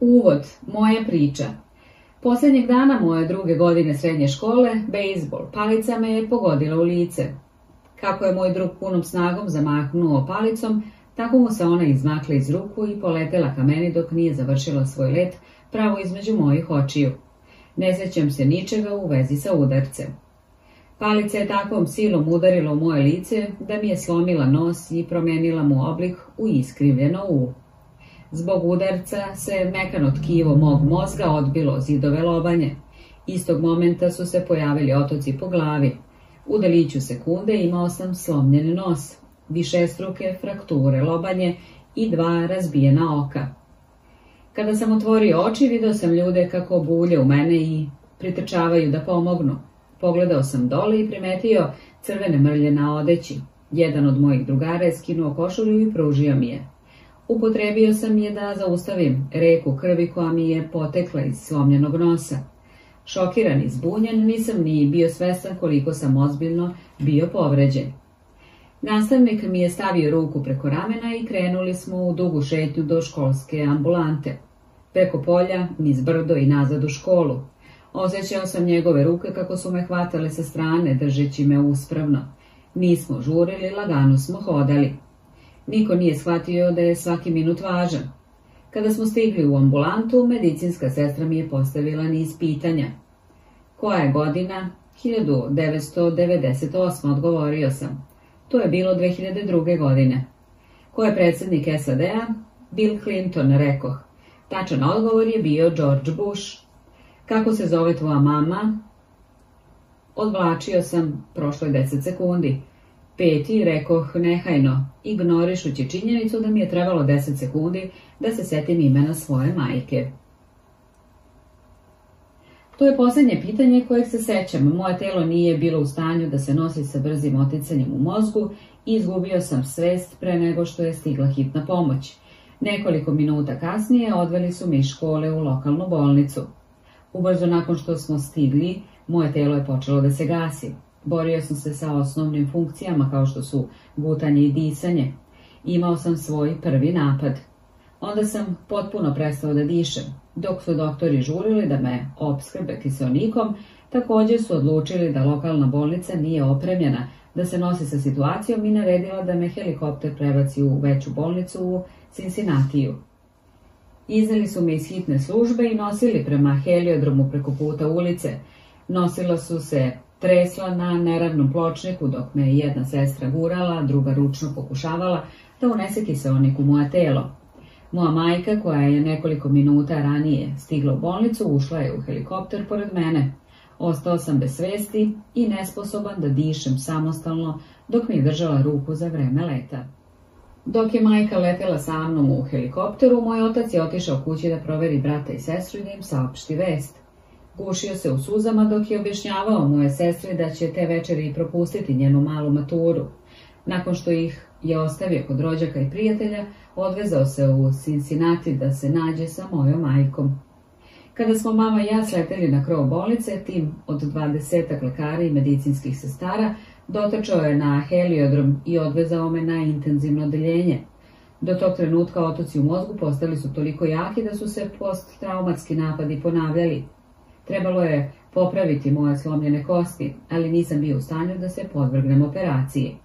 Uvod, moja priča. Posljednjeg dana moje druge godine srednje škole, bejsbol, palica me je pogodila u lice. Kako je moj drug punom snagom zamahnuo palicom, tako mu se ona izmakla iz ruku i poletela ka meni dok nije završila svoj let pravo između mojih očiju. Ne sjećam se ničega u vezi sa udarcem. Palica je takvom silom udarila u moje lice da mi je slomila nos i promijenila mu oblik u iskrivljeno U. Zbog udarca se mekano tkivo mog mozga odbilo zidove lobanje. Istog momenta su se pojavili otoci po glavi. U deliću sekunde imao sam slomljen nos, višestruke frakture lobanje i dva razbijena oka. Kada sam otvorio oči, vidio sam ljude kako bulje u mene i pritrčavaju da pomognu. Pogledao sam dole i primetio crvene mrlje na odeći. Jedan od mojih drugara je skinuo košulju i pružio mi je. Upotrebio sam je da zaustavim reku krvi koja mi je potekla iz slomljenog nosa. Šokiran i zbunjen, nisam ni bio svestan koliko sam ozbiljno bio povređen. Nastavnik mi je stavio ruku preko ramena i krenuli smo u dugu šetnju do školske ambulante. Preko polja, niz brdo i nazad u školu. Osjećao sam njegove ruke kako su me hvatale sa strane, držeći me uspravno. Nismo žurili, lagano smo hodali. Niko nije shvatio da je svaki minut važan. Kada smo stigli u ambulantu, medicinska sestra mi je postavila niz pitanja. Koja je godina? 1998. odgovorio sam. To je bilo 2002. godine. Ko je predsjednik SAD-a? Bill Clinton, rekoh. Tačan odgovor je bio George Bush. Kako se zove tvoja mama? Odvlačio sam, prošlo je deset sekundi. Peti, rekoh nehajno, ignorišući činjenicu da mi je trebalo deset sekundi da se setim imena svoje majke. To je posljednje pitanje kojeg se sećam. Moje telo nije bilo u stanju da se nosi sa brzim oticanjem u mozgu i izgubio sam svest pre nego što je stigla hitna pomoć. Nekoliko minuta kasnije odveli su mi iz škole u lokalnu bolnicu. Ubrzo nakon što smo stigli, moje telo je počelo da se gasi. Borio sam se sa osnovnim funkcijama kao što su gutanje i disanje. Imao sam svoj prvi napad. Onda sam potpuno prestao da dišem. Dok su doktori žurili da me opskrbe kiselnikom, također su odlučili da lokalna bolnica nije opremljena da se nosi sa situacijom i naredila da me helikopter prebaci u veću bolnicu u Cincinnatiju. Izneli su me iz hitne službe i nosili prema heliodromu preko puta ulice. Nosila su se tresla na neravnom pločniku dok me jedna sestra gurala, druga ručno pokušavala da unese kiselnik u moje telo. Moja majka, koja je nekoliko minuta ranije stigla u bolnicu, ušla je u helikopter pored mene. Ostao sam bez svesti i nesposoban da dišem samostalno dok mi je držala ruku za vreme leta. Dok je majka letela sa mnom u helikopteru, moj otac je otišao kući da proveri brata i sestru i da im saopšti vest. Gušio se u suzama dok je objašnjavao moje sestri da će te večeri propustiti njenu malu maturu. Nakon što ih je ostavio kod rođaka i prijatelja, odvezao se u Cincinnati da se nađe sa mojom majkom. Kada smo mama i ja sleteli na krov bolnice, tim od dvadesetak lekara i medicinskih sestara dotačao je na heliodrom i odvezao me na intenzivno odeljenje. Do tog trenutka otoci u mozgu postali su toliko jaki da su se posttraumatski napadi ponavljali. Trebalo je popraviti moje slomljene kosti, ali nisam bio u stanju da se podvrgnem operaciji.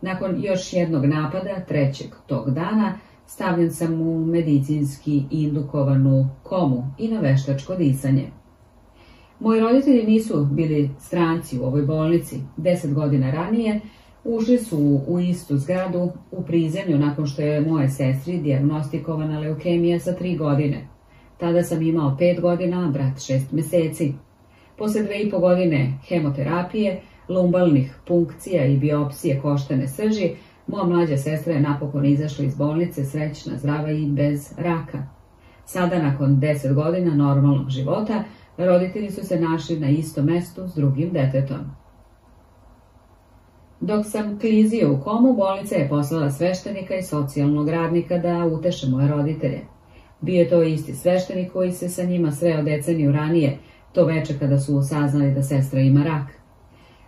Nakon još jednog napada, trećeg tog dana, stavljen sam u medicinski indukovanu komu i na veštačko disanje. Moji roditelji nisu bili stranci u ovoj bolnici. Deset godina ranije ušli su u istu zgradu u prizemlju nakon što je moje sestri dijagnostikovana leukemija sa tri godine. Tada sam imao pet godina, brat šest mjeseci. Posle dve i po godine hemoterapije, lumbalnih punkcija i biopsije koštane srži, moja mlađa sestra je napokon izašla iz bolnice srećna, zdrava i bez raka. Sada, nakon deset godina normalnog života, roditelji su se našli na istom mestu s drugim detetom. Dok sam klizio u komu, bolnica je poslala sveštenika i socijalnog radnika da uteše moje roditelje. Bio je to isti sveštenik koji se sa njima sreo deceniju ranije, to veče kada su saznali da sestra ima rak.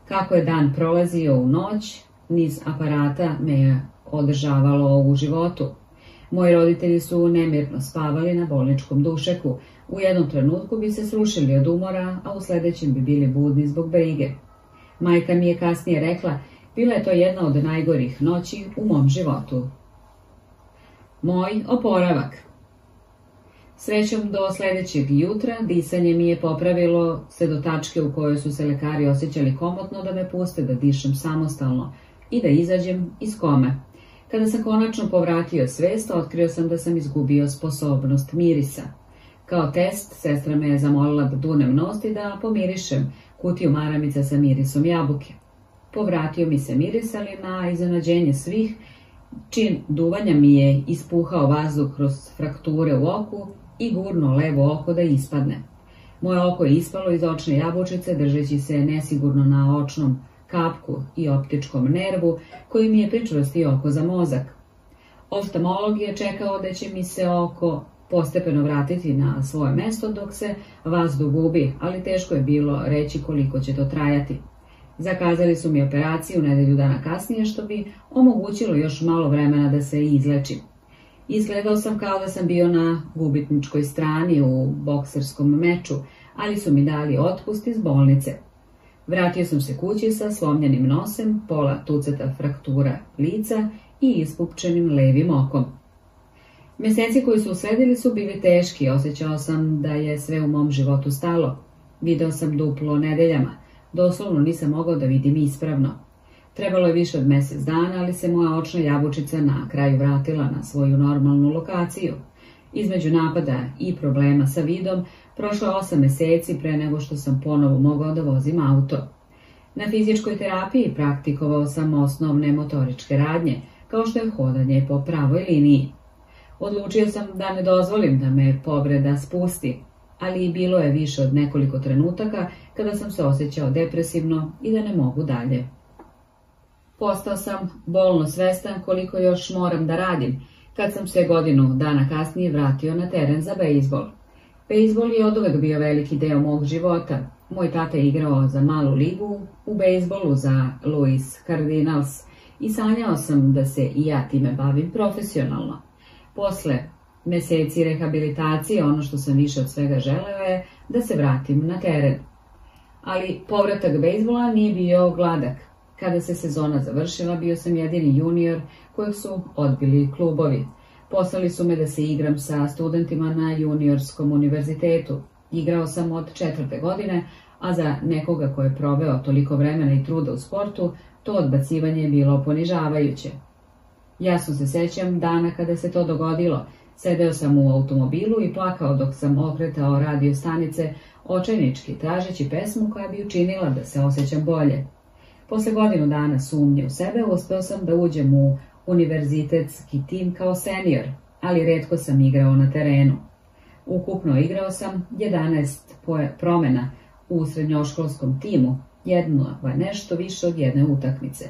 Kako je dan prolazio u noć, niz aparata me je održavalo u životu. Moji roditelji su nemirno spavali na bolničkom dušeku. U jednom trenutku bi se slušili od umora, a u sljedećem bi bili budni zbog brige. Majka mi je kasnije rekla, bila je to jedna od najgorih noći u mom životu. Moj oporavak Srećom do sljedećeg jutra disanje mi je popravilo se do tačke u kojoj su se lekari osjećali komotno da me puste da dišem samostalno i da izađem iz kome. Kada sam konačno povratio svest, otkrio sam da sam izgubio sposobnost mirisa. Kao test, sestra me je zamolila da dunem nost i da pomirišem kutiju maramica sa mirisom jabuke. Povratio mi se miris, ali na iznenađenje svih, čin duvanja mi je ispuhao vazduh kroz frakture u oku i gurno levo oko da ispadne. Moje oko je ispalo iz očne jabučice, držeći se nesigurno na očnom kapku i optičkom nervu koji mi je pričvrstio oko za mozak. Oftalmolog je čekao da će mi se oko postepeno vratiti na svoje mesto dok se vazduh gubi, ali teško je bilo reći koliko će to trajati. Zakazali su mi operaciju nedelju dana kasnije što bi omogućilo još malo vremena da se izlečim. Izgledao sam kao da sam bio na gubitničkoj strani u bokserskom meču, ali su mi dali otpust iz bolnice. Vratio sam se kući sa slomljenim nosem, pola tuceta fraktura lica i ispupčenim levim okom. Mjeseci koji su usledili su bili teški, osjećao sam da je sve u mom životu stalo. Video sam duplo nedeljama, doslovno nisam mogao da vidim ispravno. Trebalo je više od mjesec dana, ali se moja očna jabučica na kraju vratila na svoju normalnu lokaciju. Između napada i problema sa vidom, prošlo je osam mjeseci pre nego što sam ponovo mogao da vozim auto. Na fizičkoj terapiji praktikovao sam osnovne motoričke radnje, kao što je hodanje po pravoj liniji. Odlučio sam da ne dozvolim da me povreda spusti, ali i bilo je više od nekoliko trenutaka kada sam se osjećao depresivno i da ne mogu dalje. Postao sam bolno svestan koliko još moram da radim, kad sam se godinu dana kasnije vratio na teren za bejzbol. Bejzbol je od uvek bio veliki deo mog života. Moj tata je igrao za malu ligu u bejzbolu za Louis Cardinals i sanjao sam da se i ja time bavim profesionalno. Posle meseci rehabilitacije ono što sam više od svega želeo je da se vratim na teren. Ali povratak bejzbola nije bio gladak. Kada se sezona završila, bio sam jedini junior kojeg su odbili klubovi. Poslali su me da se igram sa studentima na juniorskom univerzitetu. Igrao sam od četvrte godine, a za nekoga ko je proveo toliko vremena i truda u sportu, to odbacivanje je bilo ponižavajuće. Jasno se sećam dana kada se to dogodilo. Sedeo sam u automobilu i plakao dok sam okretao radio stanice očajnički, tražeći pesmu koja bi učinila da se osjećam bolje. Posle godinu dana sumnje u sebe uspeo sam da uđem u univerzitetski tim kao senior, ali redko sam igrao na terenu. Ukupno igrao sam 11 promjena u srednjoškolskom timu, jedno, nešto više od jedne utakmice.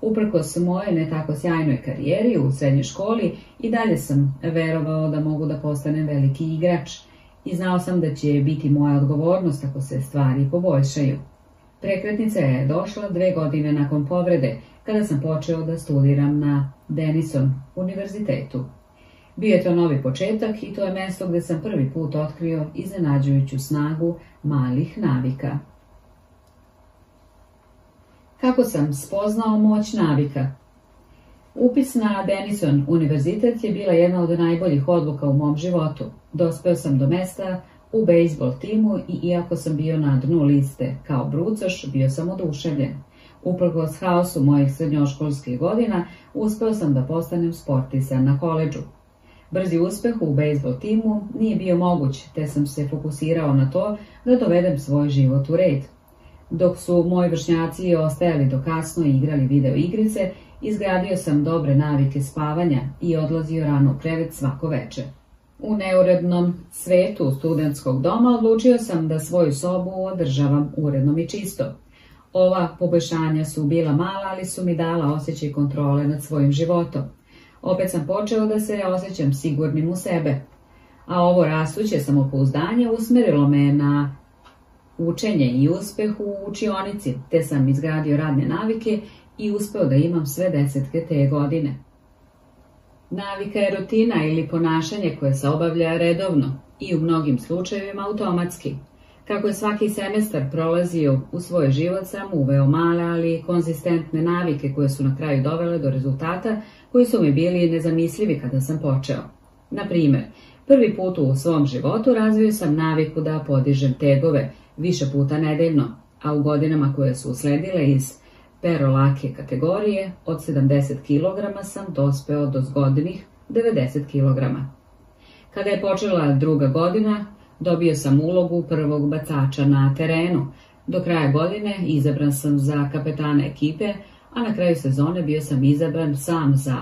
Uprkos moje ne tako sjajnoj karijeri u srednjoj školi i dalje sam verovao da mogu da postanem veliki igrač i znao sam da će biti moja odgovornost ako se stvari poboljšaju. Prekretnica je došla dve godine nakon povrede, kada sam počeo da studiram na Denison univerzitetu. Bio je to novi početak i to je mjesto gdje sam prvi put otkrio iznenađujuću snagu malih navika. Kako sam spoznao moć navika? Upis na Denison univerzitet je bila jedna od najboljih odluka u mom životu. Dospeo sam do mesta u bejsbol timu i iako sam bio na dnu liste kao brucoš, bio sam oduševljen. s haosu mojih srednjoškolskih godina, uspeo sam da postanem sportista na koleđu. Brzi uspeh u bejsbol timu nije bio moguć, te sam se fokusirao na to da dovedem svoj život u red. Dok su moji vršnjaci ostajali do kasno i igrali video igrice, izgradio sam dobre navike spavanja i odlazio rano u krevet svako večer. U neurednom svetu studentskog doma odlučio sam da svoju sobu održavam urednom i čisto. Ova poboljšanja su bila mala, ali su mi dala osjećaj kontrole nad svojim životom. Opet sam počeo da se osjećam sigurnim u sebe. A ovo rastuće samopouzdanje usmjerilo me na učenje i uspeh u učionici, te sam izgradio radne navike i uspeo da imam sve desetke te godine. Navika je rutina ili ponašanje koje se obavlja redovno i u mnogim slučajevima automatski. Kako je svaki semestar prolazio u svoj život sam uveo male, ali konzistentne navike koje su na kraju dovele do rezultata koji su mi bili nezamislivi kada sam počeo. Na primjer, prvi put u svom životu razvio sam naviku da podižem tegove više puta nedeljno, a u godinama koje su usledile iz perolake kategorije od 70 kg sam dospeo do zgodnih 90 kg. Kada je počela druga godina, dobio sam ulogu prvog bacača na terenu. Do kraja godine izabran sam za kapetana ekipe, a na kraju sezone bio sam izabran sam za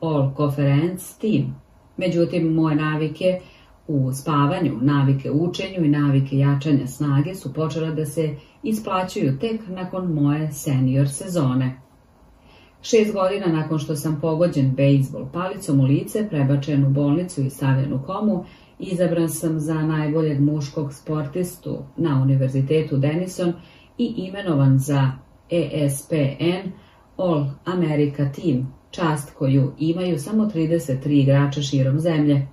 All Conference team. Međutim, moje navike u spavanju, navike učenju i navike jačanja snage su počele da se isplaćuju tek nakon moje senior sezone. Šest godina nakon što sam pogođen bejsbol palicom u lice, prebačen u bolnicu i stavljen u komu, izabran sam za najboljeg muškog sportistu na Univerzitetu Denison i imenovan za ESPN All America Team, čast koju imaju samo 33 igrača širom zemlje.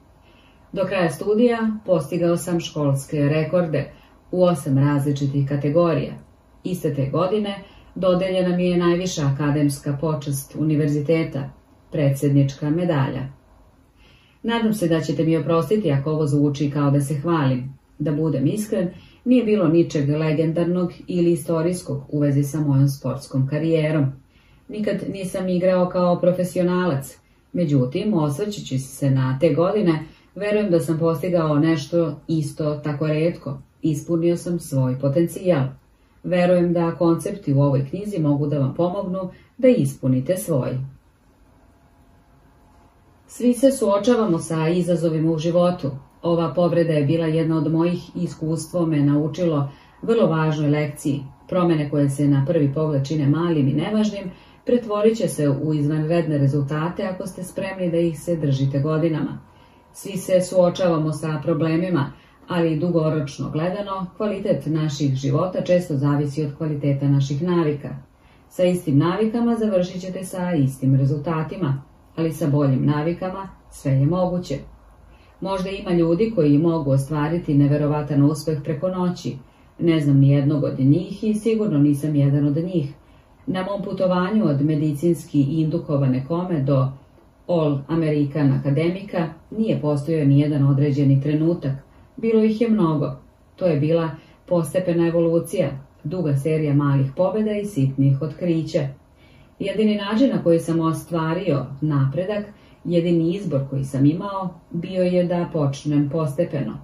Do kraja studija postigao sam školske rekorde u osam različitih kategorija. Iste te godine dodeljena mi je najviša akademska počast univerziteta, predsjednička medalja. Nadam se da ćete mi oprostiti ako ovo zvuči kao da se hvalim. Da budem iskren, nije bilo ničeg legendarnog ili istorijskog u vezi sa mojom sportskom karijerom. Nikad nisam igrao kao profesionalac, međutim, osvrćući se na te godine, verujem da sam postigao nešto isto tako redko. Ispunio sam svoj potencijal. Verujem da koncepti u ovoj knjizi mogu da vam pomognu da ispunite svoj. Svi se suočavamo sa izazovima u životu. Ova povreda je bila jedna od mojih iskustvo me naučilo vrlo važnoj lekciji. Promene koje se na prvi pogled čine malim i nevažnim, pretvorit će se u izvanredne rezultate ako ste spremni da ih se držite godinama. Svi se suočavamo sa problemima, ali dugoročno gledano, kvalitet naših života često zavisi od kvaliteta naših navika. Sa istim navikama završit ćete sa istim rezultatima, ali sa boljim navikama sve je moguće. Možda ima ljudi koji mogu ostvariti neverovatan uspeh preko noći. Ne znam ni jednog od njih i sigurno nisam jedan od njih. Na mom putovanju od medicinski indukovane kome do All American akademika nije postojao ni jedan određeni trenutak. Bilo ih je mnogo. To je bila postepena evolucija, duga serija malih pobjeda i sitnih otkrića. Jedini način na koji sam ostvario napredak, jedini izbor koji sam imao, bio je da počnem postepeno.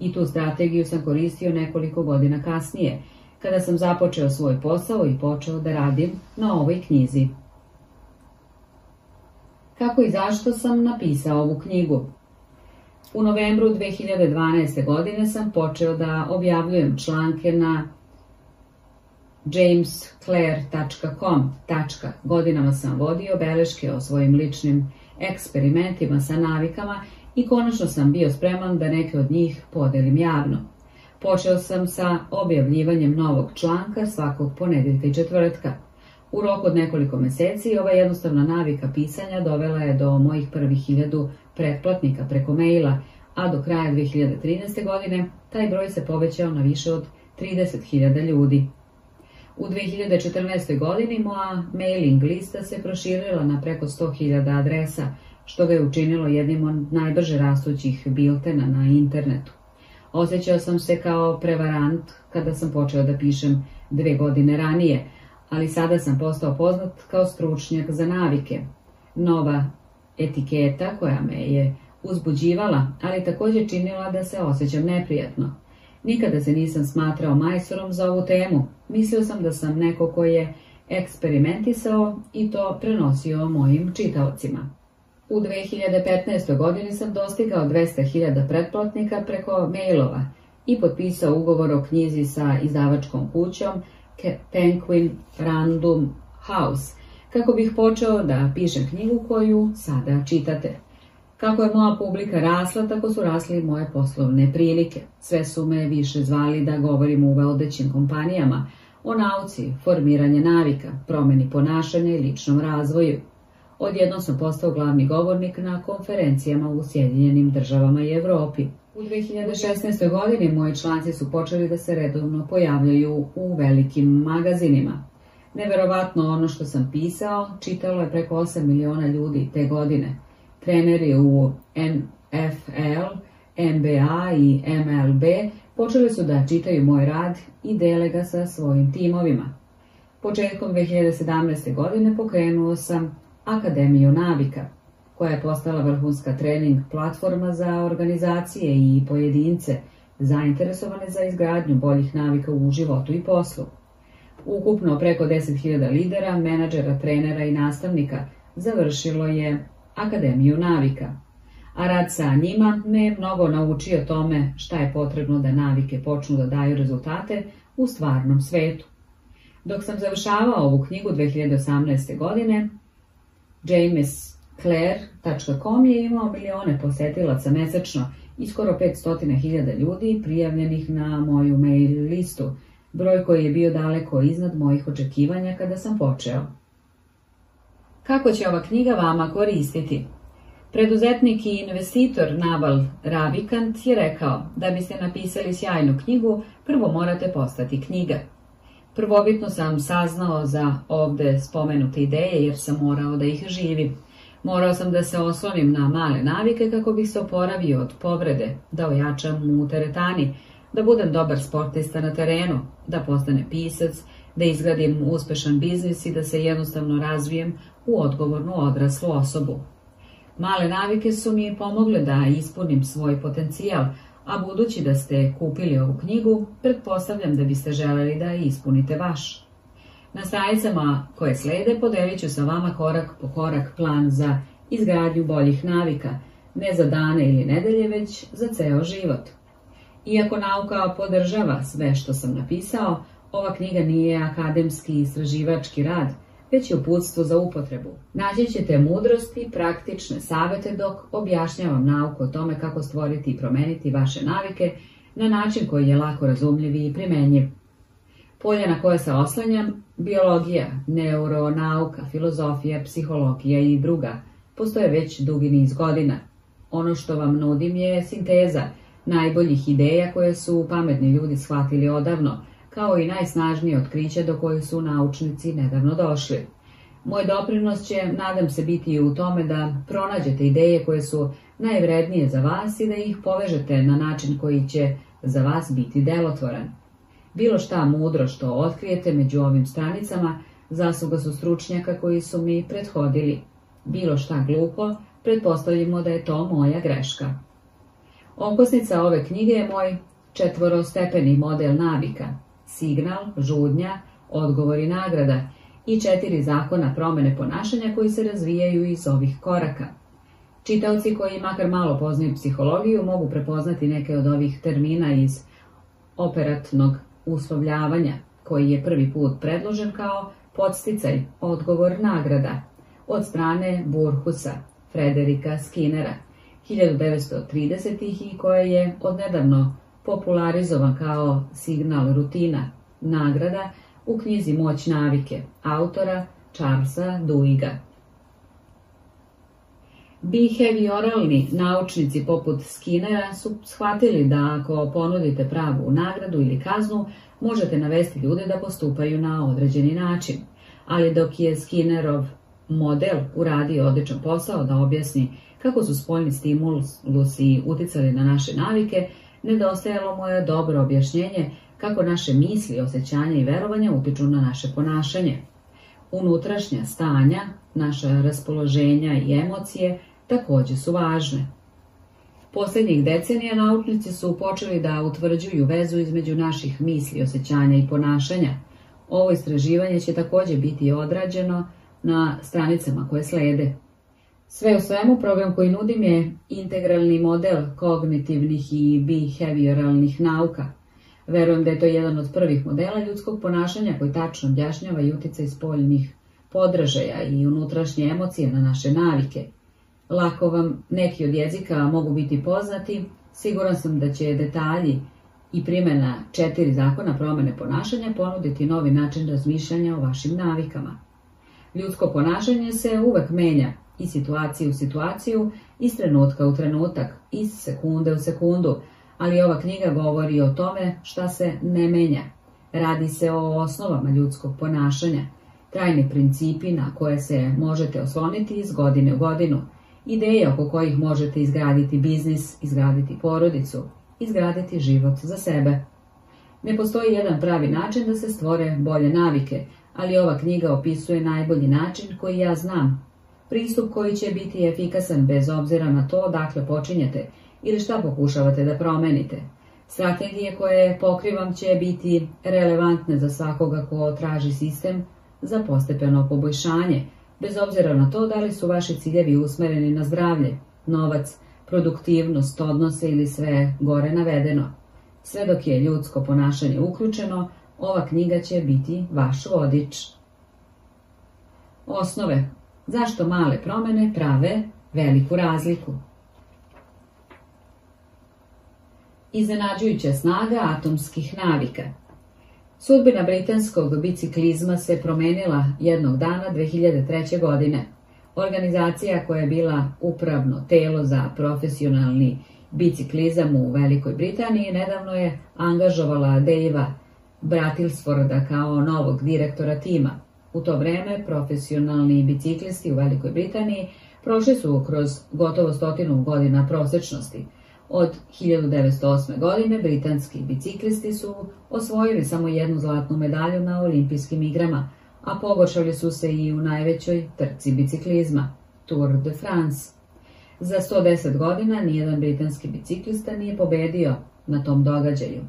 I tu strategiju sam koristio nekoliko godina kasnije, kada sam započeo svoj posao i počeo da radim na ovoj knjizi. Kako i zašto sam napisao ovu knjigu? U novembru 2012. godine sam počeo da objavljujem članke na jamesclair.com. Godinama sam vodio beleške o svojim ličnim eksperimentima sa navikama i konačno sam bio spreman da neke od njih podelim javno. Počeo sam sa objavljivanjem novog članka svakog ponedjeljka i četvrtka. U roku od nekoliko mjeseci ova jednostavna navika pisanja dovela je do mojih prvih hiljadu pretplatnika preko maila, a do kraja 2013. godine taj broj se povećao na više od 30.000 ljudi. U 2014. godini moja mailing lista se proširila na preko 100.000 adresa, što ga je učinilo jednim od najbrže rastućih biltena na internetu. Osjećao sam se kao prevarant kada sam počeo da pišem dve godine ranije, ali sada sam postao poznat kao stručnjak za navike. Nova etiketa koja me je uzbuđivala, ali također činila da se osjećam neprijatno. Nikada se nisam smatrao majstorom za ovu temu. Mislio sam da sam neko koji je eksperimentisao i to prenosio mojim čitaocima. U 2015. godini sam dostigao 200.000 pretplatnika preko mailova i potpisao ugovor o knjizi sa izdavačkom kućom Penguin Random House, kako bih počeo da pišem knjigu koju sada čitate. Kako je moja publika rasla, tako su rasli i moje poslovne prilike. Sve su me više zvali da govorim u vodećim kompanijama, o nauci, formiranje navika, promjeni ponašanja i ličnom razvoju. Odjednom sam postao glavni govornik na konferencijama u Sjedinjenim državama i Europi. U 2016. godini moji članci su počeli da se redovno pojavljaju u velikim magazinima. Neverovatno ono što sam pisao, čitalo je preko 8 miliona ljudi te godine. Treneri u NFL, NBA i MLB počeli su da čitaju moj rad i dele ga sa svojim timovima. Početkom 2017. godine pokrenuo sam Akademiju navika, koja je postala vrhunska trening platforma za organizacije i pojedince zainteresovane za izgradnju boljih navika u životu i poslu. Ukupno preko 10.000 lidera, menadžera, trenera i nastavnika završilo je Akademiju navika, a rad sa njima me je mnogo naučio tome šta je potrebno da navike počnu da daju rezultate u stvarnom svetu. Dok sam završavao ovu knjigu 2018. godine, jamesclaire.com je imao milione posetilaca mesečno i skoro 500.000 ljudi prijavljenih na moju mail listu, broj koji je bio daleko iznad mojih očekivanja kada sam počeo. Kako će ova knjiga vama koristiti? Preduzetnik i investitor Naval Ravikant je rekao da biste napisali sjajnu knjigu, prvo morate postati knjiga. Prvobitno sam saznao za ovde spomenute ideje jer sam morao da ih živim. Morao sam da se oslonim na male navike kako bih se oporavio od povrede, da ojačam u teretani, da budem dobar sportista na terenu, da postane pisac, da izgradim uspešan biznis i da se jednostavno razvijem u odgovornu odraslu osobu. Male navike su mi pomogle da ispunim svoj potencijal, a budući da ste kupili ovu knjigu, pretpostavljam da biste želeli da ispunite vaš. Na stranicama koje slede podelit ću sa vama korak po korak plan za izgradnju boljih navika, ne za dane ili nedelje, već za ceo život. Iako nauka podržava sve što sam napisao, ova knjiga nije akademski istraživački rad, već je uputstvo za upotrebu. Naći ćete mudrosti i praktične savete dok objašnjavam nauku o tome kako stvoriti i promeniti vaše navike na način koji je lako razumljiv i primenjiv. Polja na koje se oslanjam, biologija, neuronauka, filozofija, psihologija i druga, postoje već dugi niz godina. Ono što vam nudim je sinteza najboljih ideja koje su pametni ljudi shvatili odavno, kao i najsnažnije otkriće do koje su naučnici nedavno došli. Moj doprinos će, nadam se, biti u tome da pronađete ideje koje su najvrednije za vas i da ih povežete na način koji će za vas biti delotvoran. Bilo šta mudro što otkrijete među ovim stranicama, zasluga su stručnjaka koji su mi prethodili. Bilo šta glupo, pretpostavljamo da je to moja greška. Okosnica ove knjige je moj četvorostepeni model navika, signal, žudnja, odgovor i nagrada i četiri zakona promene ponašanja koji se razvijaju iz ovih koraka. Čitaoci koji makar malo poznaju psihologiju mogu prepoznati neke od ovih termina iz operatnog uslovljavanja, koji je prvi put predložen kao podsticaj, odgovor, nagrada, od strane Burhusa, Frederika Skinnera, 1930-ih i koje je odnedavno popularizovan kao signal rutina, nagrada u knjizi Moć navike, autora Charlesa Duiga. Behavioralni naučnici poput Skinnera su shvatili da ako ponudite pravu nagradu ili kaznu, možete navesti ljude da postupaju na određeni način. Ali dok je Skinnerov model uradio odličan posao da objasni kako su spoljni stimulusi uticali na naše navike, nedostajalo mu je dobro objašnjenje kako naše misli, osjećanja i verovanja utiču na naše ponašanje. Unutrašnja stanja, naša raspoloženja i emocije takođe su važne. Poslednjih decenija naučnici su počeli da utvrđuju vezu između naših misli, osjećanja i ponašanja. Ovo istraživanje će takođe biti odrađeno na stranicama koje slede. Sve u svemu, program koji nudim je integralni model kognitivnih i behavioralnih nauka. Verujem da je to jedan od prvih modela ljudskog ponašanja koji tačno objašnjava i uticaj spoljnih podražaja i unutrašnje emocije na naše navike. Lako vam neki od jezika mogu biti poznati, siguran sam da će detalji i primjena četiri zakona promene ponašanja ponuditi novi način razmišljanja o vašim navikama. Ljudsko ponašanje se uvek menja, iz situacije u situaciju, iz trenutka u trenutak, iz sekunde u sekundu, ali ova knjiga govori o tome šta se ne menja. Radi se o osnovama ljudskog ponašanja, trajni principi na koje se možete osloniti iz godine u godinu, ideje oko kojih možete izgraditi biznis, izgraditi porodicu, izgraditi život za sebe. Ne postoji jedan pravi način da se stvore bolje navike, ali ova knjiga opisuje najbolji način koji ja znam. Pristup koji će biti efikasan bez obzira na to dakle počinjete ili šta pokušavate da promenite. Strategije koje pokrivam će biti relevantne za svakoga ko traži sistem za postepeno poboljšanje, bez obzira na to da li su vaši ciljevi usmereni na zdravlje, novac, produktivnost, odnose ili sve gore navedeno. Sve dok je ljudsko ponašanje uključeno, ova knjiga će biti vaš vodič. Osnove. Zašto male promene prave veliku razliku? Iznenađujuća snaga atomskih navika. Sudbina britanskog biciklizma se promenila jednog dana 2003. godine. Organizacija koja je bila upravno telo za profesionalni biciklizam u Velikoj Britaniji nedavno je angažovala Dejva Bratilsforda kao novog direktora tima. U to vreme profesionalni biciklisti u Velikoj Britaniji prošli su kroz gotovo stotinu godina prosečnosti. Od 1908. godine britanski biciklisti su osvojili samo jednu zlatnu medalju na olimpijskim igrama, a pogoršali su se i u najvećoj trci biciklizma, Tour de France. Za 110 godina nijedan britanski biciklista nije pobedio na tom događaju.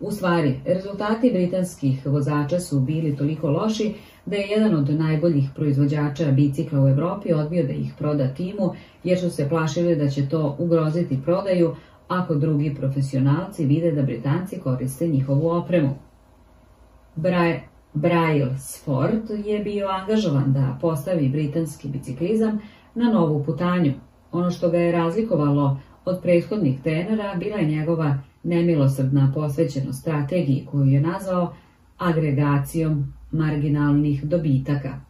U stvari, rezultati britanskih vozača su bili toliko loši da je jedan od najboljih proizvođača bicikla u Evropi odbio da ih proda timu jer su se plašili da će to ugroziti prodaju ako drugi profesionalci vide da Britanci koriste njihovu opremu. Brailsford je bio angažovan da postavi britanski biciklizam na novu putanju. Ono što ga je razlikovalo od prethodnih trenera bila je njegova nemilosrdna posvećenost strategiji koju je nazvao agregacijom marginalnih dobitaka,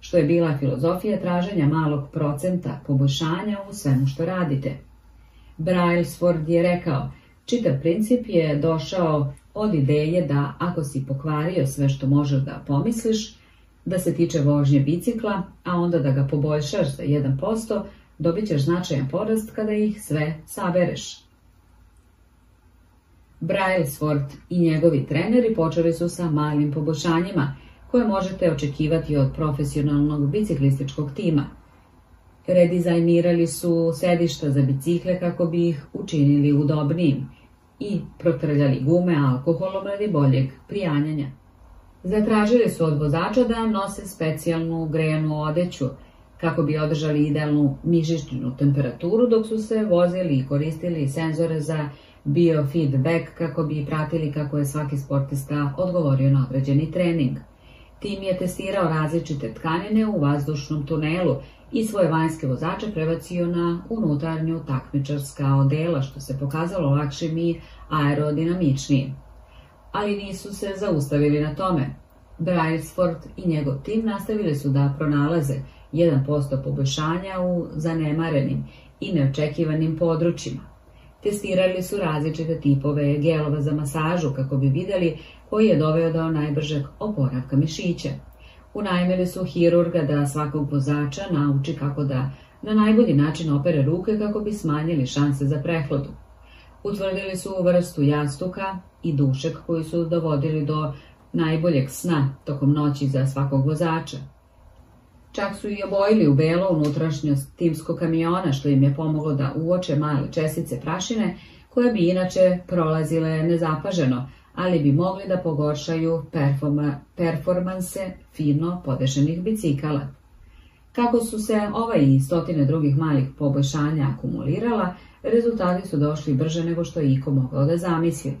što je bila filozofija traženja malog procenta poboljšanja u svemu što radite. Brailsford je rekao, čitav princip je došao od ideje da ako si pokvario sve što možeš da pomisliš, da se tiče vožnje bicikla, a onda da ga poboljšaš za 1%, dobit ćeš značajan porast kada ih sve sabereš. Brailsford i njegovi treneri počeli su sa malim poboljšanjima koje možete očekivati od profesionalnog biciklističkog tima. Redizajnirali su sedišta za bicikle kako bi ih učinili udobnijim i protrljali gume alkoholom radi boljeg prijanjanja. Zatražili su od vozača da nose specijalnu grejanu odeću kako bi održali idealnu mišićnu temperaturu dok su se vozili i koristili senzore za biofeedback kako bi pratili kako je svaki sportista odgovorio na određeni trening. Tim je testirao različite tkanine u vazdušnom tunelu i svoje vanjske vozače prebacio na unutarnju takmičarska odela, što se pokazalo lakšim i aerodinamičnijim. Ali nisu se zaustavili na tome. Brailsford i njegov tim nastavili su da pronalaze 1% poboljšanja u zanemarenim i neočekivanim područjima. Testirali su različite tipove gelova za masažu kako bi vidjeli koji je doveo do najbržeg oporavka mišića. Unajmili su hirurga da svakog vozača nauči kako da na najbolji način opere ruke kako bi smanjili šanse za prehladu. Utvrdili su vrstu jastuka i dušek koji su dovodili do najboljeg sna tokom noći za svakog vozača. Čak su i obojili u belo unutrašnjost timskog kamiona, što im je pomoglo da uoče male čestice prašine, koje bi inače prolazile nezapaženo, ali bi mogli da pogoršaju performanse fino podešenih bicikala. Kako su se ova i stotine drugih malih poboljšanja akumulirala, rezultati su došli brže nego što je iko mogao da zamisli.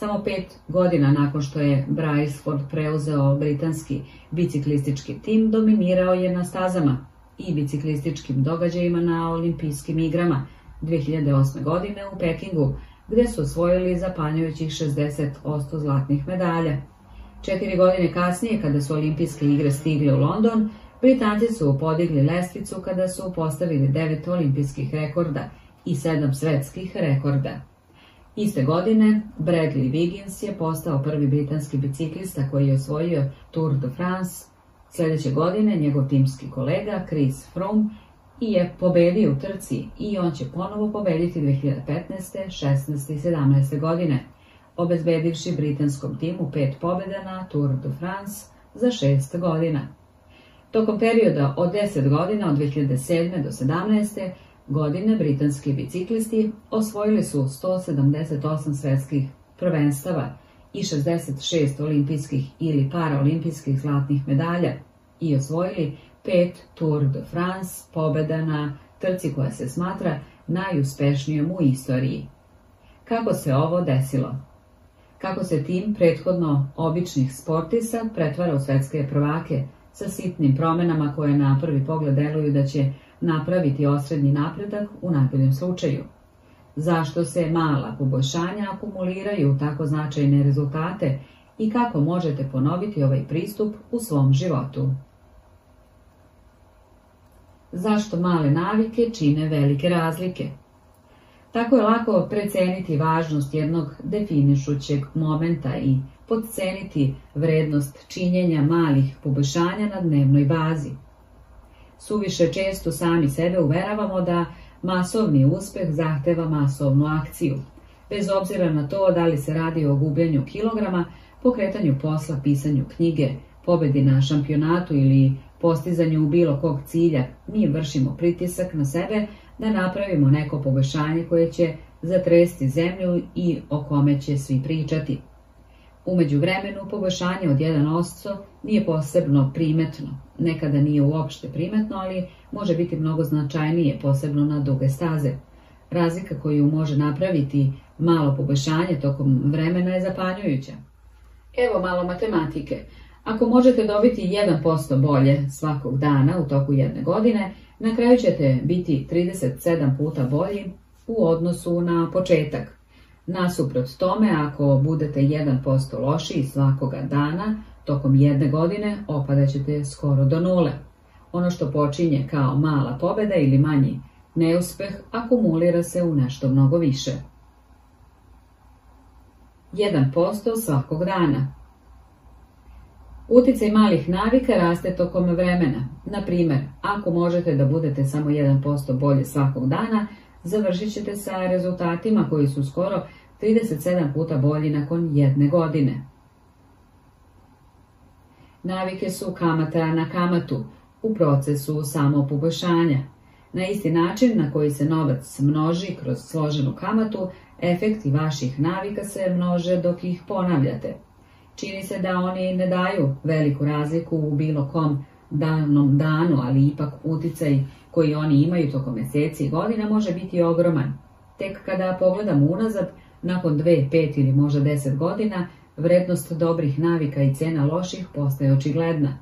Samo pet godina nakon što je Brailsford preuzeo britanski biciklistički tim, dominirao je na stazama i biciklističkim događajima na olimpijskim igrama 2008. godine u Pekingu, gdje su osvojili zapanjujućih 60% zlatnih medalja. Četiri godine kasnije, kada su olimpijske igre stigle u London, Britanci su podigli lestvicu kada su postavili devet olimpijskih rekorda i sedam svetskih rekorda. Iste godine, Bradley Wiggins je postao prvi britanski biciklista koji je osvojio Tour de France. Sljedeće godine njegov timski kolega Chris Froome i je pobedio u trci i on će ponovo pobediti 2015. 16. i 17. godine, obezbedivši britanskom timu pet pobjeda na Tour de France za šest godina. Tokom perioda od 10 godina, od 2007. do 17. godine, britanski biciklisti osvojili su 178 svetskih prvenstava i 66 olimpijskih ili paraolimpijskih zlatnih medalja i osvojili pet Tour de France pobjeda na trci koja se smatra najuspešnijom u istoriji. Kako se ovo desilo? Kako se tim prethodno običnih sportisa pretvara u svetske prvake sa sitnim promjenama koje na prvi pogled deluju da će napraviti osrednji napredak u najboljem slučaju? Zašto se mala poboljšanja akumuliraju u tako značajne rezultate i kako možete ponoviti ovaj pristup u svom životu? Zašto male navike čine velike razlike? Tako je lako preceniti važnost jednog definišućeg momenta i podceniti vrednost činjenja malih poboljšanja na dnevnoj bazi. Suviše često sami sebe uveravamo da masovni uspeh zahteva masovnu akciju, bez obzira na to da li se radi o gubljenju kilograma, pokretanju posla, pisanju knjige, pobedi na šampionatu ili postizanju bilo kog cilja, mi vršimo pritisak na sebe da napravimo neko poboljšanje koje će zatresti zemlju i o kome će svi pričati. Umeđu vremenu poboljšanje od 1% nije posebno primetno, nekada nije uopšte primetno, ali može biti mnogo značajnije, posebno na duge staze. Razlika koju može napraviti malo poboljšanje tokom vremena je zapanjujuća. Evo malo matematike. Ako možete dobiti 1% bolje svakog dana u toku jedne godine, na kraju ćete biti 37 puta bolji u odnosu na početak. Nasuprot tome, ako budete 1% lošiji svakoga dana, tokom jedne godine opadat ćete skoro do nule. Ono što počinje kao mala pobjeda ili manji neuspeh akumulira se u nešto mnogo više. 1% svakog dana. Uticaj malih navika raste tokom vremena. Na primjer, ako možete da budete samo 1% bolje svakog dana, završit ćete sa rezultatima koji su skoro 37 puta bolji nakon jedne godine. Navike su kamata na kamatu u procesu samopoboljšanja. Na isti način na koji se novac množi kroz složenu kamatu, efekti vaših navika se množe dok ih ponavljate. Čini se da oni ne daju veliku razliku u bilo kom danom danu, ali ipak uticaj koji oni imaju tokom mjeseci i godina može biti ogroman. Tek kada pogledam unazad, nakon dve, pet ili možda deset godina, vrednost dobrih navika i cena loših postaje očigledna.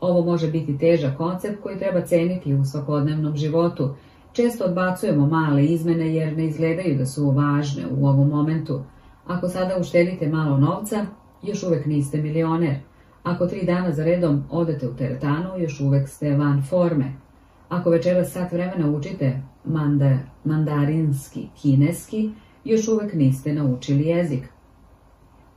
Ovo može biti težak koncept koji treba ceniti u svakodnevnom životu. Često odbacujemo male izmene jer ne izgledaju da su važne u ovom momentu. Ako sada uštedite malo novca, još uvijek niste milioner. Ako tri dana za redom odete u teretanu, još uvijek ste van forme. Ako večeras sat vremena učite mandarinski, kineski, još uvijek niste naučili jezik.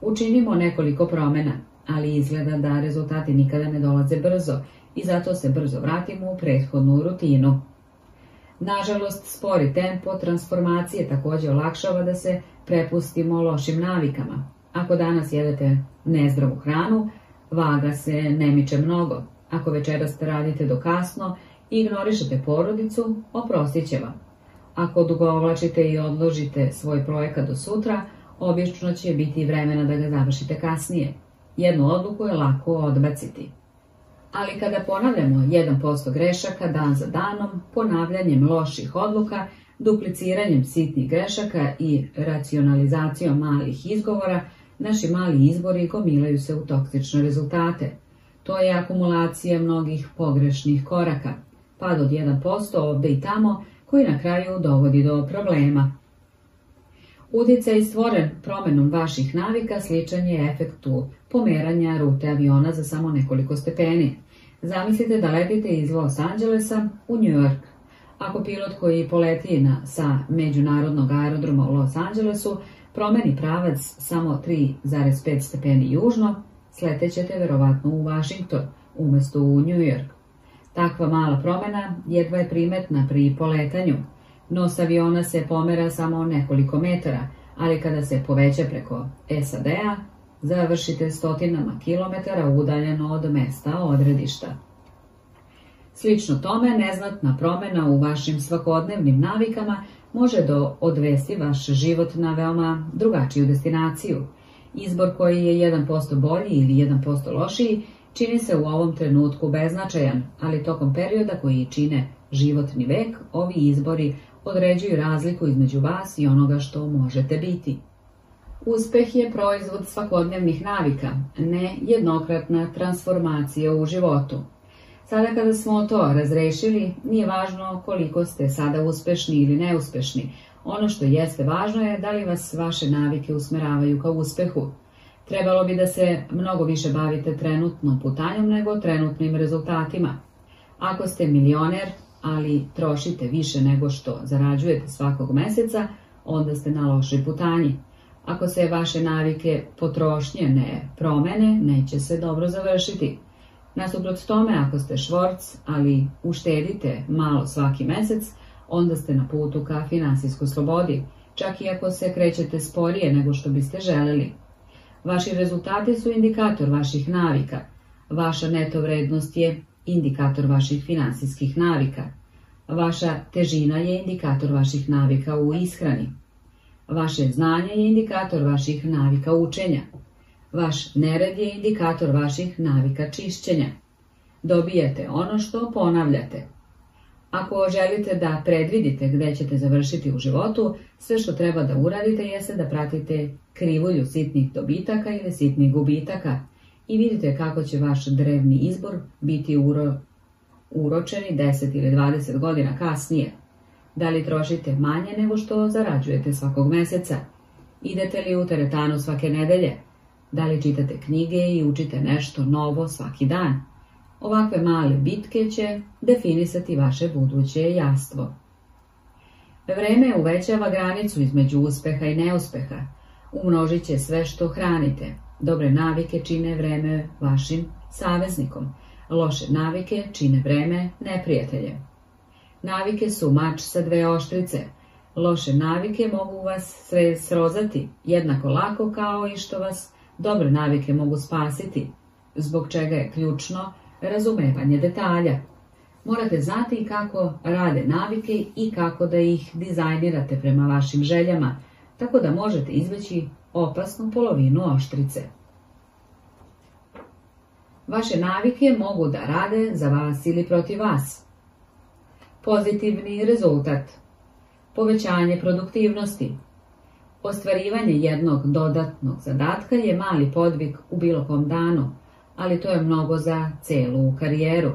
Učinimo nekoliko promjena, ali izgleda da rezultati nikada ne dolaze brzo i zato se brzo vratimo u prethodnu rutinu. Nažalost, spori tempo transformacije također olakšava da se prepustimo lošim navikama. Ako danas jedete nezdravu hranu, vaga se ne miče mnogo. Ako večeras radite do kasno i ignorišete porodicu, oprostit će vam. Ako dugovlačite i odložite svoj projekat do sutra, obično će biti vremena da ga završite kasnije. Jednu odluku je lako odbaciti. Ali kada ponavljamo 1% grešaka dan za danom, ponavljanjem loših odluka, dupliciranjem sitnih grešaka i racionalizacijom malih izgovora, naši mali izbori gomilaju se u toksične rezultate. To je akumulacija mnogih pogrešnih koraka, pad od 1% ovdje i tamo, koji na kraju dovodi do problema. Uticaj stvoren promenom vaših navika sličan je efektu pomeranja rute aviona za samo nekoliko stepeni. Zamislite da letite iz Los Angelesa u New York. Ako pilot koji poleti na, sa međunarodnog aerodroma u Los Angelesu promeni pravac samo 3,5 stepeni južno, sletećete verovatno u Washington umesto u New York. Takva mala promena jedva je primetna pri poletanju. Nos aviona se pomera samo nekoliko metara, ali kada se poveća preko SAD-a, završite stotinama kilometara udaljeno od mesta odredišta. Slično tome, neznatna promena u vašim svakodnevnim navikama može do odvesti vaš život na veoma drugačiju destinaciju. Izbor koji je 1% bolji ili 1% lošiji čini se u ovom trenutku beznačajan, ali tokom perioda koji čine životni vek, ovi izbori određuju razliku između vas i onoga što možete biti. Uspeh je proizvod svakodnevnih navika, ne jednokratna transformacija u životu. Sada kada smo to razrešili, nije važno koliko ste sada uspešni ili neuspešni. Ono što jeste važno je da li vas vaše navike usmeravaju ka uspehu. Trebalo bi da se mnogo više bavite trenutnom putanjom nego trenutnim rezultatima. Ako ste milioner, ali trošite više nego što zarađujete svakog meseca, onda ste na lošoj putanji. Ako se vaše navike potrošnje ne promene, neće se dobro završiti. Nasuprot tome, ako ste švorc, ali uštedite malo svaki mesec, onda ste na putu ka finansijskoj slobodi, čak i ako se krećete sporije nego što biste želeli. Vaši rezultati su indikator vaših navika. Vaša neto vrednost je indikator vaših finansijskih navika. Vaša težina je indikator vaših navika u ishrani. Vaše znanje je indikator vaših navika učenja. Vaš nered je indikator vaših navika čišćenja. Dobijete ono što ponavljate. Ako želite da predvidite gde ćete završiti u životu, sve što treba da uradite jeste da pratite krivulju sitnih dobitaka ili sitnih gubitaka i vidite kako će vaš drevni izbor biti uro, uročeni 10 ili 20 godina kasnije. Da li trošite manje nego što zarađujete svakog meseca? Idete li u teretanu svake nedelje? Da li čitate knjige i učite nešto novo svaki dan? Ovakve male bitke će definisati vaše buduće jastvo. Vreme uvećava granicu između uspeha i neuspeha. Umnožit će sve što hranite. Dobre navike čine vreme vašim saveznikom. Loše navike čine vreme neprijateljem. Navike su mač sa dve oštrice. Loše navike mogu vas sve srozati jednako lako kao i što vas dobre navike mogu spasiti, zbog čega je ključno razumevanje detalja. Morate znati kako rade navike i kako da ih dizajnirate prema vašim željama, tako da možete izveći opasnu polovinu oštrice. Vaše navike mogu da rade za vas ili protiv vas. Pozitivni rezultat Povećanje produktivnosti Ostvarivanje jednog dodatnog zadatka je mali podvig u bilo kom danu, ali to je mnogo za celu karijeru.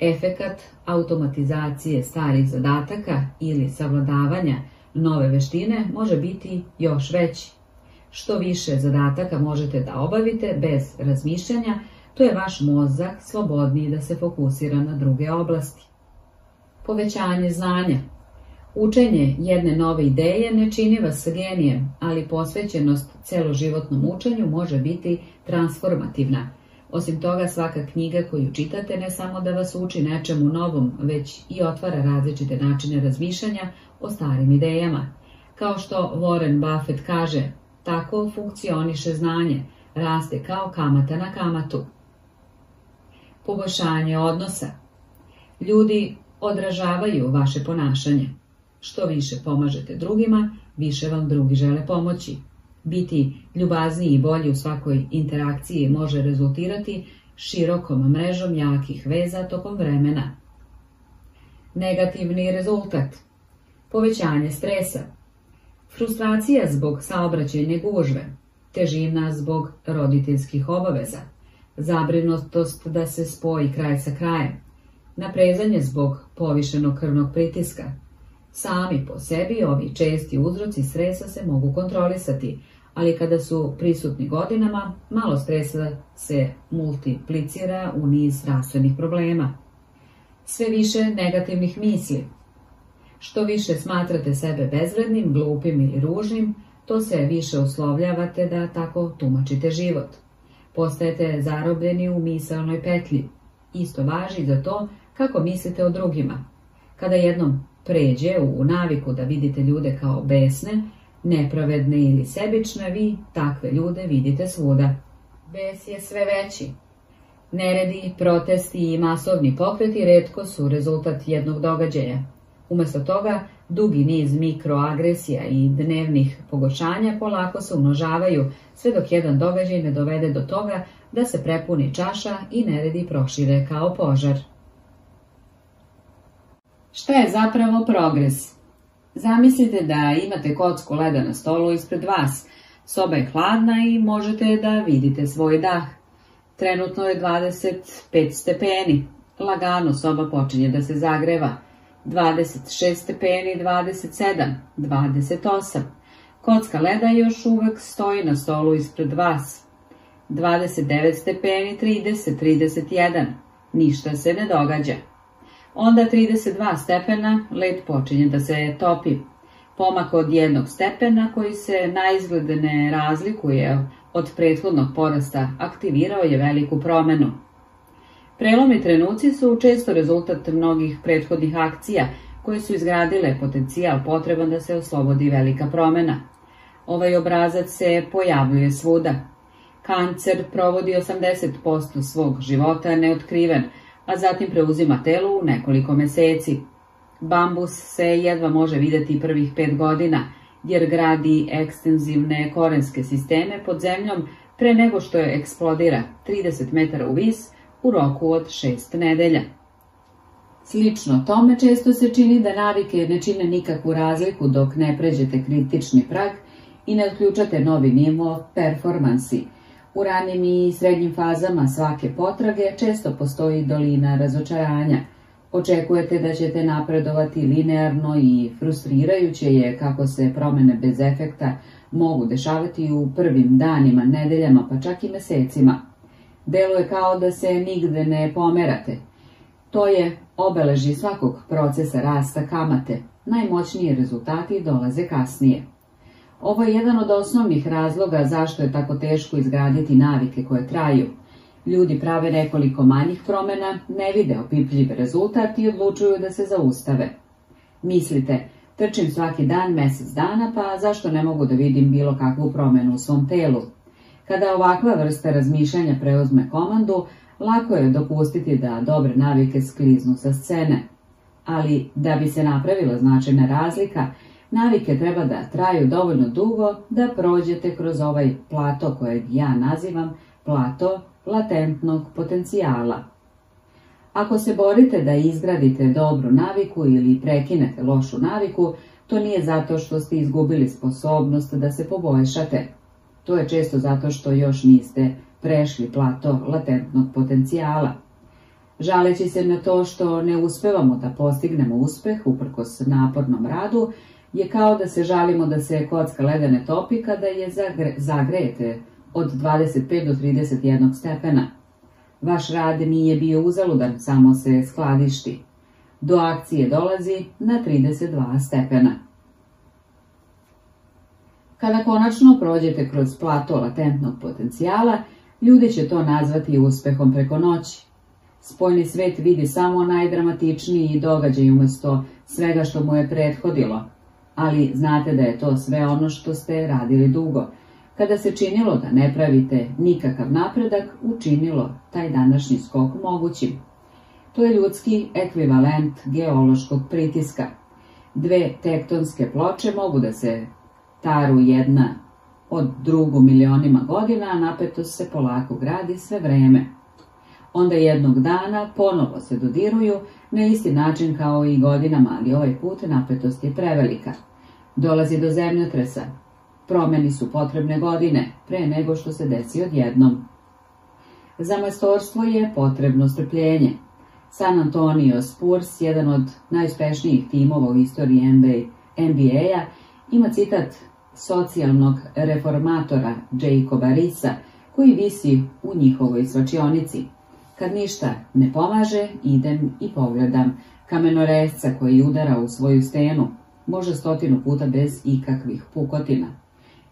Efekat automatizacije starih zadataka ili savladavanja nove veštine može biti još veći. Što više zadataka možete da obavite bez razmišljanja, to je vaš mozak slobodniji da se fokusira na druge oblasti. Povećanje znanja Učenje jedne nove ideje ne čini vas genijem, ali posvećenost celoživotnom učenju može biti transformativna. Osim toga, svaka knjiga koju čitate ne samo da vas uči nečemu novom, već i otvara različite načine razmišljanja o starim idejama. Kao što Warren Buffett kaže, tako funkcioniše znanje, raste kao kamata na kamatu. Poboljšanje odnosa. Ljudi odražavaju vaše ponašanje. Što više pomažete drugima, više vam drugi žele pomoći. Biti ljubazniji i bolji u svakoj interakciji može rezultirati širokom mrežom jakih veza tokom vremena. Negativni rezultat. Povećanje stresa. Frustracija zbog saobraćajne gužve, težina zbog roditeljskih obaveza, zabrinutost da se spoji kraj sa krajem, naprezanje zbog povišenog krvnog pritiska, Sami po sebi ovi česti uzroci stresa se mogu kontrolisati, ali kada su prisutni godinama, malo stresa se multiplicira u niz zdravstvenih problema. Sve više negativnih misli. Što više smatrate sebe bezvrednim, glupim ili ružnim, to se više uslovljavate da tako tumačite život. Postajete zarobljeni u misalnoj petlji. Isto važi za to kako mislite o drugima. Kada jednom pređe u naviku da vidite ljude kao besne, nepravedne ili sebične, vi takve ljude vidite svuda. Bes je sve veći. Neredi, protesti i masovni pokreti redko su rezultat jednog događaja. Umesto toga, dugi niz mikroagresija i dnevnih pogoršanja polako se umnožavaju, sve dok jedan događaj ne dovede do toga da se prepuni čaša i neredi prošire kao požar. Šta je zapravo progres? Zamislite da imate kocku leda na stolu ispred vas. Soba je hladna i možete da vidite svoj dah. Trenutno je 25 stepeni. Lagano soba počinje da se zagreva. 26 stepeni, 27, 28. Kocka leda još uvek stoji na stolu ispred vas. 29 stepeni, 30, 31. Ništa se ne događa. Onda 32 stepena led počinje da se topi. Pomak od jednog stepena koji se na izgled ne razlikuje od prethodnog porasta aktivirao je veliku promenu. Prelomi trenuci su često rezultat mnogih prethodnih akcija koje su izgradile potencijal potreban da se oslobodi velika promena. Ovaj obrazac se pojavljuje svuda. Kancer provodi 80% svog života neotkriven, a zatim preuzima telo u nekoliko meseci. Bambus se jedva može videti prvih pet godina, jer gradi ekstenzivne korenske sisteme pod zemljom pre nego što je eksplodira 30 metara u vis u roku od šest nedelja. Slično tome često se čini da navike ne čine nikakvu razliku dok ne pređete kritični prag i ne odključate novi nivo performansi – U ranim i srednjim fazama svake potrage često postoji dolina razočaranja. Očekujete da ćete napredovati linearno i frustrirajuće je kako se promene bez efekta mogu dešavati u prvim danima, nedeljama, pa čak i mesecima. Delo je kao da se nigde ne pomerate. To je obeleži svakog procesa rasta kamate. Najmoćniji rezultati dolaze kasnije. Ovo je jedan od osnovnih razloga zašto je tako teško izgraditi navike koje traju. Ljudi prave nekoliko manjih promena, ne vide opipljiv rezultat i odlučuju da se zaustave. Mislite, trčim svaki dan mesec dana, pa zašto ne mogu da vidim bilo kakvu promenu u svom telu? Kada ovakva vrsta razmišljanja preuzme komandu, lako je dopustiti da dobre navike skliznu sa scene. Ali, da bi se napravila značajna razlika, Navike treba da traju dovoljno dugo da prođete kroz ovaj plato kojeg ja nazivam plato latentnog potencijala. Ako se borite da izgradite dobru naviku ili prekinete lošu naviku, to nije zato što ste izgubili sposobnost da se poboljšate. To je često zato što još niste prešli plato latentnog potencijala. Žaleći se na to što ne uspevamo da postignemo uspeh uprkos napornom radu, je kao da se žalimo da se kocka leda ne topi kada je zagre, zagrejete od 25 do 31 stepena. Vaš rad nije bio uzaludan, samo se skladišti. Do akcije dolazi na 32 stepena. Kada konačno prođete kroz plato latentnog potencijala, ljudi će to nazvati uspehom preko noći. Spoljni svet vidi samo najdramatičniji događaj umesto svega što mu je prethodilo – ali znate da je to sve ono što ste radili dugo. Kada se činilo da ne pravite nikakav napredak, učinilo taj današnji skok mogućim. To je ljudski ekvivalent geološkog pritiska. Dve tektonske ploče mogu da se taru jedna od drugu milionima godina, a napetost se polako gradi sve vreme. Onda jednog dana ponovo se dodiruju na isti način kao i godinama, ali ovaj put napetost je prevelika. Dolazi do zemljotresa. Promeni su potrebne godine, pre nego što se desi odjednom. Za majstorstvo je potrebno strpljenje. San Antonio Spurs, jedan od najuspešnijih timova u istoriji NBA-a, ima citat socijalnog reformatora Jacoba Risa, koji visi u njihovoj svačionici. Kad ništa ne pomaže, idem i pogledam kamenoresca koji udara u svoju stenu, može stotinu puta bez ikakvih pukotina.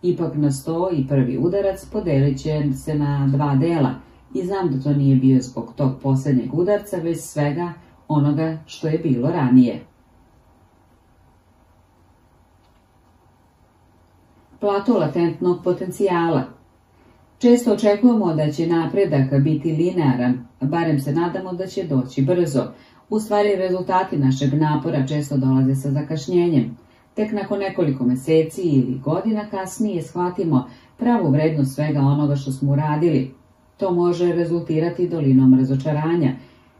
Ipak na sto i prvi udarac podelit će se na dva dela i znam da to nije bio zbog tog posljednjeg udarca, već svega onoga što je bilo ranije. Plato latentnog potencijala Često očekujemo da će napredak biti linearan, barem se nadamo da će doći brzo. U stvari rezultati našeg napora često dolaze sa zakašnjenjem. Tek nakon nekoliko meseci ili godina kasnije shvatimo pravu vrednost svega onoga što smo uradili. To može rezultirati dolinom razočaranja,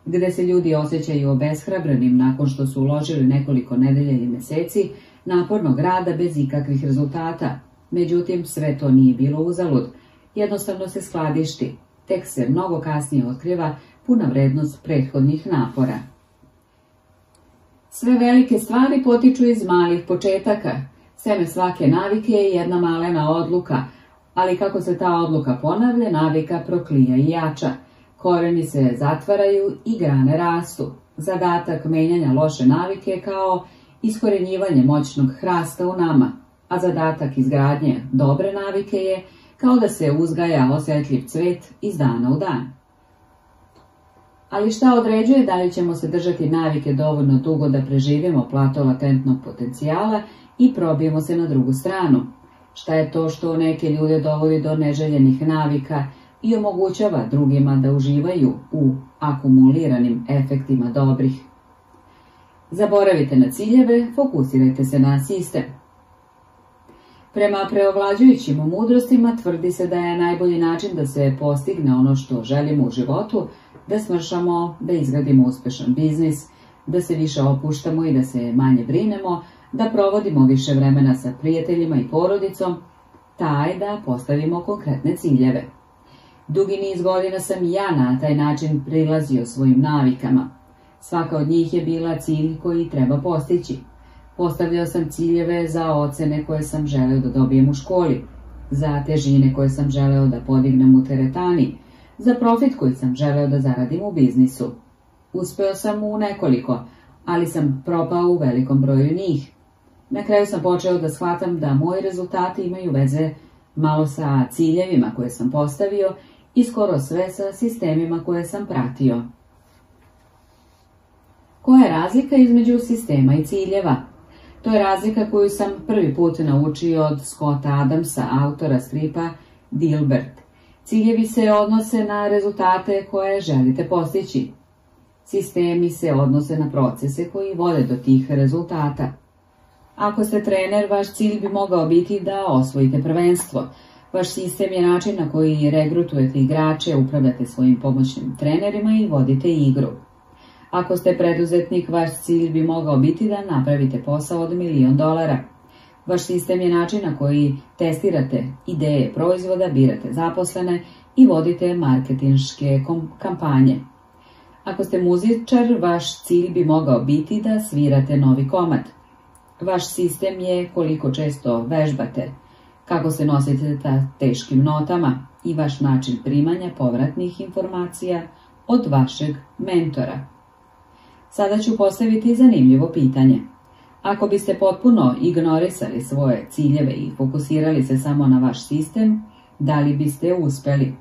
gde se ljudi osjećaju obeshrabrenim nakon što su uložili nekoliko nedelja ili meseci napornog rada bez ikakvih rezultata. Međutim, sve to nije bilo uzalud jednostavno se skladišti, tek se mnogo kasnije otkriva puna vrednost prethodnih napora. Sve velike stvari potiču iz malih početaka. Seme svake navike je jedna malena odluka, ali kako se ta odluka ponavlja, navika proklija i jača. Koreni se zatvaraju i grane rastu. Zadatak menjanja loše navike je kao iskorenjivanje moćnog hrasta u nama, a zadatak izgradnje dobre navike je kao da se uzgaja osjetljiv cvet iz dana u dan. Ali šta određuje da li ćemo se držati navike dovoljno dugo da preživimo plato latentnog potencijala i probijemo se na drugu stranu? Šta je to što neke ljude dovodi do neželjenih navika i omogućava drugima da uživaju u akumuliranim efektima dobrih? Zaboravite na ciljeve, fokusirajte se na sistem. Prema preovlađujućim mudrostima tvrdi se da je najbolji način da se postigne ono što želimo u životu, da smršamo, da izgradimo uspešan biznis, da se više opuštamo i da se manje brinemo, da provodimo više vremena sa prijateljima i porodicom, taj da postavimo konkretne ciljeve. Dugi niz godina sam i ja na taj način prilazio svojim navikama. Svaka od njih je bila cilj koji treba postići. Postavljao sam ciljeve za ocene koje sam želeo da dobijem u školi, za težine koje sam želeo da podignem u teretani, za profit koji sam želeo da zaradim u biznisu. Uspeo sam u nekoliko, ali sam propao u velikom broju njih. Na kraju sam počeo da shvatam da moji rezultati imaju veze malo sa ciljevima koje sam postavio i skoro sve sa sistemima koje sam pratio. Koja je razlika između sistema i ciljeva? To je razlika koju sam prvi put naučio od Scotta Adamsa, autora stripa Dilbert. Ciljevi se odnose na rezultate koje želite postići. Sistemi se odnose na procese koji vode do tih rezultata. Ako ste trener, vaš cilj bi mogao biti da osvojite prvenstvo. Vaš sistem je način na koji regrutujete igrače, upravljate svojim pomoćnim trenerima i vodite igru. Ako ste preduzetnik, vaš cilj bi mogao biti da napravite posao od milion dolara. Vaš sistem je način na koji testirate ideje proizvoda, birate zaposlene i vodite marketinške kampanje. Ako ste muzičar, vaš cilj bi mogao biti da svirate novi komad. Vaš sistem je koliko često vežbate, kako se nosite sa teškim notama i vaš način primanja povratnih informacija od vašeg mentora. Sada ću postaviti zanimljivo pitanje. Ako biste potpuno ignorisali svoje ciljeve i fokusirali se samo na vaš sistem, da li biste uspeli?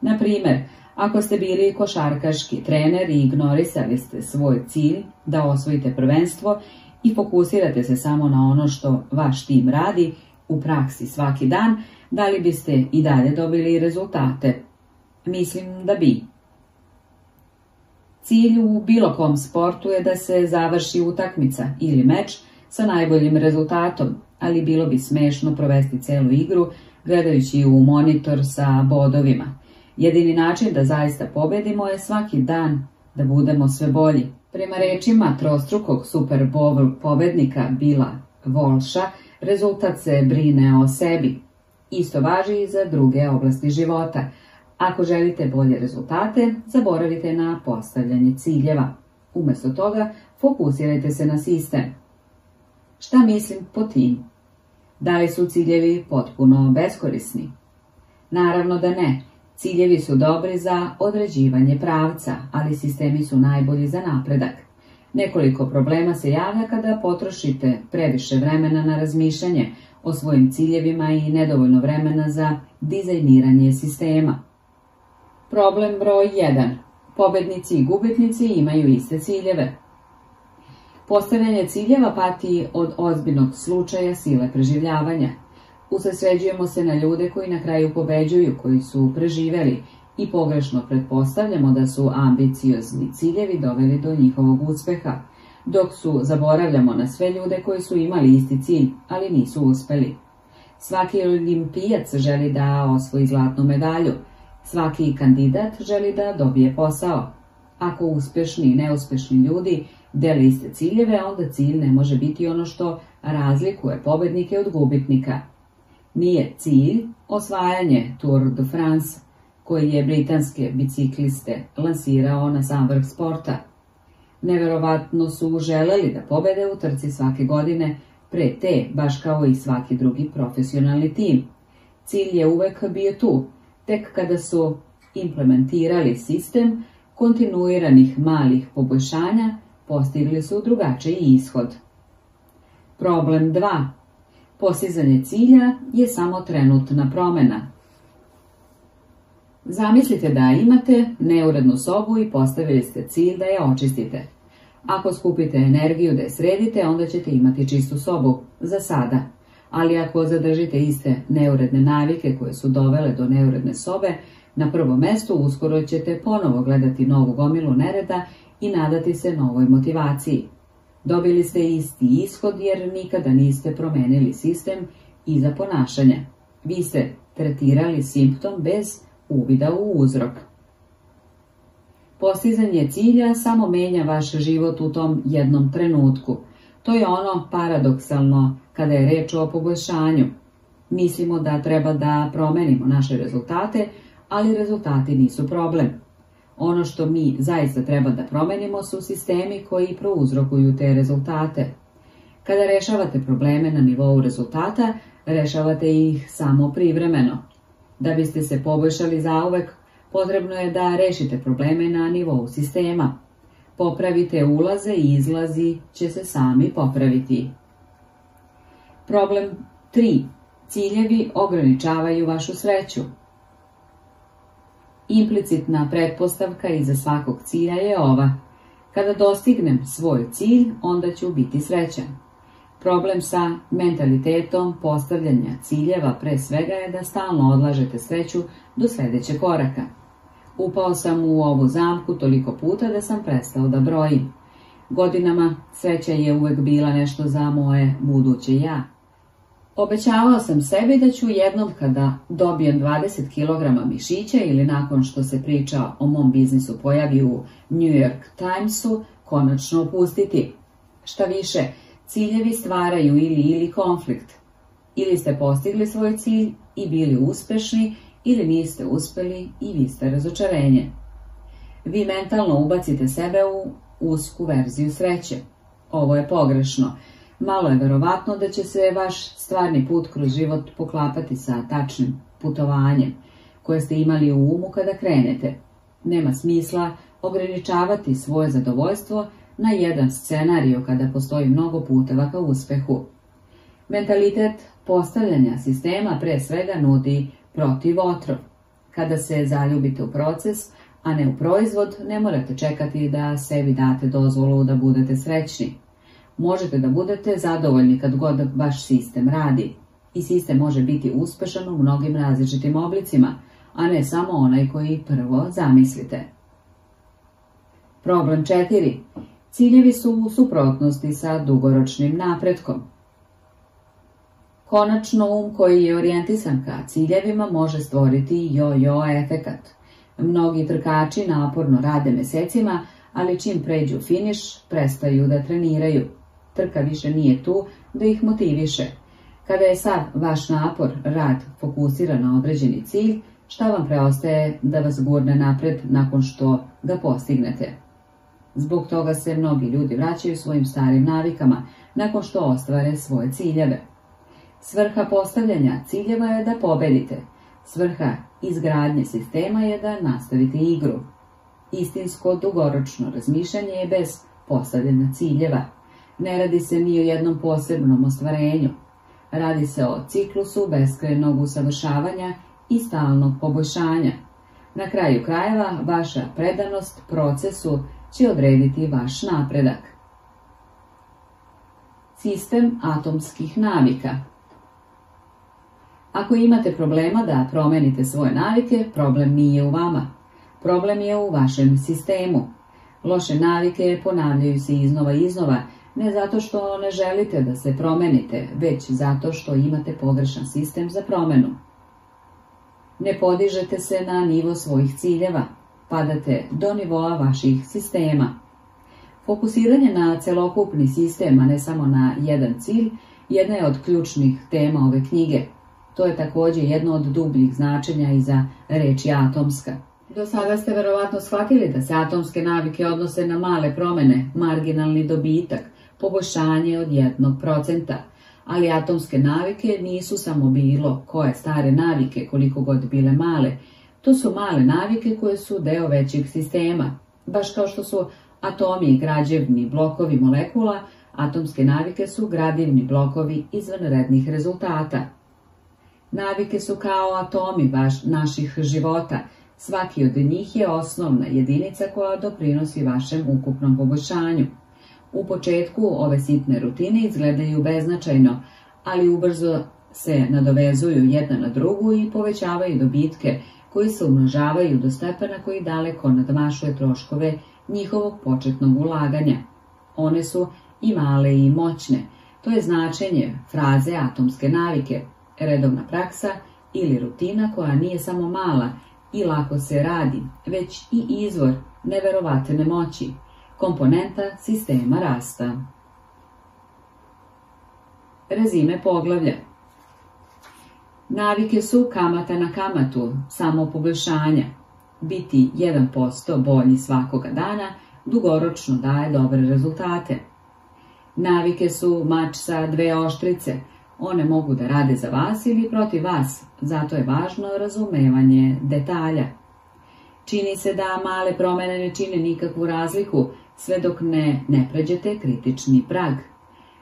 Na primjer, ako ste bili košarkaški trener i ignorisali ste svoj cilj da osvojite prvenstvo i fokusirate se samo na ono što vaš tim radi u praksi svaki dan, da li biste i dalje dobili rezultate? Mislim da bi. Cilj u bilo kom sportu je da se završi utakmica ili meč sa najboljim rezultatom, ali bilo bi smešno provesti celu igru gledajući u monitor sa bodovima. Jedini način da zaista pobedimo je svaki dan da budemo sve bolji. Prema rečima trostrukog Super Bowl pobednika Bila Volša, rezultat se brine o sebi. Isto važi i za druge oblasti života. Ako želite bolje rezultate, zaboravite na postavljanje ciljeva. Umjesto toga, fokusirajte se na sistem. Šta mislim po tim? Da li su ciljevi potpuno beskorisni? Naravno da ne. Ciljevi su dobri za određivanje pravca, ali sistemi su najbolji za napredak. Nekoliko problema se javlja kada potrošite previše vremena na razmišljanje o svojim ciljevima i nedovoljno vremena za dizajniranje sistema. Problem broj 1. Pobednici i gubitnici imaju iste ciljeve. Postavljanje ciljeva pati od ozbiljnog slučaja sile preživljavanja. Usasređujemo se na ljude koji na kraju pobeđuju, koji su preživeli i pogrešno pretpostavljamo da su ambiciozni ciljevi doveli do njihovog uspeha, dok su zaboravljamo na sve ljude koji su imali isti cilj, ali nisu uspeli. Svaki olimpijac želi da osvoji zlatnu medalju, svaki kandidat želi da dobije posao. Ako uspješni i neuspješni ljudi dele iste ciljeve, onda cilj ne može biti ono što razlikuje pobednike od gubitnika. Nije cilj osvajanje Tour de France, koji je britanske bicikliste lansirao na sam vrh sporta. Neverovatno su želeli da pobede u trci svake godine, pre te, baš kao i svaki drugi profesionalni tim. Cilj je uvek bio tu, tek kada su implementirali sistem kontinuiranih malih poboljšanja, postigli su drugačiji ishod. Problem 2. Postizanje cilja je samo trenutna promjena. Zamislite da imate neurednu sobu i postavili ste cilj da je očistite. Ako skupite energiju da je sredite, onda ćete imati čistu sobu, za sada. Ali ako zadržite iste neuredne navike koje su dovele do neuredne sobe, na prvom mestu uskoro ćete ponovo gledati novu gomilu nereda i nadati se novoj motivaciji. Dobili ste isti ishod jer nikada niste promenili sistem i za ponašanje. Vi ste tretirali simptom bez uvida u uzrok. Postizanje cilja samo menja vaš život u tom jednom trenutku. To je ono paradoksalno kada je reč o poboljšanju. Mislimo da treba da promenimo naše rezultate, ali rezultati nisu problem. Ono što mi zaista treba da promenimo su sistemi koji prouzrokuju te rezultate. Kada rešavate probleme na nivou rezultata, rešavate ih samo privremeno. Da biste se poboljšali zauvek, potrebno je da rešite probleme na nivou sistema. Popravite ulaze i izlazi će se sami popraviti. Problem 3. Ciljevi ograničavaju vašu sreću. Implicitna pretpostavka iza svakog cilja je ova. Kada dostignem svoj cilj, onda ću biti srećan. Problem sa mentalitetom postavljanja ciljeva pre svega je da stalno odlažete sreću do sljedećeg koraka. Upao sam u ovu zamku toliko puta da sam prestao da brojim. Godinama sreća je uvek bila nešto za moje buduće ja. Obećavao sam sebi da ću jednom kada dobijem 20 kg mišića ili nakon što se priča o mom biznisu pojavi u New York Timesu, konačno opustiti. Šta više, ciljevi stvaraju ili ili konflikt. Ili ste postigli svoj cilj i bili uspešni, ili niste uspeli i vi ste razočarenje. Vi mentalno ubacite sebe u usku verziju sreće. Ovo je pogrešno. Malo je verovatno da će se vaš stvarni put kroz život poklapati sa tačnim putovanjem koje ste imali u umu kada krenete. Nema smisla ograničavati svoje zadovoljstvo na jedan scenario kada postoji mnogo puteva ka uspehu. Mentalitet postavljanja sistema pre svega nudi protiv otrov. Kada se zaljubite u proces, a ne u proizvod, ne morate čekati da sebi date dozvolu da budete srećni. Možete da budete zadovoljni kad god vaš sistem radi. I sistem može biti uspešan u mnogim različitim oblicima, a ne samo onaj koji prvo zamislite. Problem 4. Ciljevi su u suprotnosti sa dugoročnim napretkom. Konačno um koji je orijentisan ka ciljevima može stvoriti jo-jo efekat. Mnogi trkači naporno rade mesecima, ali čim pređu finiš, prestaju da treniraju. Trka više nije tu da ih motiviše. Kada je sav vaš napor, rad fokusira na određeni cilj, šta vam preostaje da vas gurne napred nakon što ga postignete. Zbog toga se mnogi ljudi vraćaju svojim starim navikama nakon što ostvare svoje ciljeve. Svrha postavljanja ciljeva je da pobedite. Svrha izgradnje sistema je da nastavite igru. Istinsko dugoročno razmišljanje je bez postavljanja ciljeva. Ne radi se ni o jednom posebnom ostvarenju. Radi se o ciklusu beskrajnog usavršavanja i stalnog poboljšanja. Na kraju krajeva, vaša predanost procesu će odrediti vaš napredak. Sistem atomskih navika Ako imate problema da promenite svoje navike, problem nije u vama. Problem je u vašem sistemu. Loše navike ponavljaju se iznova i iznova, ne zato što ne želite da se promenite, već zato što imate pogrešan sistem za promenu. Ne podižete se na nivo svojih ciljeva, padate do nivoa vaših sistema. Fokusiranje na celokupni sistem, a ne samo na jedan cilj, jedna je od ključnih tema ove knjige. To je također jedno od dubljih značenja iza reči atomska. Do sada ste verovatno shvatili da se atomske navike odnose na male promene, marginalni dobitak, poboljšanje od jednog procenta, ali atomske navike nisu samo bilo koje stare navike koliko god bile male, to su male navike koje su deo većeg sistema, baš kao što su atomi i građevni blokovi molekula, atomske navike su gradivni blokovi izvanrednih rezultata. Navike su kao atomi vaš, naših života, svaki od njih je osnovna jedinica koja doprinosi vašem ukupnom poboljšanju. U početku ove sitne rutine izgledaju beznačajno, ali ubrzo se nadovezuju jedna na drugu i povećavaju dobitke koji se umnožavaju do stepena koji daleko nadmašuje troškove njihovog početnog ulaganja. One su i male i moćne, to je značenje fraze atomske navike, redovna praksa ili rutina koja nije samo mala i lako se radi, već i izvor neverovatne moći, komponenta sistema rasta. Rezime poglavlja Navike su kamata na kamatu, samo poboljšanja. Biti 1% bolji svakoga dana dugoročno daje dobre rezultate. Navike su mač sa dve oštrice, one mogu da rade za vas ili protiv vas, zato je važno razumevanje detalja. Čini se da male promjene ne čine nikakvu razliku, sve dok ne, ne pređete kritični prag.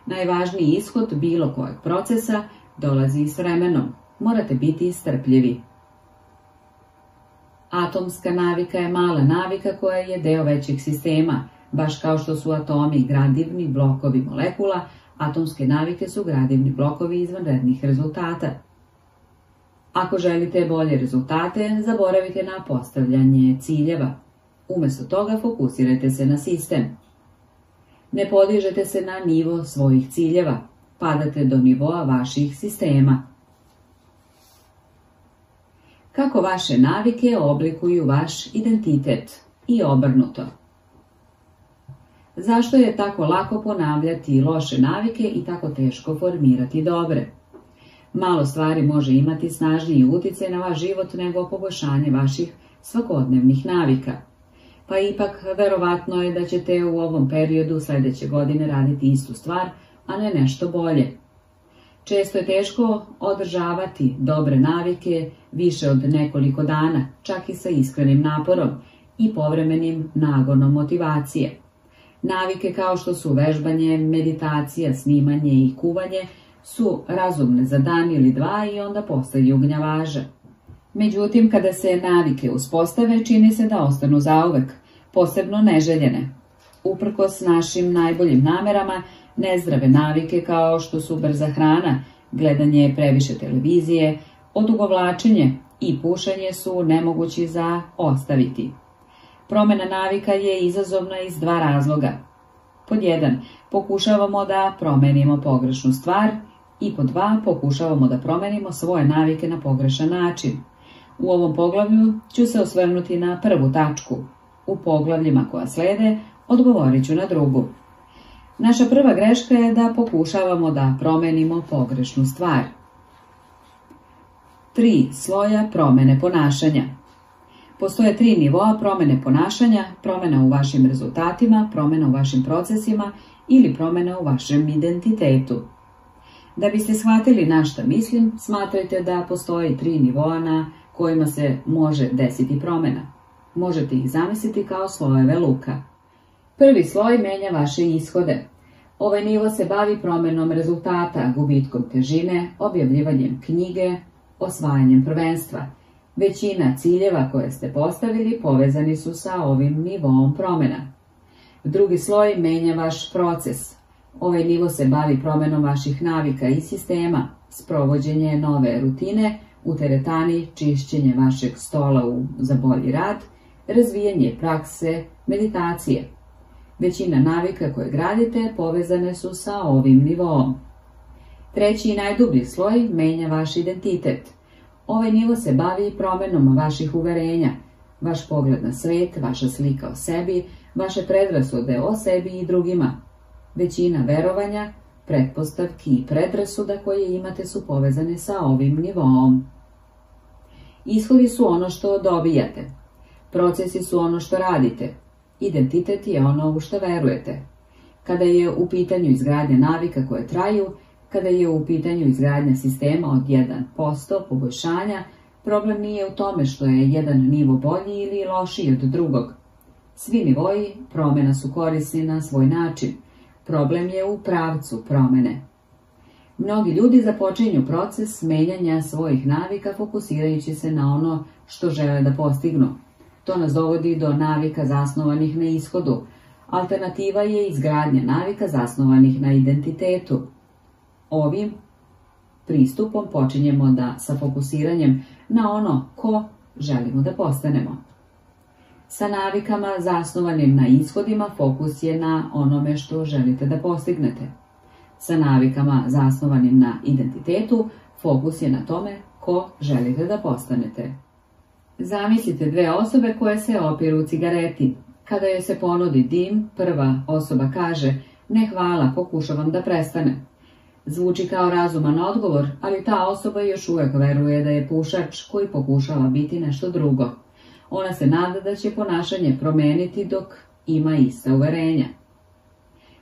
Najvažniji ishod bilo kojeg procesa dolazi s vremenom. Morate biti strpljivi. Atomska navika je mala navika koja je deo većeg sistema, baš kao što su atomi gradivni blokovi molekula, atomske navike su gradivni blokovi izvanrednih rezultata. Ako želite bolje rezultate, zaboravite na postavljanje ciljeva. Umjesto toga fokusirajte se na sistem. Ne podižete se na nivo svojih ciljeva, padate do nivoa vaših sistema. Kako vaše navike oblikuju vaš identitet i obrnuto. Zašto je tako lako ponavljati loše navike i tako teško formirati dobre? Malo stvari može imati snažniji utjecaj na vaš život nego poboljšanje vaših svakodnevnih navika. Pa ipak, verovatno je da ćete u ovom periodu sljedeće godine raditi istu stvar, a ne nešto bolje. Često je teško održavati dobre navike više od nekoliko dana, čak i sa iskrenim naporom i povremenim nagonom motivacije. Navike kao što su vežbanje, meditacija, snimanje i kuvanje su razumne za dan ili dva i onda postaju gnjavaža. Međutim, kada se navike uspostave, čini se da ostanu zauvek, posebno neželjene. Uprkos našim najboljim namerama, nezdrave navike kao što su brza hrana, gledanje previše televizije, odugovlačenje i pušanje su nemogući za ostaviti. Promjena navika je izazovna iz dva razloga. Pod jedan, pokušavamo da promenimo pogrešnu stvar i pod dva, pokušavamo da promenimo svoje navike na pogrešan način. U ovom poglavlju ću se osvrnuti na prvu tačku. U poglavljima koja slede odgovorit ću na drugu. Naša prva greška je da pokušavamo da promenimo pogrešnu stvar. Tri sloja promene ponašanja. Postoje tri nivoa promene ponašanja, promena u vašim rezultatima, promena u vašim procesima ili promena u vašem identitetu. Da biste shvatili na šta mislim, smatrajte da postoji tri nivoa na kojima se može desiti promena. Možete ih zamisliti kao slojeve luka. Prvi sloj menja vaše ishode. Ovaj nivo se bavi promenom rezultata, gubitkom težine, objavljivanjem knjige, osvajanjem prvenstva. Većina ciljeva koje ste postavili povezani su sa ovim nivom promena. Drugi sloj menja vaš proces. Ovaj nivo se bavi promenom vaših navika i sistema, sprovođenje nove rutine, u teretani, čišćenje vašeg stola u, za bolji rad, razvijanje prakse, meditacije. Većina navika koje gradite povezane su sa ovim nivom. Treći i najdublji sloj menja vaš identitet. Ovaj nivo se bavi promenom vaših uverenja, vaš pogled na svet, vaša slika o sebi, vaše predrasude o sebi i drugima. Većina verovanja, pretpostavki i predrasuda koje imate su povezane sa ovim nivom. Ishodi su ono što dobijate. Procesi su ono što radite. Identitet je ono u što verujete. Kada je u pitanju izgradnja navika koje traju, kada je u pitanju izgradnja sistema od 1% poboljšanja, problem nije u tome što je jedan nivo bolji ili lošiji od drugog. Svi nivoji promjena su korisni na svoj način. Problem je u pravcu promjene. Mnogi ljudi započinju proces menjanja svojih navika fokusirajući se na ono što žele da postignu. To nas dovodi do navika zasnovanih na ishodu. Alternativa je izgradnja navika zasnovanih na identitetu. Ovim pristupom počinjemo da sa fokusiranjem na ono ko želimo da postanemo. Sa navikama zasnovanim na ishodima fokus je na onome što želite da postignete. Sa navikama zasnovanim na identitetu fokus je na tome ko želite da postanete. Zamislite dve osobe koje se opiru cigareti. Kada joj se ponudi dim, prva osoba kaže ne hvala, pokušavam da prestane. Zvuči kao razuman odgovor, ali ta osoba još uvijek veruje da je pušač koji pokušava biti nešto drugo. Ona se nada da će ponašanje promeniti dok ima ista uverenja.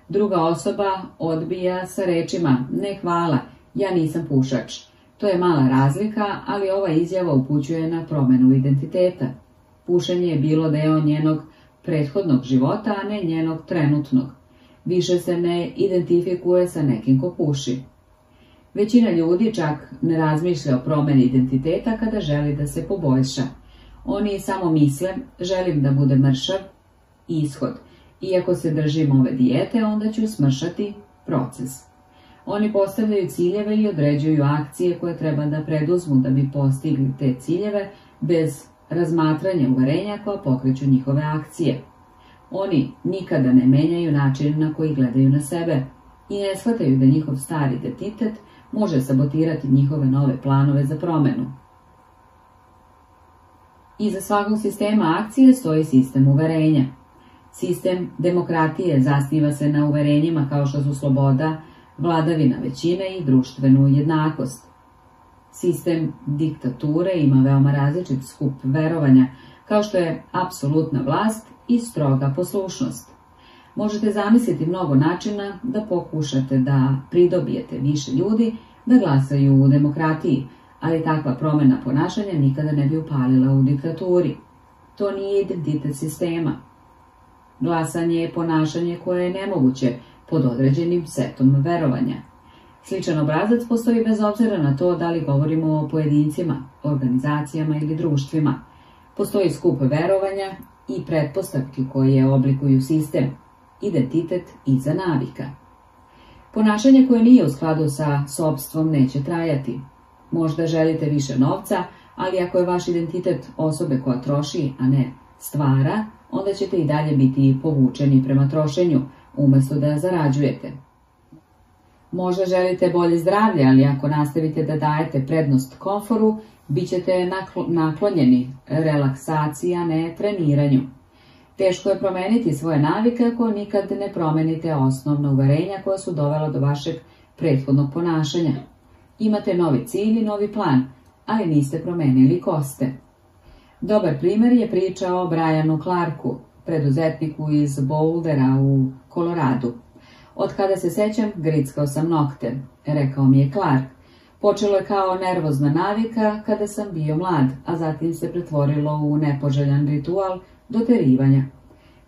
Druga osoba odbija sa rečima ne hvala, ja nisam pušač. To je mala razlika, ali ova izjava upućuje na promjenu identiteta. Pušenje je bilo deo njenog prethodnog života, a ne njenog trenutnog. Više se ne identifikuje sa nekim ko puši. Većina ljudi čak ne razmišlja o promjeni identiteta kada želi da se poboljša. Oni samo misle, želim da bude mršav, ishod. Iako se držim ove dijete, onda ću smršati proces. Oni postavljaju ciljeve i određuju akcije koje treba da preduzmu da bi postigli te ciljeve bez razmatranja uverenja koja pokreću njihove akcije. Oni nikada ne menjaju način na koji gledaju na sebe i ne shvataju da njihov stari identitet može sabotirati njihove nove planove za promjenu. Iza svakog sistema akcije stoji sistem uverenja. Sistem demokratije zasniva se na uverenjima kao što su sloboda, vladavina većine i društvenu jednakost. Sistem diktature ima veoma različit skup verovanja, kao što je apsolutna vlast i stroga poslušnost. Možete zamisliti mnogo načina da pokušate da pridobijete više ljudi da glasaju u demokratiji, ali takva promjena ponašanja nikada ne bi upalila u diktaturi. To nije identitet sistema. Glasanje je ponašanje koje je nemoguće pod određenim setom verovanja. Sličan obrazac postoji bez obzira na to da li govorimo o pojedincima, organizacijama ili društvima. Postoji skup verovanja i pretpostavki koje oblikuju sistem, identitet iza navika. Ponašanje koje nije u skladu sa sobstvom neće trajati. Možda želite više novca, ali ako je vaš identitet osobe koja troši, a ne stvara, onda ćete i dalje biti povučeni prema trošenju, umjesto da zarađujete. Možda želite bolje zdravlje, ali ako nastavite da dajete prednost komforu, bit ćete naklonjeni relaksaciji, a ne treniranju. Teško je promeniti svoje navike ako nikad ne promenite osnovna uverenja koja su dovela do vašeg prethodnog ponašanja. Imate novi cilj i novi plan, ali niste promenili koste. Dobar primjer je priča o Brianu Clarku, preduzetniku iz Bouldera u Koloradu. Od kada se sećam, grickao sam nokte, rekao mi je Clark. Počelo je kao nervozna navika kada sam bio mlad, a zatim se pretvorilo u nepoželjan ritual doterivanja.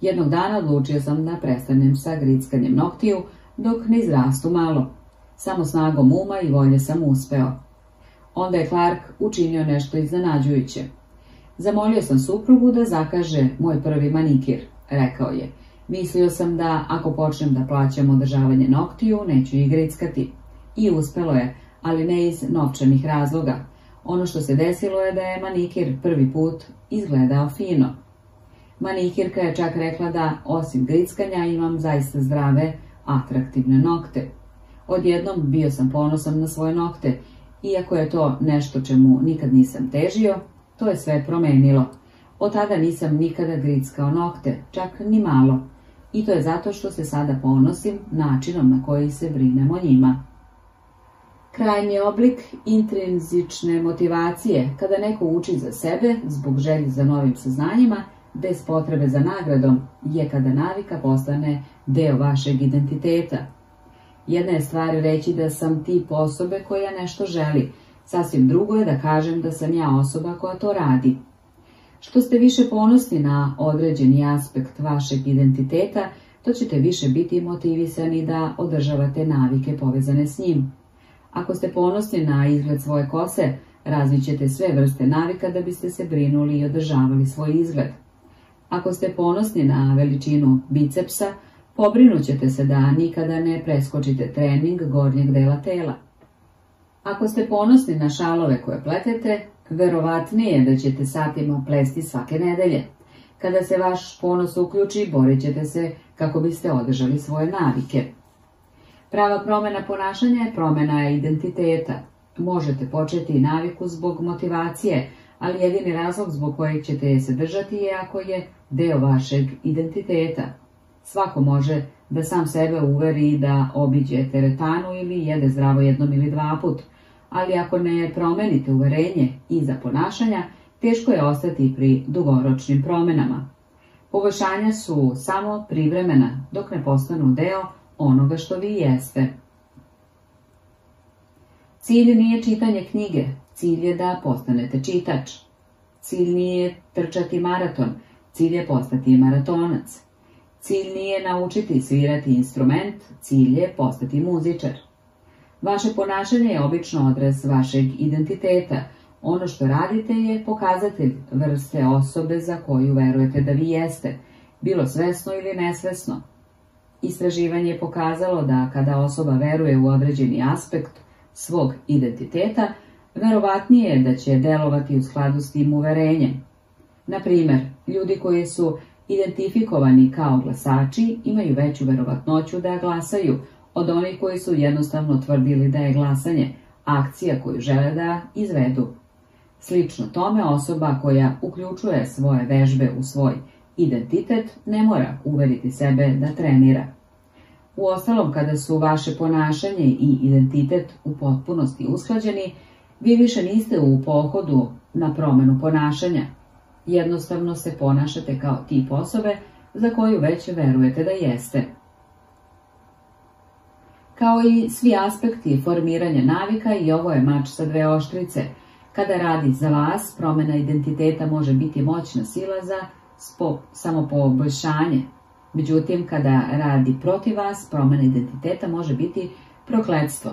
Jednog dana odlučio sam da prestanem sa grickanjem noktiju dok ne izrastu malo. Samo snagom uma i volje sam uspeo. Onda je Clark učinio nešto iznenađujuće. Zamolio sam suprugu da zakaže moj prvi manikir, rekao je. Mislio sam da ako počnem da plaćam održavanje noktiju, neću ih grickati. I uspelo je, ali ne iz novčanih razloga. Ono što se desilo je da je manikir prvi put izgledao fino. Manikirka je čak rekla da, osim grickanja, imam zaista zdrave, atraktivne nokte. Odjednom bio sam ponosan na svoje nokte, iako je to nešto čemu nikad nisam težio, to je sve promenilo. Od tada nisam nikada grickao nokte, čak ni malo. I to je zato što se sada ponosim načinom na koji se brinem njima. Krajnji oblik intrinzične motivacije, kada neko uči za sebe, zbog želji za novim saznanjima, bez potrebe za nagradom, je kada navika postane deo vašeg identiteta. Jedna je stvar reći da sam tip osobe koja nešto želi, Sasvim drugo je da kažem da sam ja osoba koja to radi. Što ste više ponosni na određeni aspekt vašeg identiteta, to ćete više biti motivisani da održavate navike povezane s njim. Ako ste ponosni na izgled svoje kose, razvit ćete sve vrste navika da biste se brinuli i održavali svoj izgled. Ako ste ponosni na veličinu bicepsa, pobrinut ćete se da nikada ne preskočite trening gornjeg dela tela. Ako ste ponosni na šalove koje pletete, verovatnije je da ćete satima plesti svake nedelje. Kada se vaš ponos uključi, borit ćete se kako biste održali svoje navike. Prava promjena ponašanja je promjena identiteta. Možete početi naviku zbog motivacije, ali jedini razlog zbog kojeg ćete je se držati je ako je deo vašeg identiteta. Svako može da sam sebe uveri da obiđe teretanu ili jede zdravo jednom ili dva put, ali ako ne promenite uverenje iza ponašanja, teško je ostati pri dugoročnim promenama. Poboljšanja su samo privremena, dok ne postanu deo onoga što vi jeste. Cilj nije čitanje knjige, cilj je da postanete čitač. Cilj nije trčati maraton, cilj je postati maratonac. Cilj nije naučiti svirati instrument, cilj je postati muzičar. Vaše ponašanje je obično odraz vašeg identiteta. Ono što radite je pokazatelj vrste osobe za koju verujete da vi jeste, bilo svesno ili nesvesno. Istraživanje je pokazalo da kada osoba veruje u određeni aspekt svog identiteta, verovatnije je da će delovati u skladu s tim uverenjem. Na primjer, ljudi koji su identifikovani kao glasači imaju veću verovatnoću da glasaju, od onih koji su jednostavno tvrdili da je glasanje akcija koju žele da izvedu. Slično tome osoba koja uključuje svoje vežbe u svoj identitet ne mora uveriti sebe da trenira. U ostalom, kada su vaše ponašanje i identitet u potpunosti usklađeni, vi više niste u pohodu na promenu ponašanja. Jednostavno se ponašate kao tip osobe za koju već verujete da jeste. Kao i svi aspekti formiranja navika i ovo je mač sa dve oštrice. Kada radi za vas, promjena identiteta može biti moćna sila za samo poboljšanje. Međutim, kada radi protiv vas, promjena identiteta može biti prokletstvo.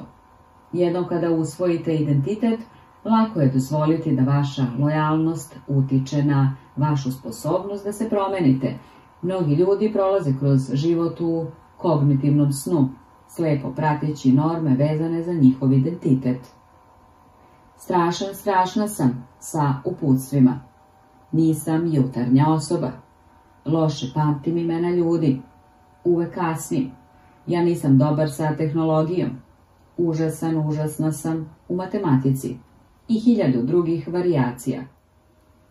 Jednom kada usvojite identitet, lako je dozvoliti da vaša lojalnost utiče na vašu sposobnost da se promenite. Mnogi ljudi prolaze kroz život u kognitivnom snu, slepo prateći norme vezane za njihov identitet. Strašan, strašna sam sa uputstvima. Nisam jutarnja osoba. Loše pamtim imena ljudi. Uvek kasnim. Ja nisam dobar sa tehnologijom. Užasan, užasna sam u matematici. I hiljadu drugih varijacija.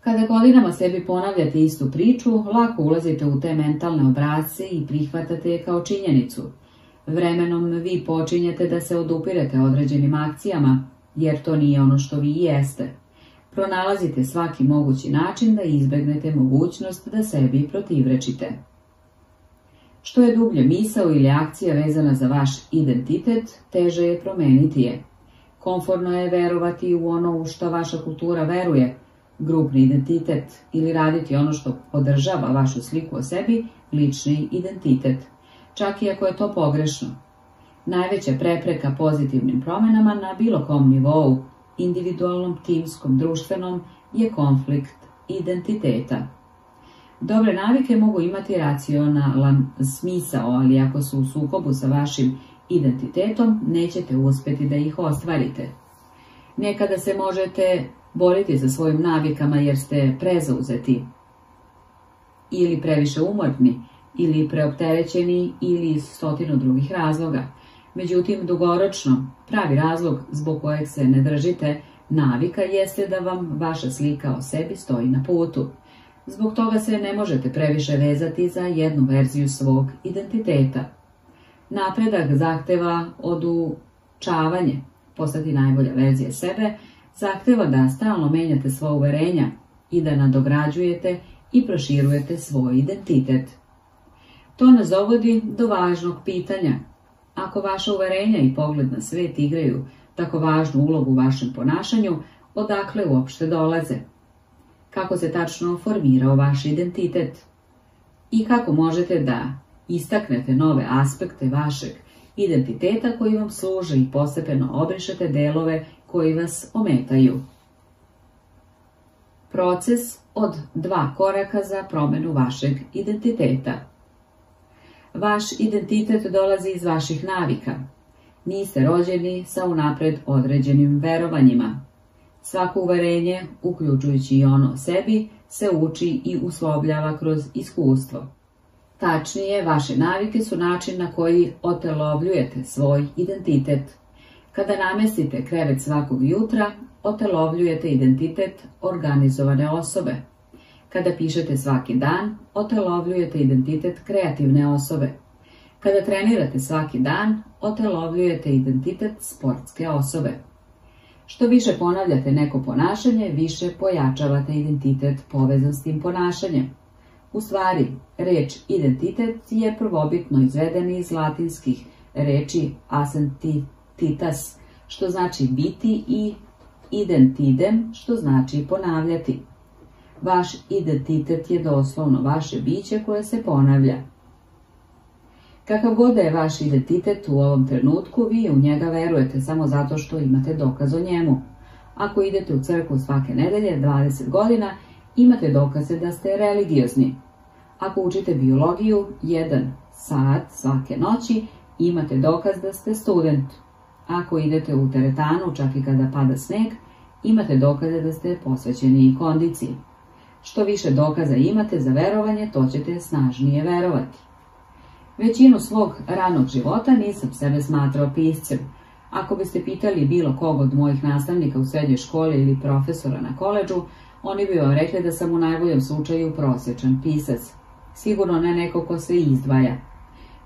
Kada godinama sebi ponavljate istu priču, lako ulazite u te mentalne obrazce i prihvatate je kao činjenicu – Vremenom vi počinjete da se odupirete određenim akcijama, jer to nije ono što vi jeste. Pronalazite svaki mogući način da izbegnete mogućnost da sebi protivrečite. Što je dublje misao ili akcija vezana za vaš identitet, teže je promeniti je. Konforno je verovati u ono u što vaša kultura veruje, grupni identitet, ili raditi ono što podržava vašu sliku o sebi, lični identitet. Čak i ako je to pogrešno. Najveća prepreka pozitivnim promenama na bilo kom nivou, individualnom, timskom, društvenom, je konflikt identiteta. Dobre navike mogu imati racionalan smisao, ali ako su u sukobu sa vašim identitetom, nećete uspjeti da ih ostvarite. Nekada se možete boriti sa svojim navikama jer ste prezauzeti ili previše umorni ili preopterećeni ili iz stotinu drugih razloga. Međutim, dugoročno, pravi razlog zbog kojeg se ne držite navika jeste da vam vaša slika o sebi stoji na putu. Zbog toga se ne možete previše vezati za jednu verziju svog identiteta. Napredak zahteva odučavanje, postati najbolja verzija sebe, zahteva da stalno menjate svoje uverenja i da nadograđujete i proširujete svoj identitet. To nas dovodi do važnog pitanja. Ako vaša uverenja i pogled na svet igraju tako važnu ulogu u vašem ponašanju, odakle uopšte dolaze? Kako se tačno formirao vaš identitet? I kako možete da istaknete nove aspekte vašeg identiteta koji vam služe i postepeno obrišete delove koji vas ometaju. Proces od dva koraka za promenu vašeg identiteta. Vaš identitet dolazi iz vaših navika. Niste rođeni sa unapred određenim verovanjima. Svako uverenje, uključujući i ono sebi, se uči i uslovljava kroz iskustvo. Tačnije, vaše navike su način na koji otelovljujete svoj identitet. Kada namestite krevet svakog jutra, otelovljujete identitet organizovane osobe. Kada pišete svaki dan, otelovljujete identitet kreativne osobe. Kada trenirate svaki dan, otelovljujete identitet sportske osobe. Što više ponavljate neko ponašanje, više pojačavate identitet povezan s tim ponašanjem. U stvari, reč identitet je prvobitno izveden iz latinskih reči asentitas, što znači biti i identidem, što znači ponavljati. Vaš identitet je doslovno vaše biće koje se ponavlja. Kakav god je vaš identitet u ovom trenutku, vi u njega verujete samo zato što imate dokaz o njemu. Ako idete u crkvu svake nedelje 20 godina, imate dokaze da ste religiozni. Ako učite biologiju jedan sat svake noći, imate dokaz da ste student. Ako idete u teretanu, čak i kada pada sneg, imate dokaze da ste posvećeni i kondiciji. Što više dokaza imate za verovanje, to ćete snažnije verovati. Većinu svog ranog života nisam sebe smatrao piscem. Ako biste pitali bilo kog od mojih nastavnika u srednjoj školi ili profesora na koleđu, oni bi vam rekli da sam u najboljem slučaju prosječan pisac. Sigurno ne neko ko se izdvaja.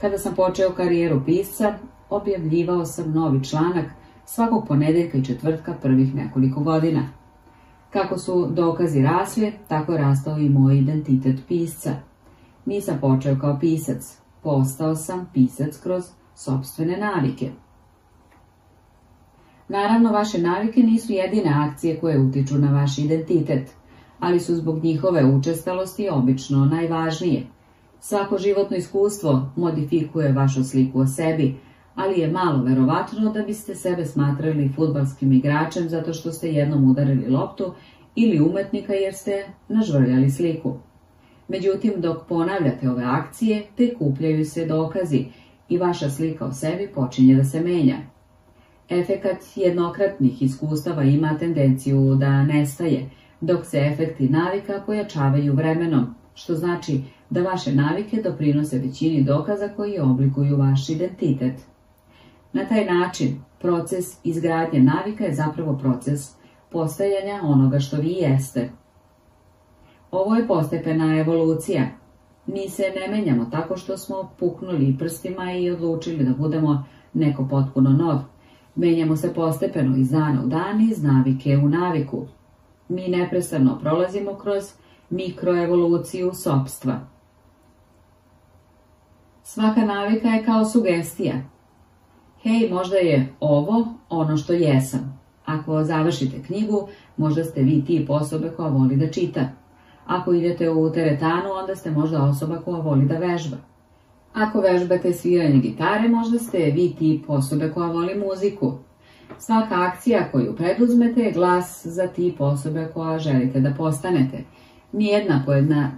Kada sam počeo karijeru pisca, objavljivao sam novi članak svakog ponedeljka i četvrtka prvih nekoliko godina. Kako su dokazi rasli, tako rastao i moj identitet pisca. Nisam počeo kao pisac, postao sam pisac kroz sobstvene navike. Naravno, vaše navike nisu jedine akcije koje utiču na vaš identitet, ali su zbog njihove učestalosti obično najvažnije. Svako životno iskustvo modifikuje vašu sliku o sebi, ali je malo verovatno da biste sebe smatrali futbalskim igračem zato što ste jednom udarili loptu ili umetnika jer ste nažvrljali sliku. Međutim, dok ponavljate ove akcije, te kupljaju se dokazi i vaša slika o sebi počinje da se menja. Efekat jednokratnih iskustava ima tendenciju da nestaje, dok se efekti navika pojačavaju vremenom, što znači da vaše navike doprinose većini dokaza koji oblikuju vaš identitet. Na taj način, proces izgradnje navika je zapravo proces postajanja onoga što vi jeste. Ovo je postepena evolucija. Mi se ne menjamo tako što smo puknuli prstima i odlučili da budemo neko potpuno nov. Menjamo se postepeno iz dana u dan, iz navike u naviku. Mi neprestano prolazimo kroz mikroevoluciju sobstva. Svaka navika je kao sugestija. Hej, možda je ovo ono što jesam. Ako završite knjigu, možda ste vi tip osobe koja voli da čita. Ako idete u teretanu, onda ste možda osoba koja voli da vežba. Ako vežbate sviranje gitare, možda ste vi tip osobe koja voli muziku. Svaka akcija koju preduzmete je glas za tip osobe koja želite da postanete. Nijedna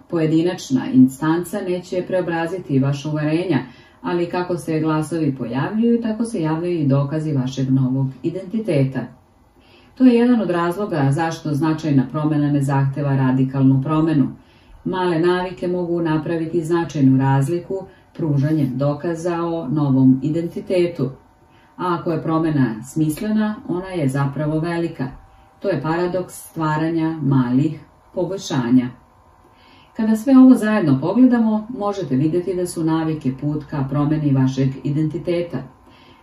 pojedinačna instanca neće preobraziti vaše uverenja, ali kako se glasovi pojavljuju, tako se javljaju i dokazi vašeg novog identiteta. To je jedan od razloga zašto značajna promjena ne zahteva radikalnu promjenu. Male navike mogu napraviti značajnu razliku pružanjem dokaza o novom identitetu. A ako je promjena smislena, ona je zapravo velika. To je paradoks stvaranja malih poboljšanja. Kada sve ovo zajedno pogledamo, možete vidjeti da su navike put ka promjeni vašeg identiteta.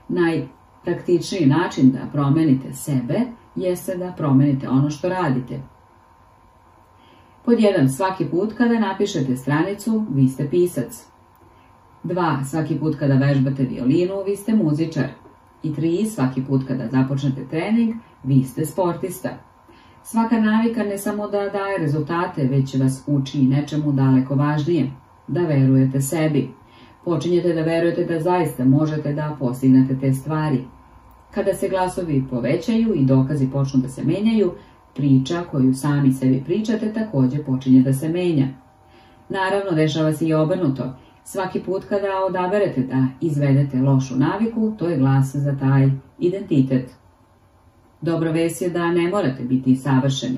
Najpraktičniji način da promenite sebe jeste da promenite ono što radite. Pod jedan, svaki put kada napišete stranicu, vi ste pisac. Dva, svaki put kada vežbate violinu, vi ste muzičar. I tri, svaki put kada započnete trening, vi ste sportista. Svaka navika ne samo da daje rezultate, već vas uči i nečemu daleko važnije, da verujete sebi. Počinjete da verujete da zaista možete da postignete te stvari. Kada se glasovi povećaju i dokazi počnu da se menjaju, priča koju sami sebi pričate također počinje da se menja. Naravno, dešava se i obrnuto. Svaki put kada odaberete da izvedete lošu naviku, to je glas za taj identitet. Dobro ves je da ne morate biti savršeni.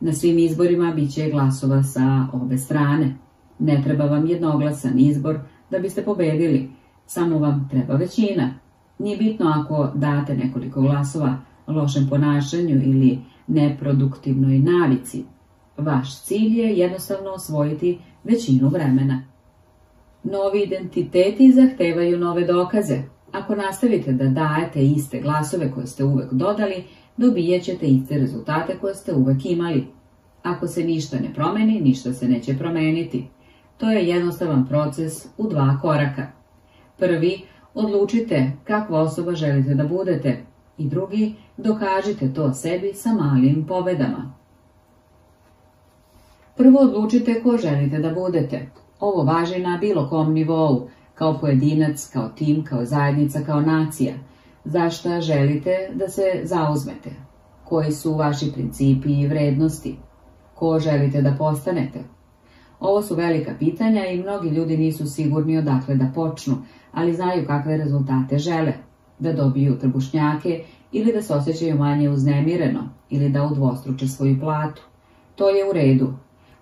Na svim izborima bit će glasova sa obe strane. Ne treba vam jednoglasan izbor da biste pobedili, samo vam treba većina. Nije bitno ako date nekoliko glasova lošem ponašanju ili neproduktivnoj navici. Vaš cilj je jednostavno osvojiti većinu vremena. Novi identiteti zahtevaju nove dokaze. Ako nastavite da dajete iste glasove koje ste uvek dodali, dobijat ćete iste rezultate koje ste uvek imali. Ako se ništa ne promeni, ništa se neće promeniti. To je jednostavan proces u dva koraka. Prvi, odlučite kakva osoba želite da budete i drugi, dokažite to sebi sa malim pobedama. Prvo odlučite ko želite da budete. Ovo važi na bilo kom nivou, kao pojedinac, kao tim, kao zajednica, kao nacija. Zašta želite da se zauzmete? Koji su vaši principi i vrednosti? Ko želite da postanete? Ovo su velika pitanja i mnogi ljudi nisu sigurni odakle da počnu, ali znaju kakve rezultate žele. Da dobiju trbušnjake ili da se osjećaju manje uznemireno ili da udvostruče svoju platu. To je u redu.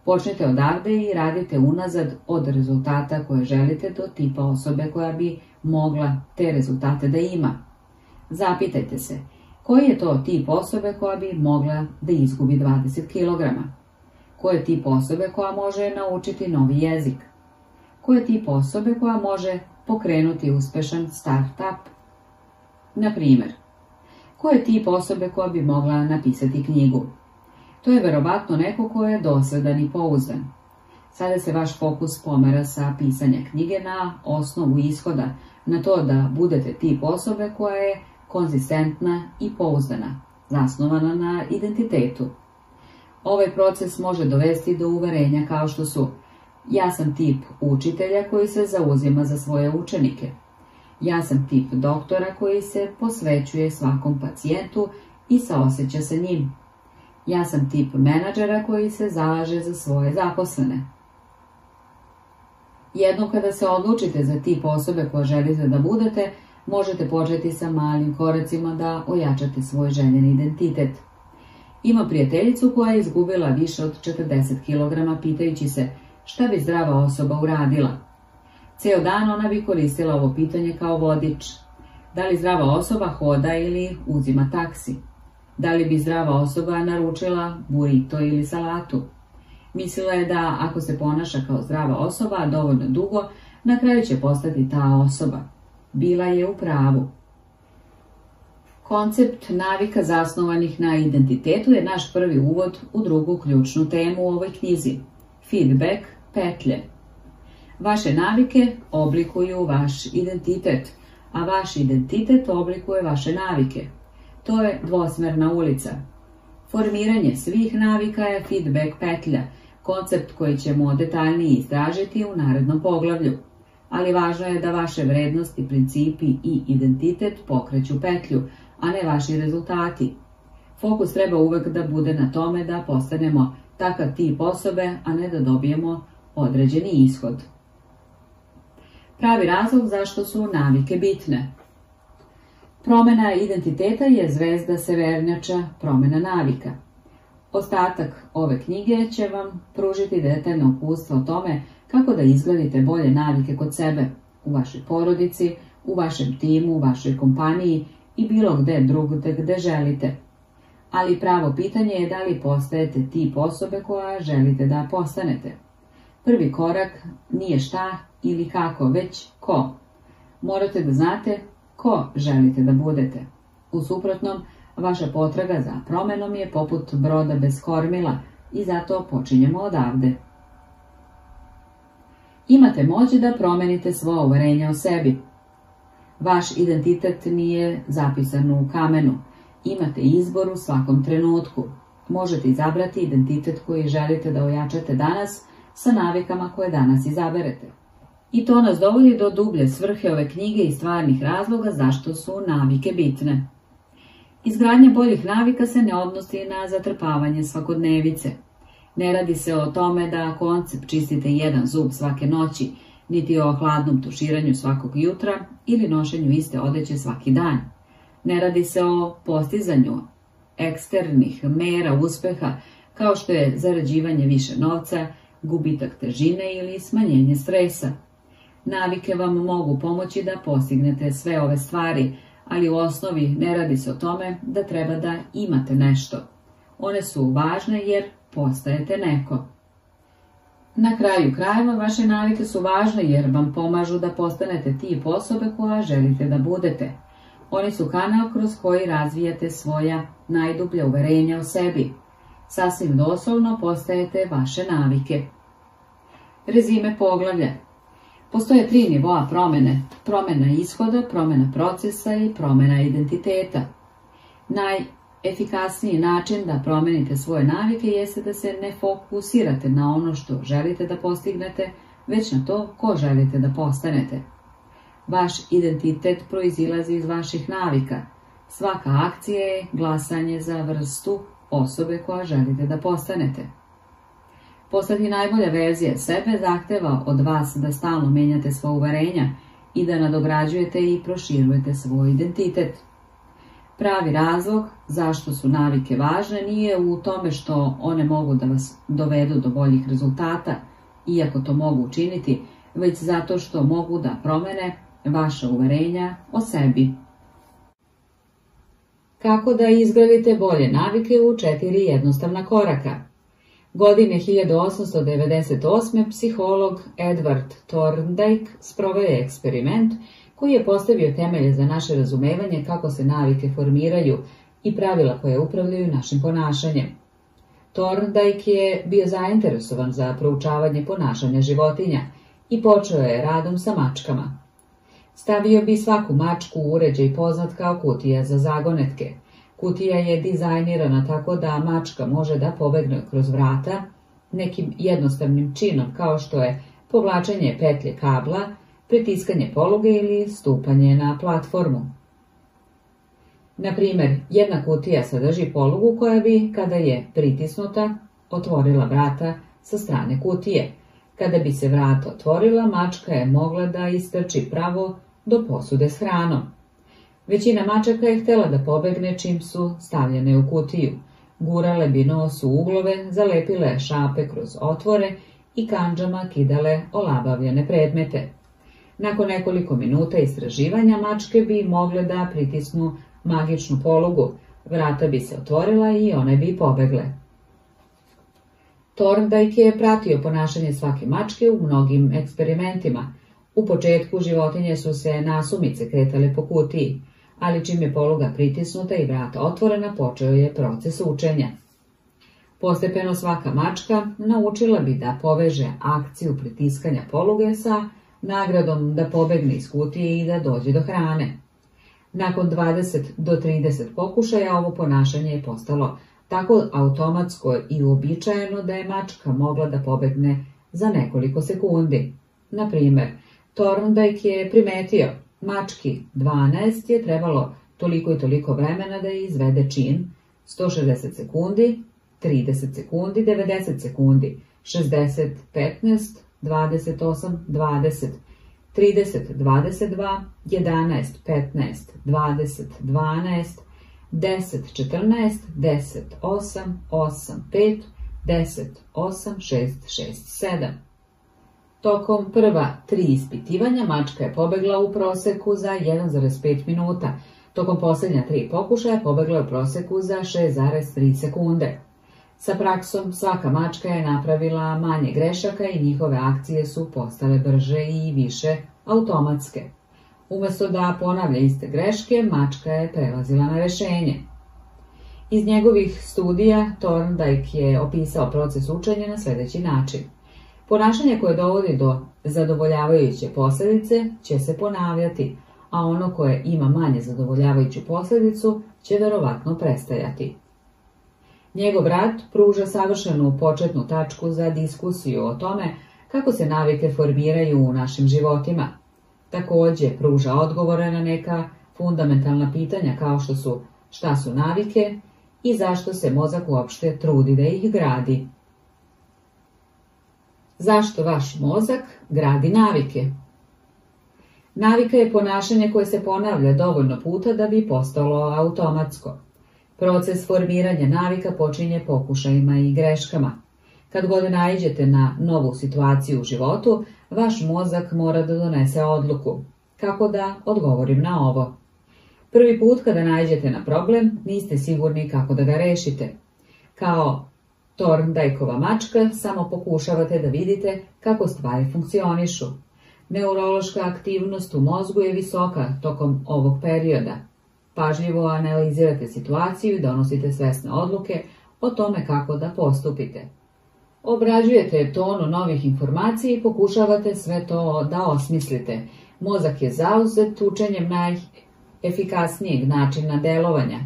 Počnite odavde i radite unazad od rezultata koje želite do tipa osobe koja bi mogla te rezultate da ima. Zapitajte se, koji je to tip osobe koja bi mogla da izgubi 20 kg? Ko je tip osobe koja može naučiti novi jezik? Ko je tip osobe koja može pokrenuti uspešan start-up? Na primjer, ko je tip osobe koja bi mogla napisati knjigu? To je verovatno neko ko je dosadan i pouzdan. Sada se vaš fokus pomera sa pisanja knjige na osnovu ishoda, na to da budete tip osobe koja je konzistentna i pouzdana, zasnovana na identitetu. Ovaj proces može dovesti do uverenja kao što su ja sam tip učitelja koji se zauzima za svoje učenike. Ja sam tip doktora koji se posvećuje svakom pacijentu i saosjeća se njim. Ja sam tip menadžera koji se zalaže za svoje zaposlene. Jednom kada se odlučite za tip osobe koja želite da budete, možete početi sa malim koracima da ojačate svoj željeni identitet. Ima prijateljicu koja je izgubila više od 40 kg pitajući se šta bi zdrava osoba uradila. Ceo dan ona bi koristila ovo pitanje kao vodič. Da li zdrava osoba hoda ili uzima taksi? Da li bi zdrava osoba naručila burito ili salatu? Mislila je da ako se ponaša kao zdrava osoba dovoljno dugo, na kraju će postati ta osoba. Bila je u pravu. Koncept navika zasnovanih na identitetu je naš prvi uvod u drugu ključnu temu u ovoj knjizi. Feedback petlje. Vaše navike oblikuju vaš identitet, a vaš identitet oblikuje vaše navike. To je dvosmerna ulica. Formiranje svih navika je feedback petlja, koncept koji ćemo detaljnije istražiti u narednom poglavlju. Ali važno je da vaše vrednosti, principi i identitet pokreću petlju, a ne vaši rezultati. Fokus treba uvek da bude na tome da postanemo takav tip osobe, a ne da dobijemo određeni ishod. Pravi razlog zašto su navike bitne. Promena identiteta je zvezda severnjača promena navika. Ostatak ove knjige će vam pružiti detaljno upustvo o tome kako da izgledite bolje navike kod sebe, u vašoj porodici, u vašem timu, u vašoj kompaniji i bilo gde drugde gde želite. Ali pravo pitanje je da li postajete tip osobe koja želite da postanete. Prvi korak nije šta ili kako, već ko. Morate da znate ko želite da budete. U suprotnom, vaša potraga za promenom je poput broda bez kormila i zato počinjemo odavde. Imate moć da promenite svo uverenje o sebi. Vaš identitet nije zapisan u kamenu. Imate izbor u svakom trenutku. Možete izabrati identitet koji želite da ojačate danas sa navikama koje danas izaberete. I to nas dovodi do dublje svrhe ove knjige i stvarnih razloga zašto su navike bitne. Izgradnja boljih navika se ne odnosi na zatrpavanje svakodnevice. Ne radi se o tome da koncept čistite jedan zub svake noći, niti o hladnom tuširanju svakog jutra ili nošenju iste odeće svaki dan. Ne radi se o postizanju eksternih mera uspeha kao što je zarađivanje više novca, gubitak težine ili smanjenje stresa. Navike vam mogu pomoći da postignete sve ove stvari, ali u osnovi ne radi se o tome da treba da imate nešto. One su važne jer postajete neko. Na kraju krajeva vaše navike su važne jer vam pomažu da postanete tip osobe koja želite da budete. Oni su kanal kroz koji razvijate svoja najdublja uverenja o sebi. Sasvim doslovno postajete vaše navike. Rezime poglavlja Postoje tri nivoa promene, promena ishoda, promena procesa i promena identiteta. Najefikasniji način da promenite svoje navike jeste da se ne fokusirate na ono što želite da postignete, već na to ko želite da postanete. Vaš identitet proizilazi iz vaših navika. Svaka akcija je glasanje za vrstu osobe koja želite da postanete. Postati najbolja verzija sebe zahteva od vas da stalno menjate svoje uverenja i da nadograđujete i proširujete svoj identitet. Pravi razlog zašto su navike važne nije u tome što one mogu da vas dovedu do boljih rezultata, iako to mogu učiniti, već zato što mogu da promene vaša uverenja o sebi. Kako da izgradite bolje navike u četiri jednostavna koraka? Godine 1898. psiholog Edward Thorndike sproveo je eksperiment koji je postavio temelje za naše razumevanje kako se navike formiraju i pravila koje upravljaju našim ponašanjem. Thorndike je bio zainteresovan za proučavanje ponašanja životinja i počeo je radom sa mačkama. Stavio bi svaku mačku u uređaj poznat kao kutija za zagonetke – Kutija je dizajnirana tako da mačka može da pobegne kroz vrata nekim jednostavnim činom kao što je povlačenje petlje kabla, pritiskanje poluge ili stupanje na platformu. Na primer, jedna kutija sadrži polugu koja bi, kada je pritisnuta, otvorila vrata sa strane kutije. Kada bi se vrata otvorila, mačka je mogla da istrči pravo do posude s hranom. Većina mačaka je htjela da pobegne čim su stavljene u kutiju. Gurale bi nos u uglove, zalepile šape kroz otvore i kanđama kidale olabavljene predmete. Nakon nekoliko minuta istraživanja mačke bi mogle da pritisnu magičnu polugu, vrata bi se otvorila i one bi pobegle. Thorndike je pratio ponašanje svake mačke u mnogim eksperimentima. U početku životinje su se nasumice kretale po kutiji, ali čim je poluga pritisnuta i vrata otvorena, počeo je proces učenja. Postepeno svaka mačka naučila bi da poveže akciju pritiskanja poluge sa nagradom da pobegne iz kutije i da dođe do hrane. Nakon 20 do 30 pokušaja ovo ponašanje je postalo tako automatsko i uobičajeno da je mačka mogla da pobegne za nekoliko sekundi. Na primjer, Thorndike je primetio, mački 12 je trebalo toliko i toliko vremena da je izvede čin, 160 sekundi, 30 sekundi, 90 sekundi, 60, 15, 28, 20, 30, 22, 11, 15, 20, 12, 10, 14, 10, 8, 8, 5, 10, 8, 6, 6, 7. Tokom prva tri ispitivanja mačka je pobegla u proseku za 1,5 minuta. Tokom posljednja tri pokušaja pobegla je u proseku za 6,3 sekunde. Sa praksom svaka mačka je napravila manje grešaka i njihove akcije su postale brže i više automatske. Umjesto da ponavlja iste greške, mačka je prelazila na rešenje. Iz njegovih studija Thorndike je opisao proces učenja na sljedeći način. Ponašanje koje dovodi do zadovoljavajuće posljedice će se ponavljati, a ono koje ima manje zadovoljavajuću posljedicu će verovatno prestajati. Njegov rad pruža savršenu početnu tačku za diskusiju o tome kako se navike formiraju u našim životima. Također pruža odgovore na neka fundamentalna pitanja kao što su šta su navike i zašto se mozak uopšte trudi da ih gradi. Zašto vaš mozak gradi navike? Navika je ponašanje koje se ponavlja dovoljno puta da bi postalo automatsko. Proces formiranja navika počinje pokušajima i greškama. Kad god naiđete na novu situaciju u životu, vaš mozak mora da donese odluku. Kako da odgovorim na ovo? Prvi put kada nađete na problem, niste sigurni kako da ga rešite. Kao Torndajkova mačka, samo pokušavate da vidite kako stvari funkcionišu. Neurološka aktivnost u mozgu je visoka tokom ovog perioda. Pažljivo analizirate situaciju i donosite svesne odluke o tome kako da postupite. Obrađujete tonu novih informacija i pokušavate sve to da osmislite. Mozak je zauzet učenjem najefikasnijeg načina delovanja.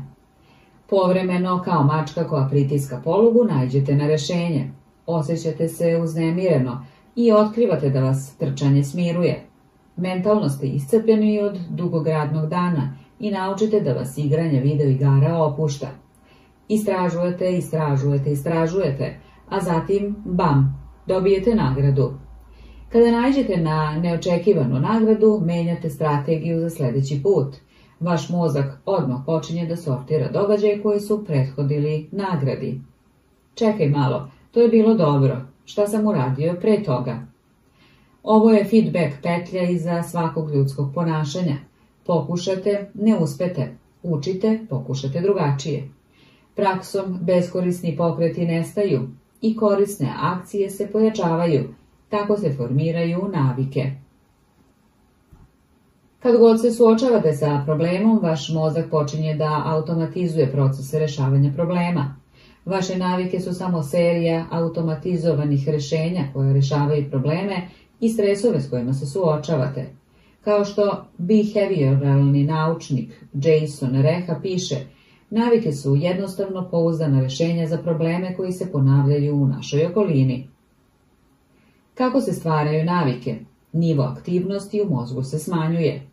Povremeno, kao mačka koja pritiska polugu, najđete na rešenje. Osjećate se uznemireno i otkrivate da vas trčanje smiruje. Mentalno ste iscrpljeni od dugog radnog dana i naučite da vas igranje video igara opušta. Istražujete, istražujete, istražujete, a zatim, bam, dobijete nagradu. Kada nađete na neočekivanu nagradu, menjate strategiju za sljedeći put. Vaš mozak odmah počinje da sortira događaje koji su prethodili nagradi. Čekaj malo, to je bilo dobro. Šta sam uradio pre toga? Ovo je feedback petlja iza svakog ljudskog ponašanja. Pokušate, ne uspete. Učite, pokušate drugačije. Praksom beskorisni pokreti nestaju i korisne akcije se pojačavaju, tako se formiraju navike. Kad god se suočavate sa problemom, vaš mozak počinje da automatizuje procese rešavanja problema. Vaše navike su samo serija automatizovanih rešenja koje rešavaju probleme i stresove s kojima se suočavate. Kao što behavioralni naučnik Jason Reha piše, navike su jednostavno pouzdana rješenja za probleme koji se ponavljaju u našoj okolini. Kako se stvaraju navike? Nivo aktivnosti u mozgu se smanjuje.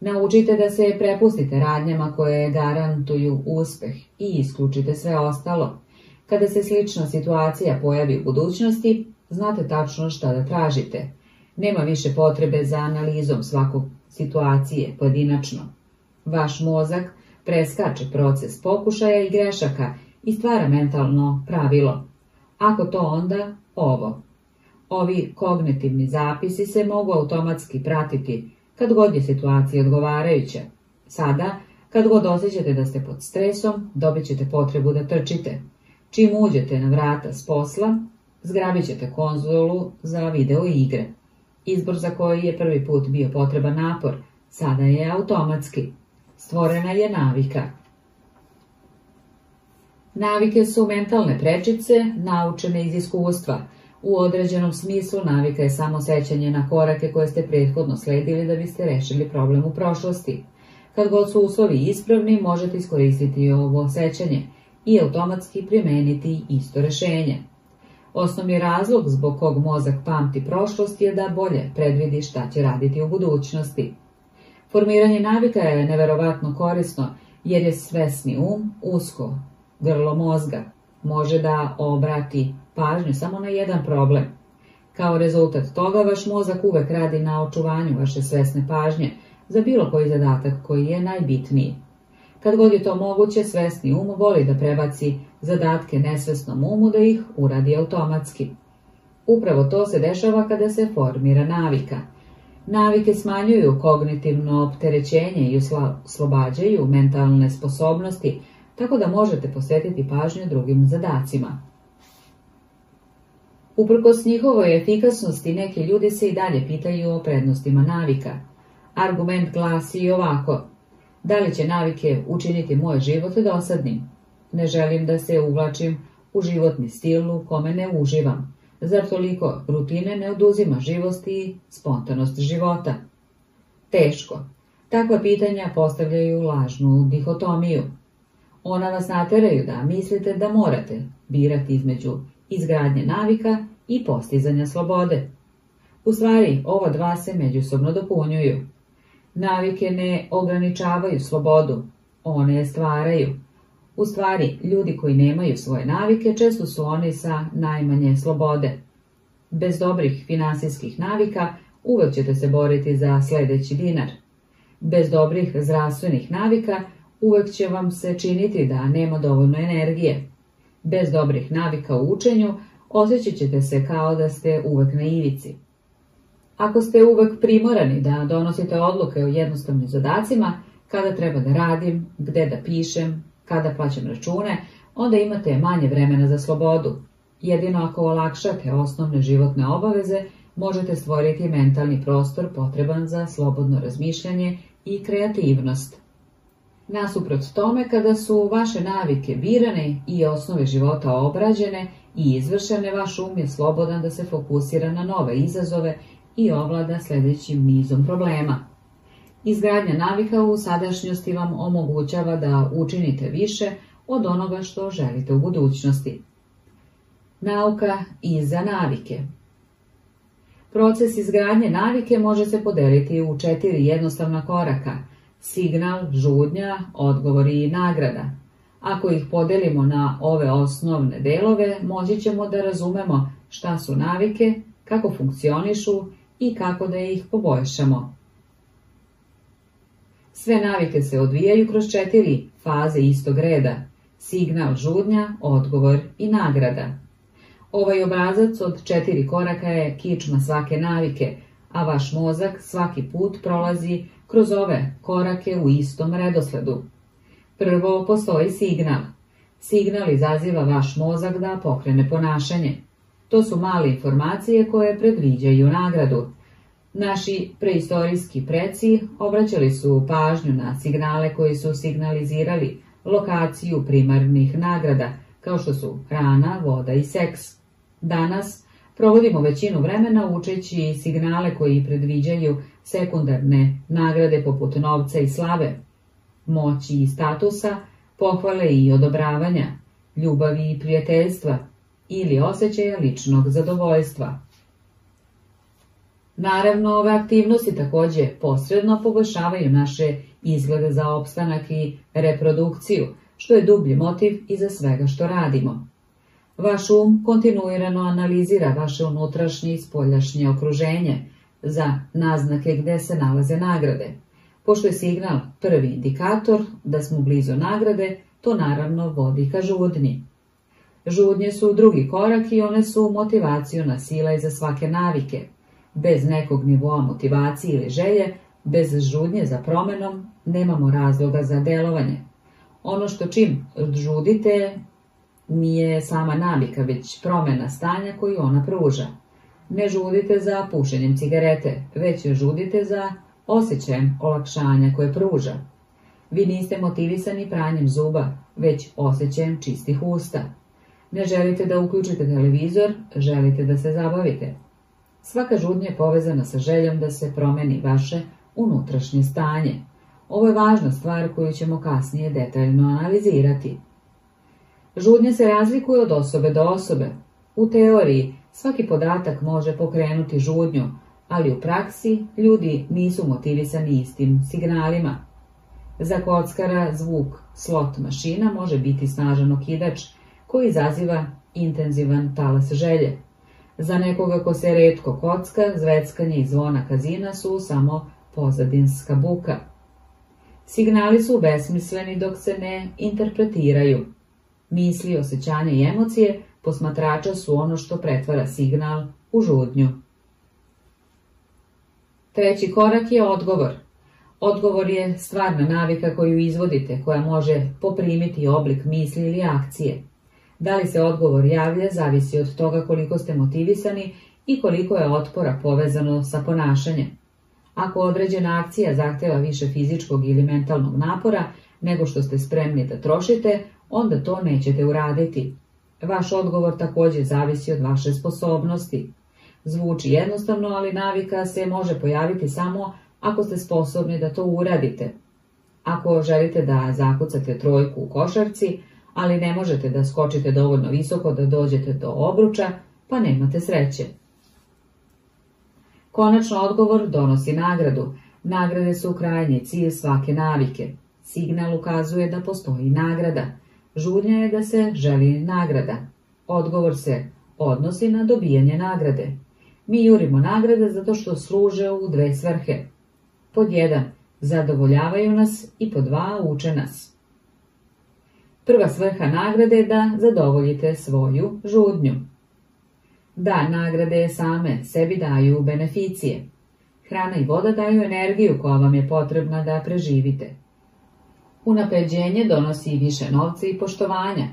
Naučite da se prepustite radnjama koje garantuju uspeh i isključite sve ostalo. Kada se slična situacija pojavi u budućnosti, znate tačno šta da tražite. Nema više potrebe za analizom svakog situacije pojedinačno. Vaš mozak preskače proces pokušaja i grešaka i stvara mentalno pravilo. Ako to onda ovo. Ovi kognitivni zapisi se mogu automatski pratiti kad god je situacija odgovarajuća. Sada, kad god osjećate da ste pod stresom, dobit ćete potrebu da trčite. Čim uđete na vrata s posla, zgrabit ćete konzolu za video igre. Izbor za koji je prvi put bio potreban napor, sada je automatski. stvorena je navika. Navike su mentalne prečice, naučene iz iskustva. U određenom smislu navika je samo sećanje na korake koje ste prethodno sledili da biste rešili problem u prošlosti. Kad god su uslovi ispravni, možete iskoristiti ovo sećanje i automatski primeniti isto rešenje. Osnovni razlog zbog kog mozak pamti prošlost je da bolje predvidi šta će raditi u budućnosti. Formiranje navika je neverovatno korisno jer je svesni um usko, grlo mozga. Može da obrati pažnju samo na jedan problem. Kao rezultat toga vaš mozak uvek radi na očuvanju vaše svesne pažnje za bilo koji zadatak koji je najbitniji. Kad god je to moguće, svesni um voli da prebaci zadatke nesvesnom umu da ih uradi automatski. Upravo to se dešava kada se formira navika. Navike smanjuju kognitivno opterećenje i oslobađaju mentalne sposobnosti, tako da možete posvetiti pažnju drugim zadacima. Uprkos njihovoj efikasnosti, neki ljudi se i dalje pitaju o prednostima navika. Argument glasi ovako, da li će navike učiniti moj život dosadnim? Ne želim da se uvlačim u životni stil u kome ne uživam. Zar toliko rutine ne oduzima živost i spontanost života? Teško. Takva pitanja postavljaju lažnu dihotomiju. Ona vas nateraju da mislite da morate birati između izgradnje navika i postizanja slobode. U stvari, ova dva se međusobno dopunjuju. Navike ne ograničavaju slobodu, one je stvaraju. U stvari, ljudi koji nemaju svoje navike često su oni sa najmanje slobode. Bez dobrih finansijskih navika uvek ćete se boriti za sledeći dinar. Bez dobrih zdravstvenih navika uvek će vam se činiti da nema dovoljno energije. Bez dobrih navika u učenju osjećat ćete se kao da ste uvek na ivici. Ako ste uvek primorani da donosite odluke o jednostavnim zadacima, kada treba da radim, gde da pišem, kada plaćam račune, onda imate manje vremena za slobodu. Jedino ako olakšate osnovne životne obaveze, možete stvoriti mentalni prostor potreban za slobodno razmišljanje i kreativnost. Nasuprot tome, kada su vaše navike birane i osnove života obrađene i izvršene, vaš um je slobodan da se fokusira na nove izazove i ovlada sledećim nizom problema. Izgradnja navika u sadašnjosti vam omogućava da učinite više od onoga što želite u budućnosti. Nauka iza navike Proces izgradnje navike može se podeliti u četiri jednostavna koraka – signal, žudnja, odgovori i nagrada. Ako ih podelimo na ove osnovne delove, moći ćemo da razumemo šta su navike, kako funkcionišu i kako da ih poboljšamo. Sve navike se odvijaju kroz četiri faze istog reda, signal žudnja, odgovor i nagrada. Ovaj obrazac od četiri koraka je kičma svake navike, a vaš mozak svaki put prolazi kroz ove korake u istom redosledu. Prvo postoji signal. Signal izaziva vaš mozak da pokrene ponašanje. To su male informacije koje predviđaju nagradu. Naši preistorijski preci obraćali su pažnju na signale koji su signalizirali lokaciju primarnih nagrada, kao što su hrana, voda i seks. Danas provodimo većinu vremena učeći signale koji predviđaju sekundarne nagrade poput novca i slave, moći i statusa, pohvale i odobravanja, ljubavi i prijateljstva ili osjećaja ličnog zadovoljstva. Naravno, ove aktivnosti takođe posredno poboljšavaju naše izglede za opstanak i reprodukciju, što je dublji motiv iza svega što radimo. Vaš um kontinuirano analizira vaše unutrašnje i spoljašnje okruženje za naznake gde se nalaze nagrade. Pošto je signal prvi indikator da smo blizu nagrade, to naravno vodi ka žudnji. Žudnje su drugi korak i one su motivacijona sila iza svake navike. Bez nekog nivoa motivacije ili želje, bez žudnje za promenom, nemamo razloga za delovanje. Ono što čim žudite nije sama navika, već promena stanja koju ona pruža. Ne žudite za pušenjem cigarete, već žudite za osjećajem olakšanja koje pruža. Vi niste motivisani pranjem zuba, već osjećajem čistih usta. Ne želite da uključite televizor, želite da se zabavite. Svaka žudnja je povezana sa željom da se promeni vaše unutrašnje stanje. Ovo je važna stvar koju ćemo kasnije detaljno analizirati. Žudnja se razlikuje od osobe do osobe. U teoriji svaki podatak može pokrenuti žudnju, ali u praksi ljudi nisu motivisani istim signalima. Za kockara zvuk slot mašina može biti snažan okidač koji izaziva intenzivan talas želje. Za nekoga ko se redko kocka, zveckanje i zvona kazina su samo pozadinska buka. Signali su besmisleni dok se ne interpretiraju. Misli, osjećanje i emocije posmatrača su ono što pretvara signal u žudnju. Treći korak je odgovor. Odgovor je stvarna navika koju izvodite, koja može poprimiti oblik misli ili akcije. Da li se odgovor javlja zavisi od toga koliko ste motivisani i koliko je otpora povezano sa ponašanjem. Ako određena akcija zahtjeva više fizičkog ili mentalnog napora nego što ste spremni da trošite, onda to nećete uraditi. Vaš odgovor također zavisi od vaše sposobnosti. Zvuči jednostavno, ali navika se može pojaviti samo ako ste sposobni da to uradite. Ako želite da zakucate trojku u košarci, ali ne možete da skočite dovoljno visoko da dođete do obruča, pa nemate sreće. Konačno odgovor donosi nagradu. Nagrade su krajnji cilj svake navike. Signal ukazuje da postoji nagrada. Žudnja je da se želi nagrada. Odgovor se odnosi na dobijanje nagrade. Mi jurimo nagrade zato što služe u dve svrhe. Pod jedan, zadovoljavaju nas i pod dva, uče nas. Prva svrha nagrade je da zadovoljite svoju žudnju. Da, nagrade same sebi daju beneficije. Hrana i voda daju energiju koja vam je potrebna da preživite. Unapređenje donosi više novca i poštovanja.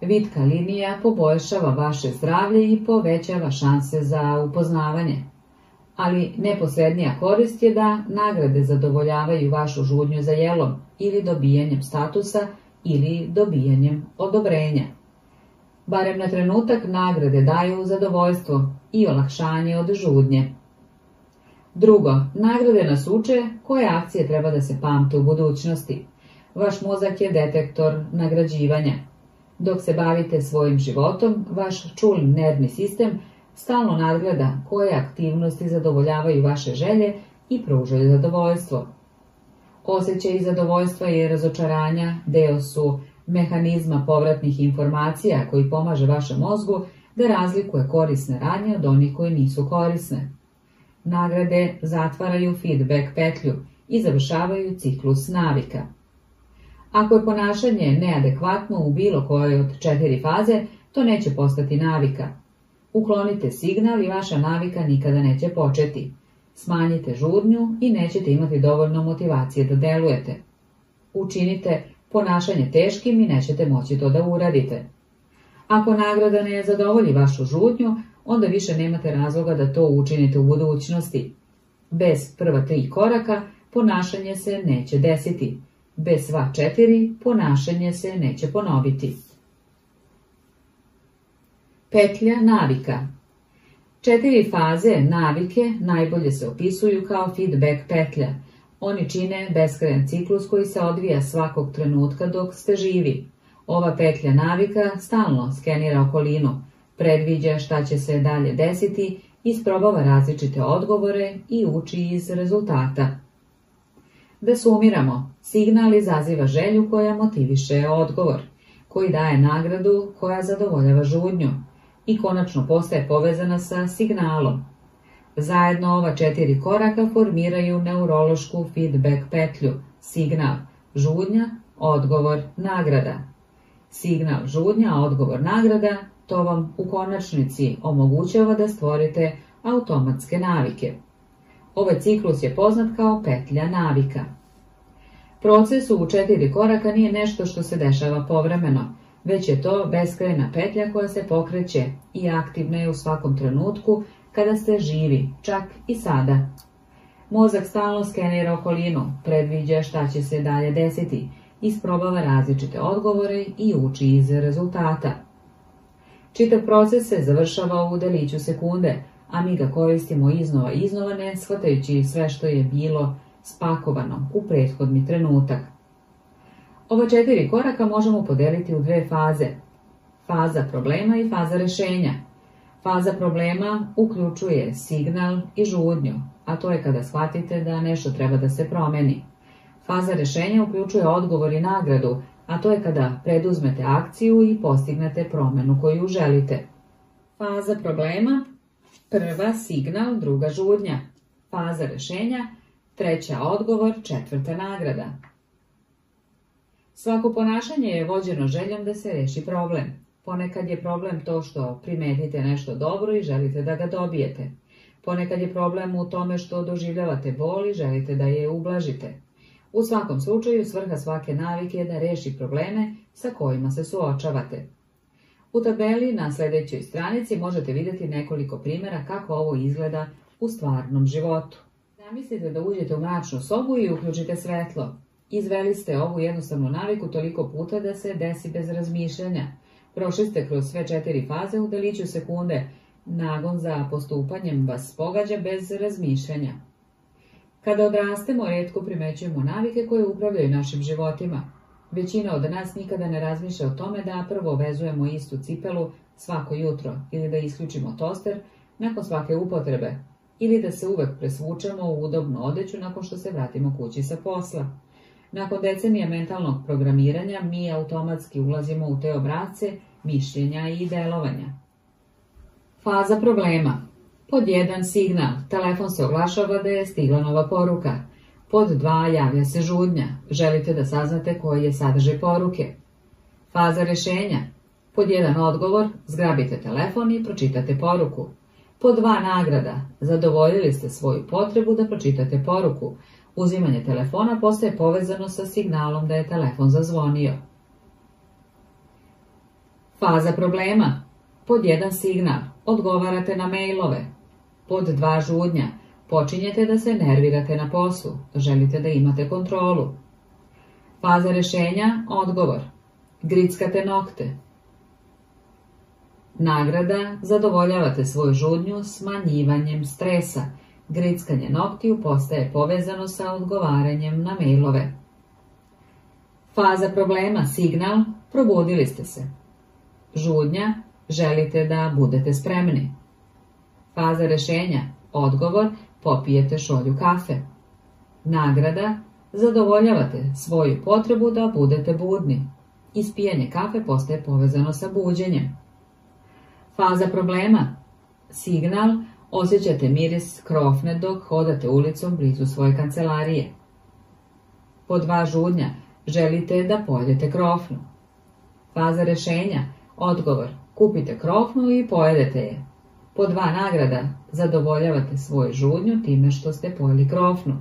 Vitka linija poboljšava vaše zdravlje i povećava šanse za upoznavanje. Ali neposrednija korist je da nagrade zadovoljavaju vašu žudnju za jelom ili dobijanjem statusa ili dobijanjem odobrenja. Barem na trenutak nagrade daju zadovoljstvo i olakšanje od žudnje. Drugo, nagrade nas uče koje akcije treba da se pamte u budućnosti. Vaš mozak je detektor nagrađivanja. Dok se bavite svojim životom, vaš čulni nervni sistem stalno nadgleda koje aktivnosti zadovoljavaju vaše želje i pružaju zadovoljstvo. Osjećaj zadovoljstva i razočaranja deo su mehanizma povratnih informacija koji pomaže vašem mozgu da razlikuje korisne radnje od onih koje nisu korisne. Nagrade zatvaraju feedback petlju i završavaju ciklus navika. Ako je ponašanje neadekvatno u bilo kojoj od četiri faze, to neće postati navika. Uklonite signal i vaša navika nikada neće početi. Smanjite žudnju i nećete imati dovoljno motivacije da delujete. Učinite ponašanje teškim i nećete moći to da uradite. Ako nagrada ne zadovolji vašu žudnju, onda više nemate razloga da to učinite u budućnosti. Bez prva tri koraka ponašanje se neće desiti. Bez sva četiri ponašanje se neće ponoviti. Petlja navika Četiri faze navike najbolje se opisuju kao feedback petlja. Oni čine beskrajan ciklus koji se odvija svakog trenutka dok ste živi. Ova petlja navika stalno skenira okolinu, predviđa šta će se dalje desiti, isprobava različite odgovore i uči iz rezultata. Da sumiramo, signal izaziva želju koja motiviše odgovor, koji daje nagradu koja zadovoljava žudnju, i konačno postaje povezana sa signalom. Zajedno ova četiri koraka formiraju neurološku feedback petlju, signal, žudnja, odgovor, nagrada. Signal, žudnja, odgovor, nagrada, to vam u konačnici omogućava da stvorite automatske navike. Ovaj ciklus je poznat kao petlja navika. Proces u četiri koraka nije nešto što se dešava povremeno, već je to beskrajna petlja koja se pokreće i aktivna je u svakom trenutku kada ste živi, čak i sada. Mozak stalno skenira okolinu, predviđa šta će se dalje desiti, isprobava različite odgovore i uči iz rezultata. Čitav proces se završava u deliću sekunde, a mi ga koristimo iznova iznova ne shvatajući sve što je bilo spakovano u prethodni trenutak. Ova četiri koraka možemo podeliti u dve faze. Faza problema i faza rešenja. Faza problema uključuje signal i žudnju, a to je kada shvatite da nešto treba da se promeni. Faza rešenja uključuje odgovor i nagradu, a to je kada preduzmete akciju i postignete promenu koju želite. Faza problema Prva signal, druga žudnja. Faza rešenja, treća odgovor, četvrta nagrada. Svako ponašanje je vođeno željom da se reši problem. Ponekad je problem to što primetite nešto dobro i želite da ga dobijete. Ponekad je problem u tome što doživljavate bol i želite da je ublažite. U svakom slučaju svrha svake navike je da reši probleme sa kojima se suočavate. U tabeli na sljedećoj stranici možete vidjeti nekoliko primjera kako ovo izgleda u stvarnom životu. Zamislite da uđete u mračnu sobu i uključite svetlo. Izveli ste ovu jednostavnu naviku toliko puta da se desi bez razmišljanja. Prošli ste kroz sve četiri faze u deliću sekunde. Nagon za postupanjem vas pogađa bez razmišljanja. Kada odrastemo, redko primećujemo navike koje upravljaju našim životima. Većina od nas nikada ne razmišlja o tome da prvo vezujemo istu cipelu svako jutro ili da isključimo toster nakon svake upotrebe ili da se uvek presvučemo u udobnu odeću nakon što se vratimo kući sa posla. Nakon decenije mentalnog programiranja mi automatski ulazimo u te obrace mišljenja i delovanja. Faza problema Pod jedan signal. Telefon se oglašava da je stigla nova poruka. Pod dva javlja se žudnja. Želite da saznate koji je sadržaj poruke. Faza rešenja. Pod jedan odgovor, zgrabite telefon i pročitate poruku. Pod dva nagrada. Zadovoljili ste svoju potrebu da pročitate poruku. Uzimanje telefona postaje povezano sa signalom da je telefon zazvonio. Faza problema. Pod jedan signal. Odgovarate na mailove. Pod dva žudnja. Počinjete da se nervirate na poslu, želite da imate kontrolu. Faza rešenja, odgovor. Grickate nokte. Nagrada, zadovoljavate svoju žudnju smanjivanjem stresa. Grickanje noktiju postaje povezano sa odgovaranjem na mailove. Faza problema, signal, probudili ste se. Žudnja, želite da budete spremni. Faza rešenja, odgovor, popijete šolju kafe. Nagrada, zadovoljavate svoju potrebu da budete budni. Ispijanje kafe postaje povezano sa buđenjem. Faza problema, signal, osjećate miris krofne dok hodate ulicom blizu svoje kancelarije. Po dva žudnja, želite da pojedete krofnu. Faza rešenja, odgovor, kupite krofnu i pojedete je. Po dva nagrada zadovoljavate svoju žudnju time što ste pojeli krofnu.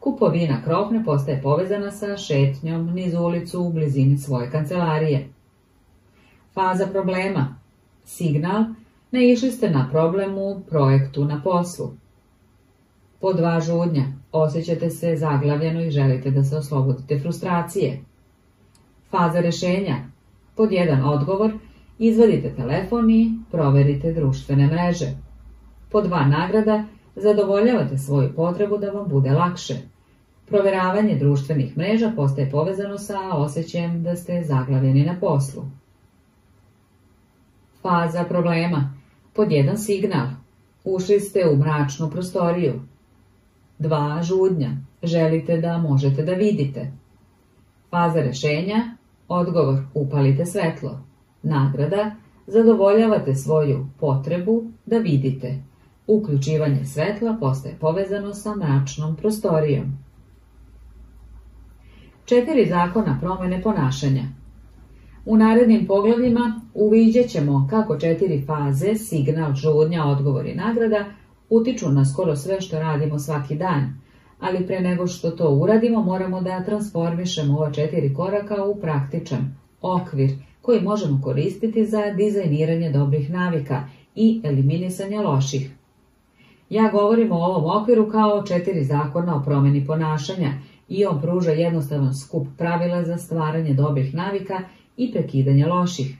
Kupovina krofne postaje povezana sa šetnjom niz ulicu u blizini svoje kancelarije. Faza problema. Signal. Ne išli ste na problem u projektu na poslu. Po dva žudnja. Osjećate se zaglavljeno i želite da se oslobodite frustracije. Faza rešenja. Pod jedan odgovor Izvadite telefon i proverite društvene mreže. Po dva nagrada zadovoljavate svoju potrebu da vam bude lakše. Proveravanje društvenih mreža postaje povezano sa osjećajem da ste zaglavljeni na poslu. Faza problema. Pod jedan signal. Ušli ste u mračnu prostoriju. Dva žudnja. Želite da možete da vidite. Faza rešenja. Odgovor. Upalite svetlo. Nagrada, zadovoljavate svoju potrebu da vidite. Uključivanje svetla postaje povezano sa mračnom prostorijom. Četiri zakona promene ponašanja. U narednim poglavljima uviđat ćemo kako četiri faze, signal, žudnja, odgovor i nagrada, utiču na skoro sve što radimo svaki dan, ali pre nego što to uradimo moramo da transformišemo ova četiri koraka u praktičan okvir koji možemo koristiti za dizajniranje dobrih navika i eliminisanje loših. Ja govorim o ovom okviru kao četiri zakona o promjeni ponašanja i on pruža jednostavan skup pravila za stvaranje dobrih navika i prekidanje loših.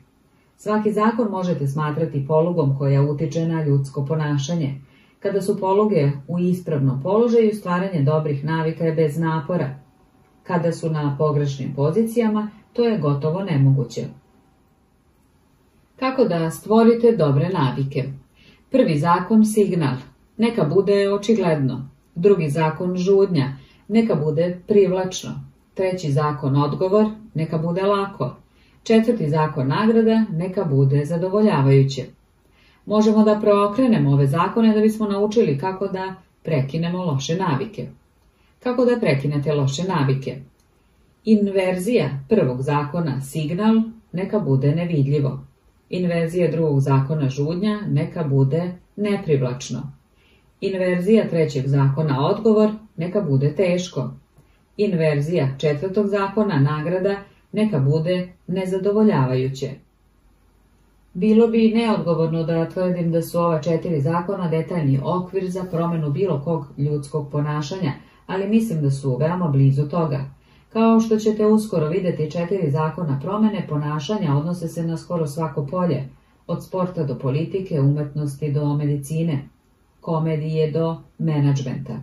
Svaki zakon možete smatrati polugom koja utiče na ljudsko ponašanje. Kada su poluge u ispravnom položaju, stvaranje dobrih navika je bez napora. Kada su na pogrešnim pozicijama, to je gotovo nemoguće. Kako da stvorite dobre navike? Prvi zakon signal. Neka bude očigledno. Drugi zakon žudnja. Neka bude privlačno. Treći zakon odgovor. Neka bude lako. Četvrti zakon nagrada. Neka bude zadovoljavajuće. Možemo da preokrenemo ove zakone da bismo naučili kako da prekinemo loše navike. Kako da prekinete loše navike? Inverzija prvog zakona signal neka bude nevidljivo. Inverzija drugog zakona žudnja neka bude neprivlačno. Inverzija trećeg zakona odgovor neka bude teško. Inverzija četvrtog zakona nagrada neka bude nezadovoljavajuće. Bilo bi neodgovorno da tvrdim da su ova četiri zakona detaljni okvir za promjenu bilo kog ljudskog ponašanja, ali mislim da su veoma blizu toga. Kao što ćete uskoro vidjeti, četiri zakona promjene ponašanja odnose se na skoro svako polje, od sporta do politike, umetnosti do medicine, komedije do menadžmenta.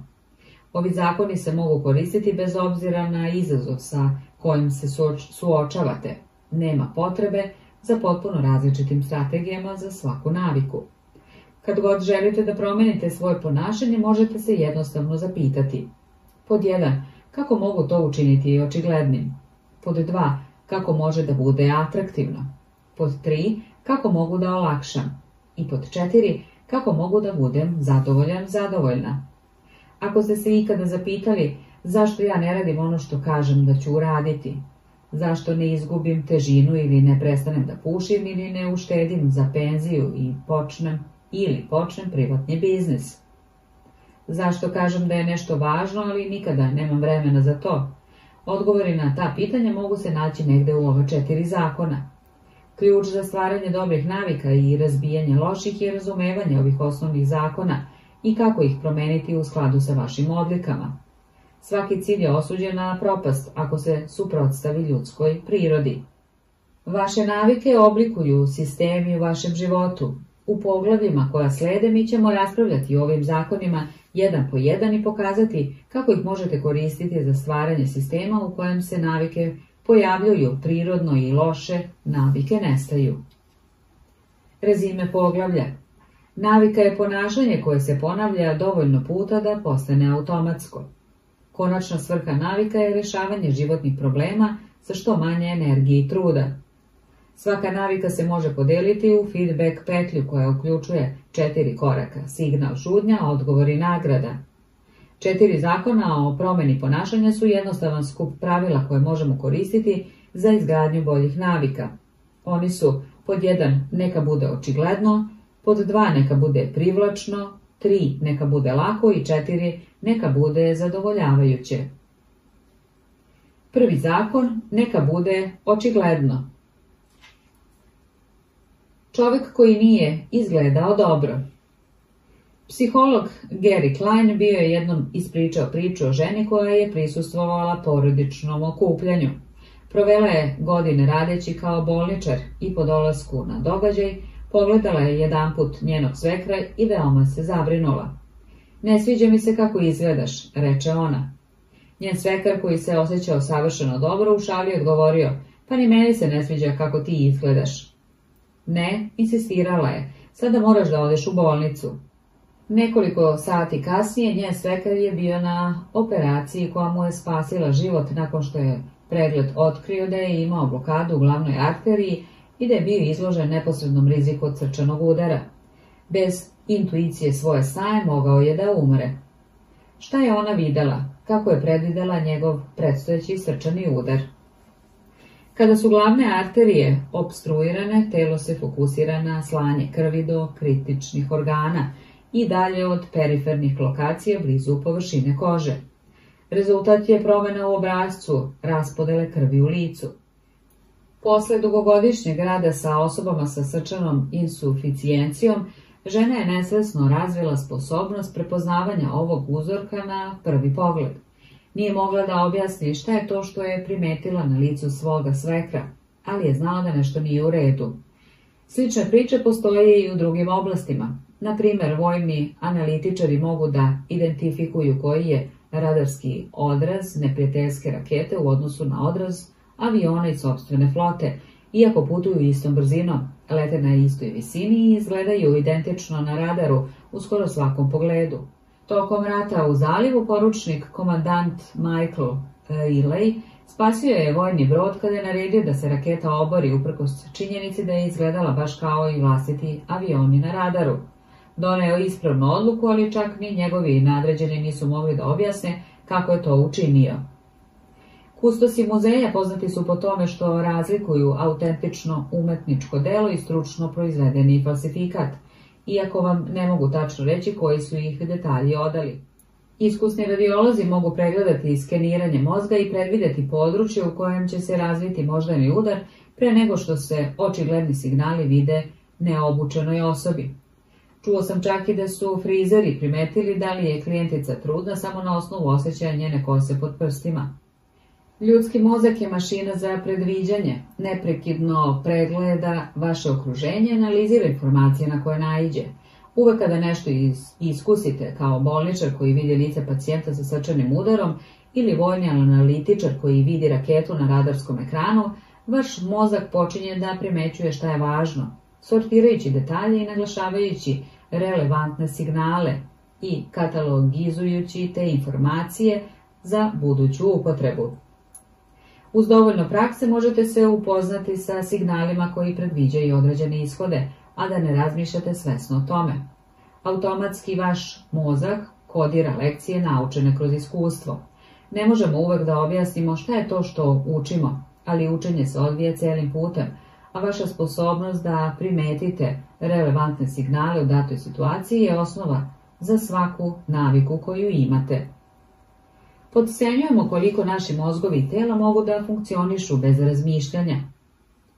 Ovi zakoni se mogu koristiti bez obzira na izazov sa kojim se suočavate. Nema potrebe za potpuno različitim strategijama za svaku naviku. Kad god želite da promijenite svoje ponašanje, možete se jednostavno zapitati. Pod 1. Kako mogu to učiniti očiglednim? Pod 2. Kako može da bude atraktivno? Pod 3. Kako mogu da olakšam? I pod 4. Kako mogu da budem zadovoljan, zadovoljna? Ako ste se ikada zapitali zašto ja ne radim ono što kažem da ću uraditi, zašto ne izgubim težinu ili ne prestanem da pušim ili ne uštedim za penziju i počnem ili počnem privatni biznis. Zašto kažem da je nešto važno, ali nikada nemam vremena za to? Odgovori na ta pitanja mogu se naći negde u ova četiri zakona. Ključ za stvaranje dobrih navika i razbijanje loših je razumevanje ovih osnovnih zakona i kako ih promeniti u skladu sa vašim odlikama. Svaki cilj je osuđen na propast ako se suprotstavi ljudskoj prirodi. Vaše navike oblikuju sistemi u vašem životu. U poglavljima koja slede mi ćemo raspravljati o ovim zakonima jedan po jedan i pokazati kako ih možete koristiti za stvaranje sistema u kojem se navike pojavljuju prirodno i loše, navike nestaju. Rezime poglavlja Navika je ponašanje koje se ponavlja dovoljno puta da postane automatsko. Konačna svrha navika je rješavanje životnih problema sa što manje energije i truda. Svaka navika se može podeliti u feedback petlju koja uključuje četiri koraka, signal žudnja, odgovor i nagrada. Četiri zakona o promjeni ponašanja su jednostavan skup pravila koje možemo koristiti za izgradnju boljih navika. Oni su pod jedan neka bude očigledno, pod dva neka bude privlačno, tri neka bude lako i četiri neka bude zadovoljavajuće. Prvi zakon neka bude očigledno. Čovjek koji nije izgledao dobro. Psiholog Gary Klein bio je jednom ispričao priču o ženi koja je prisustvovala porodičnom okupljanju. Provela je godine radeći kao bolničar i po dolasku na događaj pogledala je jedanput njenog svekra i veoma se zabrinula. Ne sviđa mi se kako izgledaš, reče ona. Njen svekar koji se osjećao savršeno dobro u šali odgovorio, pa ni meni se ne sviđa kako ti izgledaš. Ne, insistirala je, sada moraš da odeš u bolnicu. Nekoliko sati kasnije njen svekar je bio na operaciji koja mu je spasila život nakon što je pregled otkrio da je imao blokadu u glavnoj arteriji i da je bio izložen neposrednom riziku od srčanog udara. Bez intuicije svoje staje mogao je da umre. Šta je ona videla? Kako je predvidela njegov predstojeći srčani udar? Kada su glavne arterije obstruirane, telo se fokusira na slanje krvi do kritičnih organa i dalje od perifernih lokacija blizu površine kože. Rezultat je promjena u obrazcu, raspodele krvi u licu. Posle dugogodišnjeg rada sa osobama sa srčanom insuficijencijom, Žena je nesvesno razvila sposobnost prepoznavanja ovog uzorka na prvi pogled. Nije mogla da objasni šta je to što je primetila na licu svoga svekra, ali je znala da nešto nije u redu. Slične priče postoje i u drugim oblastima. Na primjer, vojni analitičari mogu da identifikuju koji je radarski odraz neprijateljske rakete u odnosu na odraz aviona i sobstvene flote, iako putuju istom brzinom, lete na istoj visini i izgledaju identično na radaru u skoro svakom pogledu. Tokom rata u zalivu poručnik komandant Michael Riley spasio je vojni brod kada je naredio da se raketa obori uprkos činjenici da je izgledala baš kao i vlastiti avioni na radaru. Doneo ispravnu odluku, ali čak ni njegovi nadređeni nisu mogli da objasne kako je to učinio. Kustosi muzeja poznati su po tome što razlikuju autentično umetničko delo i stručno proizvedeni falsifikat, iako vam ne mogu tačno reći koji su ih detalji odali. Iskusni radiolozi mogu pregledati skeniranje mozga i predvideti područje u kojem će se razviti moždani udar pre nego što se očigledni signali vide neobučenoj osobi. Čuo sam čak i da su frizeri primetili da li je klijentica trudna samo na osnovu osjećaja njene kose pod prstima. Ljudski mozak je mašina za predviđanje, neprekidno pregleda vaše okruženje, analizira informacije na koje naiđe. Uvek kada nešto iskusite kao bolničar koji vidi lice pacijenta sa srčanim udarom ili vojni analitičar koji vidi raketu na radarskom ekranu, vaš mozak počinje da primećuje šta je važno, sortirajući detalje i naglašavajući relevantne signale i katalogizujući te informacije za buduću upotrebu. Uz dovoljno prakse možete se upoznati sa signalima koji predviđaju određene ishode, a da ne razmišljate svesno o tome. Automatski vaš mozak kodira lekcije naučene kroz iskustvo. Ne možemo uvek da objasnimo šta je to što učimo, ali učenje se odvija celim putem, a vaša sposobnost da primetite relevantne signale u datoj situaciji je osnova za svaku naviku koju imate. Podcenjujemo koliko naši mozgovi i tela mogu da funkcionišu bez razmišljanja.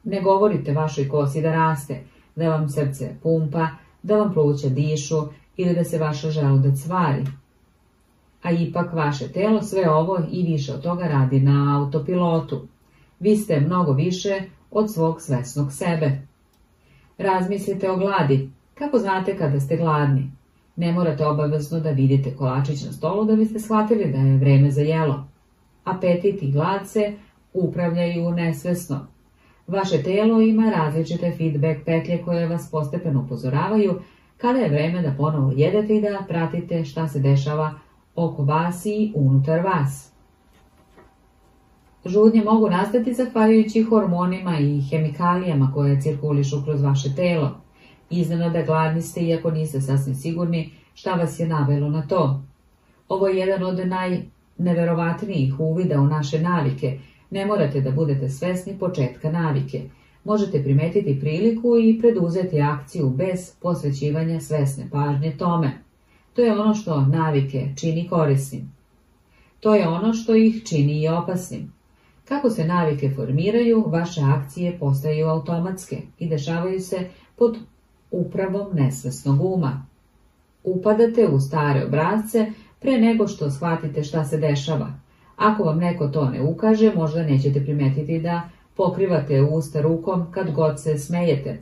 Ne govorite vašoj kosi da raste, da vam srce pumpa, da vam pluća dišu ili da se vaša želudac vari. A ipak vaše telo sve ovo i više od toga radi na autopilotu. Vi ste mnogo više od svog svesnog sebe. Razmislite o gladi. Kako znate kada ste gladni? Ne morate obavezno da vidite kolačić na stolu da biste shvatili da je vreme za jelo. Apetit i glad se upravljaju nesvesno. Vaše telo ima različite feedback petlje koje vas postepeno upozoravaju kada je vreme da ponovo jedete i da pratite šta se dešava oko vas i unutar vas. Žudnje mogu nastati zahvaljujući hormonima i hemikalijama koje cirkulišu kroz vaše telo. Iznenada gladni ste iako niste sasvim sigurni šta vas je navelo na to. Ovo je jedan od najneverovatnijih uvida u naše navike. Ne morate da budete svesni početka navike. Možete primetiti priliku i preduzeti akciju bez posvećivanja svesne pažnje tome. To je ono što navike čini korisnim. To je ono što ih čini i opasnim. Kako se navike formiraju, vaše akcije postaju automatske i dešavaju se pod upravom nesvesnog uma. Upadate u stare obrazce pre nego što shvatite šta se dešava. Ako vam neko to ne ukaže, možda nećete primetiti da pokrivate usta rukom kad god se smejete,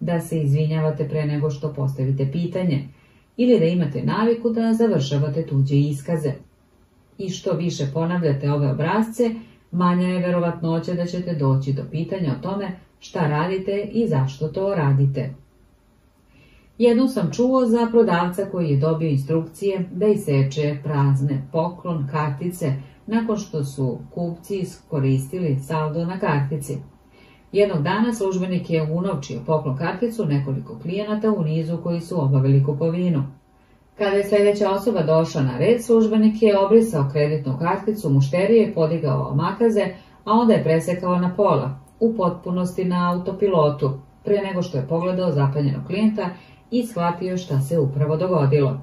da se izvinjavate pre nego što postavite pitanje, ili da imate naviku da završavate tuđe iskaze. I što više ponavljate ove obrazce, manja je verovatnoća da ćete doći do pitanja o tome šta radite i zašto to radite. Jednu sam čuo za prodavca koji je dobio instrukcije da iseče prazne poklon kartice nakon što su kupci iskoristili saldo na kartici. Jednog dana službenik je unovčio poklon karticu nekoliko klijenata u nizu koji su obavili kupovinu. Kada je sljedeća osoba došla na red, službenik je obrisao kreditnu karticu mušterije, podigao makaze, a onda je presekao na pola, u potpunosti na autopilotu, pre nego što je pogledao zapanjenog klijenta i shvatio šta se upravo dogodilo.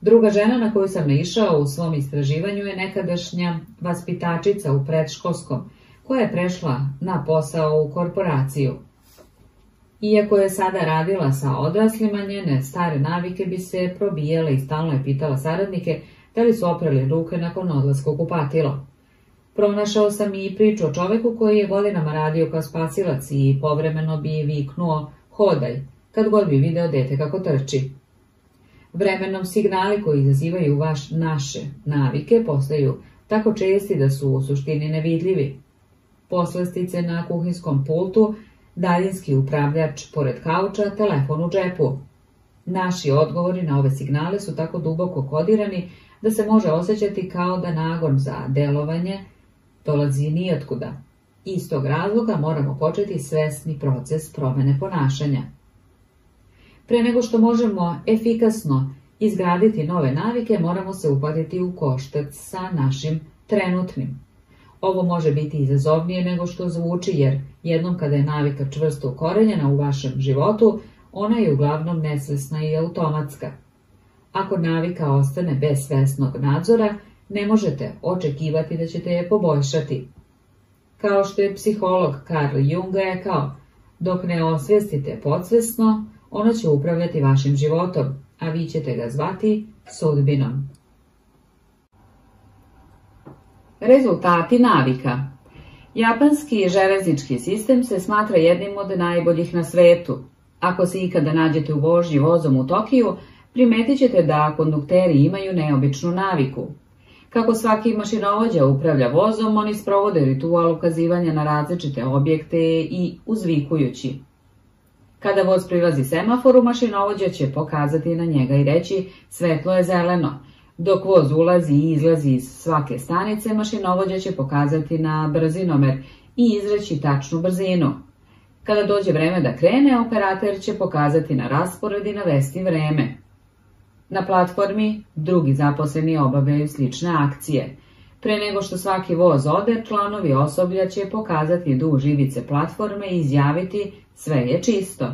Druga žena na koju sam naišao u svom istraživanju je nekadašnja vaspitačica u predškolskom, koja je prešla na posao u korporaciju. Iako je sada radila sa odraslima, njene stare navike bi se probijele i stalno je pitala saradnike da li su oprali ruke nakon odlaska u kupatilo. Pronašao sam i priču o čoveku koji je godinama radio kao spasilac i povremeno bi viknuo hodaj, kad god bi video dete kako trči. Vremenom signali koji izazivaju vaš naše navike postaju tako česti da su u suštini nevidljivi. Poslastice na kuhinskom pultu, daljinski upravljač pored kauča, telefon u džepu. Naši odgovori na ove signale su tako duboko kodirani da se može osjećati kao da nagon za delovanje dolazi nijotkuda. Iz tog razloga moramo početi svesni proces promene ponašanja. Pre nego što možemo efikasno izgraditi nove navike, moramo se upatiti u koštac sa našim trenutnim. Ovo može biti izazovnije nego što zvuči, jer jednom kada je navika čvrsto ukorenjena u vašem životu, ona je uglavnom nesvesna i automatska. Ako navika ostane bez svesnog nadzora, ne možete očekivati da ćete je poboljšati. Kao što je psiholog Carl Jung rekao, dok ne osvestite podsvesno, ono će upravljati vašim životom, a vi ćete ga zvati sudbinom. Rezultati navika Japanski železnički sistem se smatra jednim od najboljih na svetu. Ako se ikada nađete u vožnji vozom u Tokiju, primetit ćete da kondukteri imaju neobičnu naviku. Kako svaki mašinovođa upravlja vozom, oni sprovode ritual ukazivanja na različite objekte i uzvikujući. Kada voz prilazi semaforu, mašinovođa će pokazati na njega i reći svetlo je zeleno. Dok voz ulazi i izlazi iz svake stanice, mašinovođa će pokazati na brzinomer i izreći tačnu brzinu. Kada dođe vreme da krene, operator će pokazati na raspored i navesti vreme. Na platformi drugi zaposleni obavljaju slične akcije. Pre nego što svaki voz ode, članovi osoblja će pokazati duž ivice platforme i izjaviti sve je čisto.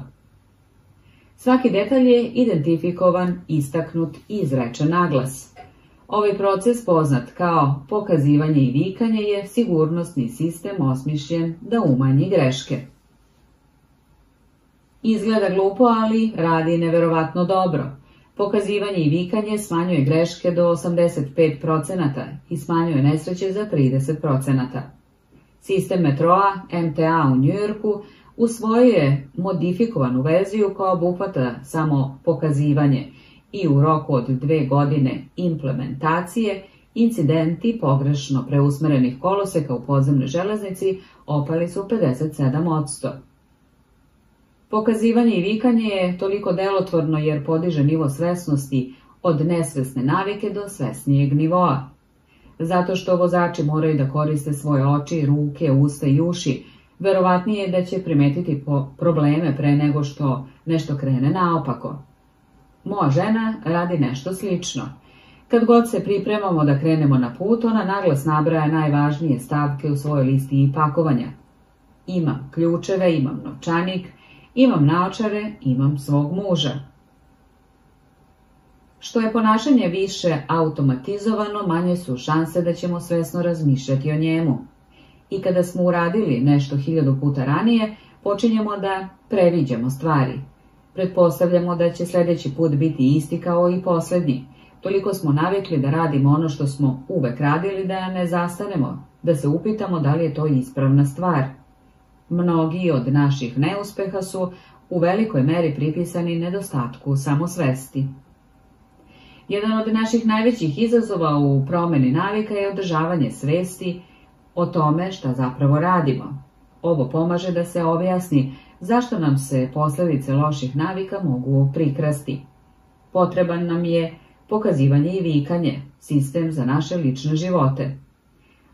Svaki detalj je identifikovan, istaknut i izrečen naglas. Ovaj proces poznat kao pokazivanje i vikanje je sigurnosni sistem osmišljen da umanji greške. Izgleda glupo, ali radi neverovatno dobro. Pokazivanje i vikanje smanjuje greške do 85% i smanjuje nesreće za 30%. Sistem metroa MTA u Njujorku usvojio je modifikovanu verziju koja obuhvata samo pokazivanje i u roku od dve godine implementacije incidenti pogrešno preusmerenih koloseka u podzemnoj železnici opali su 57%. Pokazivanje i vikanje je toliko delotvorno jer podiže nivo svesnosti od nesvesne navike do svesnijeg nivoa. Zato što vozači moraju da koriste svoje oči, ruke, usta i uši, verovatnije je da će primetiti probleme pre nego što nešto krene naopako. Moja žena radi nešto slično. Kad god se pripremamo da krenemo na put, ona naglas nabraja najvažnije stavke u svojoj listi pakovanja. Imam ključeve, imam novčanik, imam naočare, imam svog muža. Što je ponašanje više automatizovano, manje su šanse da ćemo svesno razmišljati o njemu. I kada smo uradili nešto hiljadu puta ranije, počinjemo da previđamo stvari. Pretpostavljamo da će sljedeći put biti isti kao i posljednji. Toliko smo navikli da radimo ono što smo uvek radili da ne zastanemo, da se upitamo da li je to ispravna stvar. Mnogi od naših neuspeha su u velikoj meri pripisani nedostatku samosvesti. Jedan od naših najvećih izazova u promeni navika je održavanje svesti o tome šta zapravo radimo. Ovo pomaže da se objasni zašto nam se posljedice loših navika mogu prikrasti. Potreban nam je pokazivanje i vikanje, sistem za naše lične živote.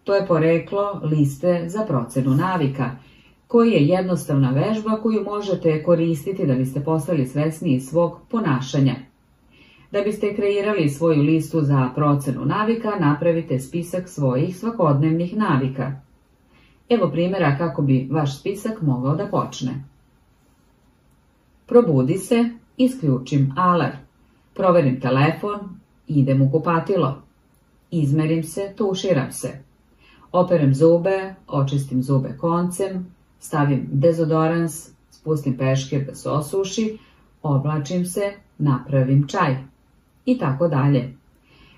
To je poreklo liste za procenu navika, koji je jednostavna vežba koju možete koristiti da biste postali svesniji svog ponašanja. Da biste kreirali svoju listu za procenu navika, napravite spisak svojih svakodnevnih navika. Evo primjera kako bi vaš spisak mogao da počne. Probudi se, isključim alarm. Proverim telefon, idem u kupatilo. Izmerim se, tuširam se. Operem zube, očistim zube koncem, stavim dezodorans, spustim peškir da se osuši, oblačim se, napravim čaj i tako dalje.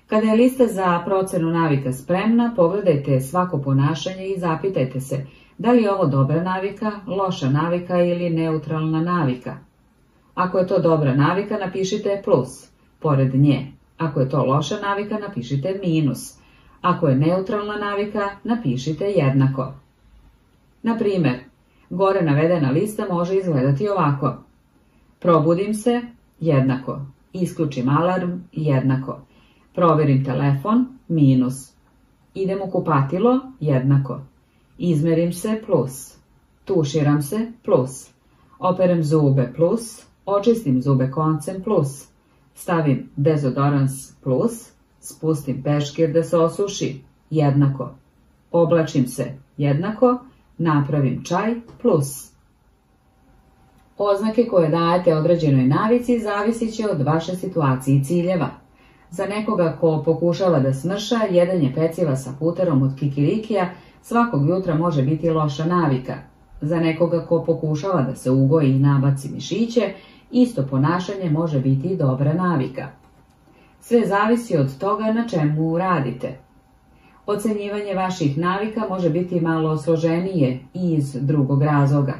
Kada je lista za procenu navika spremna, pogledajte svako ponašanje i zapitajte se da li je ovo dobra navika, loša navika ili neutralna navika. Ako je to dobra navika, napišite plus, pored nje. Ako je to loša navika, napišite minus. Ako je neutralna navika, napišite jednako. Na primjer, gore navedena lista može izgledati ovako. Probudim se, jednako. Isključim alarm, jednako. Proverim telefon, minus. Idem u kupatilo, jednako. Izmerim se, plus. Tuširam se, plus. Operem zube, plus. Očistim zube koncem, plus. Stavim dezodorans, plus. Spustim peškir da se osuši, jednako. Oblačim se, jednako. Napravim čaj, plus. Oznake koje dajete određenoj navici zavisit će od vaše situacije i ciljeva. Za nekoga ko pokušava da smrša, jedanje peciva sa puterom od kikirikija svakog jutra može biti loša navika. Za nekoga ko pokušava da se ugoji i nabaci mišiće, isto ponašanje može biti dobra navika. Sve zavisi od toga na čemu radite. Ocenjivanje vaših navika može biti malo složenije iz drugog razloga.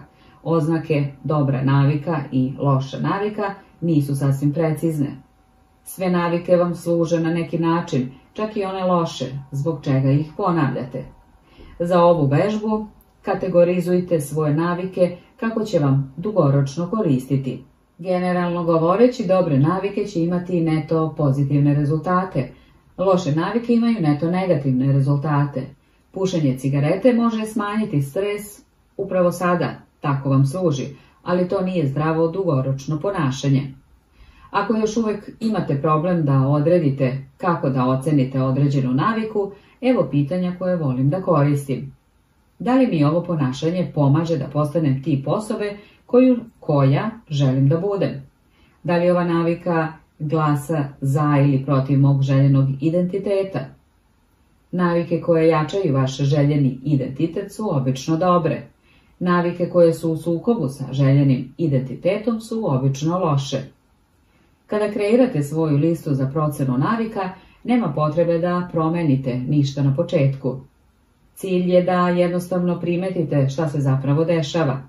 Oznake dobra navika i loša navika nisu sasvim precizne. Sve navike vam služe na neki način, čak i one loše, zbog čega ih ponavljate. Za ovu vežbu kategorizujte svoje navike kako će vam dugoročno koristiti. Generalno govoreći, dobre navike će imati neto pozitivne rezultate, loše navike imaju neto negativne rezultate. Pušenje cigarete može smanjiti stres upravo sada, tako vam služi, ali to nije zdravo dugoročno ponašanje. Ako još uvijek imate problem da odredite kako da ocenite određenu naviku, evo pitanja koje volim da koristim. Da li mi ovo ponašanje pomaže da postanem tip osobe koju, koja želim da budem? Da li ova navika glasa za ili protiv mog željenog identiteta? Navike koje jačaju vaš željeni identitet su obično dobre. Navike koje su u sukobu sa željenim identitetom su obično loše. Kada kreirate svoju listu za procenu navika, nema potrebe da promenite ništa na početku. Cilj je da jednostavno primetite šta se zapravo dešava.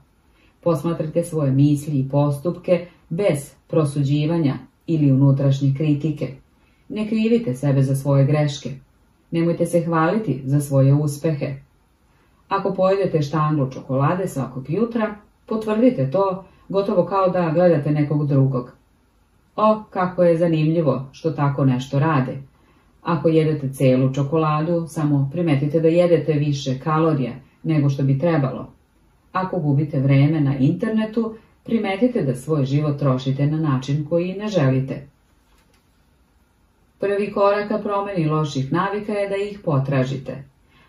Posmatrite svoje misli i postupke bez prosuđivanja ili unutrašnje kritike. Ne krivite sebe za svoje greške. Nemojte se hvaliti za svoje uspehe. Ako pojedete štanglu čokolade svakog jutra, potvrdite to gotovo kao da gledate nekog drugog. O, kako je zanimljivo što tako nešto rade. Ako jedete celu čokoladu, samo primetite da jedete više kalorija nego što bi trebalo. Ako gubite vreme na internetu, primetite da svoj život trošite na način koji ne želite. Prvi korak ka promjeni loših navika je da ih potražite.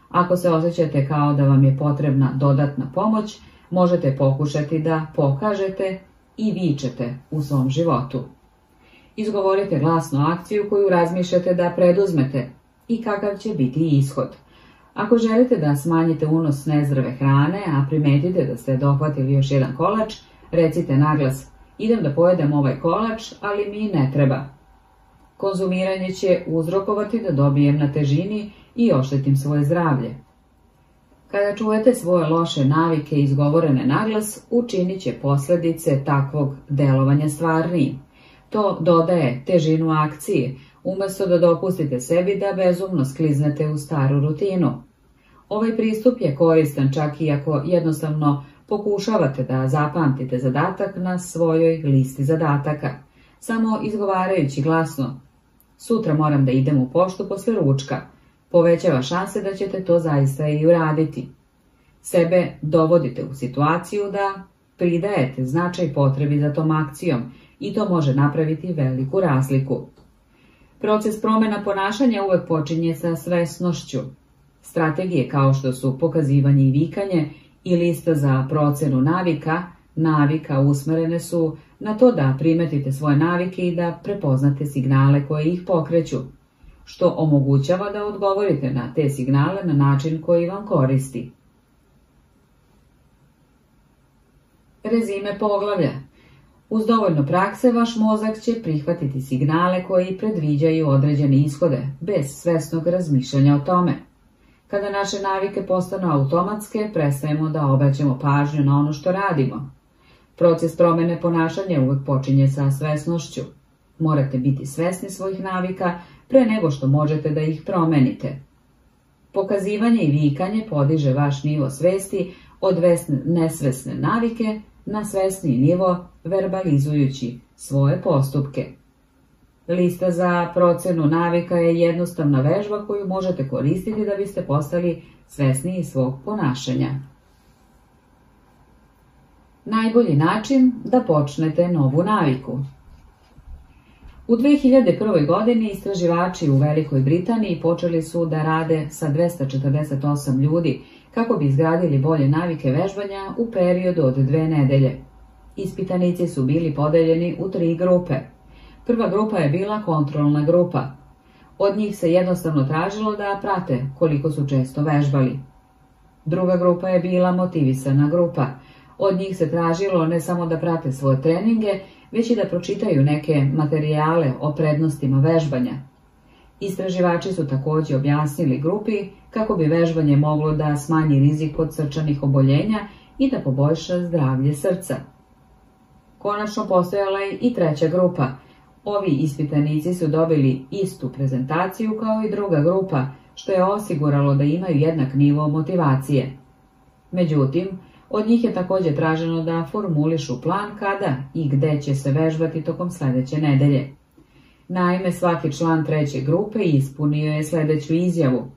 Ako se osjećate kao da vam je potrebna dodatna pomoć, možete pokušati da pokažete i vičete u svom životu. Izgovorite glasno akciju koju razmišljate da preduzmete i kakav će biti ishod. Ako želite da smanjite unos nezdrave hrane, a primetite da ste dohvatili još jedan kolač, recite naglas idem da pojedem ovaj kolač, ali mi ne treba. Konzumiranje će uzrokovati da dobijem na težini i oštetim svoje zdravlje. Kada čujete svoje loše navike izgovorene naglas, učinit će posljedice takvog delovanja stvarnijim. To dodaje težinu akcije, umjesto da dopustite sebi da bezumno skliznete u staru rutinu. Ovaj pristup je koristan čak i ako jednostavno pokušavate da zapamtite zadatak na svojoj listi zadataka, samo izgovarajući glasno Sutra moram da idem u poštu posle ručka, povećava šanse da ćete to zaista i uraditi. Sebe dovodite u situaciju da pridajete značaj potrebi za tom akcijom i to može napraviti veliku razliku. Proces promjena ponašanja uvek počinje sa svesnošću. Strategije kao što su pokazivanje i vikanje i lista za procenu navika, navika usmerene su na to da primetite svoje navike i da prepoznate signale koje ih pokreću, što omogućava da odgovorite na te signale na način koji vam koristi. Rezime poglavlja. Uz dovoljno prakse vaš mozak će prihvatiti signale koji predviđaju određene ishode, bez svesnog razmišljanja o tome. Kada naše navike postanu automatske, prestajemo da obraćamo pažnju na ono što radimo. Proces promene ponašanja uvek počinje sa svesnošću. Morate biti svesni svojih navika pre nego što možete da ih promenite. Pokazivanje i vikanje podiže vaš nivo svesti od nesvesne navike na svesni nivo verbalizujući svoje postupke. Lista za procenu navika je jednostavna vežba koju možete koristiti da biste postali svesniji svog ponašanja. Najbolji način da počnete novu naviku U 2001. godini istraživači u Velikoj Britaniji počeli su da rade sa 248 ljudi kako bi izgradili bolje navike vežbanja u periodu od dve nedelje. Ispitanici su bili podeljeni u tri grupe. Prva grupa je bila kontrolna grupa. Od njih se jednostavno tražilo da prate koliko su često vežbali. Druga grupa je bila motivisana grupa. Od njih se tražilo ne samo da prate svoje treninge, već i da pročitaju neke materijale o prednostima vežbanja. Istraživači su također objasnili grupi kako bi vežbanje moglo da smanji rizik od srčanih oboljenja i da poboljša zdravlje srca. Konačno postojala je i treća grupa. Ovi ispitanici su dobili istu prezentaciju kao i druga grupa, što je osiguralo da imaju jednak nivo motivacije. Međutim, od njih je također traženo da formulišu plan kada i gde će se vežbati tokom sljedeće nedelje. Naime, svaki član treće grupe ispunio je sljedeću izjavu.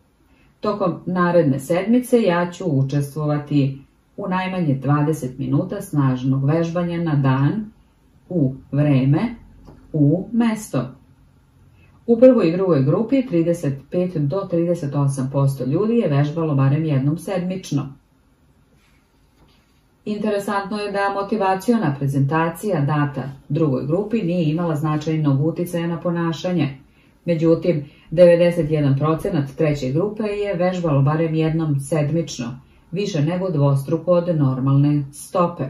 Tokom naredne sedmice ja ću učestvovati u najmanje 20 minuta snažnog vežbanja na dan, u vreme, u mesto. U prvoj i drugoj grupi 35 do 38% ljudi je vežbalo barem jednom sedmično. Interesantno je da motivaciona prezentacija data drugoj grupi nije imala značajnog utjecaja na ponašanje. Međutim, 91% treće grupe je vežbalo barem jednom sedmično, više nego dvostruko od normalne stope.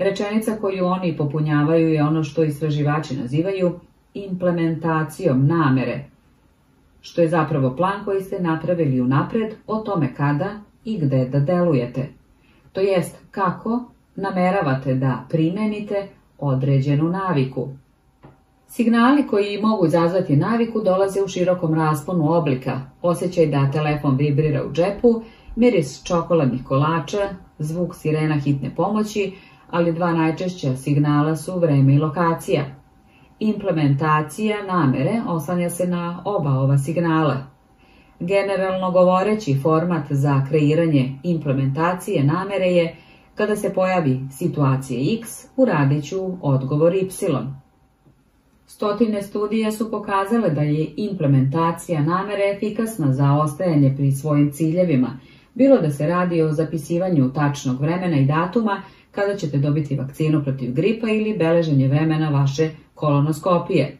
Rečenica koju oni popunjavaju je ono što istraživači nazivaju implementacijom namere, što je zapravo plan koji ste napravili unapred o tome kada i gde da delujete to jest kako nameravate da primenite određenu naviku. Signali koji mogu izazvati naviku dolaze u širokom rasponu oblika, osjećaj da telefon vibrira u džepu, miris čokoladnih kolača, zvuk sirena hitne pomoći, ali dva najčešća signala su vreme i lokacija. Implementacija namere oslanja se na oba ova signala, Generalno govoreći format za kreiranje implementacije namere je kada se pojavi situacija X, uradit ću odgovor Y. Stotine studija su pokazale da je implementacija namere efikasna za ostajanje pri svojim ciljevima, bilo da se radi o zapisivanju tačnog vremena i datuma kada ćete dobiti vakcinu protiv gripa ili beleženje vremena vaše kolonoskopije.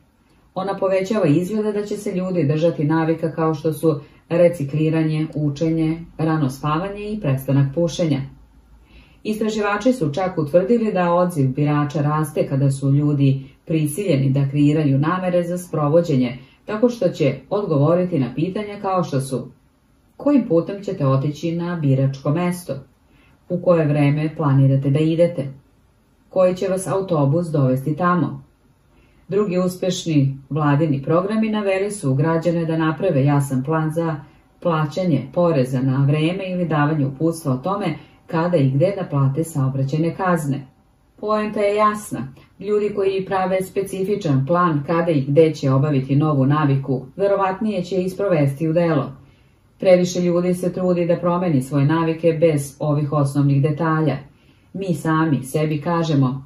Ona povećava izgleda da će se ljudi držati navika kao što su recikliranje, učenje, rano spavanje i prestanak pušenja. Istraživači su čak utvrdili da odziv birača raste kada su ljudi prisiljeni da kreiraju namere za sprovođenje, tako što će odgovoriti na pitanja kao što su kojim putem ćete otići na biračko mesto, u koje vreme planirate da idete, koji će vas autobus dovesti tamo, Drugi uspešni vladini programi naveli su građane da naprave jasan plan za plaćanje poreza na vreme ili davanje uputstva o tome kada i gde da plate saobraćajne kazne. Poenta je jasna. Ljudi koji prave specifičan plan kada i gde će obaviti novu naviku, verovatnije će isprovesti u delo. Previše ljudi se trudi da promeni svoje navike bez ovih osnovnih detalja. Mi sami sebi kažemo,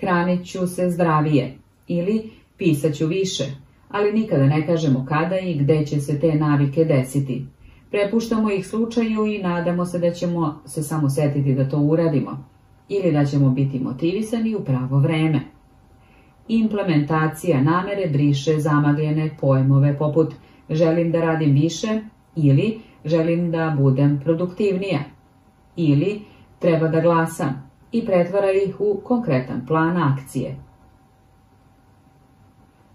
hranit ću se zdravije, ili pisat ću više, ali nikada ne kažemo kada i gde će se te navike desiti. Prepuštamo ih slučaju i nadamo se da ćemo se samo setiti da to uradimo ili da ćemo biti motivisani u pravo vreme. Implementacija namere briše zamagljene pojmove poput želim da radim više ili želim da budem produktivnija ili treba da glasam i pretvara ih u konkretan plan akcije.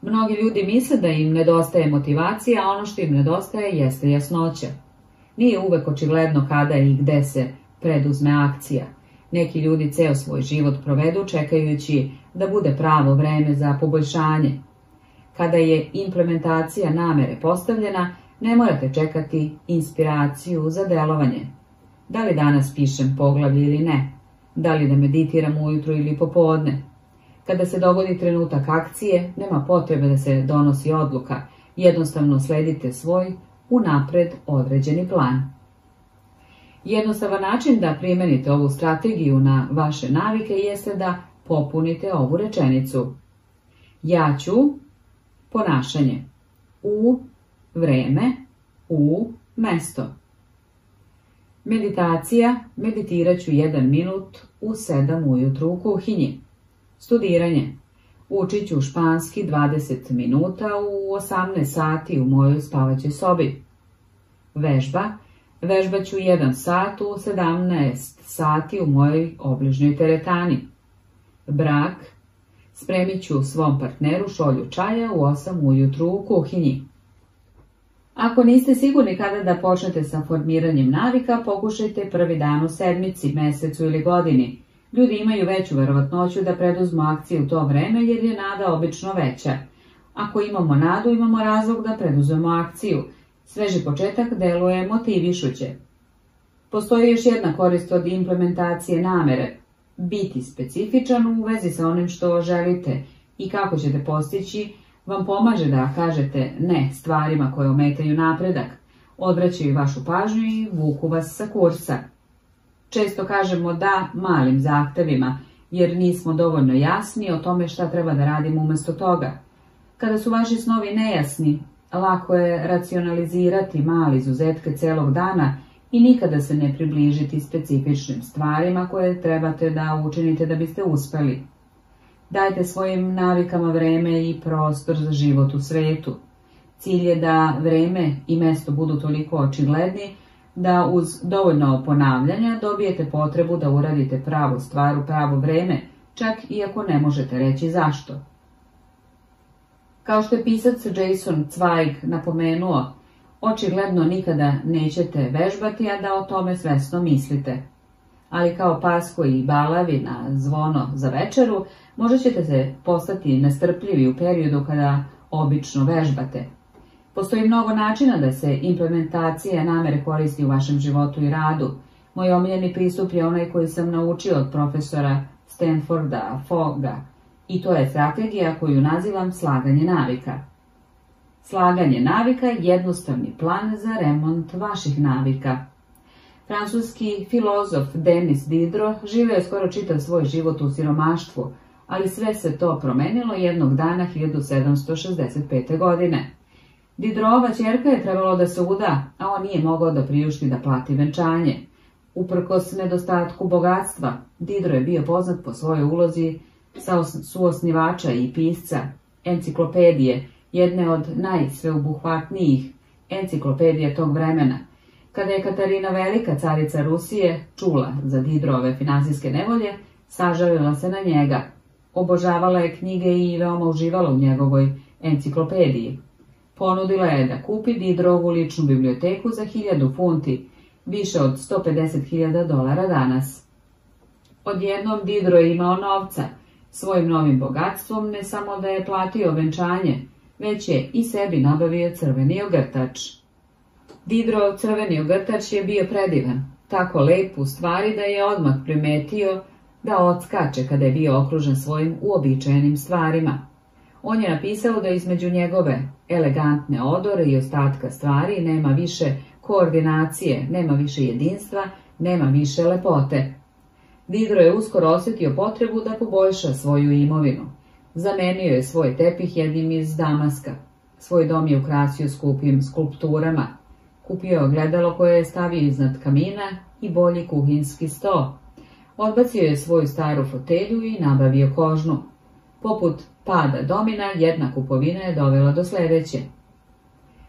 Mnogi ljudi misle da im nedostaje motivacija, a ono što im nedostaje jeste jasnoća. Nije uvek očigledno kada i gde se preduzme akcija. Neki ljudi ceo svoj život provedu čekajući da bude pravo vreme za poboljšanje. Kada je implementacija namere postavljena, ne morate čekati inspiraciju za delovanje. Da li danas pišem poglavlje ili ne? Da li da meditiram ujutro ili popodne? Kada se dogodi trenutak akcije, nema potrebe da se donosi odluka, jednostavno sledite svoj unapred određeni plan. Jednostavan način da primenite ovu strategiju na vaše navike jeste da popunite ovu rečenicu. Ja ću ponašanje u vreme u mesto. Meditacija, meditirat ću jedan minut u sedam ujutru u kuhinji. Studiranje, učit ću španski 20 minuta u 18 sati u mojoj spavaćoj sobi. Vežba, vežbat ću jedan sat u 17 sati u mojoj obližnjoj teretani. Brak, spremit ću svom partneru šolju čaja u 8 ujutru u kuhinji. Ako niste sigurni kada da počnete sa formiranjem navika, pokušajte prvi dan u sedmici, mesecu ili godini. Ljudi imaju veću verovatnoću da preduzmu akciju u to vreme jer je nada obično veća. Ako imamo nadu, imamo razlog da preduzmemo akciju. Sveži početak deluje motivišuće. Postoji još jedna korist od implementacije namere. Biti specifičan u vezi sa onim što želite i kako ćete postići vam pomaže da kažete ne stvarima koje ometaju napredak, odvraćaju vašu pažnju i vuku vas sa kursa. Često kažemo da malim zahtevima, jer nismo dovoljno jasni o tome šta treba da radimo umesto toga. Kada su vaši snovi nejasni, lako je racionalizirati mali izuzetke celog dana i nikada se ne približiti specifičnim stvarima koje trebate da učinite da biste uspeli. Dajte svojim navikama vreme i prostor za život u svetu. Cilj je da vreme i mesto budu toliko očigledni da uz dovoljno ponavljanja dobijete potrebu da uradite pravu stvar u pravo vreme, čak i ako ne možete reći zašto. Kao što je pisac Jason Zweig napomenuo, očigledno nikada nećete vežbati, a da o tome svesno mislite. Ali kao pas koji balavi na zvono za večeru, možda ćete se postati nestrpljivi u periodu kada obično vežbate. Postoji mnogo načina da se implementacija namere koristi u vašem životu i radu. Moj omiljeni pristup je onaj koji sam naučio od profesora Stanforda Fogga i to je strategija koju nazivam slaganje navika. Slaganje navika je jednostavni plan za remont vaših navika. Francuski filozof Denis Diderot živeo je skoro čitav svoj život u siromaštvu, ali sve se to promenilo jednog dana 1765. godine. Didrova čerka je trebalo da se uda, a on nije mogao da priušti da plati venčanje. Uprkos nedostatku bogatstva, Didro je bio poznat po svojoj ulozi sa suosnivača i pisca enciklopedije, jedne od najsveubuhvatnijih enciklopedija tog vremena. Kada je Katarina Velika, carica Rusije, čula za Didrove finansijske nevolje, sažalila se na njega. Obožavala je knjige i veoma uživala u njegovoj enciklopediji. Ponudila je da kupi Didrovu ličnu biblioteku za 1000 funti, više od 150.000 dolara danas. Odjednom Didro je imao novca, svojim novim bogatstvom ne samo da je platio venčanje, već je i sebi nabavio crveni ogrtač. Didrov crveni ogrtač je bio predivan, tako lep u stvari da je odmah primetio da odskače kada je bio okružen svojim uobičajenim stvarima. On je napisao da između njegove elegantne odore i ostatka stvari nema više koordinacije, nema više jedinstva, nema više lepote. Didro je uskoro osjetio potrebu da poboljša svoju imovinu. Zamenio je svoj tepih jednim iz Damaska. Svoj dom je ukrasio skupim skulpturama. Kupio je ogledalo koje je stavio iznad kamina i bolji kuhinski sto. Odbacio je svoju staru fotelju i nabavio kožnu. Poput pada domina, jedna kupovina je dovela do sledeće.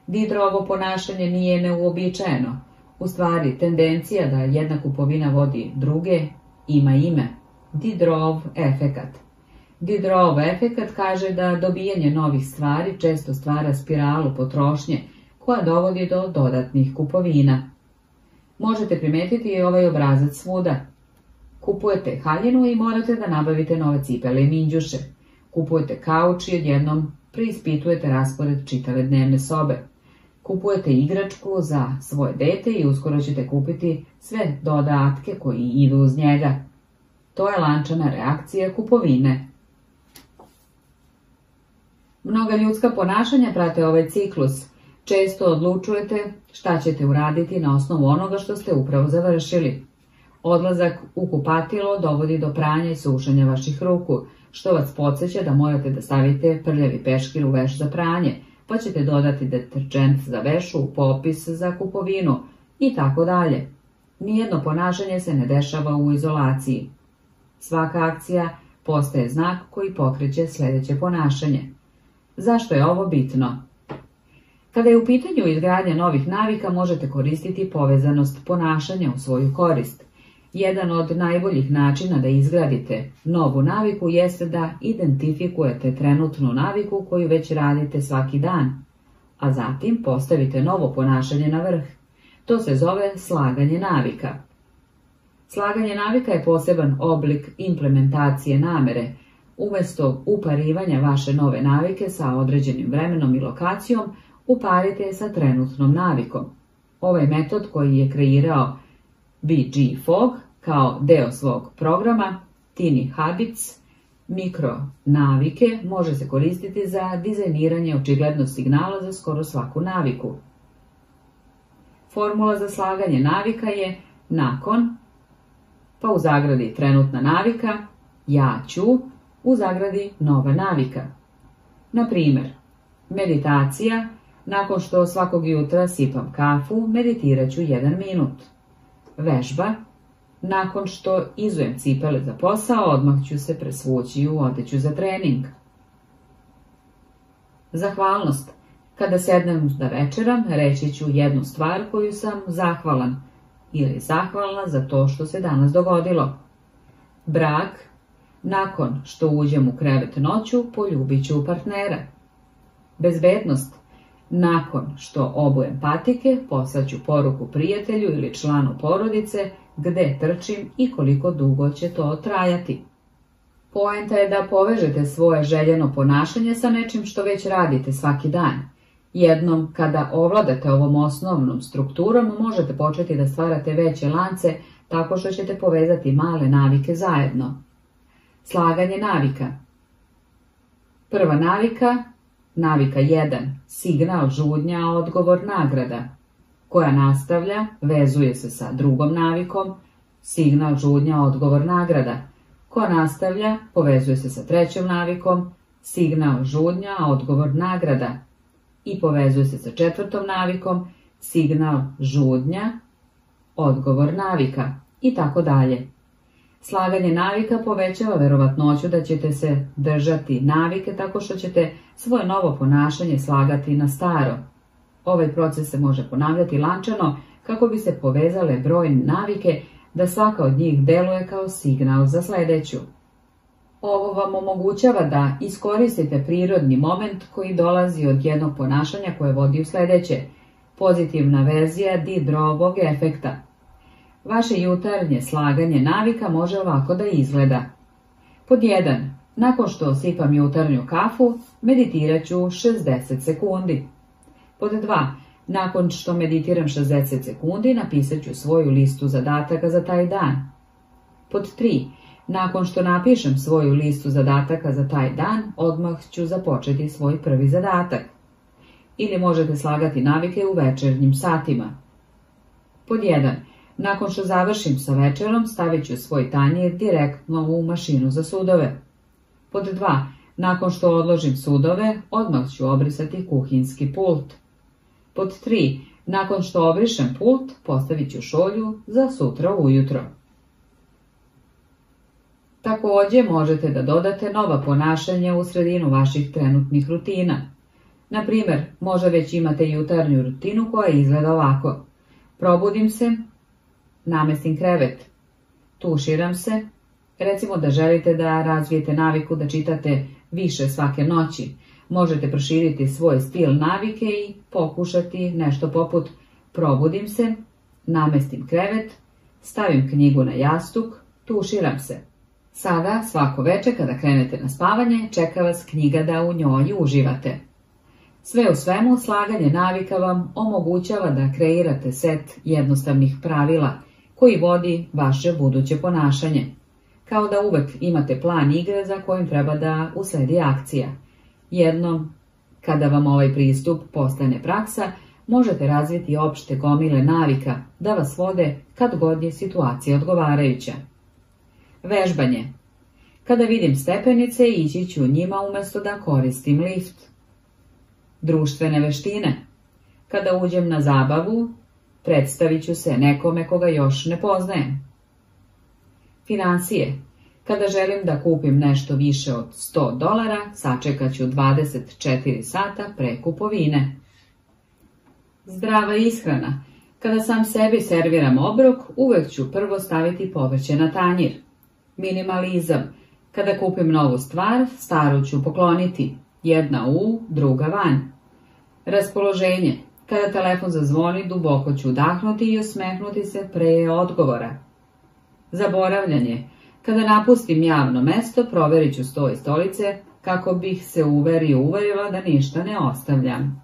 Didrovo ponašanje nije neuobičajeno. U stvari, tendencija da jedna kupovina vodi druge ima ime. Didrov efekat. Didrov efekat kaže da dobijanje novih stvari često stvara spiralu potrošnje koja dovodi do dodatnih kupovina. Možete primetiti i ovaj obrazac svuda. Kupujete haljinu i morate da nabavite nove cipele i minđuše. Kupujete kauč i odjednom preispitujete raspored čitave dnevne sobe. Kupujete igračku za svoje dete i uskoro ćete kupiti sve dodatke koji idu uz njega. To je lančana reakcija kupovine. Mnoga ljudska ponašanja prate ovaj ciklus. Često odlučujete šta ćete uraditi na osnovu onoga što ste upravo završili. Odlazak u kupatilo dovodi do pranja i sušanja vaših ruku, što vas podsjeća da morate da stavite prljavi peškir u veš za pranje, pa ćete dodati deterđent za vešu u popis za kupovinu i tako dalje. Nijedno ponašanje se ne dešava u izolaciji. Svaka akcija postaje znak koji pokreće sljedeće ponašanje. Zašto je ovo bitno? Kada je u pitanju izgradnja novih navika možete koristiti povezanost ponašanja u svoju korist. Jedan od najboljih načina da izgradite novu naviku jeste da identifikujete trenutnu naviku koju već radite svaki dan, a zatim postavite novo ponašanje na vrh. To se zove slaganje navika. Slaganje navika je poseban oblik implementacije namere. Umjesto uparivanja vaše nove navike sa određenim vremenom i lokacijom, uparite je sa trenutnom navikom. Ovaj metod koji je kreirao BG Fog kao deo svog programa Tiny Habits mikro navike može se koristiti za dizajniranje očiglednog signala za skoro svaku naviku. Formula za slaganje navika je nakon, pa u zagradi trenutna navika, ja ću, u zagradi nova navika. Na primjer, meditacija, nakon što svakog jutra sipam kafu, meditirat ću jedan minut. Vežba, nakon što izujem cipele za posao, odmah ću se presvući u odeću za trening. Zahvalnost. Kada sednem da večeram, reći ću jednu stvar koju sam zahvalan ili zahvalna za to što se danas dogodilo. Brak. Nakon što uđem u krevet noću, poljubit ću partnera. Bezbednost. Nakon što obujem patike, poslaću poruku prijatelju ili članu porodice gde trčim i koliko dugo će to trajati. Poenta je da povežete svoje željeno ponašanje sa nečim što već radite svaki dan. Jednom kada ovladate ovom osnovnom strukturom, možete početi da stvarate veće lance tako što ćete povezati male navike zajedno. Slaganje navika Prva navika, navika 1, signal žudnja, odgovor nagrada koja nastavlja, vezuje se sa drugom navikom, signal žudnja, odgovor nagrada, koja nastavlja, povezuje se sa trećom navikom, signal žudnja, odgovor nagrada i povezuje se sa četvrtom navikom, signal žudnja, odgovor navika i tako dalje. Slaganje navika povećava verovatnoću da ćete se držati navike tako što ćete svoje novo ponašanje slagati na staro, Ovaj proces se može ponavljati lančano kako bi se povezale brojne navike da svaka od njih deluje kao signal za sljedeću. Ovo vam omogućava da iskoristite prirodni moment koji dolazi od jednog ponašanja koje vodi u sljedeće, pozitivna verzija Didrovog efekta. Vaše jutarnje slaganje navika može ovako da izgleda. Pod 1. Nakon što sipam jutarnju kafu, meditirat ću 60 sekundi. Pod 2. Nakon što meditiram 60 sekundi, napisat ću svoju listu zadataka za taj dan. Pod 3. Nakon što napišem svoju listu zadataka za taj dan, odmah ću započeti svoj prvi zadatak. Ili možete slagati navike u večernjim satima. Pod 1. Nakon što završim sa večerom, stavit ću svoj tanjir direktno u mašinu za sudove. Pod 2. Nakon što odložim sudove, odmah ću obrisati kuhinski pult. Pod 3. Nakon što obrišem pult, postavit ću šolju za sutra ujutro. Također možete da dodate nova ponašanja u sredinu vaših trenutnih rutina. Na primjer, možda već imate jutarnju rutinu koja izgleda ovako. Probudim se, namestim krevet, tuširam se, Recimo da želite da razvijete naviku da čitate više svake noći. Možete proširiti svoj stil navike i pokušati nešto poput probudim se, namestim krevet, stavim knjigu na jastuk, tuširam se. Sada, svako veče kada krenete na spavanje, čeka vas knjiga da u njoj uživate. Sve u svemu, slaganje navika vam omogućava da kreirate set jednostavnih pravila koji vodi vaše buduće ponašanje. Kao da uvek imate plan igre za kojim treba da usledi akcija. Jednom, kada vam ovaj pristup postane praksa, možete razviti opšte gomile navika da vas vode kad god je situacija odgovarajuća. Vežbanje. Kada vidim stepenice, ići ću njima umjesto da koristim lift. Društvene veštine. Kada uđem na zabavu, predstavit ću se nekome koga još ne poznajem. Financije. Kada želim da kupim nešto više od 100 dolara, sačekat ću 24 sata pre kupovine. Zdrava ishrana. Kada sam sebi serviram obrok, uvek ću prvo staviti povrće na tanjir. Minimalizam. Kada kupim novu stvar, staru ću pokloniti. Jedna u, druga van. Raspoloženje. Kada telefon zazvoni, duboko ću udahnuti i osmehnuti se pre odgovora. Zaboravljanje. Kada napustim javno mesto, provjerit ću sto i stolice kako bih se uverio uverila da ništa ne ostavljam.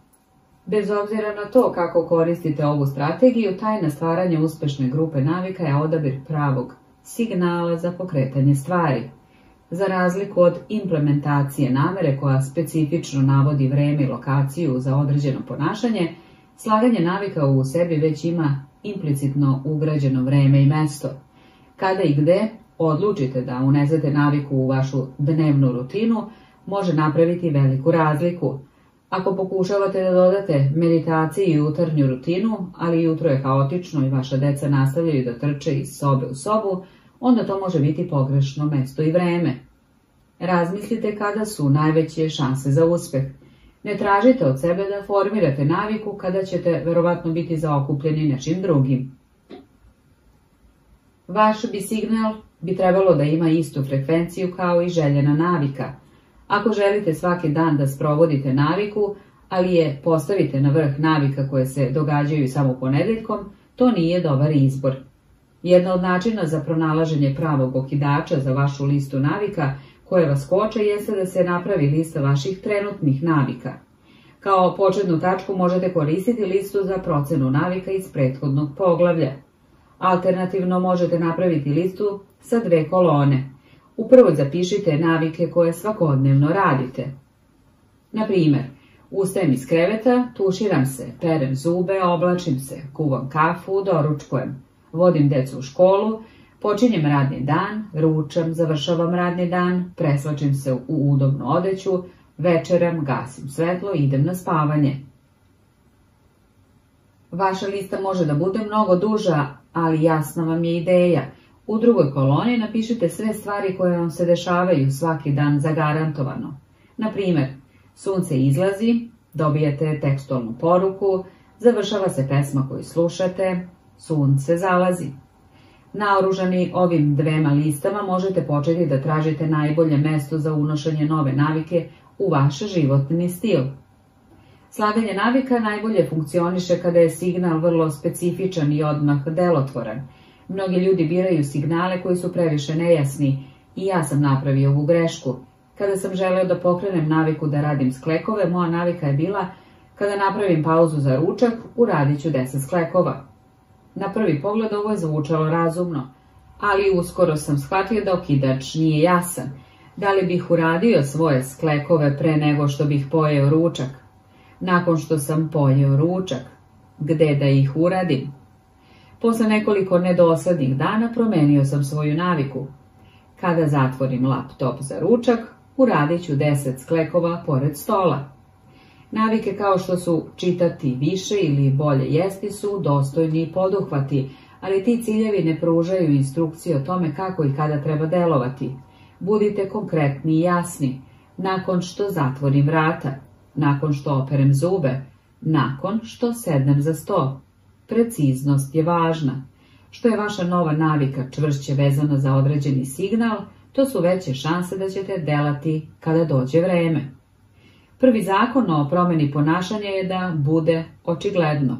Bez obzira na to kako koristite ovu strategiju, tajna stvaranja uspešne grupe navika je odabir pravog signala za pokretanje stvari. Za razliku od implementacije namere koja specifično navodi vreme i lokaciju za određeno ponašanje, slaganje navika u sebi već ima implicitno ugrađeno vreme i mesto. Kada i gde odlučite da unesete naviku u vašu dnevnu rutinu, može napraviti veliku razliku. Ako pokušavate da dodate meditaciji i jutarnju rutinu, ali jutro je haotično i vaša deca nastavljaju da trče iz sobe u sobu, onda to može biti pogrešno mesto i vreme. Razmislite kada su najveće šanse za uspeh. Ne tražite od sebe da formirate naviku kada ćete verovatno biti zaokupljeni nečim drugim. Vaš bi signal bi trebalo da ima istu frekvenciju kao i željena navika. Ako želite svaki dan da sprovodite naviku, ali je postavite na vrh navika koje se događaju samo ponedeljkom, to nije dobar izbor. Jedna od načina za pronalaženje pravog okidača za vašu listu navika koje vas koče jeste da se napravi lista vaših trenutnih navika. Kao početnu tačku možete koristiti listu za procenu navika iz prethodnog poglavlja. Alternativno možete napraviti listu sa dve kolone. U prvoj zapišite navike koje svakodnevno radite. Na primjer, ustajem iz kreveta, tuširam se, perem zube, oblačim se, kuvam kafu, doručkujem, vodim decu u školu, počinjem radni dan, ručam, završavam radni dan, preslačim se u udobnu odeću, večeram, gasim svetlo i idem na spavanje. Vaša lista može da bude mnogo duža, ali jasna vam je ideja. U drugoj koloni napišite sve stvari koje vam se dešavaju svaki dan zagarantovano. Na primjer, sunce izlazi, dobijete tekstualnu poruku, završava se pesma koju slušate, sunce zalazi. Naoružani ovim dvema listama možete početi da tražite najbolje mesto za unošenje nove navike u vaš životni stil. Slaganje navika najbolje funkcioniše kada je signal vrlo specifičan i odmah delotvoran. Mnogi ljudi biraju signale koji su previše nejasni i ja sam napravio ovu grešku. Kada sam želeo da pokrenem naviku da radim sklekove, moja navika je bila kada napravim pauzu za ručak, uradit ću 10 sklekova. Na prvi pogled ovo je zvučalo razumno, ali uskoro sam shvatio da okidač nije jasan. Da li bih uradio svoje sklekove pre nego što bih pojeo ručak? Nakon što sam pojeo ručak, gde da ih uradim? Posle nekoliko nedosadnih dana promenio sam svoju naviku. Kada zatvorim laptop za ručak, uradit ću deset sklekova pored stola. Navike kao što su čitati više ili bolje jesti su dostojni poduhvati, ali ti ciljevi ne pružaju instrukcije o tome kako i kada treba delovati. Budite konkretni i jasni. Nakon što zatvorim vrata, nakon što operem zube, nakon što sednem za sto. Preciznost je važna. Što je vaša nova navika čvršće vezana za određeni signal, to su veće šanse da ćete delati kada dođe vreme. Prvi zakon o promjeni ponašanja je da bude očigledno.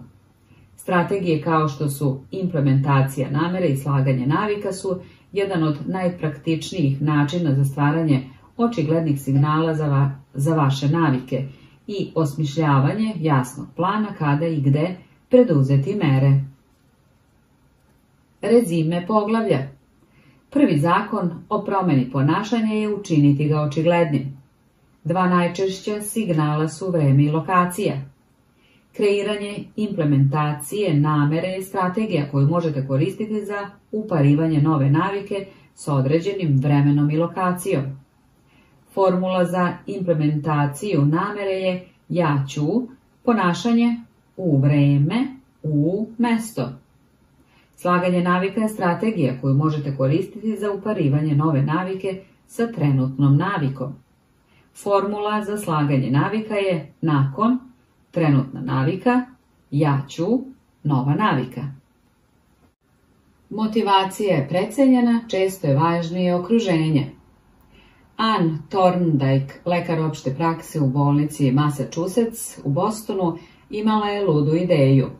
Strategije kao što su implementacija namere i slaganje navika su jedan od najpraktičnijih načina za stvaranje očiglednih signala za, za vaše navike i osmišljavanje jasnog plana kada i gde preduzeti mere. Rezime poglavlja Prvi zakon o promjeni ponašanja je učiniti ga očiglednim. Dva najčešća signala su vreme i lokacija. Kreiranje implementacije namere i strategija koju možete koristiti za uparivanje nove navike s određenim vremenom i lokacijom. Formula za implementaciju namere je ja ću, ponašanje u vreme, u mesto. Slaganje navika je strategija koju možete koristiti za uparivanje nove navike sa trenutnom navikom. Formula za slaganje navika je nakon, trenutna navika, ja ću, nova navika. Motivacija je preceljena, često je važnije okruženje. Ann Thorndike, lekar opšte prakse u bolnici Massachusetts u Bostonu, imala je ludu ideju.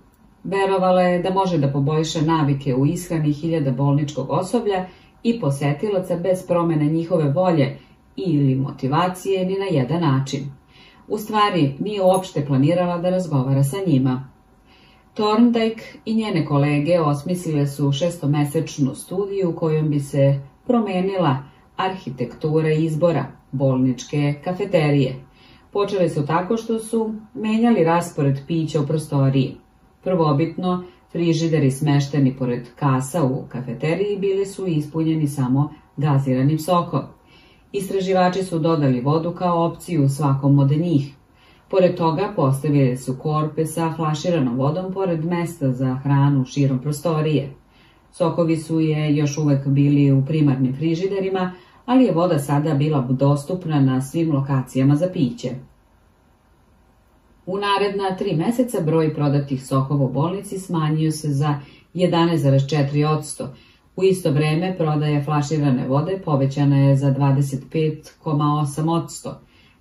Verovala je da može da poboljša navike u ishrani hiljada bolničkog osoblja i posetilaca bez promene njihove volje ili motivacije ni na jedan način. U stvari, nije uopšte planirala da razgovara sa njima. Thorndike i njene kolege osmislile su šestomesečnu studiju kojom bi se promenila arhitektura izbora bolničke kafeterije. Počele su tako što su menjali raspored pića u prostoriji. Prvobitno, frižideri smešteni pored kasa u kafeteriji bili su ispunjeni samo gaziranim sokom. Istraživači su dodali vodu kao opciju svakom od njih. Pored toga postavili su korpe sa flaširanom vodom pored mesta za hranu širom prostorije. Sokovi su je još uvek bili u primarnim frižiderima, ali je voda sada bila dostupna na svim lokacijama za piće. U naredna tri meseca broj prodatih sokova u bolnici smanjio se za 11,4%, u isto vreme prodaja flaširane vode povećana je za 25,8%.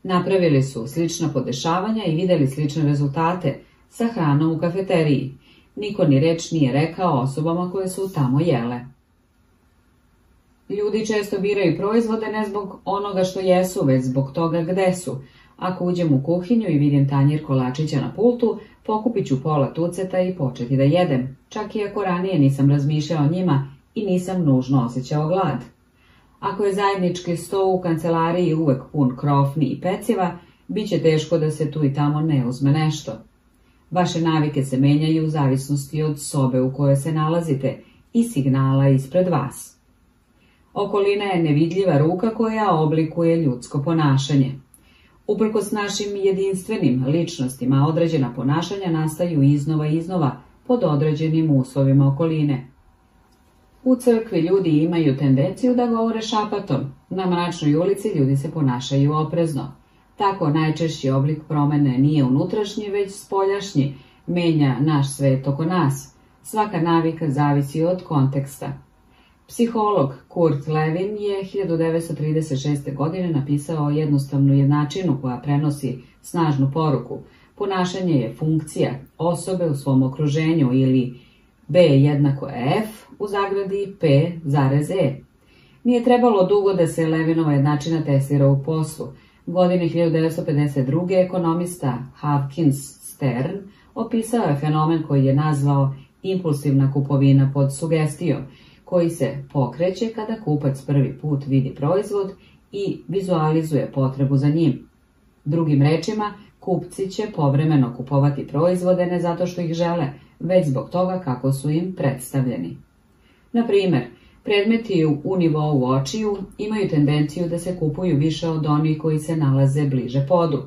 Napravili su slična podešavanja i videli slične rezultate sa hranom u kafeteriji. Niko ni reč nije rekao osobama koje su tamo jele. Ljudi često biraju proizvode ne zbog onoga što jesu, već zbog toga gde su. Ako uđem u kuhinju i vidim tanjir kolačića na pultu, pokupit ću pola tuceta i početi da jedem. Čak i ako ranije nisam razmišljao o njima i nisam nužno osjećao glad. Ako je zajednički sto u kancelariji uvek pun krofni i peciva, bit će teško da se tu i tamo ne uzme nešto. Vaše navike se menjaju u zavisnosti od sobe u kojoj se nalazite i signala ispred vas. Okolina je nevidljiva ruka koja oblikuje ljudsko ponašanje. Uprkos našim jedinstvenim ličnostima određena ponašanja nastaju iznova i iznova pod određenim uslovima okoline. U crkvi ljudi imaju tendenciju da govore šapatom, na mračnoj ulici ljudi se ponašaju oprezno. Tako najčešći oblik promene nije unutrašnji, već spoljašnji, menja naš svet oko nas. Svaka navika zavisi od konteksta. Psiholog Kurt Levin je 1936. godine napisao jednostavnu jednačinu koja prenosi snažnu poruku. Ponašanje je funkcija osobe u svom okruženju ili B jednako F u zagradi P zarez E. Nije trebalo dugo da se Levinova jednačina testira u poslu. Godine 1952. ekonomista Hawkins Stern opisao je fenomen koji je nazvao impulsivna kupovina pod sugestijom, koji se pokreće kada kupac prvi put vidi proizvod i vizualizuje potrebu za njim. Drugim rečima, kupci će povremeno kupovati proizvode ne zato što ih žele, već zbog toga kako su im predstavljeni. Na primjer, predmeti u nivou očiju imaju tendenciju da se kupuju više od onih koji se nalaze bliže podu.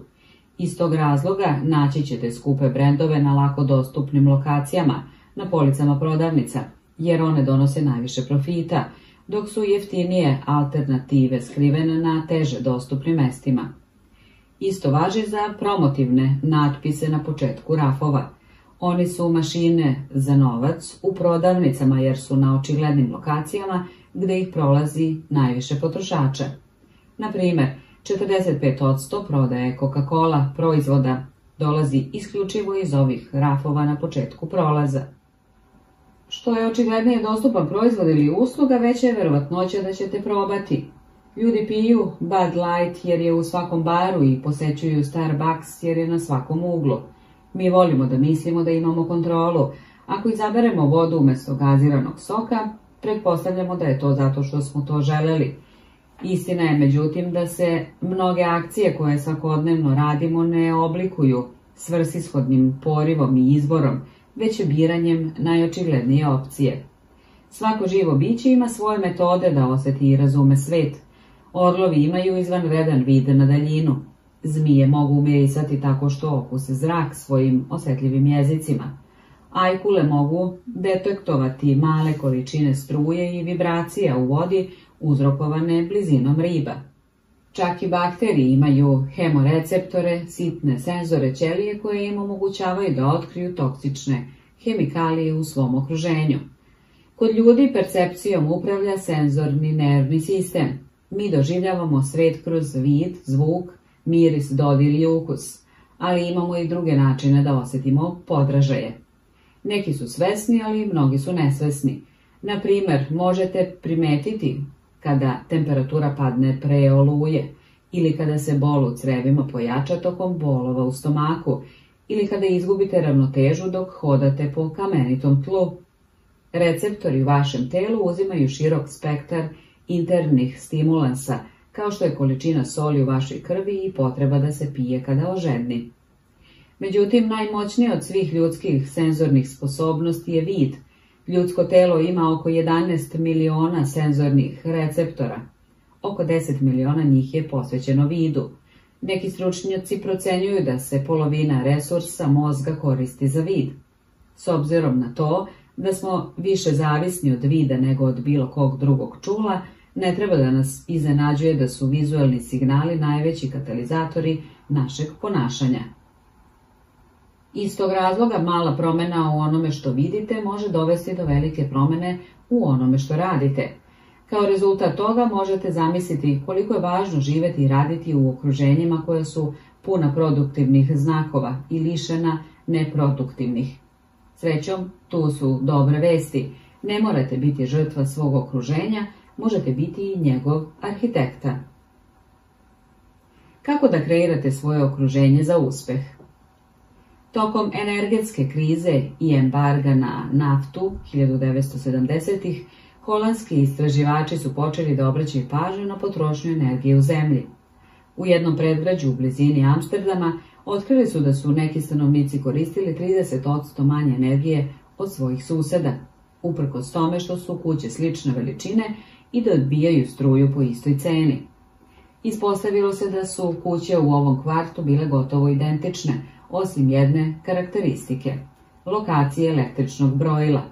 Iz tog razloga naći ćete skupe brendove na lako dostupnim lokacijama, na policama prodavnica, jer one donose najviše profita, dok su jeftinije alternative skrivene na teže dostupnim mestima. Isto važi za promotivne natpise na početku rafova. Oni su mašine za novac u prodavnicama jer su na očiglednim lokacijama gdje ih prolazi najviše potrošača. Na primjer, 45% prodaje Coca-Cola proizvoda dolazi isključivo iz ovih rafova na početku prolaza. Što je očiglednije dostupan proizvod ili usluga, veća je verovatnoća da ćete probati. Ljudi piju Bud Light jer je u svakom baru i posećuju Starbucks jer je na svakom uglu. Mi volimo da mislimo da imamo kontrolu. Ako izaberemo vodu umjesto gaziranog soka, pretpostavljamo da je to zato što smo to želeli. Istina je međutim da se mnoge akcije koje svakodnevno radimo ne oblikuju svrsishodnim porivom i izborom, već biranjem najočiglednije opcije. Svako živo biće ima svoje metode da osjeti i razume svet. Orlovi imaju izvanredan vid na daljinu. Zmije mogu umirisati tako što okuse zrak svojim osjetljivim jezicima. Ajkule mogu detektovati male količine struje i vibracija u vodi uzrokovane blizinom riba. Čak i bakterije imaju hemoreceptore, sitne senzore ćelije koje im omogućavaju da otkriju toksične hemikalije u svom okruženju. Kod ljudi percepcijom upravlja senzorni nervni sistem. Mi doživljavamo svet kroz vid, zvuk, miris, dodir i ukus, ali imamo i druge načine da osjetimo podražaje. Neki su svesni, ali mnogi su nesvesni. Na primjer, možete primetiti kada temperatura padne pre oluje ili kada se bol u crevima pojača tokom bolova u stomaku ili kada izgubite ravnotežu dok hodate po kamenitom tlu. Receptori u vašem telu uzimaju širok spektar internih stimulansa, kao što je količina soli u vašoj krvi i potreba da se pije kada ožedni. Međutim, najmoćnije od svih ljudskih senzornih sposobnosti je vid. Ljudsko telo ima oko 11 miliona senzornih receptora. Oko 10 miliona njih je posvećeno vidu. Neki stručnjaci procenjuju da se polovina resursa mozga koristi za vid. S obzirom na to da smo više zavisni od vida nego od bilo kog drugog čula, ne treba da nas iznenađuje da su vizualni signali najveći katalizatori našeg ponašanja. Iz tog razloga mala promjena u onome što vidite može dovesti do velike promjene u onome što radite. Kao rezultat toga možete zamisliti koliko je važno živjeti i raditi u okruženjima koja su puna produktivnih znakova i lišena neproduktivnih. Srećom, tu su dobre vesti. Ne morate biti žrtva svog okruženja, možete biti i njegov arhitekta. Kako da kreirate svoje okruženje za uspjeh? Tokom energetske krize i embarga na naftu 1970-ih, holandski istraživači su počeli da obraćaju pažnju na potrošnju energije u zemlji. U jednom predgrađu u blizini Amsterdama otkrili su da su neki stanovnici koristili 30% manje energije od svojih suseda, uprkos tome što su kuće slične veličine i da odbijaju struju po istoj ceni. Ispostavilo se da su kuće u ovom kvartu bile gotovo identične, osim jedne karakteristike, lokacije električnog brojila.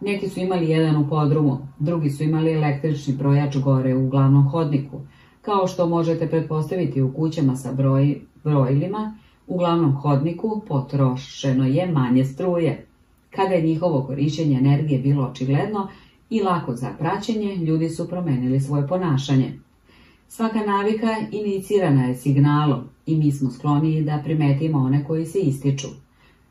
Neki su imali jedan u podrumu, drugi su imali električni brojač gore u glavnom hodniku. Kao što možete pretpostaviti u kućama sa broj, brojilima, u glavnom hodniku potrošeno je manje struje. Kada je njihovo korištenje energije bilo očigledno i lako za praćenje, ljudi su promenili svoje ponašanje. Svaka navika inicirana je signalom i mi smo skloniji da primetimo one koji se ističu.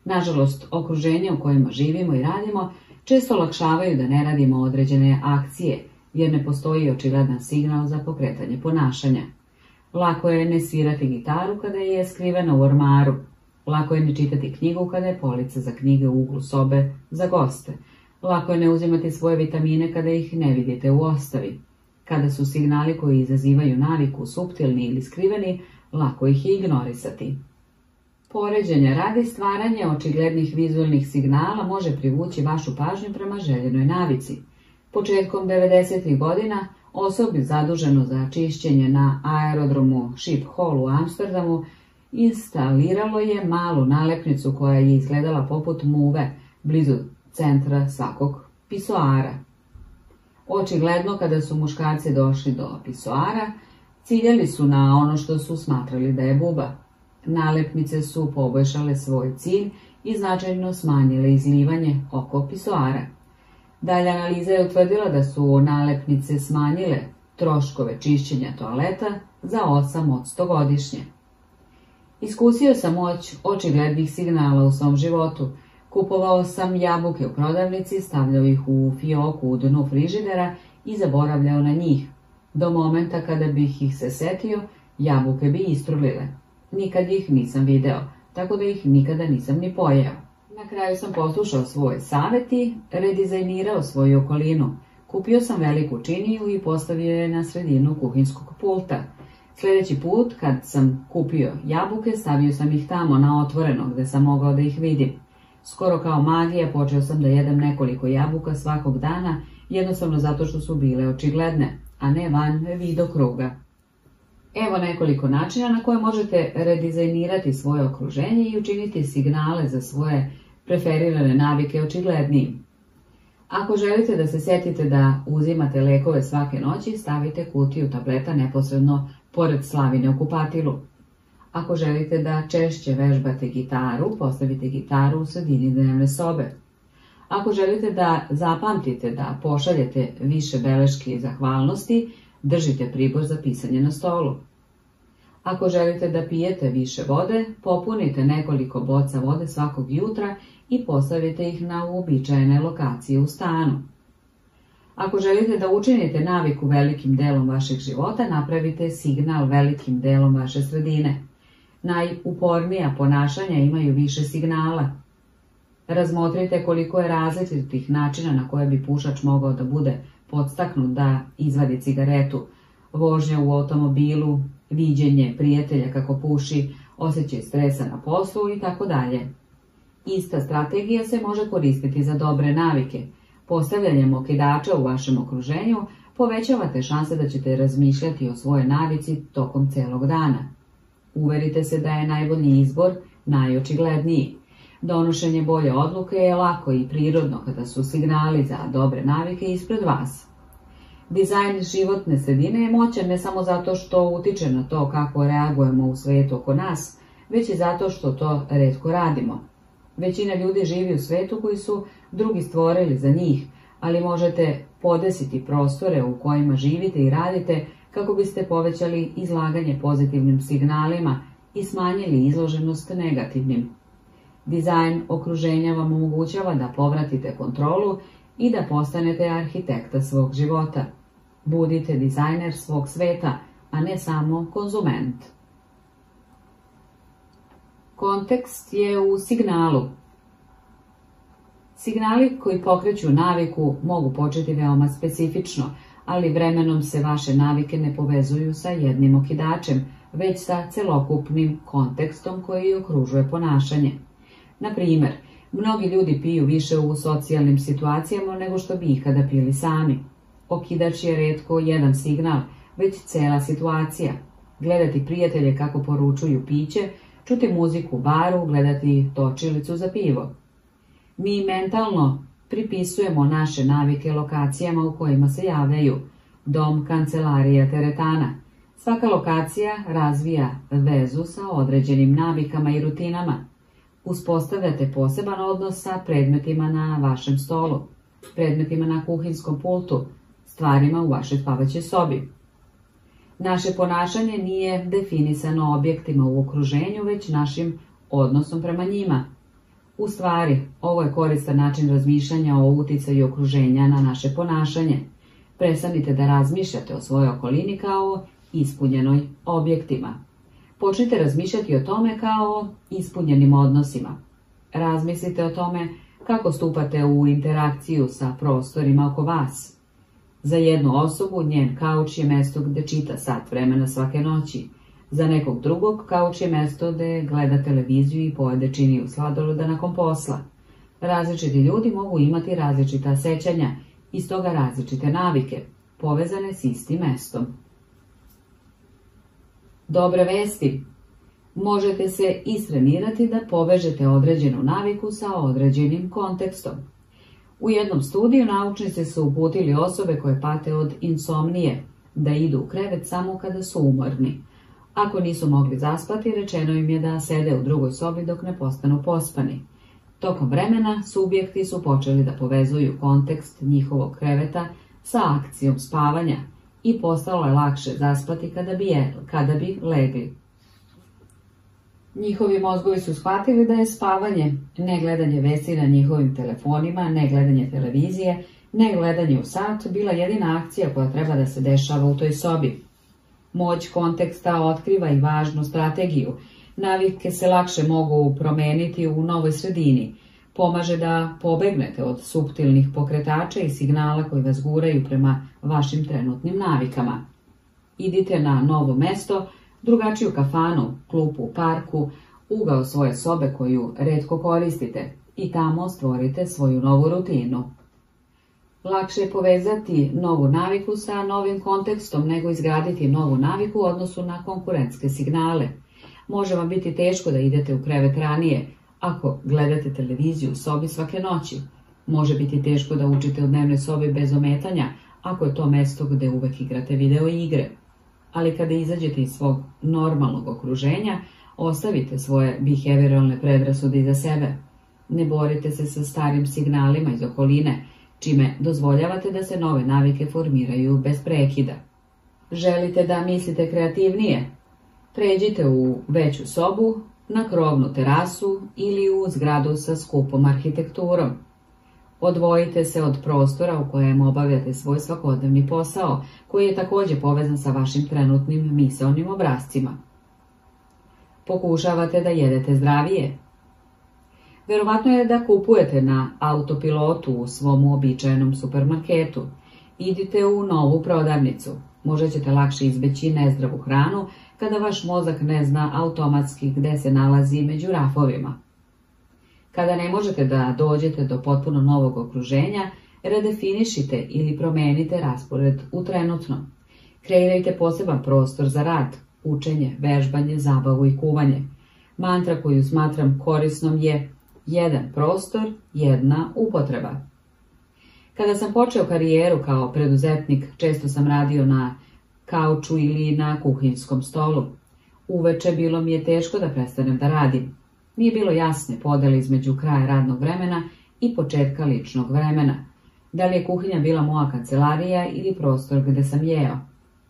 Nažalost, okruženje u kojima živimo i radimo često olakšavaju da ne radimo određene akcije, jer ne postoji očigledan signal za pokretanje ponašanja. Lako je ne svirati gitaru kada je skrivena u ormaru. Lako je ne čitati knjigu kada je polica za knjige u uglu sobe za goste. Lako je ne uzimati svoje vitamine kada ih ne vidite u ostavi. Kada su signali koji izazivaju naviku suptilni ili skriveni, lako ih je ignorisati. Poređenje radi stvaranje očiglednih vizualnih signala može privući vašu pažnju prema željenoj navici. Početkom 90. godina osobi zaduženo za čišćenje na aerodromu Schiphol u Amsterdamu instaliralo je malu nalepnicu koja je izgledala poput muve blizu centra svakog pisoara. Očigledno kada su muškarci došli do pisoara, ciljali su na ono što su smatrali da je buba. Nalepnice su poboljšale svoj cilj i značajno smanjile izlivanje oko pisoara. Dalje analiza je utvrdila da su nalepnice smanjile troškove čišćenja toaleta za 8 od 100 godišnje. Iskusio sam moć očiglednih signala u svom životu. Kupovao sam jabuke u prodavnici, stavljao ih u fioku u dnu frižidera i zaboravljao na njih. Do momenta kada bih ih se setio, jabuke bi istrulile. Nikad ih nisam video, tako da ih nikada nisam ni pojeo. Na kraju sam poslušao svoj savjet i redizajnirao svoju okolinu. Kupio sam veliku činiju i postavio je na sredinu kuhinskog pulta. Sljedeći put, kad sam kupio jabuke, stavio sam ih tamo na otvoreno, gdje sam mogao da ih vidim. Skoro kao magija počeo sam da jedem nekoliko jabuka svakog dana, jednostavno zato što su bile očigledne, a ne van vidokruga. Evo nekoliko načina na koje možete redizajnirati svoje okruženje i učiniti signale za svoje preferirane navike očiglednijim. Ako želite da se sjetite da uzimate lekove svake noći, stavite kutiju tableta neposredno pored slavine u kupatilu. Ako želite da češće vežbate gitaru, postavite gitaru u sredini dnevne sobe. Ako želite da zapamtite da pošaljete više beleške i zahvalnosti, držite pribor za pisanje na stolu. Ako želite da pijete više vode, popunite nekoliko boca vode svakog jutra i postavite ih na uobičajene lokacije u stanu. Ako želite da učinite naviku velikim delom vašeg života, napravite signal velikim delom vaše sredine. Najupornija ponašanja imaju više signala. Razmotrite koliko je različitih načina na koje bi pušač mogao da bude podstaknut da izvadi cigaretu, vožnja u automobilu, viđenje prijatelja kako puši, osjećaj stresa na poslu i tako dalje. Ista strategija se može koristiti za dobre navike. Postavljanjem okidača u vašem okruženju povećavate šanse da ćete razmišljati o svojoj navici tokom celog dana. Uverite se da je najbolji izbor najočigledniji. Donošenje bolje odluke je lako i prirodno kada su signali za dobre navike ispred vas. Dizajn životne sredine je moćan ne samo zato što utiče na to kako reagujemo u svijetu oko nas, već i zato što to redko radimo. Većina ljudi živi u svetu koji su drugi stvorili za njih, ali možete podesiti prostore u kojima živite i radite kako biste povećali izlaganje pozitivnim signalima i smanjili izloženost negativnim. Dizajn okruženja vam omogućava da povratite kontrolu i da postanete arhitekta svog života. Budite dizajner svog sveta, a ne samo konzument. Kontekst je u signalu. Signali koji pokreću naviku mogu početi veoma specifično, ali vremenom se vaše navike ne povezuju sa jednim okidačem, već sa celokupnim kontekstom koji okružuje ponašanje. Na primjer, mnogi ljudi piju više u socijalnim situacijama nego što bi ikada pili sami. Okidač je redko jedan signal, već cela situacija. Gledati prijatelje kako poručuju piće, čuti muziku u baru, gledati točilicu za pivo. Mi mentalno pripisujemo naše navike lokacijama u kojima se javljaju. Dom, kancelarija, teretana. Svaka lokacija razvija vezu sa određenim navikama i rutinama. Uspostavljate poseban odnos sa predmetima na vašem stolu, predmetima na kuhinskom pultu, stvarima u vašoj spavaćoj sobi. Naše ponašanje nije definisano objektima u okruženju, već našim odnosom prema njima. U stvari, ovo je koristan način razmišljanja o uticaju okruženja na naše ponašanje. Prestanite da razmišljate o svojoj okolini kao ispunjenoj objektima. Počnite razmišljati o tome kao ispunjenim odnosima. Razmislite o tome kako stupate u interakciju sa prostorima oko vas. Za jednu osobu njen kauč je mesto gdje čita sat vremena svake noći. Za nekog drugog kauč je mesto gdje gleda televiziju i pojede činiju sladoloda nakon posla. Različiti ljudi mogu imati različita sećanja i stoga različite navike, povezane s istim mestom. Dobre vesti. Možete se istrenirati da povežete određenu naviku sa određenim kontekstom. U jednom studiju naučnici su uputili osobe koje pate od insomnije da idu u krevet samo kada su umorni. Ako nisu mogli zaspati, rečeno im je da sede u drugoj sobi dok ne postanu pospani. Tokom vremena subjekti su počeli da povezuju kontekst njihovog kreveta sa akcijom spavanja i postalo je lakše zaspati kada bi, kada bi legli. Njihovi mozgovi su shvatili da je spavanje, ne gledanje vesti na njihovim telefonima, ne gledanje televizije, ne gledanje u sat, bila jedina akcija koja treba da se dešava u toj sobi. Moć konteksta otkriva i važnu strategiju. Navike se lakše mogu promeniti u novoj sredini. Pomaže da pobegnete od suptilnih pokretača i signala koji vas guraju prema vašim trenutnim navikama. Idite na novo mesto, drugačiju kafanu, klupu parku, ugao svoje sobe koju redko koristite i tamo stvorite svoju novu rutinu. Lakše je povezati novu naviku sa novim kontekstom nego izgraditi novu naviku u odnosu na konkurentske signale. Može vam biti teško da idete u krevet ranije ako gledate televiziju u sobi svake noći. Može biti teško da učite u dnevnoj sobi bez ometanja ako je to mesto gde uvek igrate video igre. Ali kada izađete iz svog normalnog okruženja, ostavite svoje behavioralne predrasude iza sebe. Ne borite se sa starim signalima iz okoline, čime dozvoljavate da se nove navike formiraju bez prekida. Želite da mislite kreativnije? Pređite u veću sobu, na krovnu terasu ili u zgradu sa skupom arhitekturom. Odvojite se od prostora u kojem obavljate svoj svakodnevni posao, koji je također povezan sa vašim trenutnim misaonim obrazcima. Pokušavate da jedete zdravije, Verovatno je da kupujete na autopilotu u svom uobičajenom supermarketu. Idite u novu prodavnicu. Možda ćete lakše izbeći nezdravu hranu kada vaš mozak ne zna automatski gde se nalazi među rafovima. Kada ne možete da dođete do potpuno novog okruženja, redefinišite ili promenite raspored u trenutno. Kreirajte poseban prostor za rad, učenje, vežbanje, zabavu i kuvanje. Mantra koju smatram korisnom je jedan prostor, jedna upotreba. Kada sam počeo karijeru kao preduzetnik, često sam radio na kauču ili na kuhinskom stolu. Uveče bilo mi je teško da prestanem da radim. Nije bilo jasne podele između kraja radnog vremena i početka ličnog vremena. Da li je kuhinja bila moja kancelarija ili prostor gde sam jeo?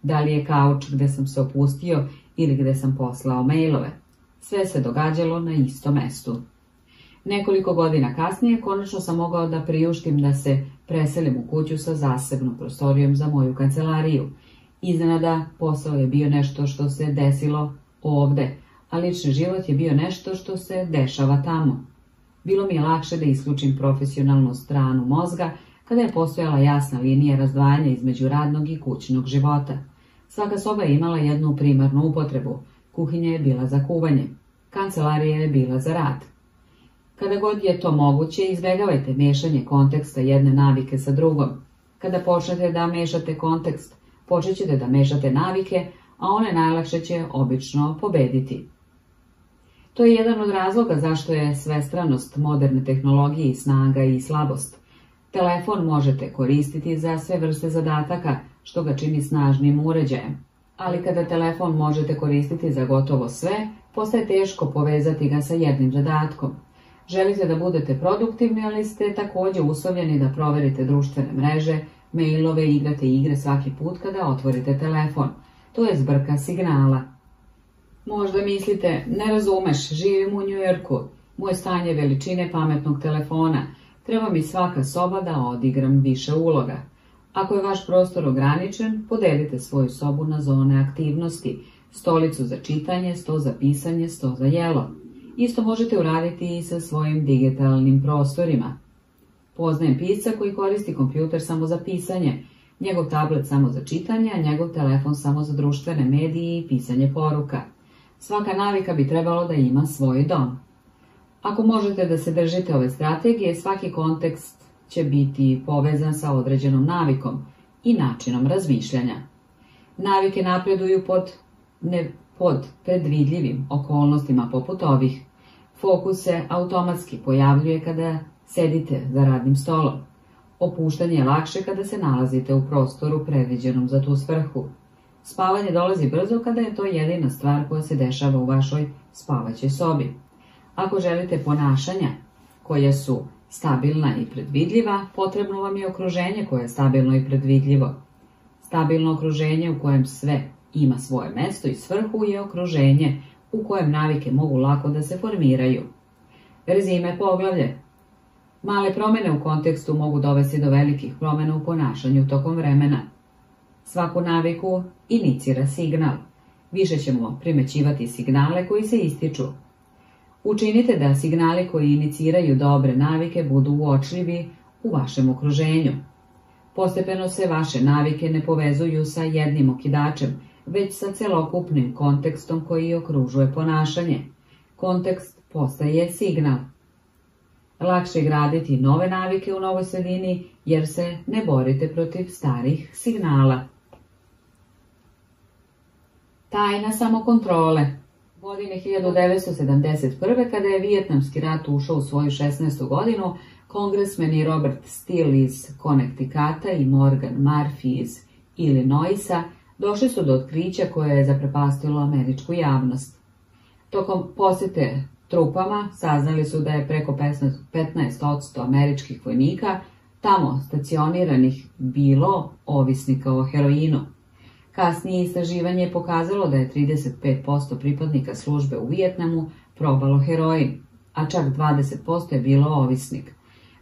Da li je kauč gde sam se opustio ili gde sam poslao mailove? Sve se događalo na istom mestu. Nekoliko godina kasnije konačno sam mogao da priuštim da se preselim u kuću sa zasebnom prostorijom za moju kancelariju. Iznenada posao je bio nešto što se desilo ovde, a lični život je bio nešto što se dešava tamo. Bilo mi je lakše da isključim profesionalnu stranu mozga kada je postojala jasna linija razdvajanja između radnog i kućnog života. Svaka soba je imala jednu primarnu upotrebu. Kuhinja je bila za kuvanje. Kancelarija je bila za rad. Kada god je to moguće, izbjegavajte mešanje konteksta jedne navike sa drugom. Kada počnete da mešate kontekst, počet ćete da mešate navike, a one najlakše će obično pobediti. To je jedan od razloga zašto je svestranost moderne tehnologije i snaga i slabost. Telefon možete koristiti za sve vrste zadataka, što ga čini snažnim uređajem. Ali kada telefon možete koristiti za gotovo sve, postaje teško povezati ga sa jednim zadatkom. Želite da budete produktivni, ali ste također uslovljeni da proverite društvene mreže, mailove igrate igre svaki put kada otvorite telefon. To je zbrka signala. Možda mislite, ne razumeš, živim u Njujorku, moje stanje veličine pametnog telefona, treba mi svaka soba da odigram više uloga. Ako je vaš prostor ograničen, podelite svoju sobu na zone aktivnosti, stolicu za čitanje, sto za pisanje, sto za jelo. Isto možete uraditi i sa svojim digitalnim prostorima. Poznajem pisca koji koristi kompjuter samo za pisanje, njegov tablet samo za čitanje, a njegov telefon samo za društvene medije i pisanje poruka. Svaka navika bi trebalo da ima svoj dom. Ako možete da se držite ove strategije, svaki kontekst će biti povezan sa određenom navikom i načinom razmišljanja. Navike napreduju pod ne pod predvidljivim okolnostima poput ovih. Fokus se automatski pojavljuje kada sedite za radnim stolom. Opuštanje je lakše kada se nalazite u prostoru predviđenom za tu svrhu. Spavanje dolazi brzo kada je to jedina stvar koja se dešava u vašoj spavaćoj sobi. Ako želite ponašanja koja su stabilna i predvidljiva, potrebno vam je okruženje koje je stabilno i predvidljivo. Stabilno okruženje u kojem sve ima svoje mesto i svrhu je okruženje u kojem navike mogu lako da se formiraju. Rezime poglavlje. Male promjene u kontekstu mogu dovesti do velikih promjena u ponašanju tokom vremena. Svaku naviku inicira signal. Više ćemo primećivati signale koji se ističu. Učinite da signali koji iniciraju dobre navike budu uočljivi u vašem okruženju. Postepeno se vaše navike ne povezuju sa jednim okidačem, već sa celokupnim kontekstom koji okružuje ponašanje. Kontekst postaje signal. Lakše graditi nove navike u novoj sredini jer se ne borite protiv starih signala. Tajna samokontrole Godine 1971. kada je Vijetnamski rat ušao u svoju 16. godinu, kongresmeni Robert Steele iz Connecticuta i Morgan Murphy iz Illinoisa došli su do otkrića koje je zaprepastilo američku javnost. Tokom posjete trupama saznali su da je preko 15% američkih vojnika tamo stacioniranih bilo ovisnika o heroinu. Kasnije istraživanje je pokazalo da je 35% pripadnika službe u Vijetnamu probalo heroin, a čak 20% je bilo ovisnik.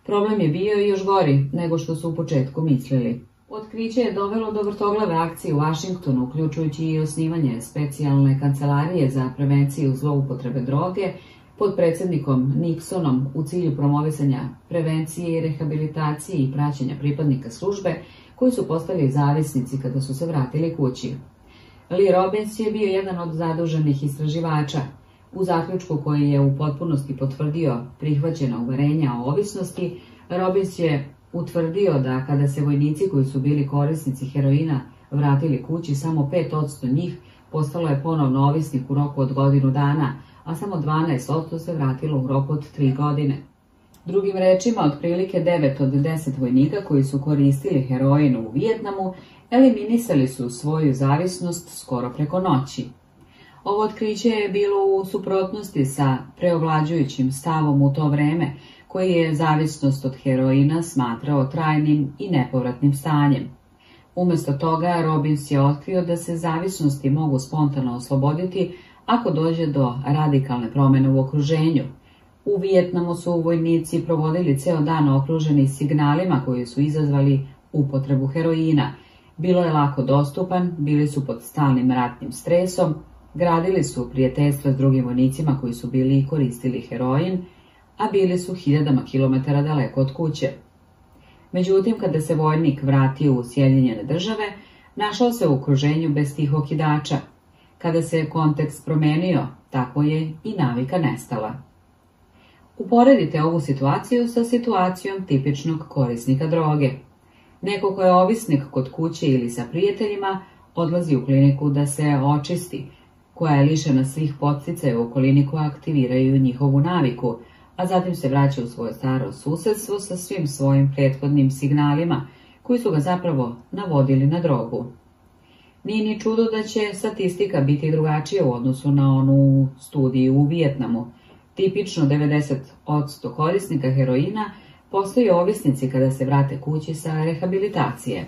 Problem je bio još gori nego što su u početku mislili. Otkriće je dovelo do vrtoglave akcije u Washingtonu, uključujući i osnivanje specijalne kancelarije za prevenciju zloupotrebe droge pod predsjednikom Nixonom u cilju promovisanja prevencije i rehabilitacije i praćenja pripadnika službe koji su postali zavisnici kada su se vratili kući. Lee Robbins je bio jedan od zaduženih istraživača. U zaključku koji je u potpunosti potvrdio prihvaćena uverenja o ovisnosti, Robbins je utvrdio da kada se vojnici koji su bili korisnici heroina vratili kući, samo 5% njih postalo je ponovno ovisnik u roku od godinu dana, a samo 12% se vratilo u roku od 3 godine. Drugim rečima, otprilike 9 od 10 vojnika koji su koristili heroin u Vijetnamu eliminisali su svoju zavisnost skoro preko noći. Ovo otkriće je bilo u suprotnosti sa preovlađujućim stavom u to vreme, koji je zavisnost od heroina smatrao trajnim i nepovratnim stanjem. Umjesto toga, Robbins je otkrio da se zavisnosti mogu spontano osloboditi ako dođe do radikalne promjene u okruženju. U Vijetnamu su vojnici provodili ceo dan okruženi signalima koji su izazvali upotrebu heroina. Bilo je lako dostupan, bili su pod stalnim ratnim stresom, gradili su prijateljstva s drugim vojnicima koji su bili i koristili heroin, a bili su hiljadama kilometara daleko od kuće. Međutim, kada se vojnik vratio u Sjedinjene države, našao se u okruženju bez tih okidača. Kada se kontekst promenio, tako je i navika nestala. Uporedite ovu situaciju sa situacijom tipičnog korisnika droge. Neko ko je ovisnik kod kuće ili sa prijateljima odlazi u kliniku da se očisti, koja je lišena svih poticaja u okolini koja aktiviraju njihovu naviku, a zatim se vraća u svoje staro susjedstvo sa svim svojim prethodnim signalima, koji su ga zapravo navodili na drogu. Nije ni čudo da će statistika biti drugačija u odnosu na onu studiju u Vijetnamu. Tipično 90% korisnika heroina postaju ovisnici kada se vrate kući sa rehabilitacije.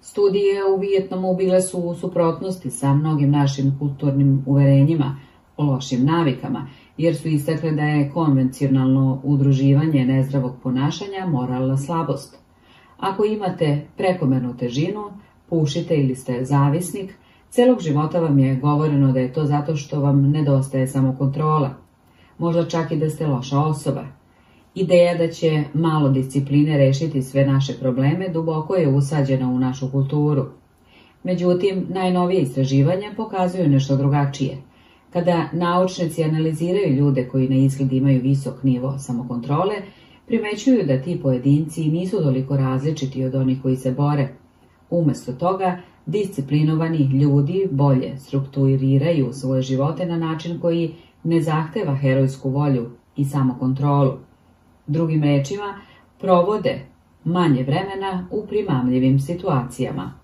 Studije u Vijetnamu bile su u suprotnosti sa mnogim našim kulturnim uverenjima o lošim navikama jer su istakle da je konvencionalno udruživanje nezdravog ponašanja moralna slabost. Ako imate prekomernu težinu, pušite ili ste zavisnik, celog života vam je govoreno da je to zato što vam nedostaje samokontrola. Možda čak i da ste loša osoba. Ideja da će malo discipline rešiti sve naše probleme duboko je usađena u našu kulturu. Međutim, najnovije istraživanja pokazuju nešto drugačije – kada naučnici analiziraju ljude koji na izgled imaju visok nivo samokontrole, primećuju da ti pojedinci nisu toliko različiti od onih koji se bore. Umjesto toga, disciplinovani ljudi bolje strukturiraju svoje živote na način koji ne zahteva herojsku volju i samokontrolu. Drugim rečima, provode manje vremena u primamljivim situacijama.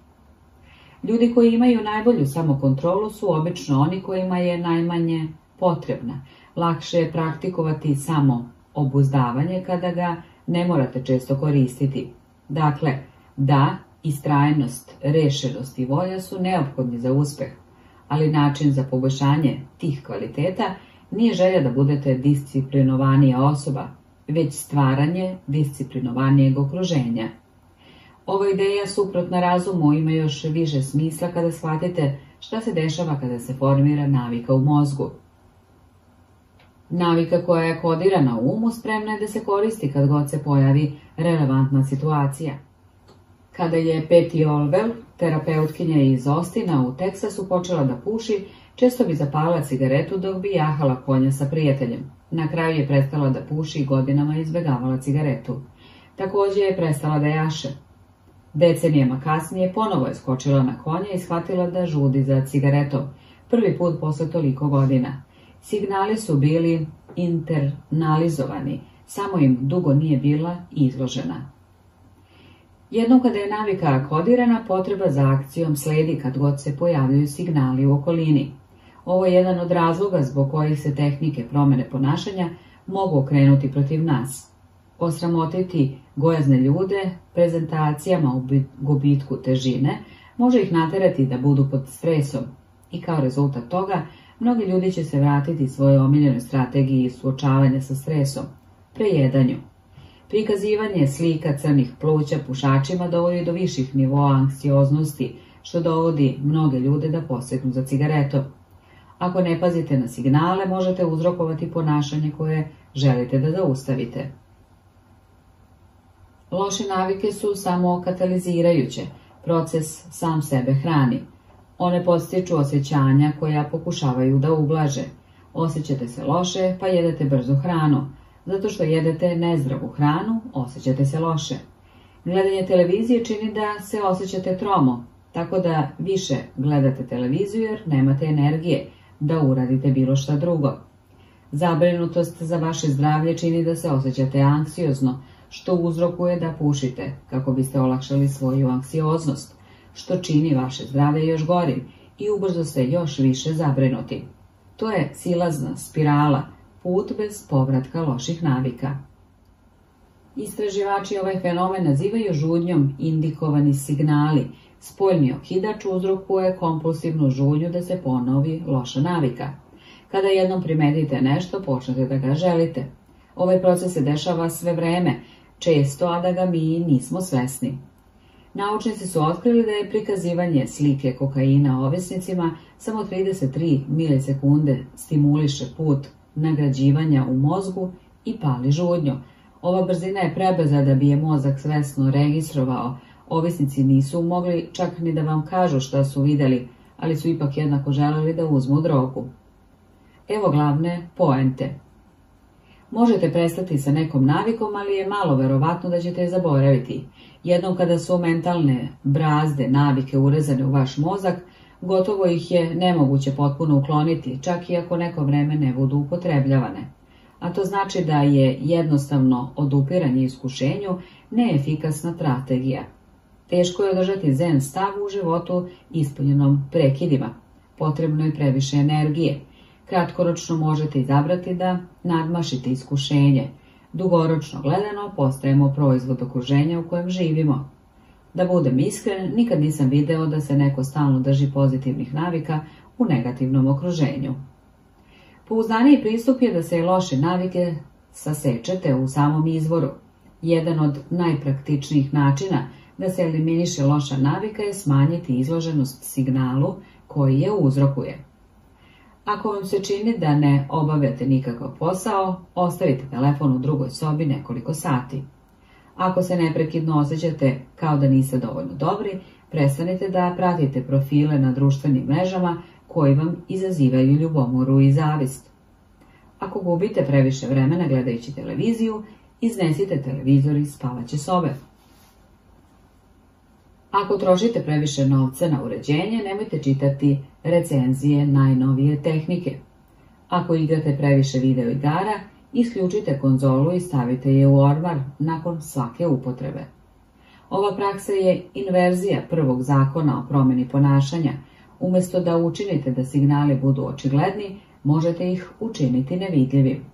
Ljudi koji imaju najbolju samokontrolu su obično oni kojima je najmanje potrebna. Lakše je praktikovati samo obuzdavanje kada ga ne morate često koristiti. Dakle, da, istrajnost, rešenost i volja su neophodni za uspeh, ali način za poboljšanje tih kvaliteta nije želja da budete disciplinovanija osoba, već stvaranje disciplinovanijeg okruženja. Ova ideja suprotna razumu ima još više smisla kada shvatite šta se dešava kada se formira navika u mozgu. Navika koja je kodirana u umu spremna je da se koristi kad god se pojavi relevantna situacija. Kada je Peti Olvel, terapeutkinja iz Ostina u Teksasu, počela da puši, često bi zapala cigaretu dok bi jahala konja sa prijateljem. Na kraju je prestala da puši i godinama izbegavala cigaretu. Takođe je prestala da jaše. Decenijama kasnije ponovo je skočila na konja i shvatila da žudi za cigaretom, prvi put posle toliko godina. Signali su bili internalizovani, samo im dugo nije bila izložena. Jednom kada je navika kodirana, potreba za akcijom sledi kad god se pojavljaju signali u okolini. Ovo je jedan od razloga zbog kojih se tehnike promene ponašanja mogu okrenuti protiv nas. Osramotiti gojazne ljude prezentacijama u gubitku težine može ih naterati da budu pod stresom i kao rezultat toga mnogi ljudi će se vratiti svojoj omiljenoj strategiji suočavanja sa stresom, prejedanju. Prikazivanje slika crnih pluća pušačima dovodi do viših nivoa anksioznosti, što dovodi mnoge ljude da posegnu za cigaretom. Ako ne pazite na signale, možete uzrokovati ponašanje koje želite da zaustavite. Loše navike su samo katalizirajuće, proces sam sebe hrani. One postiču osjećanja koja pokušavaju da ublaže. Osjećate se loše, pa jedete brzu hranu. Zato što jedete nezdravu hranu, osjećate se loše. Gledanje televizije čini da se osjećate tromo, tako da više gledate televiziju jer nemate energije da uradite bilo šta drugo. Zabrinutost za vaše zdravlje čini da se osjećate anksiozno, što uzrokuje da pušite, kako biste olakšali svoju anksioznost, što čini vaše zdravlje još gorim i ubrzo ste još više zabrinuti. To je silazna spirala, put bez povratka loših navika. Istraživači ovaj fenomen nazivaju žudnjom indikovani signali. Spoljni okidač uzrokuje kompulsivnu žudnju da se ponovi loša navika. Kada jednom primetite nešto, počnete da ga želite. Ovaj proces se dešava sve vreme, često, a da ga mi nismo svesni. Naučnici su otkrili da je prikazivanje slike kokaina ovisnicima samo 33 milisekunde stimuliše put nagrađivanja u mozgu i pali žudnju. Ova brzina je prebrza da bi je mozak svesno registrovao. Ovisnici nisu mogli čak ni da vam kažu šta su videli, ali su ipak jednako želeli da uzmu drogu. Evo glavne poente. Možete prestati sa nekom navikom, ali je malo verovatno da ćete je zaboraviti. Jednom kada su mentalne brazde, navike urezane u vaš mozak, gotovo ih je nemoguće potpuno ukloniti, čak i ako neko vreme ne budu upotrebljavane. A to znači da je jednostavno odupiranje iskušenju neefikasna strategija. Teško je održati zen stav u životu ispunjenom prekidima. Potrebno je previše energije. Kratkoročno možete izabrati da nadmašite iskušenje. Dugoročno gledano postajemo proizvod okruženja u kojem živimo. Da budem iskren, nikad nisam video da se neko stalno drži pozitivnih navika u negativnom okruženju. Pouzdaniji pristup je da se loše navike sasečete u samom izvoru. Jedan od najpraktičnijih načina da se eliminiše loša navika je smanjiti izloženost signalu koji je uzrokuje. Ako vam se čini da ne obavljate nikakav posao, ostavite telefon u drugoj sobi nekoliko sati. Ako se neprekidno osjećate kao da niste dovoljno dobri, prestanite da pratite profile na društvenim mrežama koji vam izazivaju ljubomoru i zavist. Ako gubite previše vremena gledajući televiziju, iznesite televizor iz spavaće sobe. Ako trošite previše novca na uređenje, nemojte čitati recenzije najnovije tehnike. Ako igrate previše video igara, isključite konzolu i stavite je u ormar nakon svake upotrebe. Ova praksa je inverzija prvog zakona o promjeni ponašanja. Umjesto da učinite da signali budu očigledni, možete ih učiniti nevidljivim.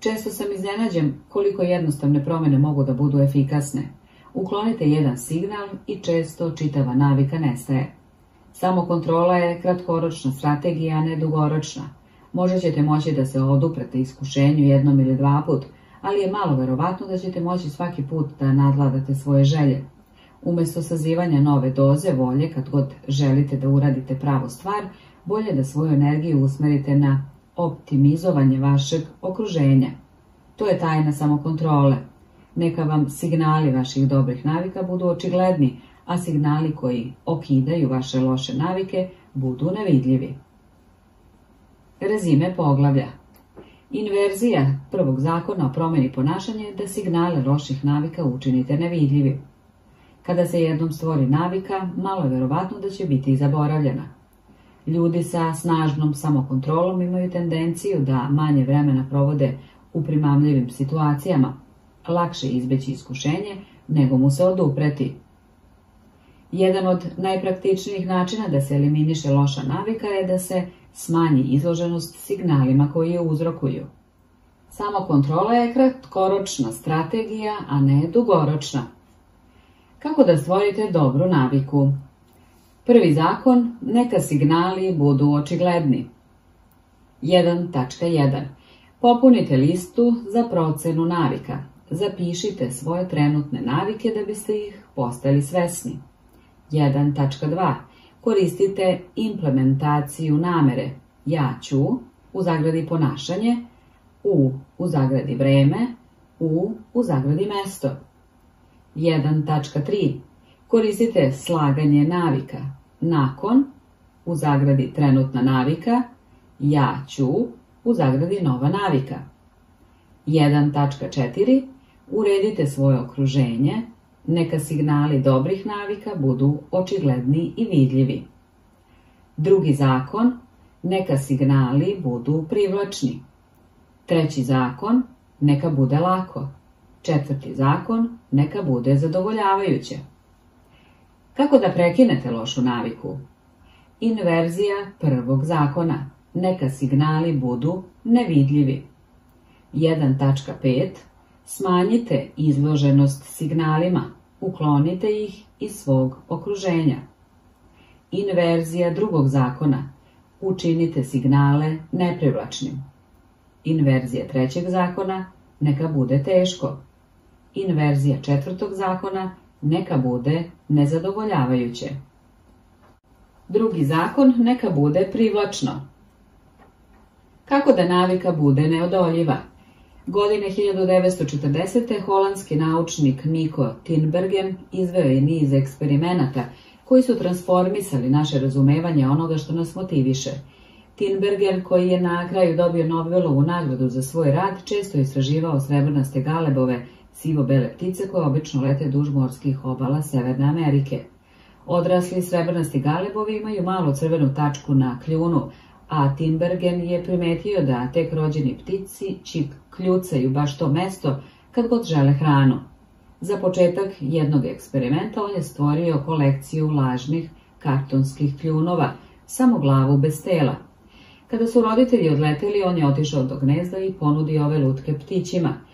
Često sam iznenađen koliko jednostavne promjene mogu da budu efikasne. Uklonite jedan signal i često čitava navika nestaje. Samo kontrola je kratkoročna strategija, a ne dugoročna. Možda ćete moći da se oduprete iskušenju jednom ili dva put, ali je malo verovatno da ćete moći svaki put da nadladate svoje želje. Umjesto sazivanja nove doze volje kad god želite da uradite pravu stvar, bolje da svoju energiju usmerite na optimizovanje vašeg okruženja. To je tajna samokontrole. Neka vam signali vaših dobrih navika budu očigledni, a signali koji okidaju vaše loše navike budu nevidljivi. Rezime poglavlja Inverzija prvog zakona o promjeni ponašanja je da signale loših navika učinite nevidljivi. Kada se jednom stvori navika, malo je verovatno da će biti zaboravljena. Ljudi sa snažnom samokontrolom imaju tendenciju da manje vremena provode u primamljivim situacijama, lakše izbeći iskušenje nego mu se odupreti. Jedan od najpraktičnijih načina da se eliminiše loša navika je da se smanji izloženost signalima koji je uzrokuju. Samo kontrola je kratkoročna strategija, a ne dugoročna. Kako da stvorite dobru naviku? Prvi zakon, neka signali budu očigledni. 1.1. Popunite listu za procenu navika. Zapišite svoje trenutne navike da biste ih postali svesni. 1.2. Koristite implementaciju namere ja ću, u zagradi ponašanje, u, u zagradi vreme, u, u zagradi mesto. 1.3. Koristite slaganje navika nakon, u zagradi trenutna navika, ja ću, u zagradi nova navika. 1.4. Uredite svoje okruženje, neka signali dobrih navika budu očigledni i vidljivi. Drugi zakon, neka signali budu privlačni. Treći zakon, neka bude lako. Četvrti zakon, neka bude zadovoljavajuće. Kako da prekinete lošu naviku? Inverzija prvog zakona. Neka signali budu nevidljivi. 1.5. Smanjite izloženost signalima. Uklonite ih iz svog okruženja. Inverzija drugog zakona. Učinite signale neprivlačnim. Inverzija trećeg zakona. Neka bude teško. Inverzija četvrtog zakona neka bude nezadovoljavajuće. Drugi zakon neka bude privlačno. Kako da navika bude neodoljiva? Godine 1940. holandski naučnik Niko Tinbergen izveo je niz eksperimenata koji su transformisali naše razumevanje onoga što nas motiviše. Tinbergen, koji je na kraju dobio Nobelovu nagradu za svoj rad, često istraživao srebrnaste galebove sivo-bele ptice koje obično lete duž morskih obala Severne Amerike. Odrasli srebrnasti galebovi imaju malu crvenu tačku na kljunu, a Timbergen je primetio da tek rođeni ptici čip kljucaju baš to mesto kad god žele hranu. Za početak jednog eksperimenta on je stvorio kolekciju lažnih kartonskih kljunova, samo glavu bez tela. Kada su roditelji odleteli, on je otišao do gnezda i ponudio ove lutke ptićima –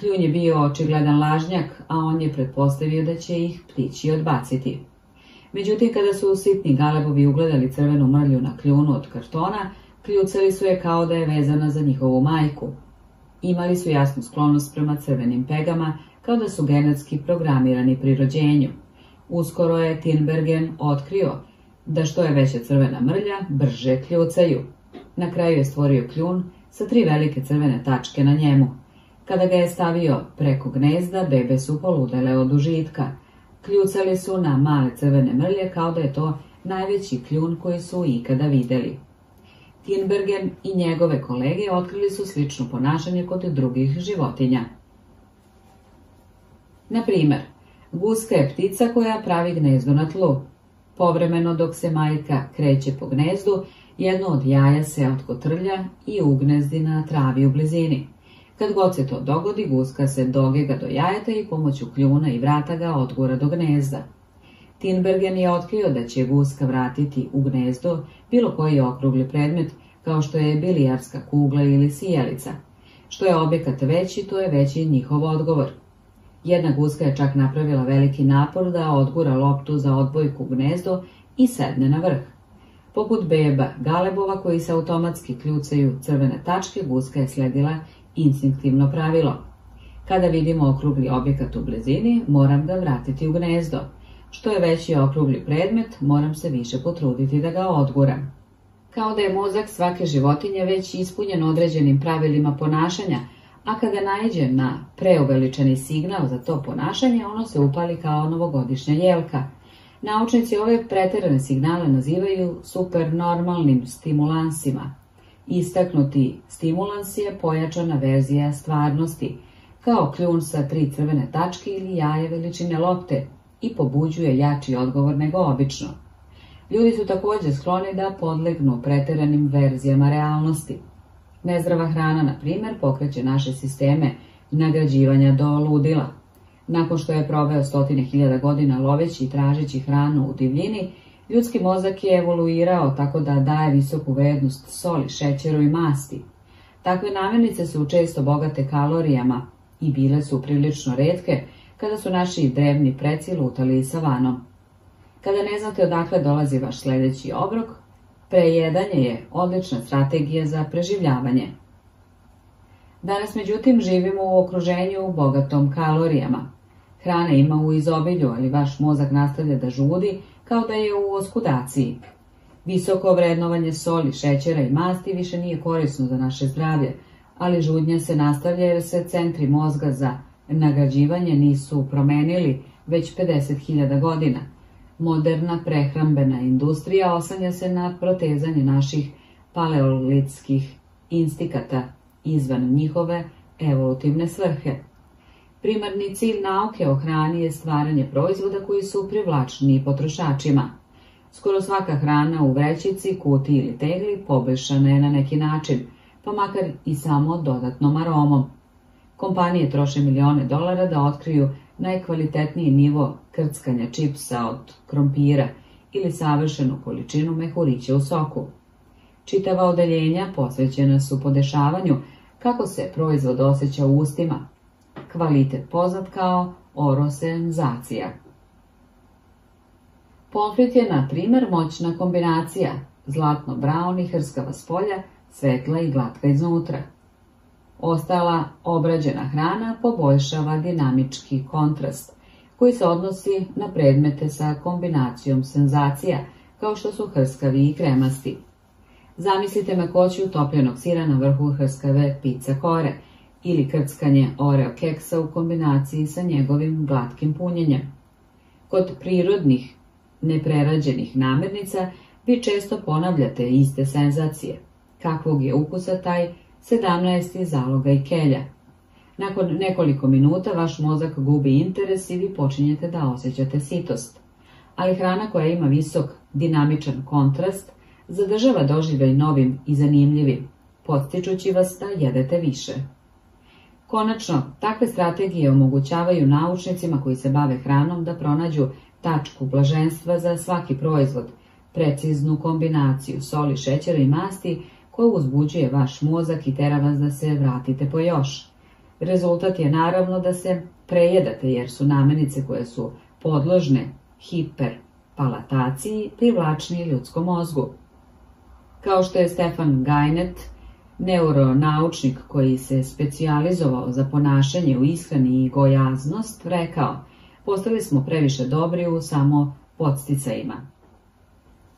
Kljun je bio očigledan lažnjak, a on je pretpostavio da će ih ptići odbaciti. Međutim, kada su sitni galebovi ugledali crvenu mrlju na kljunu od kartona, kljucali su je kao da je vezana za njihovu majku. Imali su jasnu sklonost prema crvenim pegama, kao da su genetski programirani pri rođenju. Uskoro je Tinbergen otkrio da što je veća crvena mrlja, brže kljucaju. Na kraju je stvorio kljun sa tri velike crvene tačke na njemu. Kada ga je stavio preko gnezda, bebe su poludele od užitka. Kljucali su na male crvene mrlje kao da je to najveći kljun koji su ikada vidjeli. Tinbergen i njegove kolege otkrili su slično ponašanje kod drugih životinja. Na primjer, guska je ptica koja pravi gnezdo na tlu. Povremeno dok se majka kreće po gnezdu, jedno od jaja se otkotrlja i ugnezdi na travi u blizini. Kad god se to dogodi, guska se dogega do jajeta i pomoću kljuna i vrata ga odgura do gnezda. Tinbergen je otkrio da će guska vratiti u gnezdo bilo koji okrugli predmet, kao što je bilijarska kugla ili sijelica. Što je objekat veći, to je veći njihov odgovor. Jedna guska je čak napravila veliki napor da odgura loptu za odbojku gnezdo i sedne na vrh. Poput beba galebova koji se automatski kljucaju crvene tačke, guska je sledila instinktivno pravilo. Kada vidimo okrugli objekat u blizini, moram ga vratiti u gnezdo. Što je veći okrugli predmet, moram se više potruditi da ga odguram. Kao da je mozak svake životinje već ispunjen određenim pravilima ponašanja, a kada naiđe na preuveličani signal za to ponašanje, ono se upali kao novogodišnja jelka. Naučnici ove preterane signale nazivaju supernormalnim stimulansima. Istaknuti stimulans je pojačana verzija stvarnosti, kao kljun sa tri crvene tačke ili jaje veličine lopte i pobuđuje jači odgovor nego obično. Ljudi su također skloni da podlegnu preteranim verzijama realnosti. Nezdrava hrana, na primjer, pokreće naše sisteme nagrađivanja do ludila. Nakon što je proveo stotine hiljada godina loveći i tražeći hranu u divljini, ljudski mozak je evoluirao tako da daje visoku vrednost soli, šećeru i masti. Takve namirnice su često bogate kalorijama i bile su prilično redke kada su naši drevni preci lutali sa vanom. Kada ne znate odakle dolazi vaš sljedeći obrok, prejedanje je odlična strategija za preživljavanje. Danas, međutim, živimo u okruženju bogatom kalorijama. Hrana ima u izobilju, ali vaš mozak nastavlja da žudi kao da je u oskudaciji. Visoko vrednovanje soli, šećera i masti više nije korisno za naše zdravlje, ali žudnja se nastavlja jer se centri mozga za nagrađivanje nisu promenili već 50.000 godina. Moderna prehrambena industrija osanja se na protezanje naših paleolitskih instikata izvan njihove evolutivne svrhe. Primarni cilj nauke o hrani je stvaranje proizvoda koji su privlačni potrošačima. Skoro svaka hrana u vrećici, kuti ili tegli poboljšana je na neki način, pa makar i samo dodatnom aromom. Kompanije troše milijone dolara da otkriju najkvalitetniji nivo krckanja čipsa od krompira ili savršenu količinu mehurića u soku. Čitava odeljenja posvećena su podešavanju kako se proizvod osjeća u ustima, kvalitet poznat kao orosenzacija. Pomfrit je, na primjer, moćna kombinacija, zlatno-braun i hrskava spolja, svetla i glatka iznutra. Ostala obrađena hrana poboljšava dinamički kontrast, koji se odnosi na predmete sa kombinacijom senzacija, kao što su hrskavi i kremasti. Zamislite mekoću topljenog sira na vrhu hrskave pizza kore ili krckanje oreo keksa u kombinaciji sa njegovim glatkim punjenjem. Kod prirodnih, neprerađenih namirnica vi često ponavljate iste senzacije. Kakvog je ukusa taj 17. zaloga i kelja. Nakon nekoliko minuta vaš mozak gubi interes i vi počinjete da osjećate sitost. Ali hrana koja ima visok dinamičan kontrast zadržava doživljaj novim i zanimljivim, postičući vas da jedete više. Konačno, takve strategije omogućavaju naučnicima koji se bave hranom da pronađu tačku blaženstva za svaki proizvod, preciznu kombinaciju soli, šećera i masti koja uzbuđuje vaš mozak i tera vas da se vratite po još. Rezultat je naravno da se prejedate jer su namenice koje su podložne hiperpalataciji privlačnije ljudskom mozgu. Kao što je Stefan Gajnet, neuronaučnik koji se specijalizovao za ponašanje u ishrani i gojaznost, rekao, postali smo previše dobri u samo podsticajima.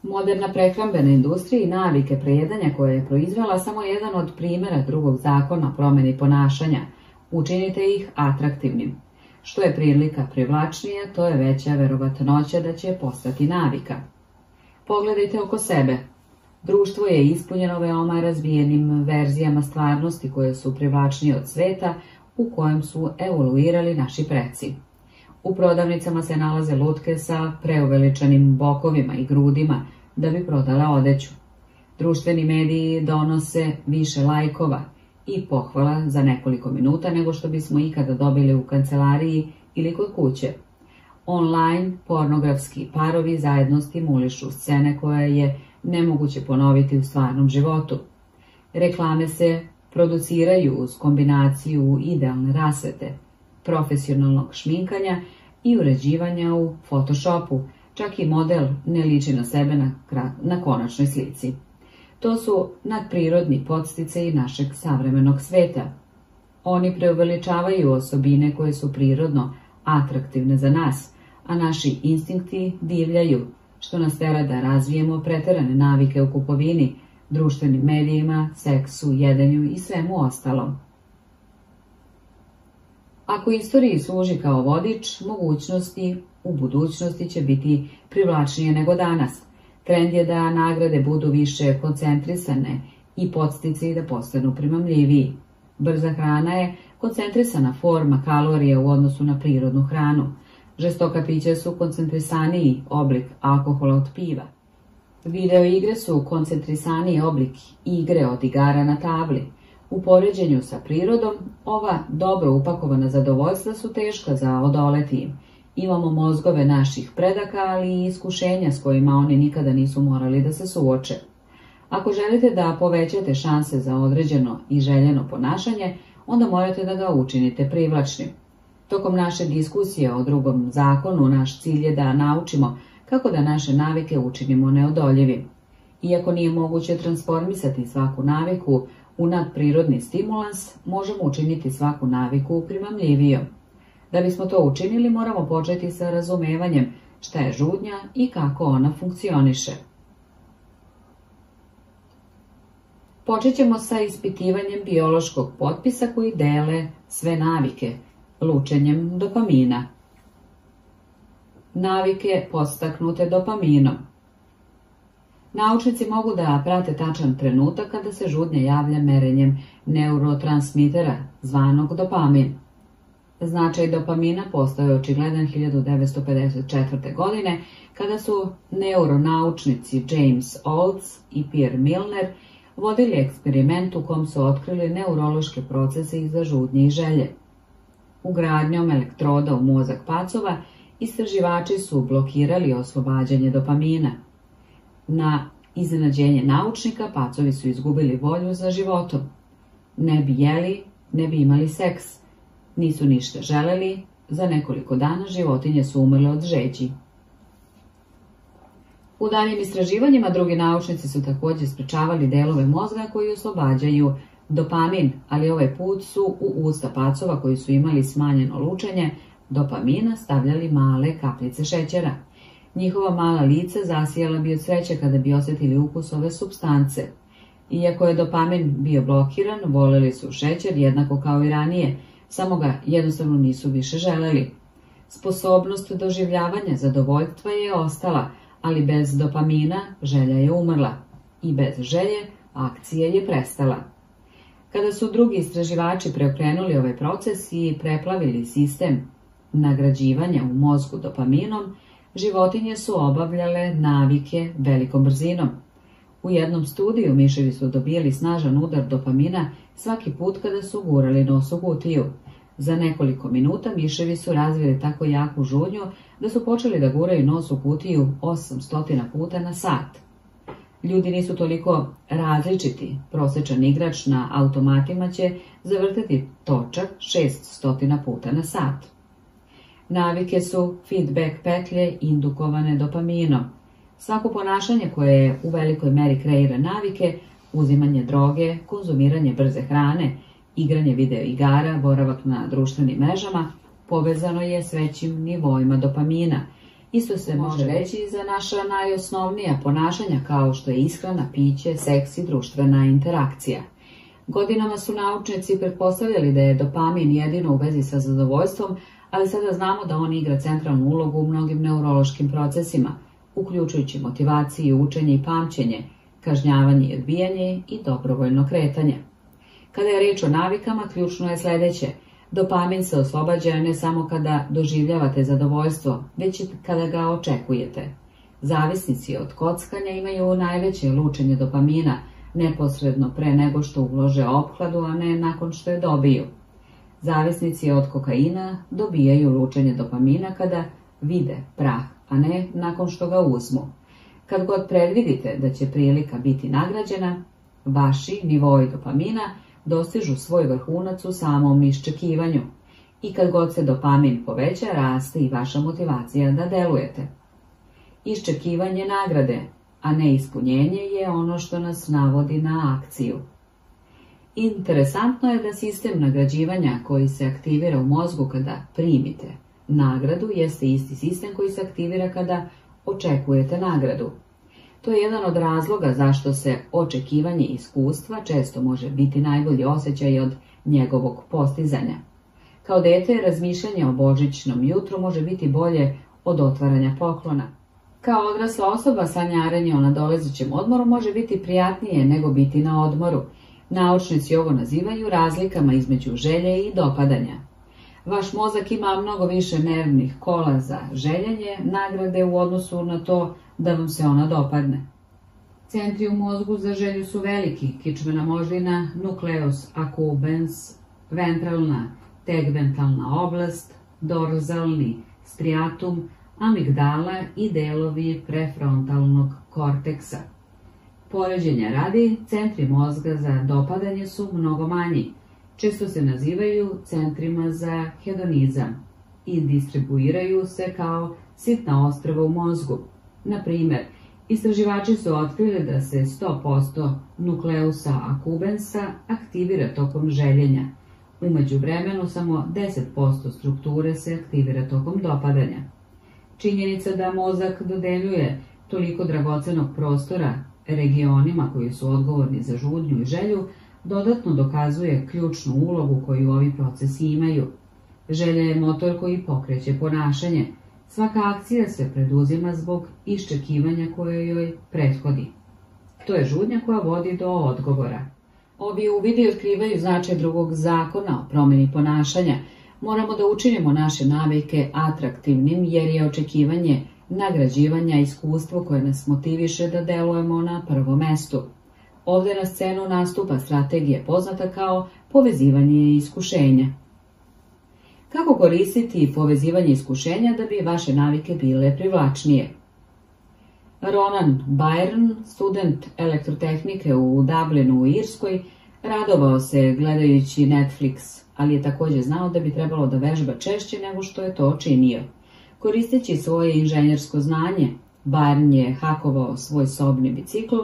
Moderna prehrambena industrija i navike prejedanja koje je proizvela samo jedan od primjera drugog zakona promjeni ponašanja. Učinite ih atraktivnim. Što je prilika privlačnija, to je veća verovatnoća da će postati navika. Pogledajte oko sebe. Društvo je ispunjeno veoma razvijenim verzijama stvarnosti koje su privlačnije od sveta u kojem su evoluirali naši preci. U prodavnicama se nalaze lutke sa preuveličanim bokovima i grudima da bi prodala odeću. Društveni mediji donose više lajkova, i pohvala za nekoliko minuta nego što bismo ikada dobili u kancelariji ili kod kuće. Online pornografski parovi zajedno stimulišu scene koje je nemoguće ponoviti u stvarnom životu. Reklame se produciraju uz kombinaciju idealne rasvete, profesionalnog šminkanja i uređivanja u Photoshopu, čak i model ne liči na sebe na, na konačnoj slici. To su nadprirodni podstice našeg savremenog sveta. Oni preuveličavaju osobine koje su prirodno atraktivne za nas, a naši instinkti divljaju, što nas tera da razvijemo preterane navike u kupovini, društvenim medijima, seksu, jedenju i svemu ostalom. Ako istoriji služi kao vodič, mogućnosti u budućnosti će biti privlačnije nego danas. Trend je da nagrade budu više koncentrisane i podstice da postanu primamljiviji. Brza hrana je koncentrisana forma kalorija u odnosu na prirodnu hranu. Žestoka pića su koncentrisaniji oblik alkohola od piva. Video igre su koncentrisaniji oblik igre od igara na tabli. U poređenju sa prirodom, ova dobro upakovana zadovoljstva su teška za odoleti im. Imamo mozgove naših predaka, ali i iskušenja s kojima oni nikada nisu morali da se suoče. Ako želite da povećate šanse za određeno i željeno ponašanje, onda morate da ga učinite privlačnim. Tokom naše diskusije o drugom zakonu, naš cilj je da naučimo kako da naše navike učinimo neodoljivim. Iako nije moguće transformisati svaku naviku u nadprirodni stimulans, možemo učiniti svaku naviku primamljivijom. Da bismo to učinili, moramo početi sa razumevanjem šta je žudnja i kako ona funkcioniše. Počet ćemo sa ispitivanjem biološkog potpisa koji dele sve navike, lučenjem dopamina. Navike postaknute dopaminom. Naučnici mogu da prate tačan trenutak kada se žudnja javlja merenjem neurotransmitera, zvanog dopamin. Značaj dopamina postao je očigledan 1954. godine, kada su neuronaučnici James Olds i Pierre Milner vodili eksperiment u kom su otkrili neurološke procese iza žudnje i želje. Ugradnjom elektroda u mozak pacova istraživači su blokirali oslobađanje dopamina. Na iznenađenje naučnika pacovi su izgubili volju za životom. Ne bi jeli, ne bi imali seks, nisu ništa želeli, za nekoliko dana životinje su umrle od žeđi. U daljim istraživanjima drugi naučnici su također sprečavali delove mozga koji oslobađaju dopamin, ali ovaj put su u usta pacova koji su imali smanjeno lučenje dopamina stavljali male kapljice šećera. Njihova mala lica zasijala bi od sreće kada bi osjetili ukus ove substance. Iako je dopamin bio blokiran, voleli su šećer jednako kao i ranije, samo ga jednostavno nisu više želeli. Sposobnost doživljavanja zadovoljstva je ostala, ali bez dopamina želja je umrla i bez želje akcija je prestala. Kada su drugi istraživači preokrenuli ovaj proces i preplavili sistem nagrađivanja u mozgu dopaminom, životinje su obavljale navike velikom brzinom. U jednom studiju miševi su dobijali snažan udar dopamina svaki put kada su gurali nos u kutiju. Za nekoliko minuta miševi su razvili tako jaku žudnju da su počeli da guraju nos u kutiju 800 puta na sat. Ljudi nisu toliko različiti. Prosječan igrač na automatima će zavrteti točak 600 puta na sat. Navike su feedback petlje indukovane dopaminom. Svako ponašanje koje je u velikoj meri kreira navike, uzimanje droge, konzumiranje brze hrane, igranje video igara, boravak na društvenim mrežama, povezano je s većim nivoima dopamina. Isto se može reći i za naša najosnovnija ponašanja kao što je ishrana, piće, seks i društvena interakcija. Godinama su naučnici pretpostavljali da je dopamin jedino u vezi sa zadovoljstvom, ali sada znamo da on igra centralnu ulogu u mnogim neurološkim procesima, uključujući motivaciju, učenje i pamćenje, kažnjavanje i odbijanje i dobrovoljno kretanje. Kada je riječ o navikama, ključno je sljedeće. Dopamin se oslobađa ne samo kada doživljavate zadovoljstvo, već i kada ga očekujete. Zavisnici od kockanja imaju najveće lučenje dopamina, neposredno pre nego što ulože opkladu, a ne nakon što je dobiju. Zavisnici od kokaina dobijaju lučenje dopamina kada vide prah, a ne nakon što ga uzmu. Kad god predvidite da će prilika biti nagrađena, vaši nivoi dopamina dostižu svoj vrhunac u samom iščekivanju i kad god se dopamin poveća, raste i vaša motivacija da delujete. Iščekivanje nagrade, a ne ispunjenje je ono što nas navodi na akciju. Interesantno je da sistem nagrađivanja koji se aktivira u mozgu kada primite nagradu jeste isti sistem koji se aktivira kada očekujete nagradu. To je jedan od razloga zašto se očekivanje iskustva često može biti najbolji osjećaj od njegovog postizanja. Kao dete, razmišljanje o božićnom jutru može biti bolje od otvaranja poklona. Kao odrasla osoba, sanjarenje o nadolazećem odmoru može biti prijatnije nego biti na odmoru. Naučnici ovo nazivaju razlikama između želje i dopadanja. Vaš mozak ima mnogo više nervnih kola za željenje nagrade u odnosu na to da vam se ona dopadne. Centri u mozgu za želju su veliki, kičmena moždina, nukleus accumbens, ventralna, tegmentalna oblast, dorzalni striatum, amigdala i delovi prefrontalnog korteksa. Poređenja radi, centri mozga za dopadanje su mnogo manji, često se nazivaju centrima za hedonizam i distribuiraju se kao sitna ostrava u mozgu. Na primer, istraživači su otkrili da se 100% nukleusa akubensa aktivira tokom željenja. Umeđu vremenu samo 10% strukture se aktivira tokom dopadanja. Činjenica da mozak dodeljuje toliko dragocenog prostora regionima koji su odgovorni za žudnju i želju dodatno dokazuje ključnu ulogu koju ovi procesi imaju. Želja je motor koji pokreće ponašanje. Svaka akcija se preduzima zbog iščekivanja koje joj prethodi. To je žudnja koja vodi do odgovora. Ovi uvidi otkrivaju značaj drugog zakona o promjeni ponašanja. Moramo da učinimo naše navike atraktivnim jer je očekivanje nagrađivanja iskustvo koje nas motiviše da delujemo na prvo mestu. Ovdje na scenu nastupa strategija poznata kao povezivanje iskušenja. Kako koristiti povezivanje iskušenja da bi vaše navike bile privlačnije? Ronan Byron, student elektrotehnike u Dublinu u Irskoj, radovao se gledajući Netflix, ali je također znao da bi trebalo da vežba češće nego što je to činio. Koristeći svoje inženjersko znanje, Byron je hakovao svoj sobni bicikl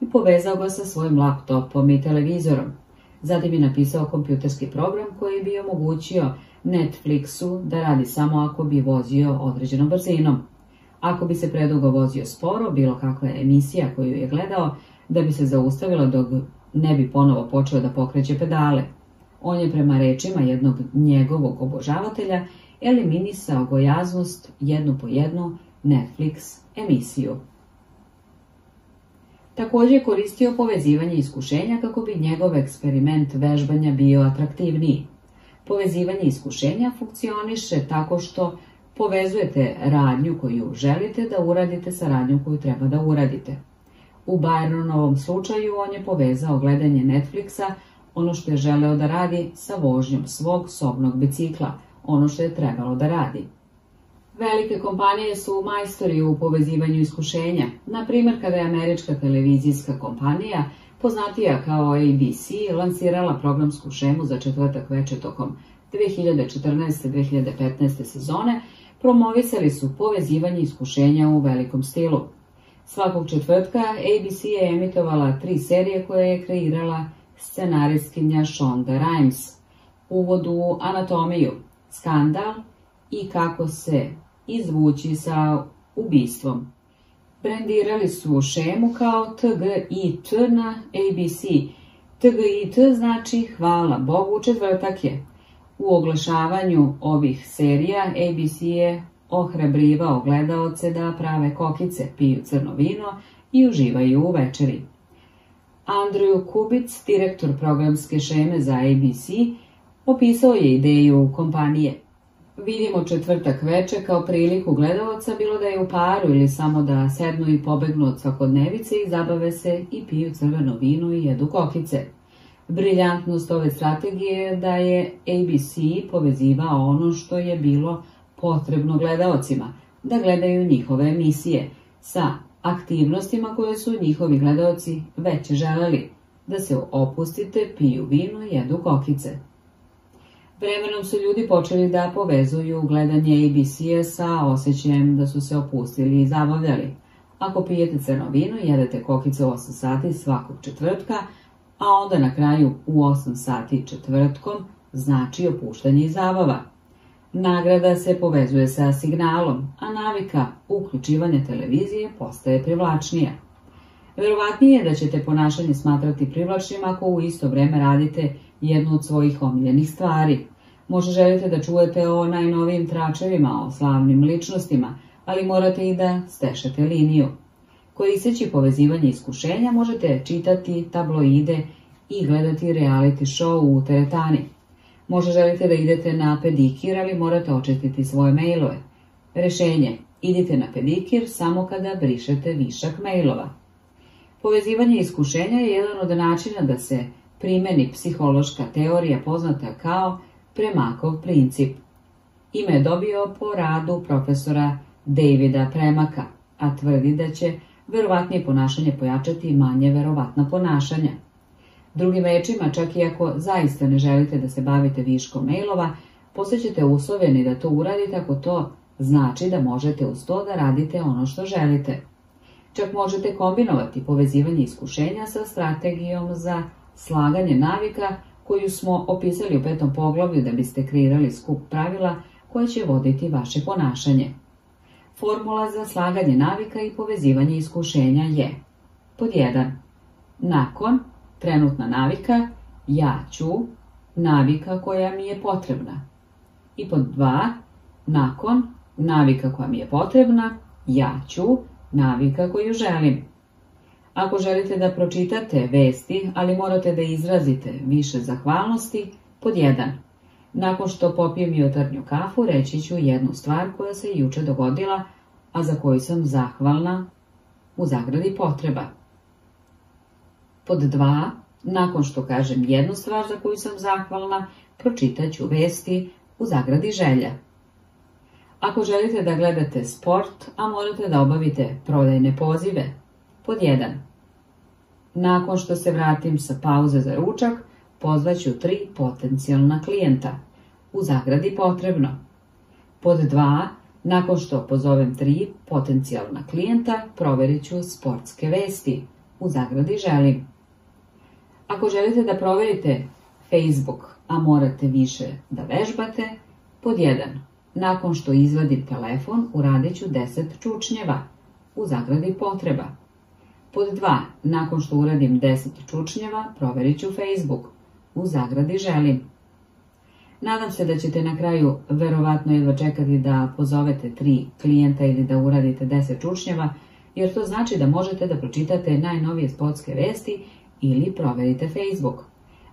i povezao ga sa svojim laptopom i televizorom. Zatim je napisao kompjuterski program koji bi omogućio Netflixu da radi samo ako bi vozio određenom brzinom. Ako bi se predugo vozio sporo, bilo kakva emisija koju je gledao, da bi se zaustavila dok ne bi ponovo počeo da pokreće pedale. On je prema rečima jednog njegovog obožavatelja eliminisao gojaznost jednu po jednu Netflix emisiju. Također je koristio povezivanje iskušenja kako bi njegov eksperiment vežbanja bio atraktivniji. Povezivanje iskušenja funkcioniše tako što povezujete radnju koju želite da uradite sa radnjom koju treba da uradite. U Byronovom slučaju on je povezao gledanje Netflixa, ono što je želeo da radi, sa vožnjom svog sobnog bicikla, ono što je trebalo da radi. Velike kompanije su majstori u povezivanju iskušenja. Na primjer, kada je američka televizijska kompanija, poznatija kao ABC, lansirala programsku šemu za četvrtak veče tokom 2014-2015. sezone, promovisali su povezivanje iskušenja u velikom stilu. Svakog četvrtka ABC je emitovala tri serije koje je kreirala scenaristkinja Shonda Rhimes. Uvod u anatomiju, skandal i kako se izvući sa ubistvom. Brendirali su šemu kao TGIT na ABC. TGIT znači hvala Bogu četvrtak je. U oglašavanju ovih serija ABC je ohrabrivao gledaoce da prave kokice, piju crno vino i uživaju u večeri. Andrew Kubic, direktor programske šeme za ABC, opisao je ideju kompanije. Vidimo četvrtak veče kao priliku gledalca, bilo da je u paru ili samo da sednu i pobegnu od svakodnevice i zabave se i piju crveno vino i jedu kokice. Briljantnost ove strategije je da je ABC povezivao ono što je bilo potrebno gledalcima, da gledaju njihove emisije, sa aktivnostima koje su njihovi gledalci već želeli, da se opustite, piju vino i jedu kokice. Vremenom su ljudi počeli da povezuju gledanje ABC-a sa osjećajem da su se opustili i zabavljali. Ako pijete crno vino, jedete kokice u 8 sati svakog četvrtka, a onda na kraju u 8 sati četvrtkom znači opuštanje i zabava. Nagrada se povezuje sa signalom, a navika uključivanja televizije postaje privlačnija. Verovatnije je da ćete ponašanje smatrati privlačnim ako u isto vreme radite jednu od svojih omiljenih stvari. Možda želite da čujete o najnovijim tračevima, o slavnim ličnostima, ali morate i da stešete liniju. Koristeći povezivanje iskušenja možete čitati tabloide i gledati reality show u teretani. Možda želite da idete na pedikir, ali morate očistiti svoje mailove. Rešenje. Idite na pedikir samo kada brišete višak mailova. Povezivanje iskušenja je jedan od načina da se primeni psihološka teorija poznata kao Premakov princip. Ime je dobio po radu profesora Davida Premaka, a tvrdi da će verovatnije ponašanje pojačati manje verovatna ponašanja. Drugim rečima, čak i ako zaista ne želite da se bavite viškom mailova, postaćete uslovljeni da to uradite ako to znači da možete uz to da radite ono što želite. Čak možete kombinovati povezivanje iskušenja sa strategijom za slaganje navika koju smo opisali u petom poglavlju da biste kreirali skup pravila koje će voditi vaše ponašanje. Formula za slaganje navika i povezivanje iskušenja je pod 1. Nakon, trenutna navika, ja ću, navika koja mi je potrebna. I pod 2. Nakon, navika koja mi je potrebna, ja ću, navika koju želim. Ako želite da pročitate vesti, ali morate da izrazite više zahvalnosti, pod 1. Nakon što popijem jutarnju kafu, reći ću jednu stvar koja se juče dogodila, a za koju sam zahvalna u zagradi potreba. Pod 2. Nakon što kažem jednu stvar za koju sam zahvalna, pročitat ću vesti u zagradi želja. Ako želite da gledate sport, a morate da obavite prodajne pozive, pod 1. Nakon što se vratim sa pauze za ručak, pozvaću tri potencijalna klijenta. U zagradi potrebno. Pod 2. Nakon što pozovem tri potencijalna klijenta, proverit ću sportske vesti. U zagradi želim. Ako želite da proverite Facebook, a morate više da vežbate, pod 1. Nakon što izvadim telefon, uradit ću 10 čučnjeva. U zagradi potreba. Pod 2. Nakon što uradim 10 čučnjeva, proverit ću Facebook. U zagradi želim. Nadam se da ćete na kraju verovatno jedva čekati da pozovete tri klijenta ili da uradite 10 čučnjeva, jer to znači da možete da pročitate najnovije spotske vesti ili proverite Facebook.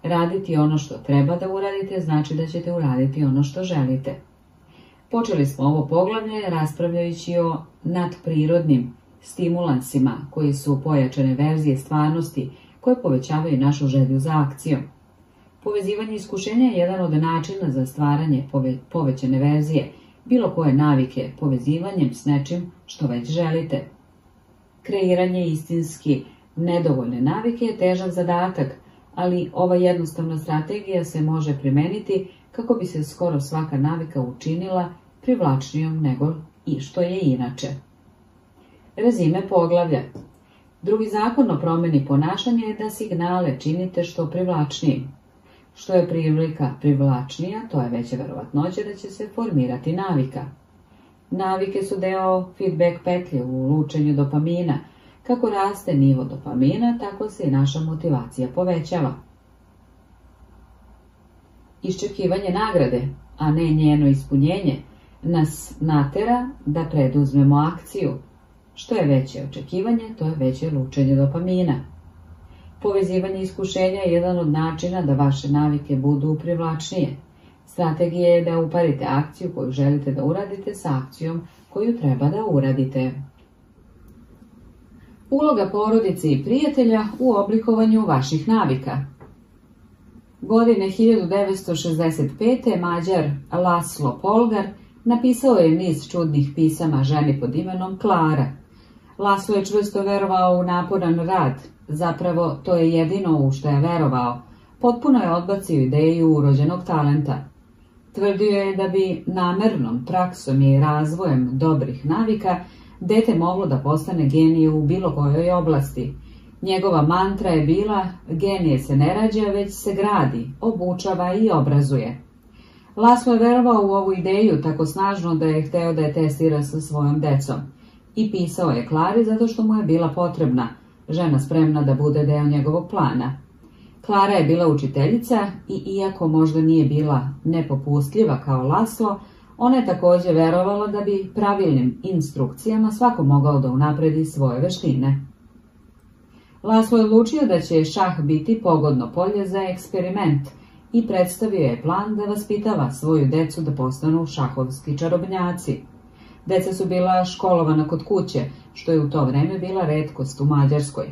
Raditi ono što treba da uradite znači da ćete uraditi ono što želite. Počeli smo ovo poglavlje raspravljajući o nadprirodnim stimulansima koji su pojačane verzije stvarnosti koje povećavaju našu želju za akcijom. Povezivanje iskušenja je jedan od načina za stvaranje povećane verzije, bilo koje navike povezivanjem s nečim što već želite. Kreiranje istinski nedovoljne navike je težak zadatak, ali ova jednostavna strategija se može primeniti kako bi se skoro svaka navika učinila privlačnijom nego i što je inače. Rezime poglavlja. Drugi zakon o promjeni ponašanja je da signale činite što privlačnijim. Što je prilika privlačnija, to je veća verovatnoća da će se formirati navika. Navike su deo feedback petlje u lučenju dopamina. Kako raste nivo dopamina, tako se i naša motivacija povećava. Iščekivanje nagrade, a ne njeno ispunjenje, nas natera da preduzmemo akciju, što je veće očekivanje, to je veće lučenje dopamina. Povezivanje iskušenja je jedan od načina da vaše navike budu privlačnije. Strategija je da uparite akciju koju želite da uradite sa akcijom koju treba da uradite. Uloga porodice i prijatelja u oblikovanju vaših navika. Godine 1965. Mađar Laslo Polgar napisao je niz čudnih pisama ženi pod imenom Klara. Laslo je čvrsto verovao u naporan rad, zapravo to je jedino u što je verovao. Potpuno je odbacio ideju urođenog talenta. Tvrdio je da bi namernom praksom i razvojem dobrih navika dete moglo da postane genije u bilo kojoj oblasti. Njegova mantra je bila genije se ne rađa, već se gradi, obučava i obrazuje. Laslo je verovao u ovu ideju tako snažno da je hteo da je testira sa svojom decom. I pisao je Klari zato što mu je bila potrebna, žena spremna da bude deo njegovog plana. Klara je bila učiteljica i iako možda nije bila nepopustljiva kao Laslo, ona je također verovala da bi pravilnim instrukcijama svako mogao da unapredi svoje veštine. Laslo je odlučio da će šah biti pogodno polje za eksperiment i predstavio je plan da vaspitava svoju decu da postanu šahovski čarobnjaci. Deca su bila školovana kod kuće, što je u to vreme bila redkost u Mađarskoj.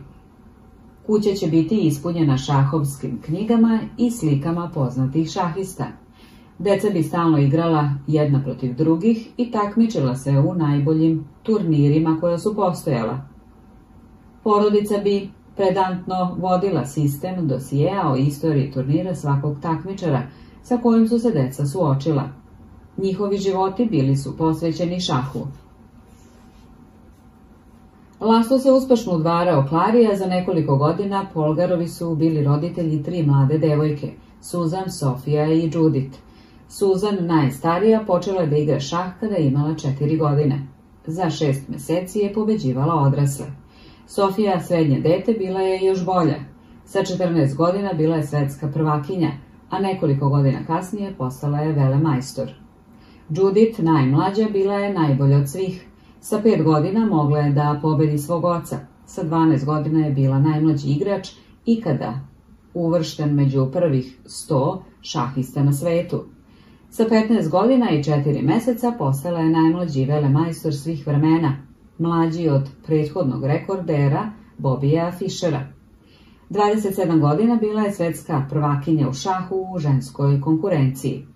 Kuća će biti ispunjena šahovskim knjigama i slikama poznatih šahista. Deca bi stalno igrala jedna protiv drugih i takmičila se u najboljim turnirima koja su postojala. Porodica bi predantno vodila sistem dosijeja o istoriji turnira svakog takmičara sa kojim su se deca suočila. Njihovi životi bili su posvećeni šahu. Laslo se uspešno udvarao Klarija, za nekoliko godina Polgarovi su bili roditelji tri mlade devojke, Suzan, Sofija i Judith. Suzan, najstarija, počela je da igra šah kada je imala četiri godine. Za šest meseci je pobeđivala odrasle. Sofija, srednje dete, bila je još bolja. Sa 14 godina bila je svetska prvakinja, a nekoliko godina kasnije postala je velemajstor. Judith, najmlađa, bila je najbolja od svih. Sa pet godina mogla je da pobedi svog oca. Sa 12 godina je bila najmlađi igrač ikada uvršten među prvih 100 šahista na svetu. Sa 15 godina i 4 meseca postala je najmlađi velemajstor svih vremena, mlađi od prethodnog rekordera Bobija Fischera. 27 godina bila je svetska prvakinja u šahu u ženskoj konkurenciji.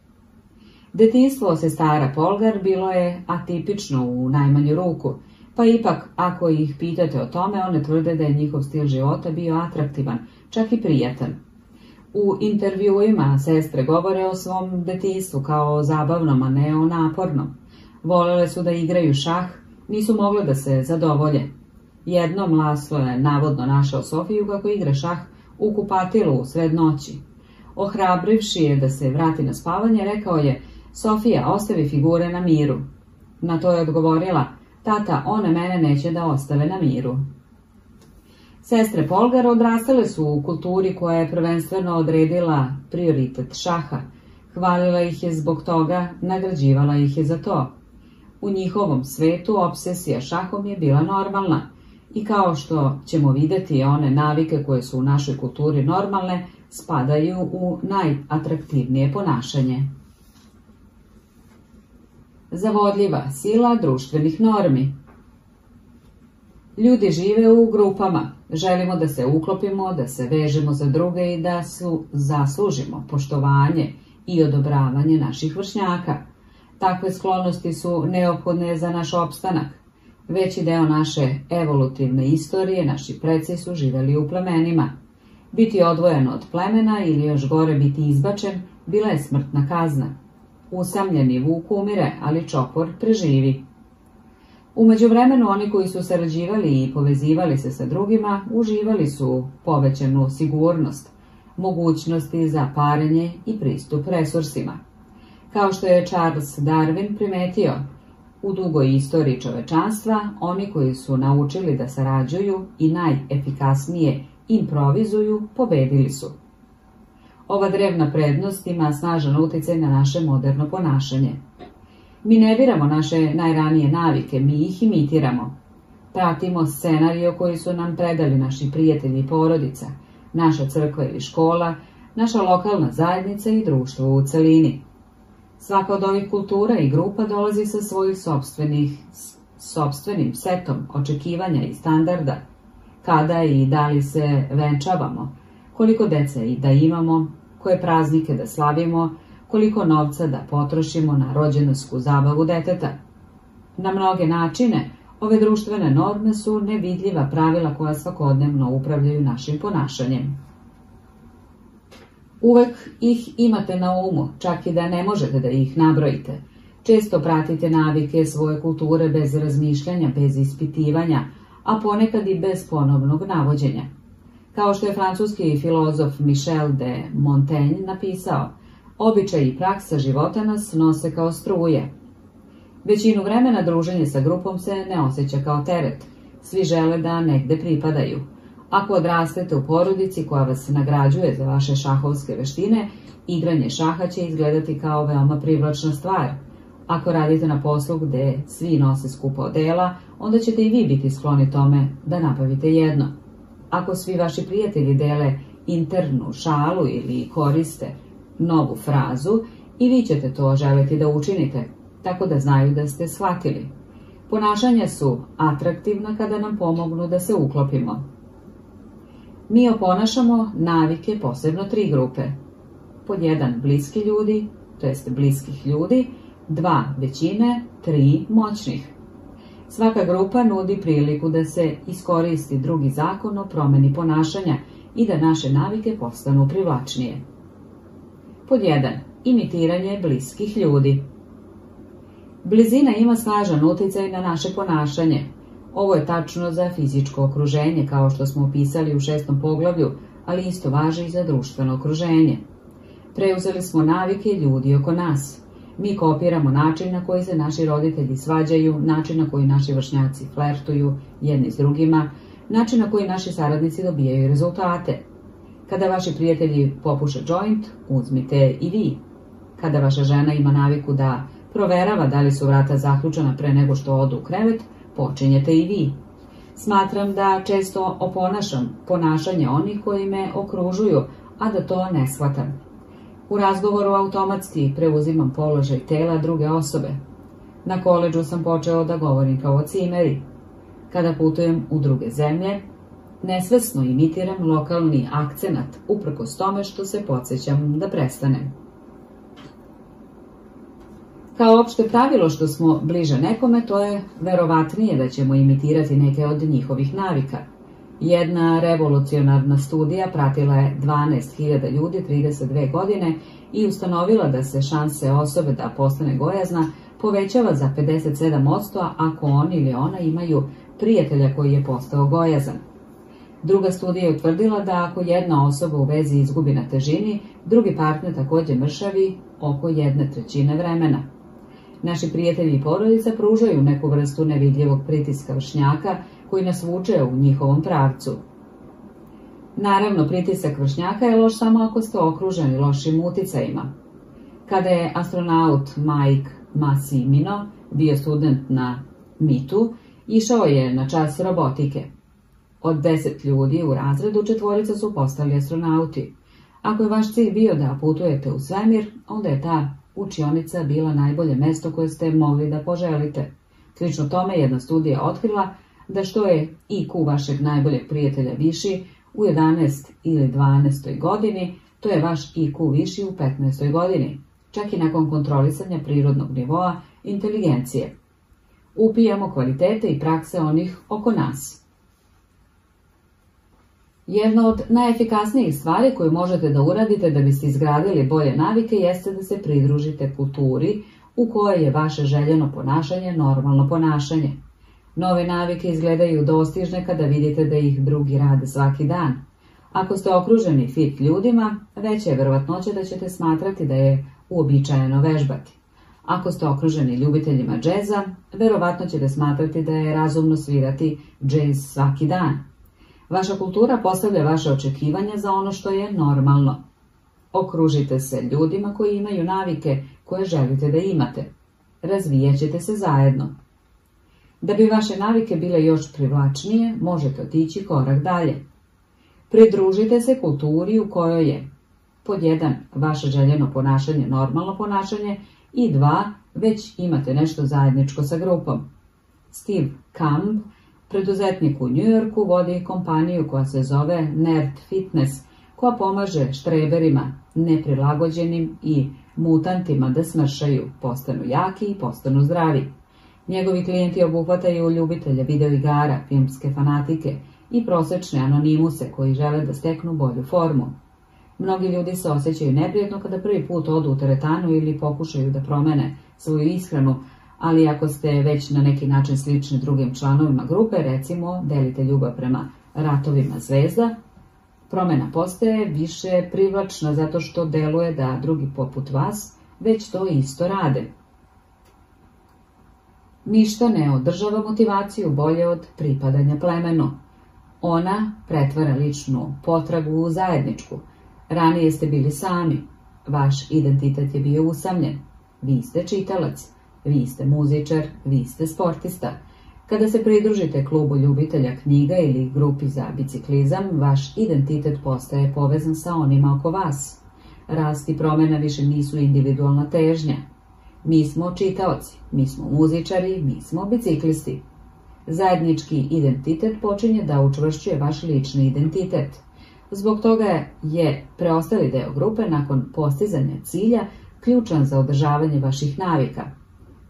Detinstvo se stara Polgar bilo je atipično u najmanju ruku, pa ipak ako ih pitate o tome, one tvrde da je njihov stil života bio atraktivan, čak i prijatan. U intervjuima sestre govore o svom detinstvu kao o zabavnom, a ne o napornom. Volele su da igraju šah, nisu mogle da se zadovolje. Jednom Laslo je navodno našao Sofiju kako igra šah u kupatilu u sred noći. Ohrabrivši je da se vrati na spavanje, rekao je Sofija, ostavi figure na miru. Na to je odgovorila, tata, one mene neće da ostave na miru. Sestre Polgar odrastale su u kulturi koja je prvenstveno odredila prioritet šaha, hvalila ih je zbog toga, nagrađivala ih je za to. U njihovom svetu obsesija šahom je bila normalna i kao što ćemo vidjeti one navike koje su u našoj kulturi normalne, spadaju u najatraktivnije ponašanje. Zavodljiva sila društvenih normi Ljudi žive u grupama, želimo da se uklopimo, da se vežemo za druge i da su zaslužimo poštovanje i odobravanje naših vršnjaka. Takve sklonosti su neophodne za naš opstanak. Veći deo naše evolutivne istorije, naši preci su živeli u plemenima. Biti odvojen od plemena ili još gore biti izbačen, bila je smrtna kazna. Usamljeni vuk umire, ali čopor preživi. U međuvremenu oni koji su sarađivali i povezivali se sa drugima uživali su povećanu sigurnost, mogućnosti za parenje i pristup resursima. Kao što je Charles Darwin primetio, u dugoj istoriji čovečanstva oni koji su naučili da sarađuju i najefikasnije improvizuju, pobedili su. Ova drevna prednost ima snažan utjecaj na naše moderno ponašanje. Mi ne biramo naše najranije navike, mi ih imitiramo. Pratimo scenario koji su nam predali naši prijatelji i porodica, naša crkva ili škola, naša lokalna zajednica i društvo u celini. Svaka od ovih kultura i grupa dolazi sa svojih sobstvenih, sobstvenim setom očekivanja i standarda, kada i da li se venčavamo, koliko dece da imamo, koje praznike da slavimo, koliko novca da potrošimo na rođendansku zabavu deteta. Na mnoge načine ove društvene norme su nevidljiva pravila koja svakodnevno upravljaju našim ponašanjem. Uvek ih imate na umu, čak i da ne možete da ih nabrojite. Često pratite navike svoje kulture bez razmišljanja, bez ispitivanja, a ponekad i bez ponovnog navođenja. Kao što je francuski filozof Michel de Montaigne napisao, običaj i praksa života nas nose kao struje. Većinu vremena druženje sa grupom se ne osjeća kao teret. Svi žele da negde pripadaju. Ako odrastete u porodici koja vas nagrađuje za vaše šahovske veštine, igranje šaha će izgledati kao veoma privlačna stvar. Ako radite na poslu gde svi nose skupo odela, onda ćete i vi biti skloni tome da nabavite jedno. Ako svi vaši prijatelji dele internu šalu ili koriste novu frazu, i vi ćete to želeti da učinite, tako da znaju da ste shvatili. Ponašanja su atraktivna kada nam pomognu da se uklopimo. Mi oponašamo navike posebno tri grupe. Pod jedan bliski ljudi, to jest bliskih ljudi, dva većine, tri moćnih. Svaka grupa nudi priliku da se iskoristi drugi zakon o promeni ponašanja i da naše navike postanu privlačnije. Pod 1. Imitiranje bliskih ljudi. Blizina ima snažan utjecaj na naše ponašanje. Ovo je tačno za fizičko okruženje, kao što smo opisali u šestom poglavlju, ali isto važi i za društveno okruženje. Preuzeli smo navike ljudi oko nas. Mi kopiramo način na koji se naši roditelji svađaju, način na koji naši vršnjaci flertuju jedni s drugima, način na koji naši saradnici dobijaju rezultate. Kada vaši prijatelji popuše joint, uzmite i vi. Kada vaša žena ima naviku da proverava da li su vrata zaključana pre nego što odu u krevet, počinjete i vi. Smatram da često oponašam ponašanje onih koji me okružuju, a da to ne shvatam. U razgovoru automatski preuzimam položaj tela druge osobe. Na koleđu sam počeo da govorim kao cimeri. Kada putujem u druge zemlje, nesvesno imitiram lokalni akcenat, uprkos tome što se podsjećam da prestanem. Kao opšte pravilo što smo bliže nekome, to je verovatnije da ćemo imitirati neke od njihovih navika. Jedna revolucionarna studija pratila je 12.000 ljudi 32 godine i ustanovila da se šanse osobe da postane gojazna povećava za 57% ako on ili ona imaju prijatelja koji je postao gojazan. Druga studija je utvrdila da ako jedna osoba u vezi izgubi na težini, drugi partner također mršavi oko jedne trećine vremena. Naši prijatelji i porodica pružaju neku vrstu nevidljivog pritiska vršnjaka koji nas vuče u njihovom pravcu. Naravno, pritisak vršnjaka je loš samo ako ste okruženi lošim uticajima. Kada je astronaut Mike Massimino bio student na MIT-u, išao je na čas robotike. Od deset ljudi u razredu četvorica su postali astronauti. Ako je vaš cilj bio da putujete u svemir, onda je ta učionica bila najbolje mesto koje ste mogli da poželite. Slično tome jedna studija otkrila da što je IQ vašeg najboljeg prijatelja viši u 11 ili 12. godini, to je vaš IQ viši u 15. godini, čak i nakon kontrolisanja prirodnog nivoa inteligencije. Upijamo kvalitete i prakse onih oko nas. Jedna od najefikasnijih stvari koju možete da uradite da biste izgradili bolje navike jeste da se pridružite kulturi u kojoj je vaše željeno ponašanje normalno ponašanje. Nove navike izgledaju dostižne kada vidite da ih drugi rade svaki dan. Ako ste okruženi fit ljudima, veća je verovatnoća da ćete smatrati da je uobičajeno vežbati. Ako ste okruženi ljubiteljima džeza, verovatno ćete smatrati da je razumno svirati džez svaki dan. Vaša kultura postavlja vaše očekivanja za ono što je normalno. Okružite se ljudima koji imaju navike koje želite da imate. Razvijat ćete se zajedno. Da bi vaše navike bile još privlačnije, možete otići korak dalje. Pridružite se kulturi u kojoj je pod jedan, vaše željeno ponašanje normalno ponašanje i dva, već imate nešto zajedničko sa grupom. Steve Kamb, preduzetnik u New Yorku, vodi kompaniju koja se zove Nerd Fitness, koja pomaže štreberima, neprilagođenim i mutantima da smršaju, postanu jaki i postanu zdravi. Njegovi klijenti obuhvataju ljubitelje videoigara, filmske fanatike i prosečne anonimuse koji žele da steknu bolju formu. Mnogi ljudi se osjećaju neprijatno kada prvi put odu u teretanu ili pokušaju da promene svoju ishranu, ali ako ste već na neki način slični drugim članovima grupe, recimo delite ljubav prema ratovima zvezda, promena postaje više privlačna zato što deluje da drugi poput vas već to isto rade. Ništa ne održava motivaciju bolje od pripadanja plemenu. Ona pretvara ličnu potragu u zajedničku. Ranije ste bili sami. Vaš identitet je bio usamljen. Vi ste čitalac, vi ste muzičar, vi ste sportista. Kada se pridružite klubu ljubitelja knjiga ili grupi za biciklizam, vaš identitet postaje povezan sa onima oko vas. Rast i promjena više nisu individualna težnja. Mi smo čitaoci, mi smo muzičari, mi smo biciklisti. Zajednički identitet počinje da učvršćuje vaš lični identitet. Zbog toga je preostali deo grupe nakon postizanja cilja ključan za održavanje vaših navika.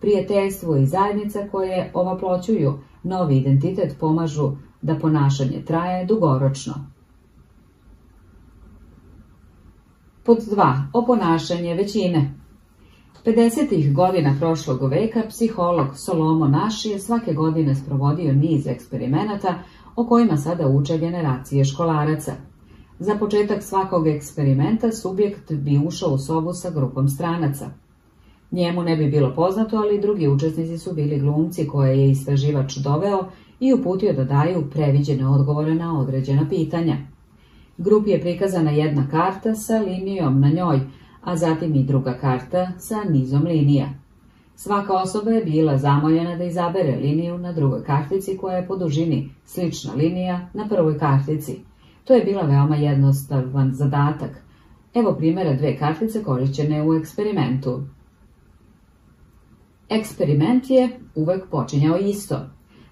Prijateljstvo i zajednica koje ovaploćuju novi identitet pomažu da ponašanje traje dugoročno. Pod 2. Oponašanje većine 50. godina prošlog veka psiholog Solomo Naš je svake godine sprovodio niz eksperimenata o kojima sada uče generacije školaraca. Za početak svakog eksperimenta subjekt bi ušao u sobu sa grupom stranaca. Njemu ne bi bilo poznato, ali drugi učesnici su bili glumci koje je istraživač doveo i uputio da daju previđene odgovore na određena pitanja. Grupi je prikazana jedna karta sa linijom na njoj, a zatim i druga karta sa nizom linija. Svaka osoba je bila zamoljena da izabere liniju na drugoj kartici koja je po dužini slična linija na prvoj kartici. To je bila veoma jednostavan zadatak. Evo primjera dve kartice korišćene u eksperimentu. Eksperiment je uvek počinjao isto.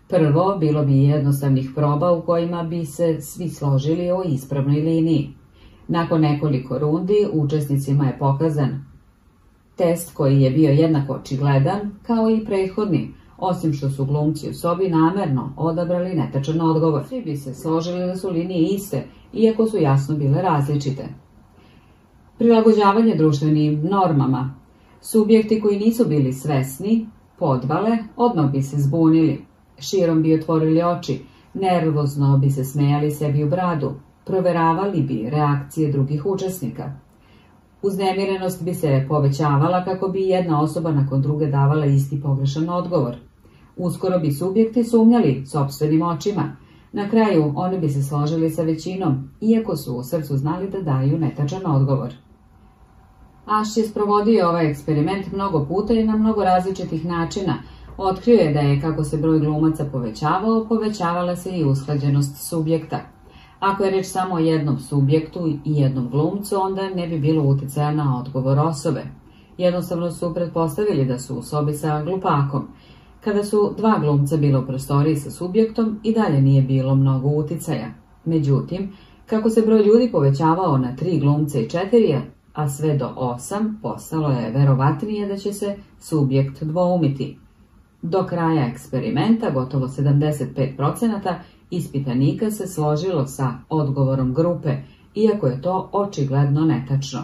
Prvo, bilo bi jednostavnih proba u kojima bi se svi složili o ispravnoj liniji. Nakon nekoliko rundi učesnicima je pokazan test koji je bio jednako očigledan kao i prethodni, osim što su glumci u sobi namerno odabrali netačan odgovor. Svi bi se složili da su linije iste, iako su jasno bile različite. Prilagođavanje društvenim normama. Subjekti koji nisu bili svesni, podvale, odmah bi se zbunili. Širom bi otvorili oči, nervozno bi se smejali sebi u bradu, proveravali bi reakcije drugih učesnika. Uznemirenost bi se povećavala kako bi jedna osoba nakon druge davala isti pogrešan odgovor. Uskoro bi subjekti sumnjali sobstvenim očima. Na kraju oni bi se složili sa većinom, iako su u srcu znali da daju netačan odgovor. Aš je sprovodio ovaj eksperiment mnogo puta i na mnogo različitih načina. Otkrio je da je kako se broj glumaca povećavao, povećavala se i usklađenost subjekta. Ako je reč samo o jednom subjektu i jednom glumcu, onda ne bi bilo utjecaja na odgovor osobe. Jednostavno su pretpostavili da su u sobi sa glupakom. Kada su dva glumca bila u prostoriji sa subjektom, i dalje nije bilo mnogo uticaja. Međutim, kako se broj ljudi povećavao na tri glumce i četiri, a sve do osam, postalo je verovatnije da će se subjekt dvoumiti. Do kraja eksperimenta, gotovo 75%, ispitanika se složilo sa odgovorom grupe, iako je to očigledno netačno.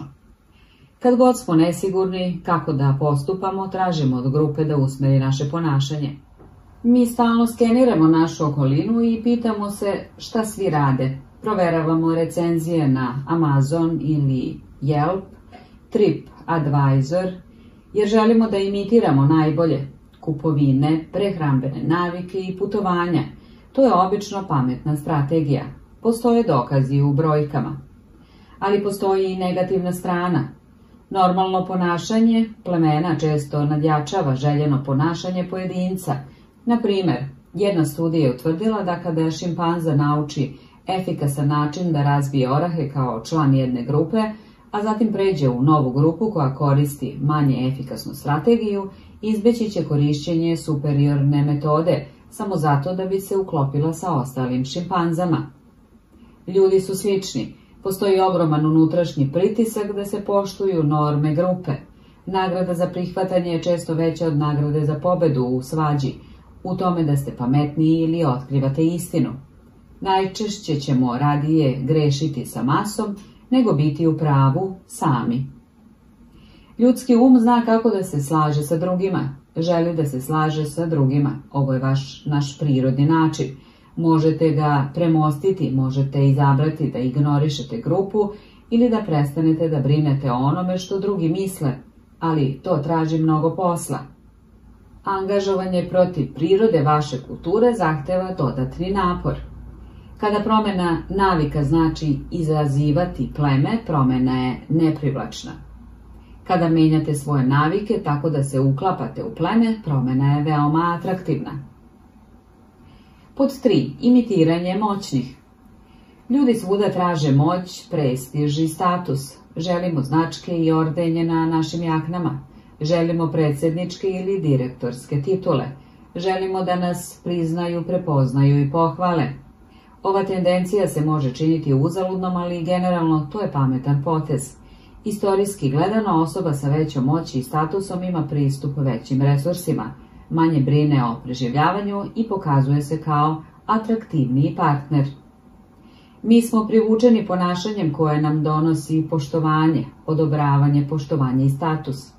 Kad god smo nesigurni kako da postupamo, tražimo od grupe da usmeri naše ponašanje. Mi stalno skeniramo našu okolinu i pitamo se šta svi rade. Proveravamo recenzije na Amazon ili Yelp, Trip Advisor, jer želimo da imitiramo najbolje kupovine, prehrambene navike i putovanja – to je obično pametna strategija. Postoje dokazi u brojkama. Ali postoji i negativna strana. Normalno ponašanje plemena često nadjačava željeno ponašanje pojedinca. Na primjer, jedna studija je utvrdila da kada šimpanza nauči efikasan način da razbije orahe kao član jedne grupe, a zatim pređe u novu grupu koja koristi manje efikasnu strategiju, izbeći će korišćenje superiorne metode samo zato da bi se uklopila sa ostalim šimpanzama. Ljudi su slični, postoji ogroman unutrašnji pritisak da se poštuju norme grupe. Nagrada za prihvatanje je često veća od nagrade za pobedu u svađi, u tome da ste pametniji ili otkrivate istinu. Najčešće ćemo radije grešiti sa masom nego biti u pravu sami. Ljudski um zna kako da se slaže sa drugima, želi da se slaže sa drugima. Ovo je vaš, naš prirodni način. Možete ga premostiti, možete izabrati da ignorišete grupu ili da prestanete da brinete o onome što drugi misle, ali to traži mnogo posla. Angažovanje protiv prirode vaše kulture zahteva dodatni napor. Kada promjena navika znači izazivati pleme, promjena je neprivlačna. Kada menjate svoje navike tako da se uklapate u pleme, promjena je veoma atraktivna. Pod 3. Imitiranje moćnih. Ljudi svuda traže moć, prestiž i status. Želimo značke i ordenje na našim jaknama. Želimo predsjedničke ili direktorske titule. Želimo da nas priznaju, prepoznaju i pohvale. Ova tendencija se može činiti uzaludnom, ali generalno to je pametan potez. Istorijski gledano, osoba sa većom moći i statusom ima pristup većim resursima, manje brine o preživljavanju i pokazuje se kao atraktivniji partner. Mi smo privučeni ponašanjem koje nam donosi poštovanje, odobravanje, poštovanje i status.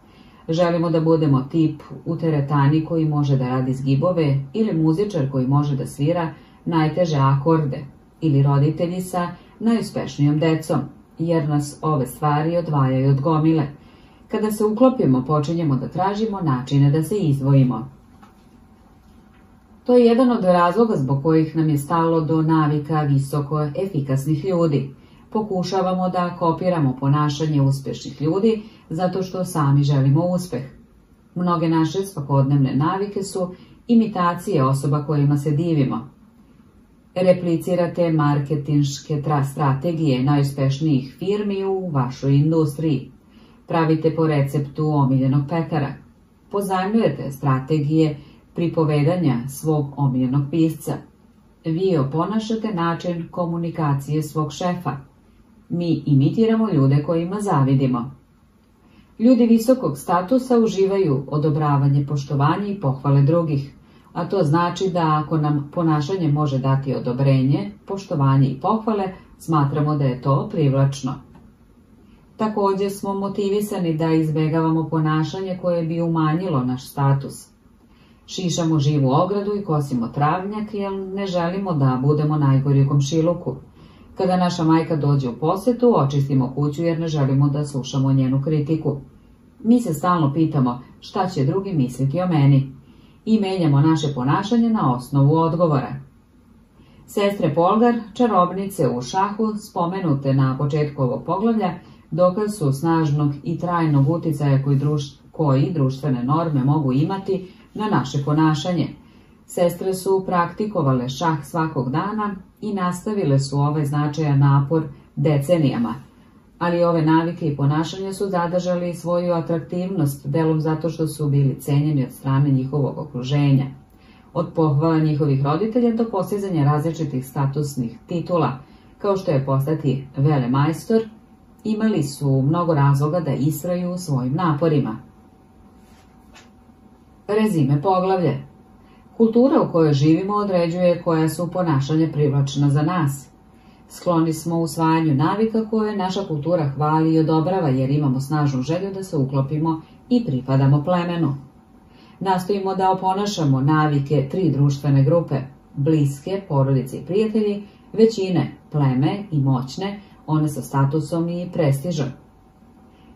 Želimo da budemo tip u teretani koji može da radi zgibove ili muzičar koji može da svira najteže akorde ili roditelji sa najuspešnijom decom, jer nas ove stvari odvajaju od gomile. Kada se uklopimo, počinjemo da tražimo načine da se izdvojimo. To je jedan od razloga zbog kojih nam je stalo do navika visoko efikasnih ljudi. Pokušavamo da kopiramo ponašanje uspješnih ljudi zato što sami želimo uspeh. Mnoge naše svakodnevne navike su imitacije osoba kojima se divimo. Replicirate marketinške strategije najuspješnijih firmi u vašoj industriji. Pravite po receptu omiljenog pekara. Pozajmljujete strategije pripovedanja svog omiljenog pisca. Vi oponašate način komunikacije svog šefa. Mi imitiramo ljude kojima zavidimo. Ljudi visokog statusa uživaju odobravanje, poštovanje i pohvale drugih, a to znači da ako nam ponašanje može dati odobrenje, poštovanje i pohvale, smatramo da je to privlačno. Također smo motivisani da izbjegavamo ponašanje koje bi umanjilo naš status. Šišamo živu ogradu i kosimo travnjak jer ne želimo da budemo najgori u komšiluku. Kada naša majka dođe u posjetu, očistimo kuću jer ne želimo da slušamo njenu kritiku. Mi se stalno pitamo šta će drugi misliti o meni i menjamo naše ponašanje na osnovu odgovora. Sestre Polgar, čarobnice u šahu, spomenute na početku ovog poglavlja, dokaz su snažnog i trajnog utjecaja koji, koji društvene norme mogu imati na naše ponašanje. Sestre su praktikovale šah svakog dana i nastavile su ovaj značajan napor decenijama, ali ove navike i ponašanja su zadržali svoju atraktivnost, delom zato što su bili cenjeni od strane njihovog okruženja. Od pohvala njihovih roditelja do postizanja različitih statusnih titula, kao što je postati velemajstor, imali su mnogo razloga da israju svojim naporima. Rezime poglavlje Kultura u kojoj živimo određuje koja su ponašanja privlačna za nas. Skloni smo usvajanju navika koje naša kultura hvali i odobrava jer imamo snažnu želju da se uklopimo i pripadamo plemenu. Nastojimo da oponašamo navike tri društvene grupe, bliske, porodice i prijatelji, većine, pleme i moćne, one sa statusom i prestižom.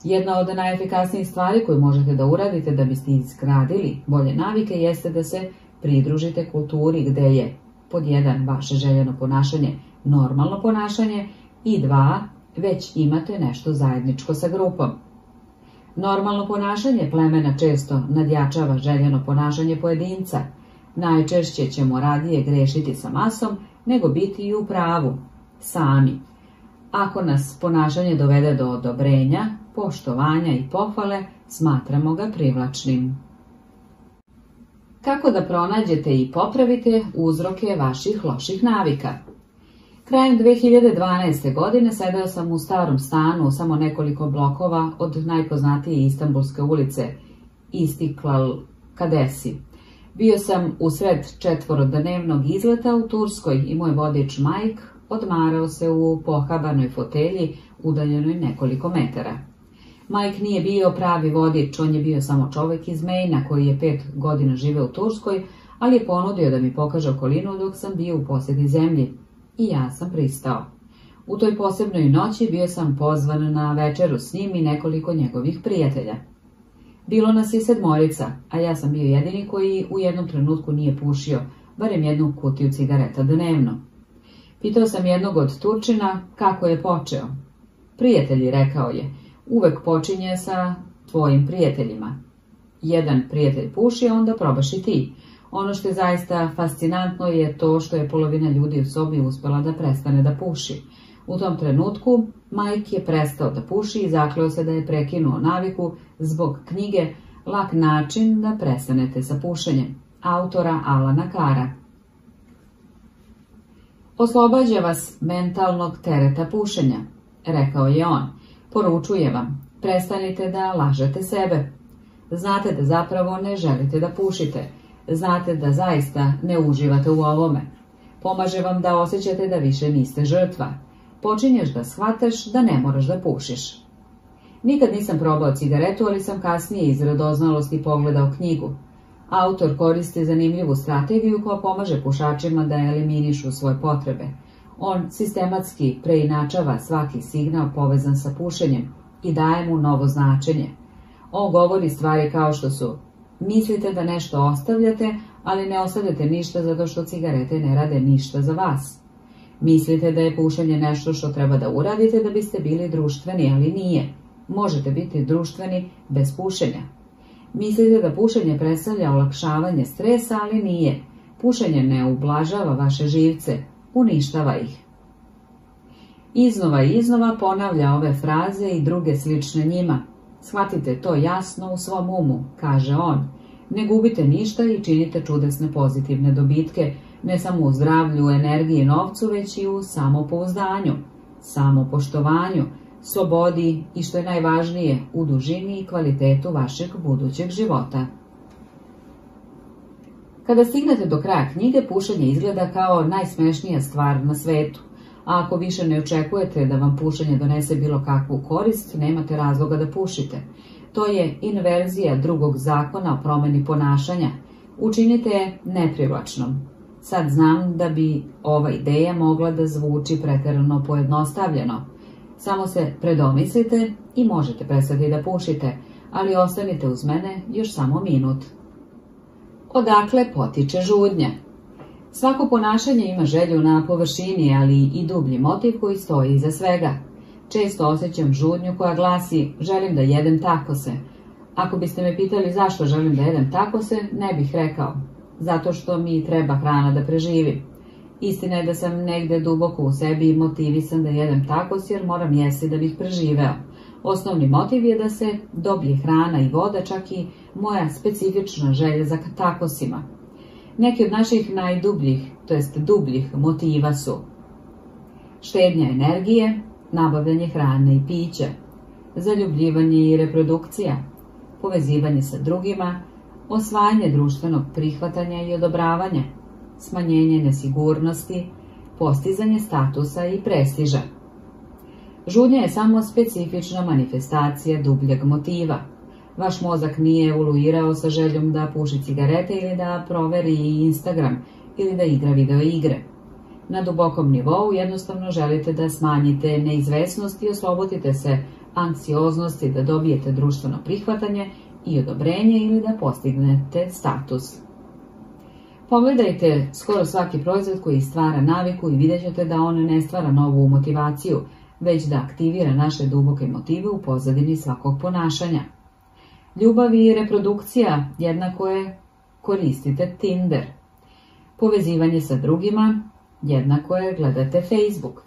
Jedna od najefikasnijih stvari koju možete da uradite da biste izgradili bolje navike jeste da se pridružite kulturi gdje je pod jedan vaše željeno ponašanje normalno ponašanje i dva već imate nešto zajedničko sa grupom. Normalno ponašanje plemena često nadjačava željeno ponašanje pojedinca. Najčešće ćemo radije grešiti sa masom nego biti i u pravu, sami. Ako nas ponašanje dovede do odobrenja, poštovanja i pohvale, smatramo ga privlačnim. Kako da pronađete i popravite uzroke vaših loših navika? Krajem 2012. godine sedeo sam u starom stanu samo nekoliko blokova od najpoznatije Istanbulske ulice Istiklal Kadesi. Bio sam usred četvorodnevnog izleta u Turskoj i moj vodič Mike odmarao se u pohabanoj fotelji udaljenoj nekoliko metara. Mike nije bio pravi vodič, on je bio samo čovjek iz Mejna koji je pet godina žive u Turskoj, ali je ponudio da mi pokaže okolinu dok sam bio u posjedi zemlji. I ja sam pristao. U toj posebnoj noći bio sam pozvan na večeru s njim i nekoliko njegovih prijatelja. Bilo nas je sedmorica, a ja sam bio jedini koji u jednom trenutku nije pušio, barem jednu kutiju cigareta dnevno. Pitao sam jednog od Turčina kako je počeo. Prijatelji, rekao je, uvek počinje sa tvojim prijateljima. Jedan prijatelj puši, onda probaš i ti. Ono što je zaista fascinantno je to što je polovina ljudi u sobi uspjela da prestane da puši. U tom trenutku Mike je prestao da puši i zakleo se da je prekinuo naviku zbog knjige Lak način da prestanete sa pušenjem, autora Alana Kara. Oslobađa vas mentalnog tereta pušenja, rekao je on. Poručuje vam, prestanite da lažete sebe. Znate da zapravo ne želite da pušite. Znate da zaista ne uživate u ovome. Pomaže vam da osjećate da više niste žrtva. Počinješ da shvataš da ne moraš da pušiš. Nikad nisam probao cigaretu, ali sam kasnije iz radoznalosti pogledao knjigu. Autor koristi zanimljivu strategiju koja pomaže pušačima da eliminišu svoje potrebe. On sistematski preinačava svaki signal povezan sa pušenjem i daje mu novo značenje. On govori stvari kao što su Mislite da nešto ostavljate, ali ne ostavljate ništa zato što cigarete ne rade ništa za vas. Mislite da je pušenje nešto što treba da uradite da biste bili društveni, ali nije. Možete biti društveni bez pušenja. Mislite da pušenje predstavlja olakšavanje stresa, ali nije. Pušenje ne ublažava vaše živce, uništava ih. Iznova i iznova ponavlja ove fraze i druge slične njima. Shvatite to jasno u svom umu, kaže on. Ne gubite ništa i činite čudesne pozitivne dobitke, ne samo u zdravlju, energiji i novcu, već i u samopouzdanju, samopoštovanju, slobodi i što je najvažnije, u dužini i kvalitetu vašeg budućeg života. Kada stignete do kraja knjige, pušenje izgleda kao najsmešnija stvar na svetu, a ako više ne očekujete da vam pušenje donese bilo kakvu korist, nemate razloga da pušite. To je inverzija drugog zakona o promjeni ponašanja. Učinite je neprivlačnom. Sad znam da bi ova ideja mogla da zvuči pretjerano pojednostavljeno. Samo se predomislite i možete prestati da pušite, ali ostanite uz mene još samo minut. Odakle potiče žudnja? Svako ponašanje ima želju na površini, ali i dublji motiv koji stoji iza svega. Često osjećam žudnju koja glasi želim da jedem takose. Ako biste me pitali zašto želim da jedem takose, ne bih rekao. Zato što mi treba hrana da preživim. Istina je da sam negde duboko u sebi motivisan da jedem takos jer moram jesti da bih preživeo. Osnovni motiv je da se dobije hrana i voda, čak i moja specifična želja za takosima. Neki od naših najdubljih, to jest dubljih motiva su štednja energije, nabavljanje hrane i pića, zaljubljivanje i reprodukcija, povezivanje sa drugima, osvajanje društvenog prihvatanja i odobravanja, smanjenje nesigurnosti, postizanje statusa i prestiža. Žudnja je samo specifična manifestacija dubljeg motiva. Vaš mozak nije uluirao sa željom da puši cigarete ili da proveri Instagram ili da igra video igre. Na dubokom nivou jednostavno želite da smanjite neizvesnost i oslobodite se anksioznosti da dobijete društveno prihvatanje i odobrenje ili da postignete status. Pogledajte skoro svaki proizvod koji stvara naviku i vidjet ćete da on ne stvara novu motivaciju, već da aktivira naše duboke motive u pozadini svakog ponašanja. Ljubav i reprodukcija jednako je koristite Tinder. Povezivanje sa drugima jednako je gledate Facebook.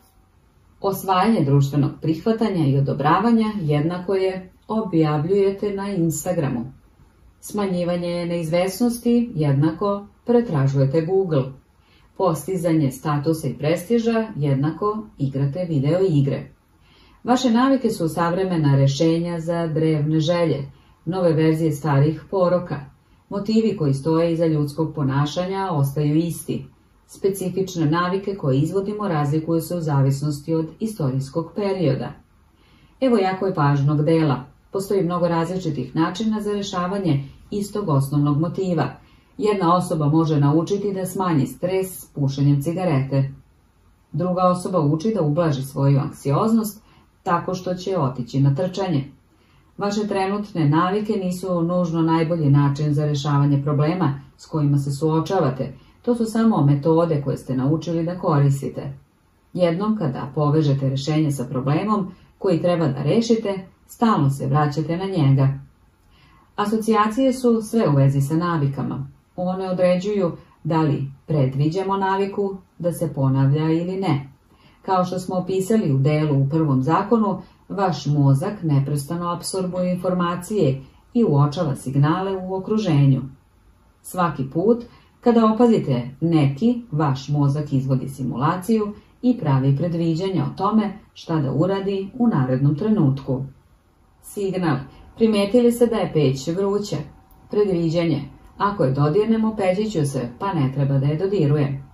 Osvajanje društvenog prihvatanja i odobravanja jednako je objavljujete na Instagramu. Smanjivanje neizvesnosti jednako pretražujete Google. Postizanje statusa i prestiža jednako igrate video igre. Vaše navike su savremena rešenja za drevne želje, nove verzije starih poroka. Motivi koji stoje iza ljudskog ponašanja ostaju isti. Specifične navike koje izvodimo razlikuju se u zavisnosti od istorijskog perioda. Evo jako je važnog dela. Postoji mnogo različitih načina za rešavanje istog osnovnog motiva. Jedna osoba može naučiti da smanji stres pušenjem cigarete. Druga osoba uči da ublaži svoju anksioznost tako što će otići na trčanje. Vaše trenutne navike nisu nužno najbolji način za rešavanje problema s kojima se suočavate, to su samo metode koje ste naučili da koristite. Jednom kada povežete rešenje sa problemom koji treba da rešite, stalno se vraćate na njega. Asocijacije su sve u vezi sa navikama. One određuju da li predviđamo naviku da se ponavlja ili ne. Kao što smo opisali u delu u prvom zakonu, vaš mozak neprestano apsorbuje informacije i uočava signale u okruženju. Svaki put, kada opazite neki, vaš mozak izvodi simulaciju i pravi predviđanja o tome šta da uradi u narednom trenutku. Signal. Primetili se da je peć vruće. Predviđanje. Ako je dodirnemo, peći ću se, pa ne treba da je dodirujem.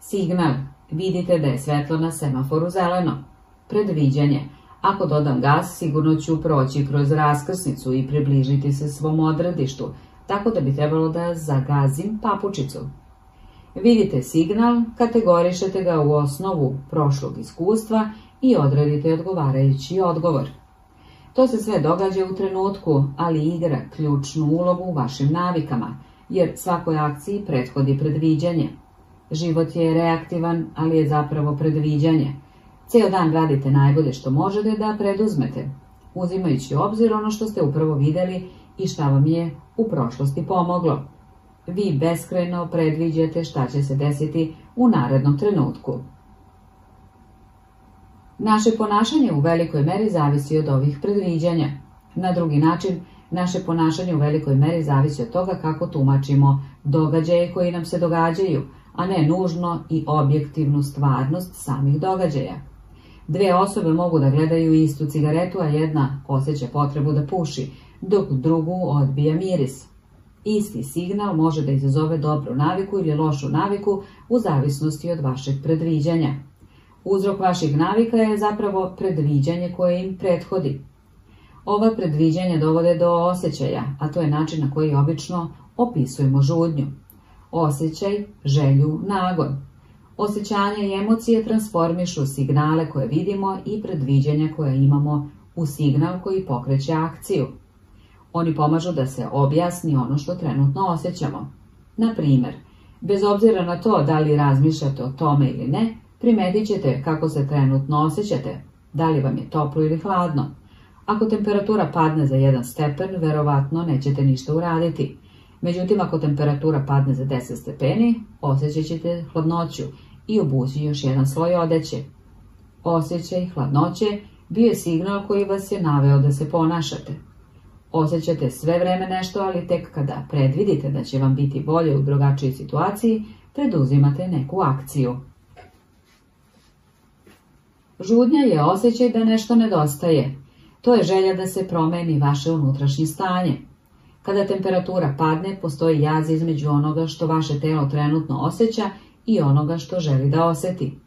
Signal. Vidite da je svetlo na semaforu zeleno. Predviđanje. Ako dodam gas, sigurno ću proći kroz raskrsnicu i približiti se svom odredištu, tako da bi trebalo da zagazim papučicu. Vidite signal, kategorišete ga u osnovu prošlog iskustva i odredite odgovarajući odgovor. To se sve događa u trenutku, ali igra ključnu ulogu u vašim navikama, jer svakoj akciji prethodi predviđanje. Život je reaktivan, ali je zapravo predviđanje. Ceo dan radite najbolje što možete da preduzmete, uzimajući obzir ono što ste upravo videli i šta vam je u prošlosti pomoglo. Vi beskrajno predviđate šta će se desiti u narednom trenutku. Naše ponašanje u velikoj meri zavisi od ovih predviđanja. Na drugi način, naše ponašanje u velikoj meri zavisi od toga kako tumačimo događaje koji nam se događaju, a ne nužno i objektivnu stvarnost samih događaja. Dve osobe mogu da gledaju istu cigaretu, a jedna osjeća potrebu da puši, dok drugu odbija miris. Isti signal može da izazove dobru naviku ili lošu naviku u zavisnosti od vašeg predviđanja. Uzrok vaših navika je zapravo predviđanje koje im prethodi. Ova predviđanja dovode do osjećaja, a to je način na koji obično opisujemo žudnju. Osjećaj, želju, nagon. Osjećanja i emocije transformišu signale koje vidimo i predviđanja koje imamo u signal koji pokreće akciju. Oni pomažu da se objasni ono što trenutno osjećamo. Na primjer, bez obzira na to da li razmišljate o tome ili ne, primetit ćete kako se trenutno osjećate, da li vam je toplo ili hladno. Ako temperatura padne za jedan stepen, verovatno nećete ništa uraditi. Međutim, ako temperatura padne za 10 stepeni, osjećat ćete hladnoću i obući još jedan sloj odeće. Osjećaj hladnoće bio je signal koji vas je naveo da se ponašate. Osjećate sve vreme nešto, ali tek kada predvidite da će vam biti bolje u drugačijoj situaciji, preduzimate neku akciju. Žudnja je osjećaj da nešto nedostaje. To je želja da se promeni vaše unutrašnje stanje. Kada temperatura padne, postoji jaz između onoga što vaše telo trenutno osjeća i onoga što želi da oseti.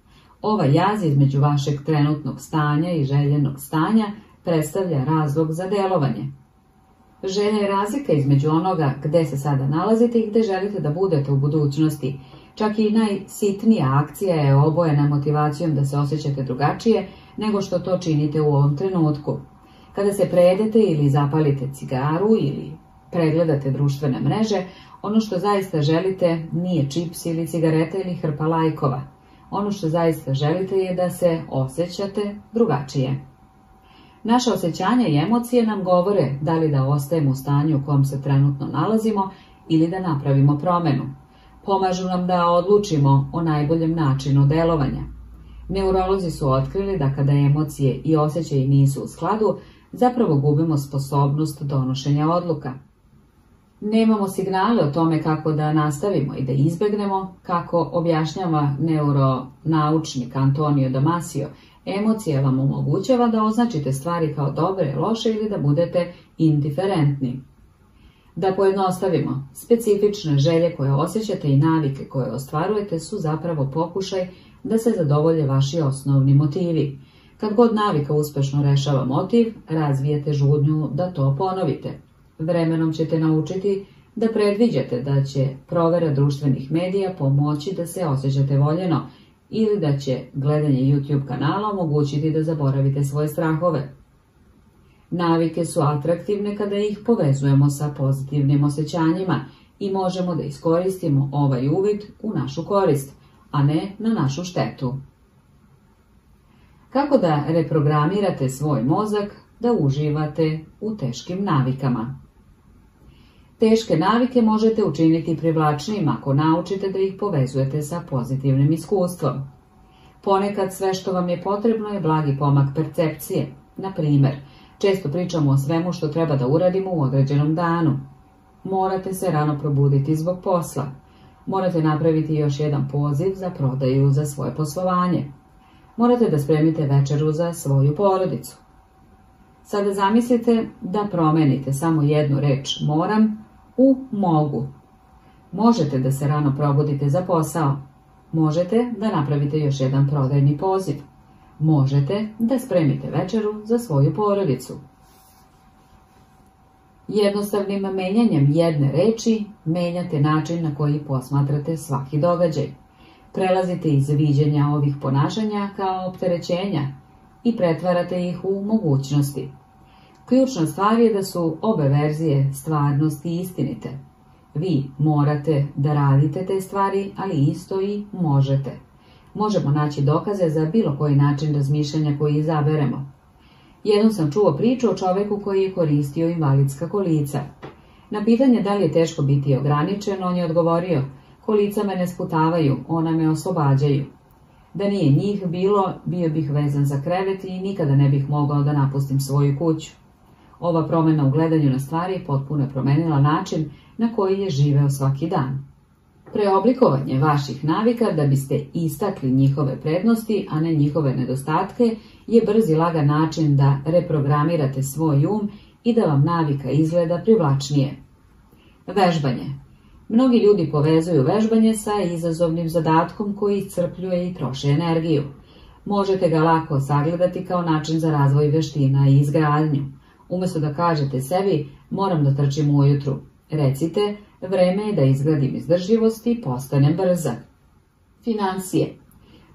Ova jaz između vašeg trenutnog stanja i željenog stanja predstavlja razlog za delovanje. Želja je razlika između onoga gde se sada nalazite i gde želite da budete u budućnosti. Čak i najsitnija akcija je obojena motivacijom da se osjećate drugačije nego što to činite u ovom trenutku. Kada se prejedete ili zapalite cigaru ili pregledate društvene mreže, ono što zaista želite nije čips ili cigareta ili hrpa lajkova. Ono što zaista želite je da se osjećate drugačije. Naše osjećanja i emocije nam govore da li da ostajemo u stanju u kom se trenutno nalazimo ili da napravimo promenu. Pomažu nam da odlučimo o najboljem načinu delovanja. Neurolozi su otkrili da kada emocije i osjećaji nisu u skladu, zapravo gubimo sposobnost donošenja odluka. Nemamo signale o tome kako da nastavimo i da izbegnemo, kako objašnjava neuronaučnik Antonio Damasio, emocija vam omogućava da označite stvari kao dobre, loše ili da budete indiferentni. Da pojednostavimo, specifične želje koje osjećate i navike koje ostvarujete su zapravo pokušaj da se zadovolje vaši osnovni motivi. Kad god navika uspešno rešava motiv, razvijete žudnju da to ponovite. Vremenom ćete naučiti da predviđate da će provera društvenih medija pomoći da se osjećate voljeno ili da će gledanje YouTube kanala omogućiti da zaboravite svoje strahove. Navike su atraktivne kada ih povezujemo sa pozitivnim osjećanjima i možemo da iskoristimo ovaj uvid u našu korist, a ne na našu štetu. Kako da reprogramirate svoj mozak da uživate u teškim navikama? Teške navike možete učiniti privlačnijim ako naučite da ih povezujete sa pozitivnim iskustvom. Ponekad sve što vam je potrebno je blagi pomak percepcije. Na primer, često pričamo o svemu što treba da uradimo u određenom danu. Morate se rano probuditi zbog posla. Morate napraviti još jedan poziv za prodaju za svoje poslovanje. Morate da spremite večeru za svoju porodicu. Sada zamislite da promenite samo jednu reč moram u mogu. Možete da se rano probudite za posao. Možete da napravite još jedan prodajni poziv. Možete da spremite večeru za svoju porodicu. Jednostavnim menjanjem jedne reči menjate način na koji posmatrate svaki događaj. Prelazite iz viđenja ovih ponašanja kao opterećenja i pretvarate ih u mogućnosti. Ključna stvar je da su obe verzije stvarnosti istinite. Vi morate da radite te stvari, ali isto i možete. Možemo naći dokaze za bilo koji način razmišljanja koji izaberemo. Jednom sam čuo priču o čoveku koji je koristio invalidska kolica. Na pitanje da li je teško biti ograničen, on je odgovorio, kolica me ne sputavaju, ona me oslobađaju. Da nije njih bilo, bio bih vezan za krevet i nikada ne bih mogao da napustim svoju kuću. Ova promjena u gledanju na stvari potpuno je promenila način na koji je živeo svaki dan. Preoblikovanje vaših navika da biste istakli njihove prednosti, a ne njihove nedostatke, je brzi lagan način da reprogramirate svoj um i da vam navika izgleda privlačnije. Vežbanje. Mnogi ljudi povezuju vežbanje sa izazovnim zadatkom koji iscrpljuje i troši energiju. Možete ga lako sagledati kao način za razvoj veština i izgradnju. Umjesto da kažete sebi, moram da trčim ujutru, recite, vreme je da izgradim izdrživost i postanem brza. Financije.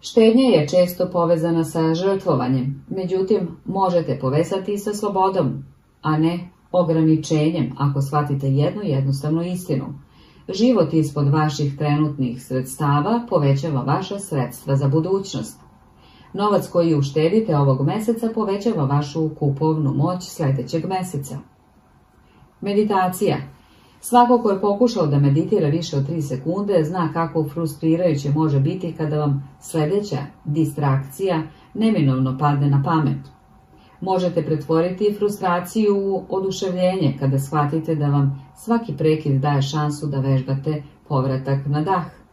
Štednja je često povezana sa žrtvovanjem, međutim, možete povezati sa slobodom, a ne ograničenjem ako shvatite jednu jednostavnu istinu. Život ispod vaših trenutnih sredstava povećava vaša sredstva za budućnost. Novac koji uštedite ovog meseca povećava vašu kupovnu moć sljedećeg meseca. Meditacija. Svako ko je pokušao da meditira više od 3 sekunde zna kako frustrirajuće može biti kada vam sljedeća distrakcija neminovno padne na pamet. Možete pretvoriti frustraciju u oduševljenje kada shvatite da vam svaki prekid daje šansu da vežbate povratak na dah.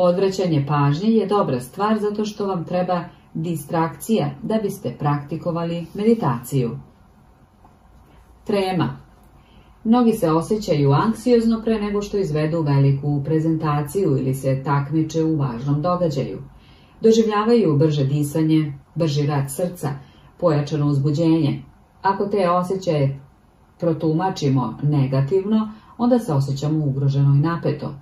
Odvraćanje pažnje je dobra stvar zato što vam treba distrakcija da biste praktikovali meditaciju. Trema. Mnogi se osjećaju anksiozno pre nego što izvedu veliku prezentaciju ili se takmiče u važnom događaju. Doživljavaju brže disanje, brži rad srca, pojačano uzbuđenje. Ako te osjećaje protumačimo negativno, onda se osjećamo ugroženo i napeto.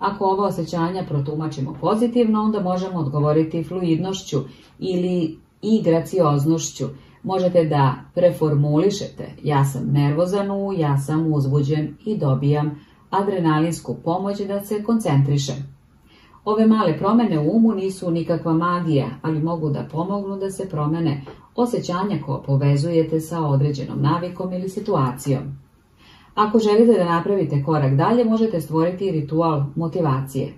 Ako ova osjećanja protumačimo pozitivno, onda možemo odgovoriti fluidnošću ili i gracioznošću. Možete da preformulišete ja sam nervozan u ja sam uzbuđen i dobijam adrenalinsku pomoć da se koncentrišem. Ove male promjene u umu nisu nikakva magija, ali mogu da pomognu da se promene osjećanja koje povezujete sa određenom navikom ili situacijom. Ako želite da napravite korak dalje, možete stvoriti ritual motivacije.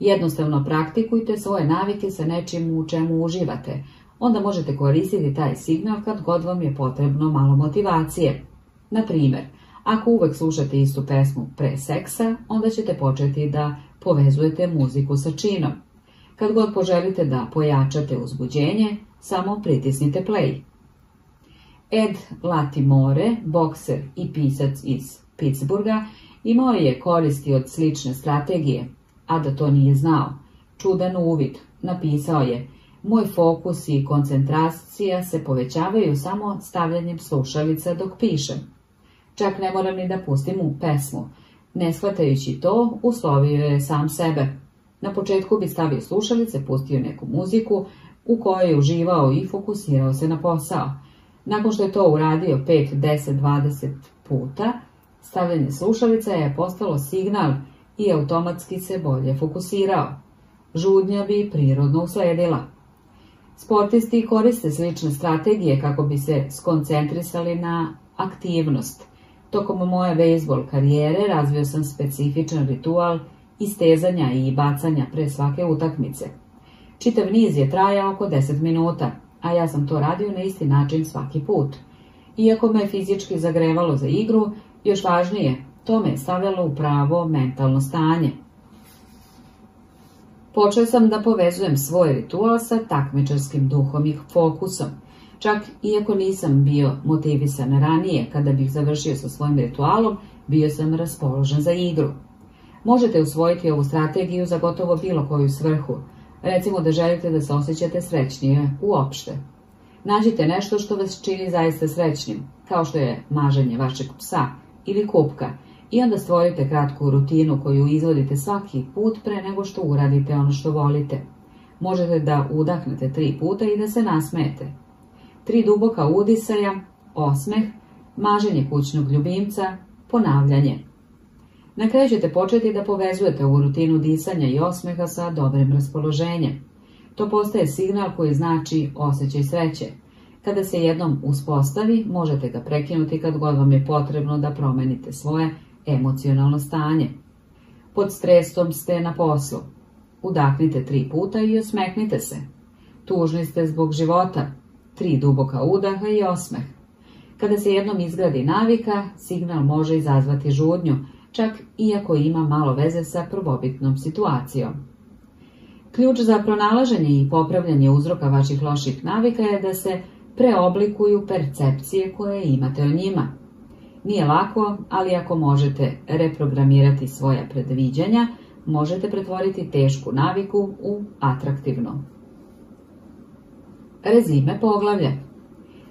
Jednostavno praktikujte svoje navike sa nečim u čemu uživate. Onda možete koristiti taj signal kad god vam je potrebno malo motivacije. Na primjer, ako uvek slušate istu pesmu pre seksa, onda ćete početi da povezujete muziku sa činom. Kad god poželite da pojačate uzbuđenje, samo pritisnite play. Ed Latimore, bokser i pisac iz Pittsburgha, imao je koristi od slične strategije, a da to nije znao. Čudan uvid, napisao je, moj fokus i koncentracija se povećavaju samo stavljanjem slušalica dok pišem. Čak ne moram ni da pustim u pesmu. Ne shvatajući to, uslovio je sam sebe. Na početku bi stavio slušalice, pustio neku muziku, u kojoj je uživao i fokusirao se na posao. Nakon što je to uradio 5, 10, 20 puta, stavljanje slušalica je postalo signal i automatski se bolje fokusirao. Žudnja bi prirodno usledila. Sportisti koriste slične strategije kako bi se skoncentrisali na aktivnost. Tokom moje bejsbol karijere razvio sam specifičan ritual istezanja i bacanja pre svake utakmice. Čitav niz je trajao oko 10 minuta, a ja sam to radio na isti način svaki put. Iako me fizički zagrevalo za igru, još važnije, to me je stavljalo u pravo mentalno stanje. Počeo sam da povezujem svoj ritual sa takmičarskim duhom i fokusom. Čak iako nisam bio motivisan ranije kada bih završio sa svojim ritualom, bio sam raspoložen za igru. Možete usvojiti ovu strategiju za gotovo bilo koju svrhu, recimo da želite da se osjećate srećnije uopšte. Nađite nešto što vas čini zaista srećnim, kao što je maženje vašeg psa ili kupka, i onda stvorite kratku rutinu koju izvodite svaki put pre nego što uradite ono što volite. Možete da udahnete tri puta i da se nasmete. Tri duboka udisaja, osmeh, maženje kućnog ljubimca, ponavljanje. Na kraju ćete početi da povezujete ovu rutinu disanja i osmeha sa dobrim raspoloženjem. To postaje signal koji znači osjećaj sreće. Kada se jednom uspostavi, možete ga prekinuti kad god vam je potrebno da promenite svoje emocionalno stanje. Pod stresom ste na poslu. Udahnite tri puta i osmehnite se. Tužni ste zbog života. Tri duboka udaha i osmeh. Kada se jednom izgradi navika, signal može izazvati žudnju, čak iako ima malo veze sa prvobitnom situacijom. Ključ za pronalaženje i popravljanje uzroka vaših loših navika je da se preoblikuju percepcije koje imate o njima. Nije lako, ali ako možete reprogramirati svoja predviđanja, možete pretvoriti tešku naviku u atraktivno. Rezime poglavlja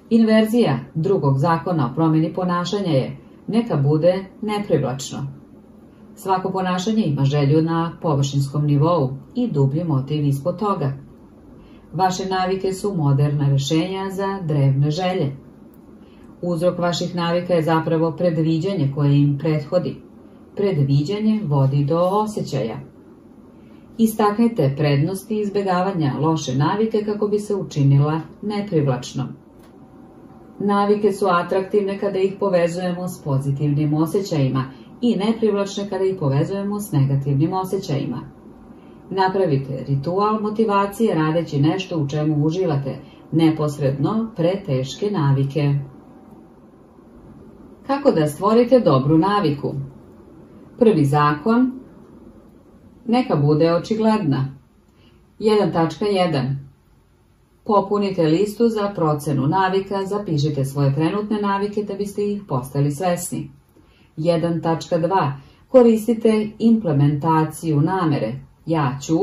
Inverzija drugog zakona o promjeni ponašanja je neka bude neprivlačno. Svako ponašanje ima želju na površinskom nivou i dublji motiv ispod toga. Vaše navike su moderna rešenja za drevne želje. Uzrok vaših navika je zapravo predviđanje koje im prethodi. Predviđanje vodi do osjećaja. Istaknite prednosti izbjegavanja loše navike kako bi se učinila neprivlačnom. Navike su atraktivne kada ih povezujemo s pozitivnim osjećajima i neprivlačne kada ih povezujemo s negativnim osjećajima. Napravite ritual motivacije radeći nešto u čemu uživate, neposredno pre teške navike. Kako da stvorite dobru naviku? Prvi zakon neka bude očigledna. 1.1. Popunite listu za procenu navika, zapišite svoje trenutne navike da biste ih postali svesni. 1.2. Koristite implementaciju namere. Ja ću,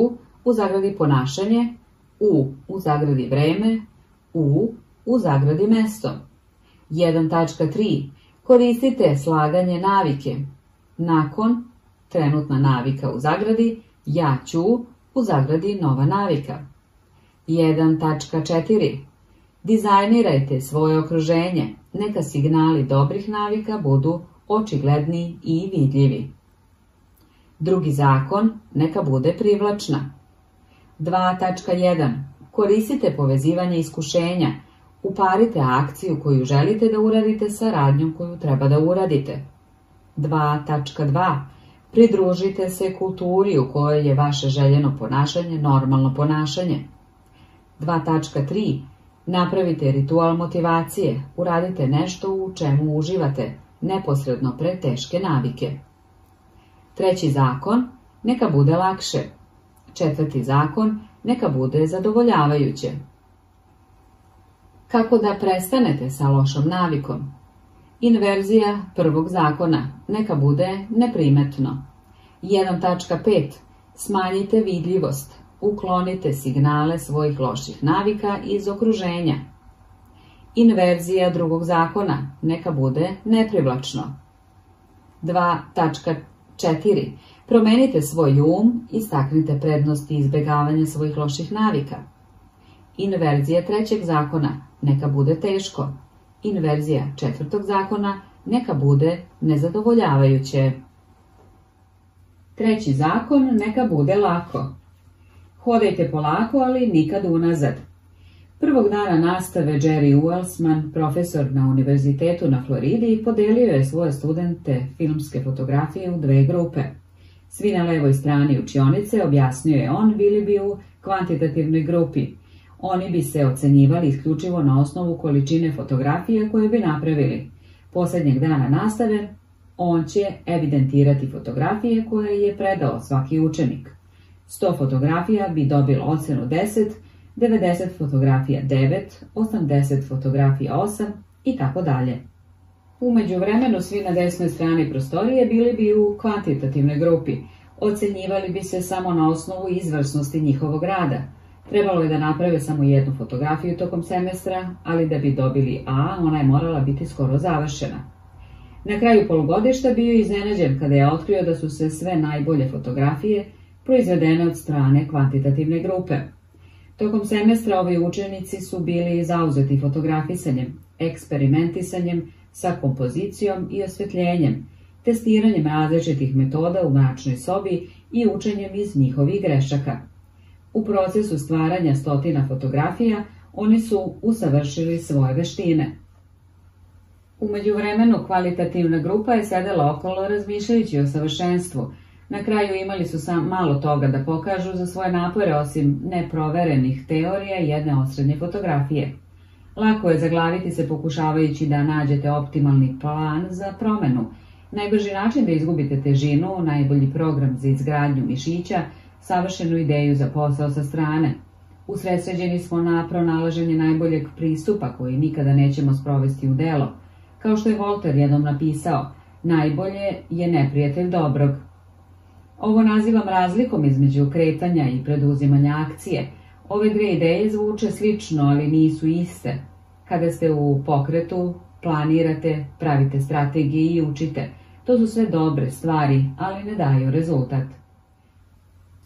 u zagradi ponašanje, u, u zagradi vreme, u, u zagradi mesto. 1.3. Koristite slaganje navike. Nakon, trenutna navika u zagradi, ja ću, u zagradi nova navika. 1.4. Dizajnirajte svoje okruženje, neka signali dobrih navika budu očigledni i vidljivi. Drugi zakon, neka bude privlačna. 2.1. Koristite povezivanje iskušenja, Uparite akciju koju želite da uradite sa radnjom koju treba da uradite. 2.2. Pridružite se kulturi u kojoj je vaše željeno ponašanje normalno ponašanje. 2.3. Napravite ritual motivacije, uradite nešto u čemu uživate, neposredno pre teške navike. Treći zakon, neka bude lakše. Četvrti zakon, neka bude zadovoljavajuće. Kako da prestanete sa lošom navikom? Inverzija prvog zakona, neka bude neprimetno. 1.5. Smanjite vidljivost, uklonite signale svojih loših navika iz okruženja. Inverzija drugog zakona, neka bude neprivlačno. 2.4. Promenite svoj um, istaknite prednosti izbjegavanja svojih loših navika. Inverzija trećeg zakona, neka bude teško. Inverzija četvrtog zakona, neka bude nezadovoljavajuće. Treći zakon, neka bude lako. Hodajte polako, ali nikad unazad. Prvog dana nastave Jerry Uelsman, profesor na univerzitetu na Floridi, podelio je svoje studente filmske fotografije u dve grupe. Svi na levoj strani učionice, objasnio je on, bili bi u kvantitativnoj grupi. Oni bi se ocenjivali isključivo na osnovu količine fotografije koje bi napravili. Posljednjeg dana nastave on će evidentirati fotografije koje je predao svaki učenik. 100 fotografija bi dobilo ocenu 10, 90 fotografija 9, 80 fotografija 8 i tako dalje. Umeđu vremenu svi na desnoj strani prostorije bili bi u kvantitativnoj grupi. Ocenjivali bi se samo na osnovu izvrsnosti njihovog rada. Trebalo je da naprave samo jednu fotografiju tokom semestra, ali da bi dobili A, ona je morala biti skoro završena. Na kraju polugodišta bio je iznenađen kada je otkrio da su se sve najbolje fotografije proizvedene od strane kvantitativne grupe. Tokom semestra ovi učenici su bili zauzeti fotografisanjem, eksperimentisanjem sa kompozicijom i osvetljenjem, testiranjem različitih metoda u mračnoj sobi i učenjem iz njihovih grešaka. U procesu stvaranja stotina fotografija oni su usavršili svoje veštine. U međuvremenu kvalitativna grupa je sedela okolo razmišljajući o savršenstvu. Na kraju imali su sam malo toga da pokažu za svoje napore osim neproverenih teorija i jedne osrednje fotografije. Lako je zaglaviti se pokušavajući da nađete optimalni plan za promenu. Najbrži način da izgubite težinu, najbolji program za izgradnju mišića, savršenu ideju za posao sa strane. Usredsređeni smo na pronalaženje najboljeg pristupa koji nikada nećemo sprovesti u delo – kao što je Volter jednom napisao, najbolje je neprijatelj dobrog. Ovo nazivam razlikom između kretanja i preduzimanja akcije. Ove dve ideje zvuče slično, ali nisu iste. Kada ste u pokretu, planirate, pravite strategije i učite. To su sve dobre stvari, ali ne daju rezultat.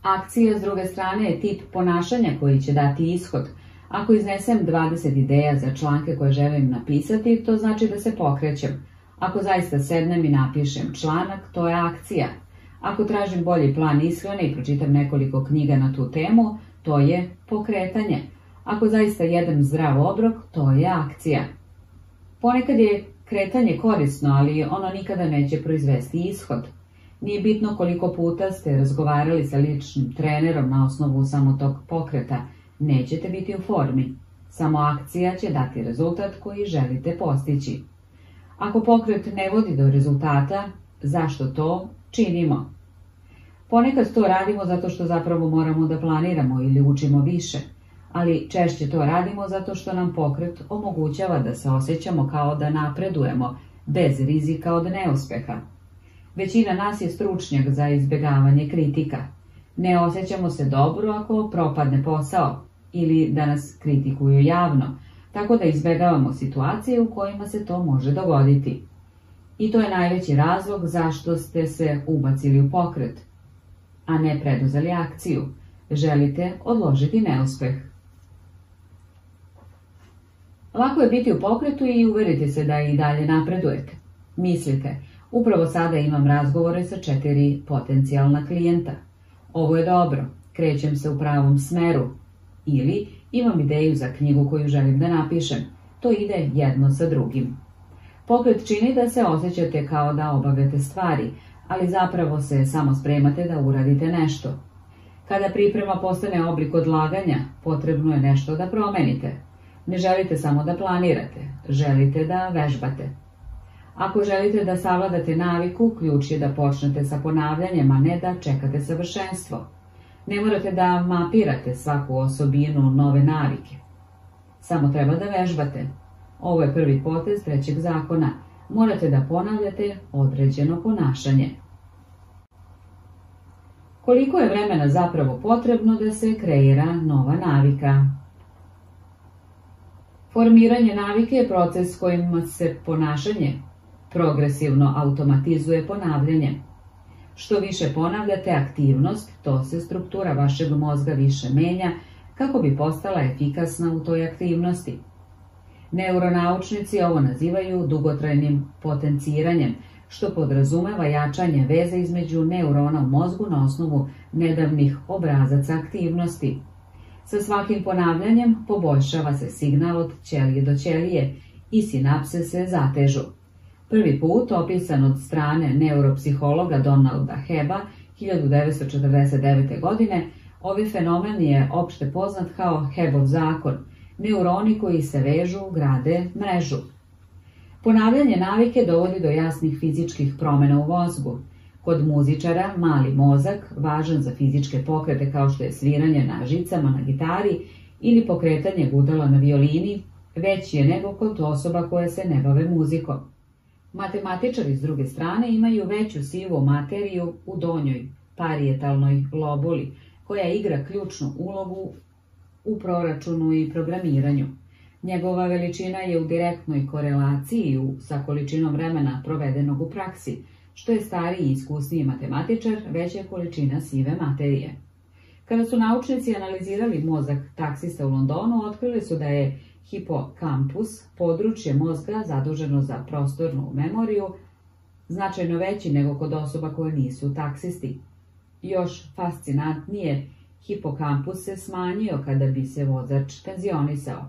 Akcija, s druge strane, je tip ponašanja koji će dati ishod – ako iznesem 20 ideja za članke koje želim napisati, to znači da se pokrećem. Ako zaista sednem i napišem članak, to je akcija. Ako tražim bolji plan ishrane i pročitam nekoliko knjiga na tu temu, to je pokretanje. Ako zaista jedem zdrav obrok, to je akcija. Ponekad je kretanje korisno, ali ono nikada neće proizvesti ishod. Nije bitno koliko puta ste razgovarali sa ličnim trenerom na osnovu samo tog pokreta, nećete biti u formi. Samo akcija će dati rezultat koji želite postići. Ako pokret ne vodi do rezultata, zašto to činimo? Ponekad to radimo zato što zapravo moramo da planiramo ili učimo više, ali češće to radimo zato što nam pokret omogućava da se osjećamo kao da napredujemo, bez rizika od neuspeha. Većina nas je stručnjak za izbjegavanje kritika. Ne osjećamo se dobro ako propadne posao, ili da nas kritikuju javno, tako da izbjegavamo situacije u kojima se to može dogoditi. I to je najveći razlog zašto ste se ubacili u pokret, a ne preduzeli akciju. Želite odložiti neuspeh. Lako je biti u pokretu i uveriti se da i dalje napredujete. Mislite, upravo sada imam razgovore sa četiri potencijalna klijenta. Ovo je dobro, krećem se u pravom smeru, ili imam ideju za knjigu koju želim da napišem. To ide jedno sa drugim. Pokret čini da se osjećate kao da obavljate stvari, ali zapravo se samo spremate da uradite nešto. Kada priprema postane oblik odlaganja, potrebno je nešto da promenite. Ne želite samo da planirate, želite da vežbate. Ako želite da savladate naviku, ključ je da počnete sa ponavljanjem, a ne da čekate savršenstvo. Ne morate da mapirate svaku osobinu nove navike. Samo treba da vežbate. Ovo je prvi potez trećeg zakona. Morate da ponavljate određeno ponašanje. Koliko je vremena zapravo potrebno da se kreira nova navika? Formiranje navike je proces kojim se ponašanje progresivno automatizuje ponavljanjem. Što više ponavljate aktivnost, to se struktura vašeg mozga više menja kako bi postala efikasna u toj aktivnosti. Neuronaučnici ovo nazivaju dugotrajnim potenciranjem, što podrazumeva jačanje veze između neurona u mozgu na osnovu nedavnih obrazaca aktivnosti. Sa svakim ponavljanjem poboljšava se signal od ćelije do ćelije i sinapse se zatežu. Prvi put opisan od strane neuropsihologa Donalda Heba 1949. godine, ovaj fenomen je opšte poznat kao Hebov zakon, neuroni koji se vežu grade mrežu. Ponavljanje navike dovodi do jasnih fizičkih promjena u mozgu. Kod muzičara mali mozak, važan za fizičke pokrete kao što je sviranje na žicama na gitari ili pokretanje gudala na violini, veći je nego kod osoba koje se ne bave muzikom. Matematičari s druge strane imaju veću sivu materiju u donjoj parijetalnoj lobuli, koja igra ključnu ulogu u proračunu i programiranju. Njegova veličina je u direktnoj korelaciji sa količinom vremena provedenog u praksi, što je stariji i iskusniji matematičar, veća količina sive materije. Kada su naučnici analizirali mozak taksista u Londonu, otkrili su da je hipokampus, područje mozga zaduženo za prostornu memoriju, značajno veći nego kod osoba koje nisu taksisti. Još fascinantnije, hipokampus se smanjio kada bi se vozač penzionisao.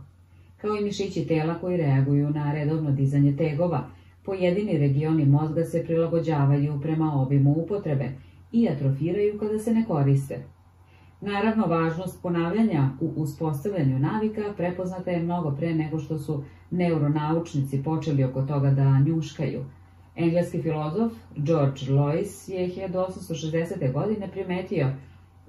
Kao i mišići tela koji reaguju na redovno dizanje tegova, pojedini regioni mozga se prilagođavaju prema obimu upotrebe i atrofiraju kada se ne koriste. Naravno, važnost ponavljanja u uspostavljanju navika prepoznata je mnogo pre nego što su neuronaučnici počeli oko toga da njuškaju. Engleski filozof George Lois je 1860. godine primetio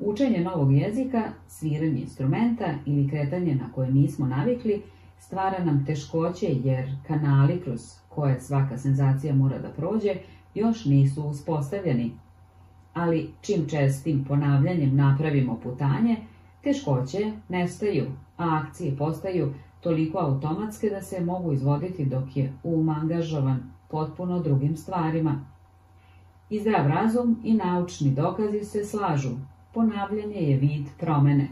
učenje novog jezika, sviranje instrumenta ili kretanje na koje nismo navikli stvara nam teškoće jer kanali kroz koje svaka senzacija mora da prođe još nisu uspostavljeni ali čim čestim ponavljanjem napravimo putanje, teškoće nestaju, a akcije postaju toliko automatske da se mogu izvoditi dok je um angažovan potpuno drugim stvarima. I zdrav razum i naučni dokazi se slažu. Ponavljanje je vid promene.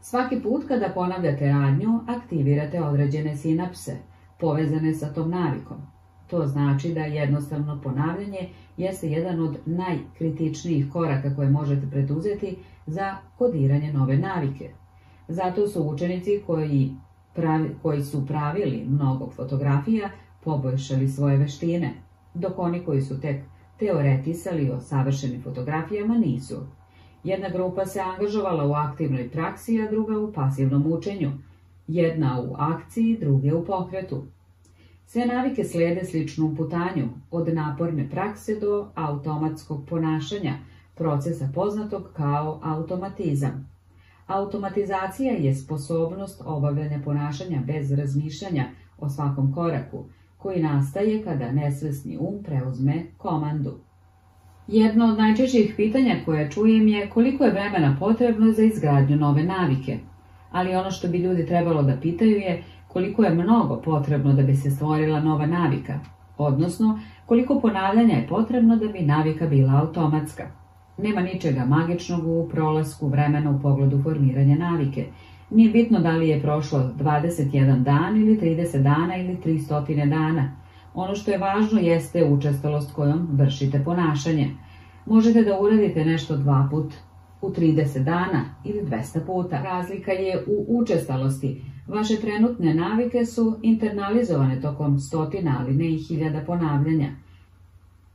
Svaki put kada ponavljate radnju, aktivirate određene sinapse, povezane sa tom navikom. To znači da jednostavno ponavljanje jeste jedan od najkritičnijih koraka koje možete preduzeti za kodiranje nove navike. Zato su učenici koji, koji su pravili mnogo fotografija poboljšali svoje veštine, dok oni koji su tek teoretisali o savršenim fotografijama nisu. Jedna grupa se angažovala u aktivnoj praksi, a druga u pasivnom učenju. Jedna u akciji, druge u pokretu. Sve navike slijede sličnu putanju, od naporne prakse do automatskog ponašanja, procesa poznatog kao automatizam. Automatizacija je sposobnost obavljanja ponašanja bez razmišljanja o svakom koraku, koji nastaje kada nesvesni um preuzme komandu. Jedno od najčešćih pitanja koje čujem je koliko je vremena potrebno za izgradnju nove navike, ali ono što bi ljudi trebalo da pitaju je koliko je mnogo potrebno da bi se stvorila nova navika, odnosno koliko ponavljanja je potrebno da bi navika bila automatska. Nema ničega magičnog u prolasku vremena u pogledu formiranja navike. Nije bitno da li je prošlo 21 dan ili 30 dana ili 300 dana. Ono što je važno jeste učestalost kojom vršite ponašanje. Možete da uradite nešto dva put u 30 dana ili 200 puta. Razlika je u učestalosti. Vaše trenutne navike su internalizovane tokom stotina, ali ne i hiljada ponavljanja.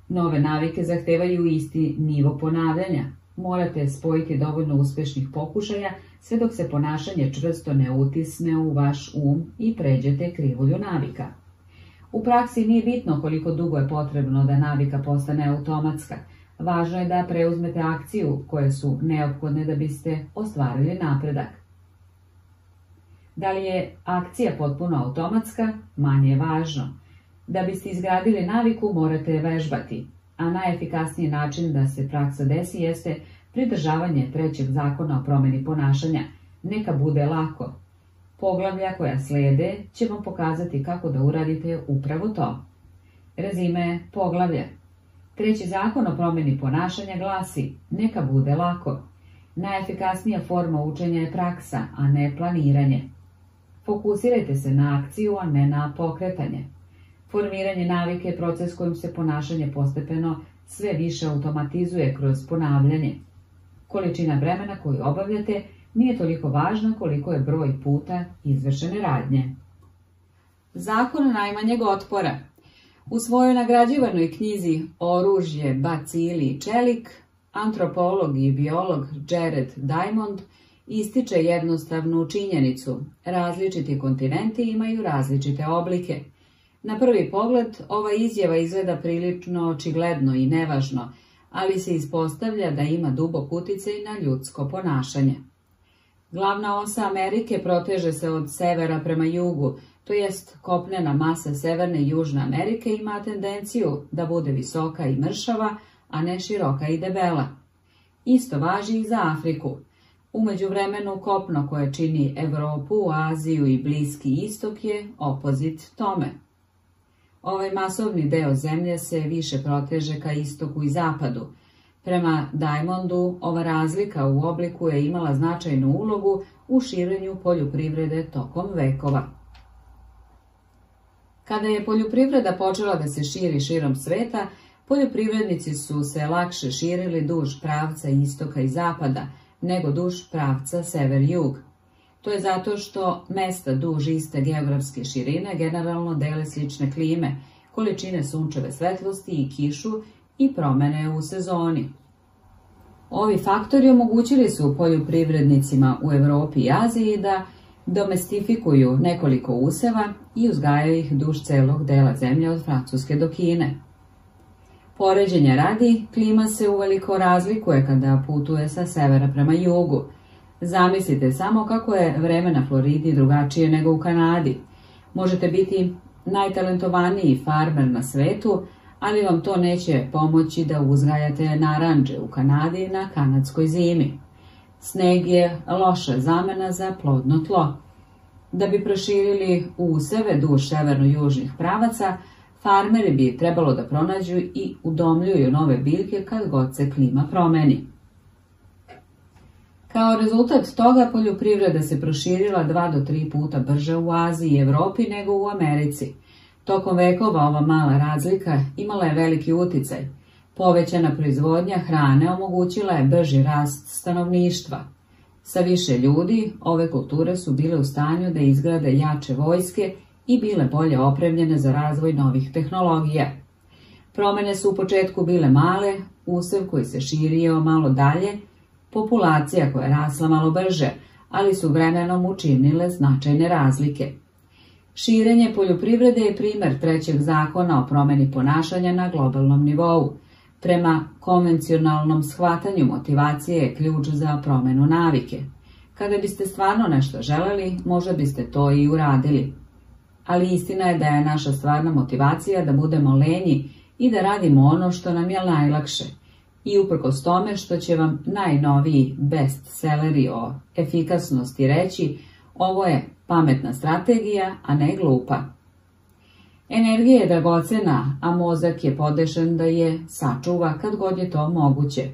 Nove navike zahtevaju isti nivo ponavljanja. Morate spojiti dovoljno uspešnih pokušaja sve dok se ponašanje čvrsto ne utisne u vaš um i pređete krivulju navika. U praksi nije bitno koliko dugo je potrebno da navika postane automatska. Važno je da preuzmete akciju koje su neophodne da biste ostvarili napredak. Da li je akcija potpuno automatska, manje je važno. Da biste izgradili naviku morate vežbati, a najefikasniji način da se praksa desi jeste pridržavanje trećeg zakona o promjeni ponašanja. Neka bude lako. Poglavlja koja slijede će vam pokazati kako da uradite upravo to. Rezime poglavlja. Treći zakon o promjeni ponašanja glasi neka bude lako. Najefikasnija forma učenja je praksa, a ne planiranje. Fokusirajte se na akciju, a ne na pokretanje. Formiranje navike je proces kojim se ponašanje postepeno sve više automatizuje kroz ponavljanje. Količina vremena koju obavljate nije toliko važna koliko je broj puta izvršene radnje. Zakon najmanjeg otpora U svojoj nagrađivanoj knjizi Oružje, bacili i čelik, antropolog i biolog Jared Diamond ističe jednostavnu činjenicu. Različiti kontinenti imaju različite oblike. Na prvi pogled ova izjava izgleda prilično očigledno i nevažno, ali se ispostavlja da ima dubok utjecaj na ljudsko ponašanje. Glavna osa Amerike proteže se od severa prema jugu, to jest kopnena masa Severne i Južne Amerike ima tendenciju da bude visoka i mršava, a ne široka i debela. Isto važi i za Afriku. Umeđu vremenu kopno koje čini Europu, Aziju i Bliski istok je opozit tome. Ovaj masovni deo zemlje se više proteže ka istoku i zapadu. Prema Diamondu, ova razlika u obliku je imala značajnu ulogu u širenju poljoprivrede tokom vekova. Kada je poljoprivreda počela da se širi širom sveta, poljoprivrednici su se lakše širili duž pravca istoka i zapada, nego duž pravca sever-jug. To je zato što mesta duž iste geografske širine generalno dele slične klime, količine sunčeve svetlosti i kišu i promene u sezoni. Ovi faktori omogućili su poljoprivrednicima u Europi i Aziji da domestifikuju nekoliko useva i uzgajaju ih duž celog dela zemlje od Francuske do Kine. Poređenja radi, klima se uveliko razlikuje kada putuje sa severa prema jugu. Zamislite samo kako je vreme na Floridi drugačije nego u Kanadi. Možete biti najtalentovaniji farmer na svetu, ali vam to neće pomoći da uzgajate naranđe u Kanadi na kanadskoj zimi. Sneg je loša zamena za plodno tlo. Da bi proširili useve duž severno-južnih pravaca, farmeri bi trebalo da pronađu i udomljuju nove biljke kad god se klima promeni. Kao rezultat toga poljoprivreda se proširila dva do tri puta brže u Aziji i Europi nego u Americi. Tokom vekova ova mala razlika imala je veliki uticaj. Povećana proizvodnja hrane omogućila je brži rast stanovništva. Sa više ljudi, ove kulture su bile u stanju da izgrade jače vojske i bile bolje opremljene za razvoj novih tehnologija. Promene su u početku bile male, usev koji se širio malo dalje, populacija koja je rasla malo brže, ali su vremenom učinile značajne razlike. Širenje poljoprivrede je primer trećeg zakona o promeni ponašanja na globalnom nivou. Prema konvencionalnom shvatanju motivacije je ključ za promenu navike. Kada biste stvarno nešto želeli, možda biste to i uradili. Ali istina je da je naša stvarna motivacija da budemo lenji i da radimo ono što nam je najlakše. I uprkos tome što će vam najnoviji best selleri o efikasnosti reći, ovo je pametna strategija, a ne glupa. Energija je dragocena, a mozak je podešen da je sačuva kad god je to moguće.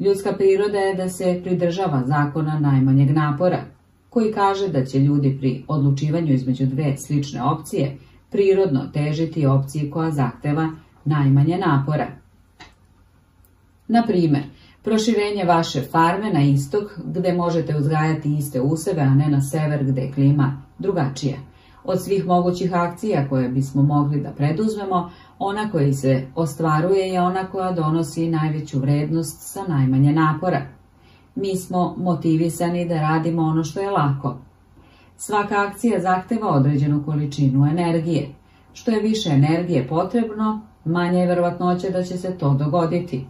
Ljudska priroda je da se pridržava zakona najmanjeg napora, koji kaže da će ljudi pri odlučivanju između dve slične opcije prirodno težiti opciji koja zahteva najmanje napora. Na primjer, proširenje vaše farme na istok gdje možete uzgajati iste useve, a ne na sever gdje je klima drugačija. Od svih mogućih akcija koje bismo mogli da preduzmemo, ona koja se ostvaruje je ona koja donosi najveću vrednost sa najmanje napora. Mi smo motivisani da radimo ono što je lako. Svaka akcija zahteva određenu količinu energije. Što je više energije potrebno, manje je verovatnoće da će se to dogoditi.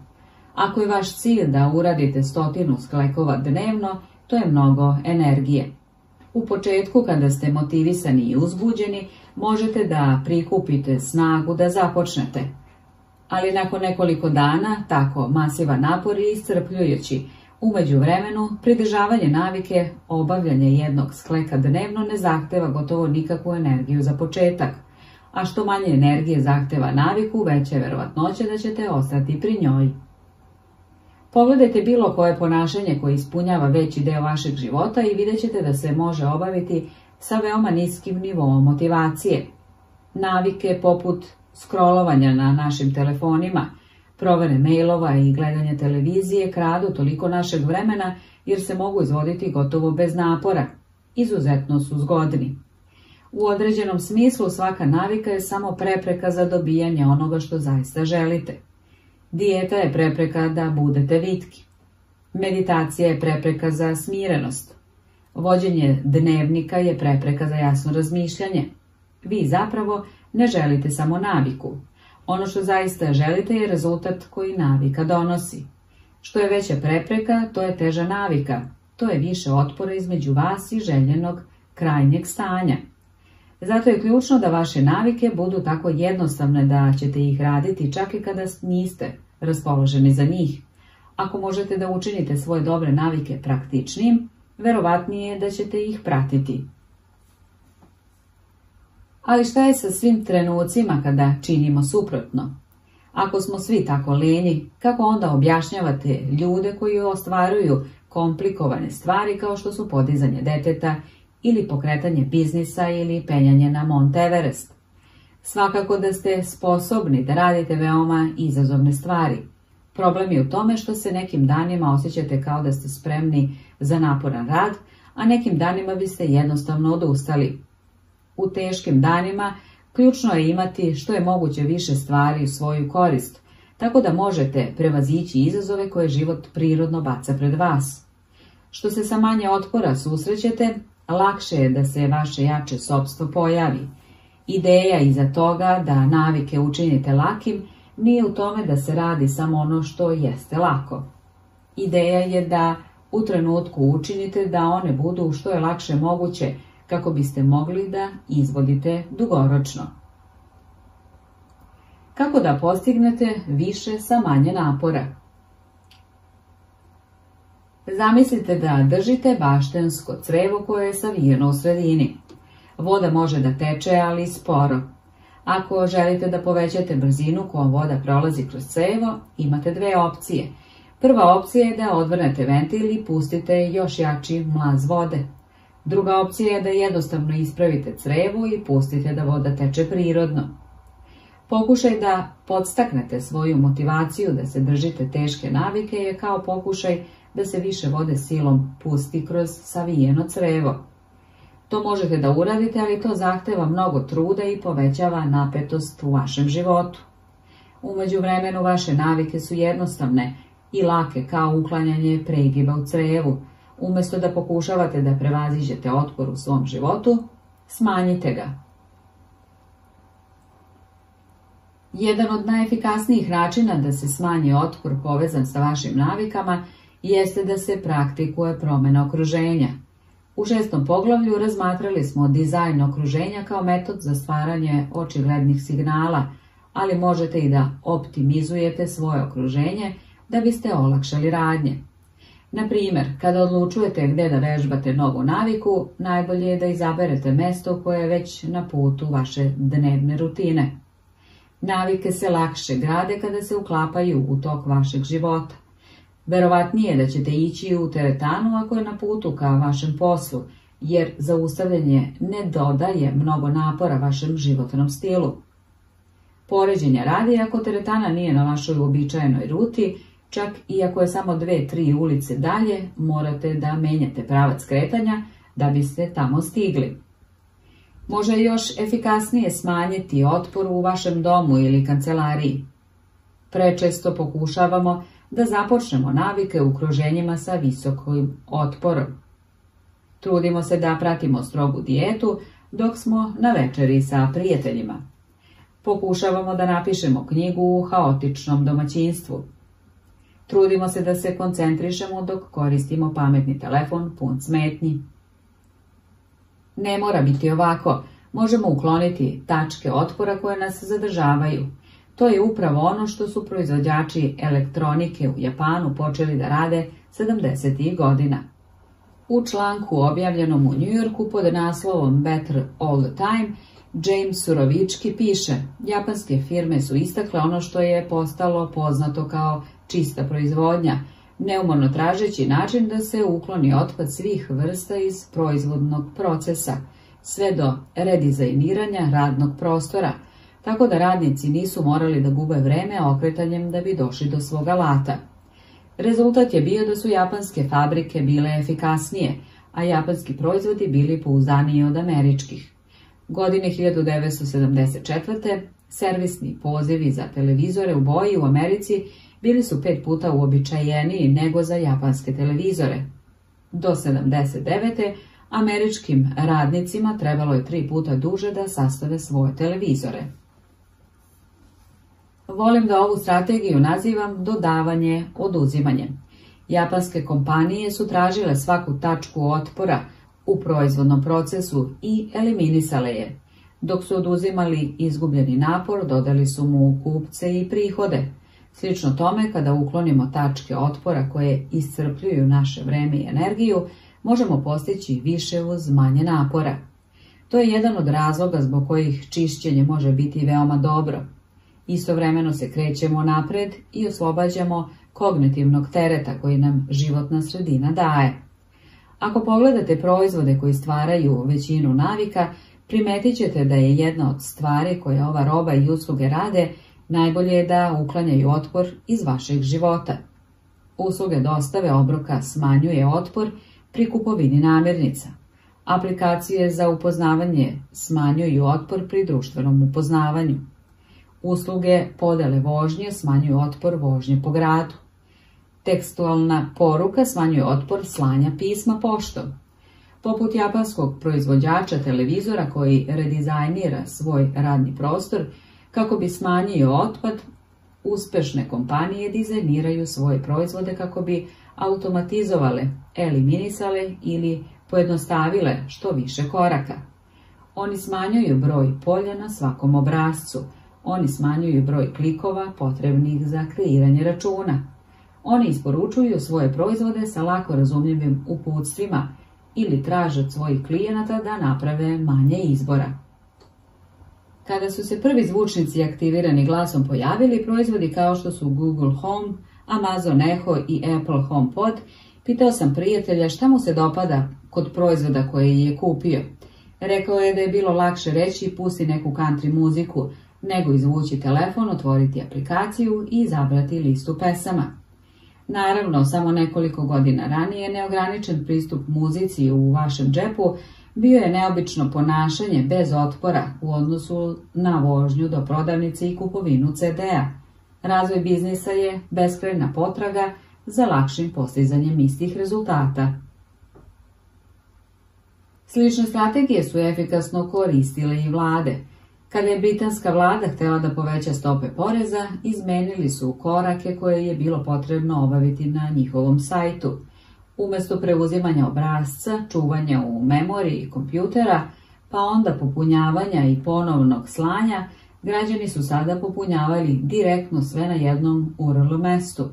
Ako je vaš cilj da uradite stotinu sklekova dnevno, to je mnogo energije. U početku, kada ste motivisani i uzbuđeni, možete da prikupite snagu da započnete. Ali nakon nekoliko dana, tako masivan napor je iscrpljujući. Umeđu vremenu, pridržavanje navike, obavljanje jednog skleka dnevno ne zahteva gotovo nikakvu energiju za početak. A što manje energije zahteva naviku, veća je verovatnoća da ćete ostati pri njoj. Pogledajte bilo koje ponašanje koje ispunjava veći deo vašeg života i vidjet ćete da se može obaviti sa veoma niskim nivoom motivacije. Navike poput scrollovanja na našim telefonima, provere mailova i gledanje televizije kradu toliko našeg vremena jer se mogu izvoditi gotovo bez napora. Izuzetno su zgodni. U određenom smislu svaka navika je samo prepreka za dobijanje onoga što zaista želite. Dijeta je prepreka da budete vitki. Meditacija je prepreka za smirenost. Vođenje dnevnika je prepreka za jasno razmišljanje. Vi zapravo ne želite samo naviku. Ono što zaista želite je rezultat koji navika donosi. Što je veća prepreka, to je teža navika. To je više otpora između vas i željenog krajnjeg stanja. Zato je ključno da vaše navike budu tako jednostavne da ćete ih raditi čak i kada niste raspoloženi za njih. Ako možete da učinite svoje dobre navike praktičnim, verovatnije je da ćete ih pratiti. Ali šta je sa svim trenucima kada činimo suprotno? Ako smo svi tako lenji, kako onda objašnjavate ljude koji ostvaruju komplikovane stvari kao što su podizanje deteta ili pokretanje biznisa ili penjanje na Mont Everest? Svakako da ste sposobni da radite veoma izazovne stvari. Problem je u tome što se nekim danima osjećate kao da ste spremni za naporan rad, a nekim danima biste jednostavno odustali. U teškim danima ključno je imati što je moguće više stvari u svoju korist, tako da možete prevazići izazove koje život prirodno baca pred vas. Što se sa manje otpora susrećete, lakše je da se vaše jače sobstvo pojavi. Ideja iza toga da navike učinite lakim nije u tome da se radi samo ono što jeste lako. Ideja je da u trenutku učinite da one budu što je lakše moguće kako biste mogli da izvodite dugoročno. Kako da postignete više sa manje napora? Zamislite da držite baštensko crevo koje je savijeno u sredini. Voda može da teče, ali sporo. Ako želite da povećate brzinu kojom voda prolazi kroz crevo, imate dve opcije. Prva opcija je da odvrnete ventil i pustite još jači mlaz vode. Druga opcija je da jednostavno ispravite crevo i pustite da voda teče prirodno. Pokušaj da podstaknete svoju motivaciju da se držite teške navike je kao pokušaj da se više vode silom pusti kroz savijeno crevo. To možete da uradite, ali to zahteva mnogo truda i povećava napetost u vašem životu. Umeđu vremenu vaše navike su jednostavne i lake kao uklanjanje pregiba u crevu. Umjesto da pokušavate da prevaziđete otpor u svom životu, smanjite ga. Jedan od najefikasnijih načina da se smanji otpor povezan sa vašim navikama jeste da se praktikuje promjena okruženja. U šestom poglavlju razmatrali smo dizajn okruženja kao metod za stvaranje očiglednih signala, ali možete i da optimizujete svoje okruženje da biste olakšali radnje. Na primjer, kada odlučujete gdje da vežbate novu naviku, najbolje je da izaberete mesto koje je već na putu vaše dnevne rutine. Navike se lakše grade kada se uklapaju u tok vašeg života. Verovatnije da ćete ići u teretanu ako je na putu ka vašem poslu, jer zaustavljanje ne dodaje mnogo napora vašem životnom stilu. Poređenja radi ako teretana nije na vašoj uobičajenoj ruti, čak i ako je samo dve, tri ulice dalje, morate da menjate pravac kretanja da biste tamo stigli. Može još efikasnije smanjiti otpor u vašem domu ili kancelariji. Prečesto pokušavamo da započnemo navike u okruženjima sa visokim otporom. Trudimo se da pratimo strogu dijetu dok smo na večeri sa prijateljima. Pokušavamo da napišemo knjigu u haotičnom domaćinstvu. Trudimo se da se koncentrišemo dok koristimo pametni telefon pun smetnji. Ne mora biti ovako, možemo ukloniti tačke otpora koje nas zadržavaju. To je upravo ono što su proizvođači elektronike u Japanu počeli da rade 70. godina. U članku objavljenom u Yorku pod naslovom Better All the Time, James Surovički piše, japanske firme su istakle ono što je postalo poznato kao čista proizvodnja, neumorno tražeći način da se ukloni otpad svih vrsta iz proizvodnog procesa, sve do redizajniranja radnog prostora, tako da radnici nisu morali da gube vreme okretanjem da bi došli do svoga lata. Rezultat je bio da su japanske fabrike bile efikasnije, a japanski proizvodi bili pouzdaniji od američkih. Godine 1974. servisni pozivi za televizore u boji u Americi bili su pet puta uobičajeniji nego za japanske televizore. Do 79. američkim radnicima trebalo je tri puta duže da sastave svoje televizore. Volim da ovu strategiju nazivam dodavanje oduzimanje. Japanske kompanije su tražile svaku tačku otpora u proizvodnom procesu i eliminisale je. Dok su oduzimali izgubljeni napor, dodali su mu kupce i prihode. Slično tome, kada uklonimo tačke otpora koje iscrpljuju naše vreme i energiju, možemo postići više uz manje napora. To je jedan od razloga zbog kojih čišćenje može biti veoma dobro. Istovremeno se krećemo napred i oslobađamo kognitivnog tereta koji nam životna sredina daje. Ako pogledate proizvode koji stvaraju većinu navika, primetit ćete da je jedna od stvari koje ova roba i usluge rade najbolje je da uklanjaju otpor iz vašeg života. Usluge dostave obroka smanjuje otpor pri kupovini namirnica. Aplikacije za upoznavanje smanjuju otpor pri društvenom upoznavanju. Usluge podele vožnje smanjuju otpor vožnje po gradu. Tekstualna poruka smanjuje otpor slanja pisma poštom. Poput japanskog proizvođača televizora koji redizajnira svoj radni prostor kako bi smanjio otpad, uspešne kompanije dizajniraju svoje proizvode kako bi automatizovale, eliminisale ili pojednostavile što više koraka. Oni smanjuju broj polja na svakom obrazcu, oni smanjuju broj klikova potrebnih za kreiranje računa. Oni isporučuju svoje proizvode sa lako razumljivim uputstvima ili traže od svojih klijenata da naprave manje izbora. Kada su se prvi zvučnici aktivirani glasom pojavili, proizvodi kao što su Google Home, Amazon Echo i Apple HomePod, pitao sam prijatelja šta mu se dopada kod proizvoda koje je kupio. Rekao je da je bilo lakše reći pusti neku country muziku, nego izvući telefon, otvoriti aplikaciju i izabrati listu pesama. Naravno, samo nekoliko godina ranije neograničen pristup muzici u vašem džepu bio je neobično ponašanje bez otpora u odnosu na vožnju do prodavnice i kupovinu CD-a. Razvoj biznisa je beskrajna potraga za lakšim postizanjem istih rezultata. Slične strategije su efikasno koristile i vlade – kada je britanska vlada htjela da poveća stope poreza, izmenili su korake koje je bilo potrebno obaviti na njihovom sajtu. Umjesto preuzimanja obrazca, čuvanja u memoriji kompjutera, pa onda popunjavanja i ponovnog slanja, građani su sada popunjavali direktno sve na jednom URL mestu.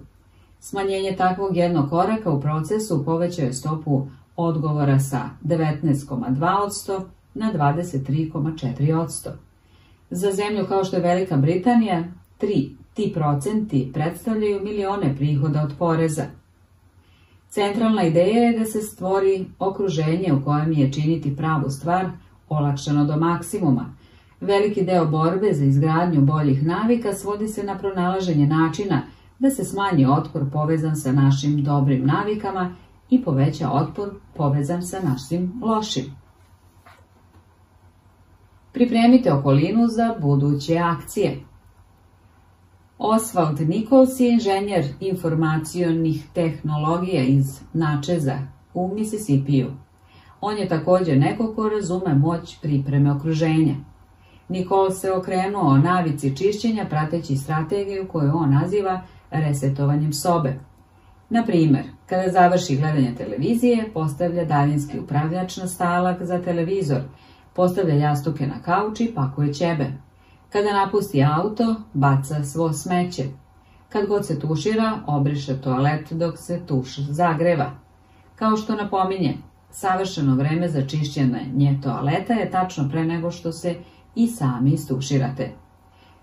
Smanjenje takvog jednog koraka u procesu povećao je stopu odgovora sa 19,2% na 23,4%. Za zemlju kao što je Velika Britanija, tri ti procenti predstavljaju milione prihoda od poreza. Centralna ideja je da se stvori okruženje u kojem je činiti pravu stvar olakšano do maksimuma. Veliki deo borbe za izgradnju boljih navika svodi se na pronalaženje načina da se smanji otpor povezan sa našim dobrim navikama i poveća otpor povezan sa našim lošim. Pripremite okolinu za buduće akcije. Oswald Nichols je inženjer informacijonih tehnologija iz Načeza u Mississippiju. On je također neko ko razume moć pripreme okruženja. Nikol se okrenuo navici čišćenja prateći strategiju koju on naziva resetovanjem sobe. Na primjer, kada završi gledanje televizije, postavlja daljinski upravljač na stalak za televizor, postavlja jastuke na kauč i pakuje ćebe. Kada napusti auto, baca svo smeće. Kad god se tušira, obriše toalet dok se tuš zagreva. Kao što napominje, savršeno vreme za čišćenje toaleta je tačno pre nego što se i sami istuširate.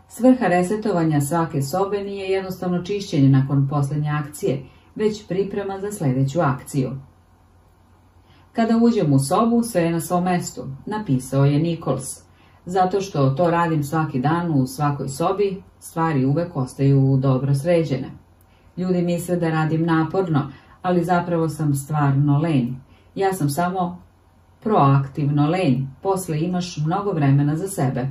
Svrha resetovanja svake sobe nije jednostavno čišćenje nakon posljednje akcije, već priprema za sljedeću akciju. Kada uđem u sobu, sve je na svom mestu, napisao je Nichols. Zato što to radim svaki dan u svakoj sobi, stvari uvek ostaju dobro sređene. Ljudi misle da radim naporno, ali zapravo sam stvarno lenj. Ja sam samo proaktivno lenj, posle imaš mnogo vremena za sebe.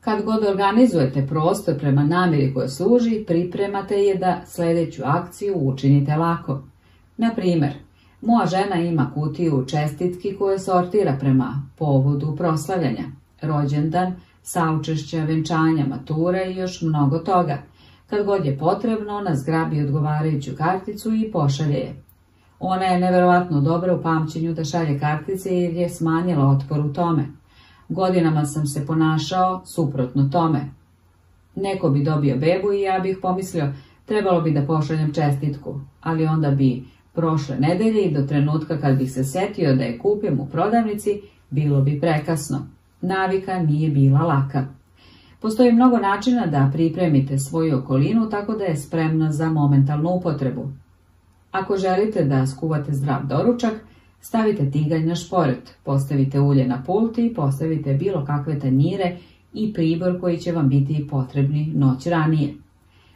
Kad god organizujete prostor prema namjeri koje služi, pripremate je da sljedeću akciju učinite lako. Na primjer, moja žena ima kutiju čestitki koje sortira prema povodu proslavljanja, rođendan, saučešća, venčanja, mature i još mnogo toga. Kad god je potrebno, ona zgrabi odgovarajuću karticu i pošalje je. Ona je neverovatno dobra u pamćenju da šalje kartice jer je smanjila otpor u tome. Godinama sam se ponašao suprotno tome. Neko bi dobio bebu i ja bih pomislio trebalo bi da pošaljem čestitku, ali onda bi prošle nedelje i do trenutka kad bih se setio da je kupim u prodavnici, bilo bi prekasno. Navika nije bila laka. Postoji mnogo načina da pripremite svoju okolinu tako da je spremna za momentalnu upotrebu. Ako želite da skuvate zdrav doručak, stavite tiganj na šporet, postavite ulje na pult i postavite bilo kakve tanjire i pribor koji će vam biti potrebni noć ranije.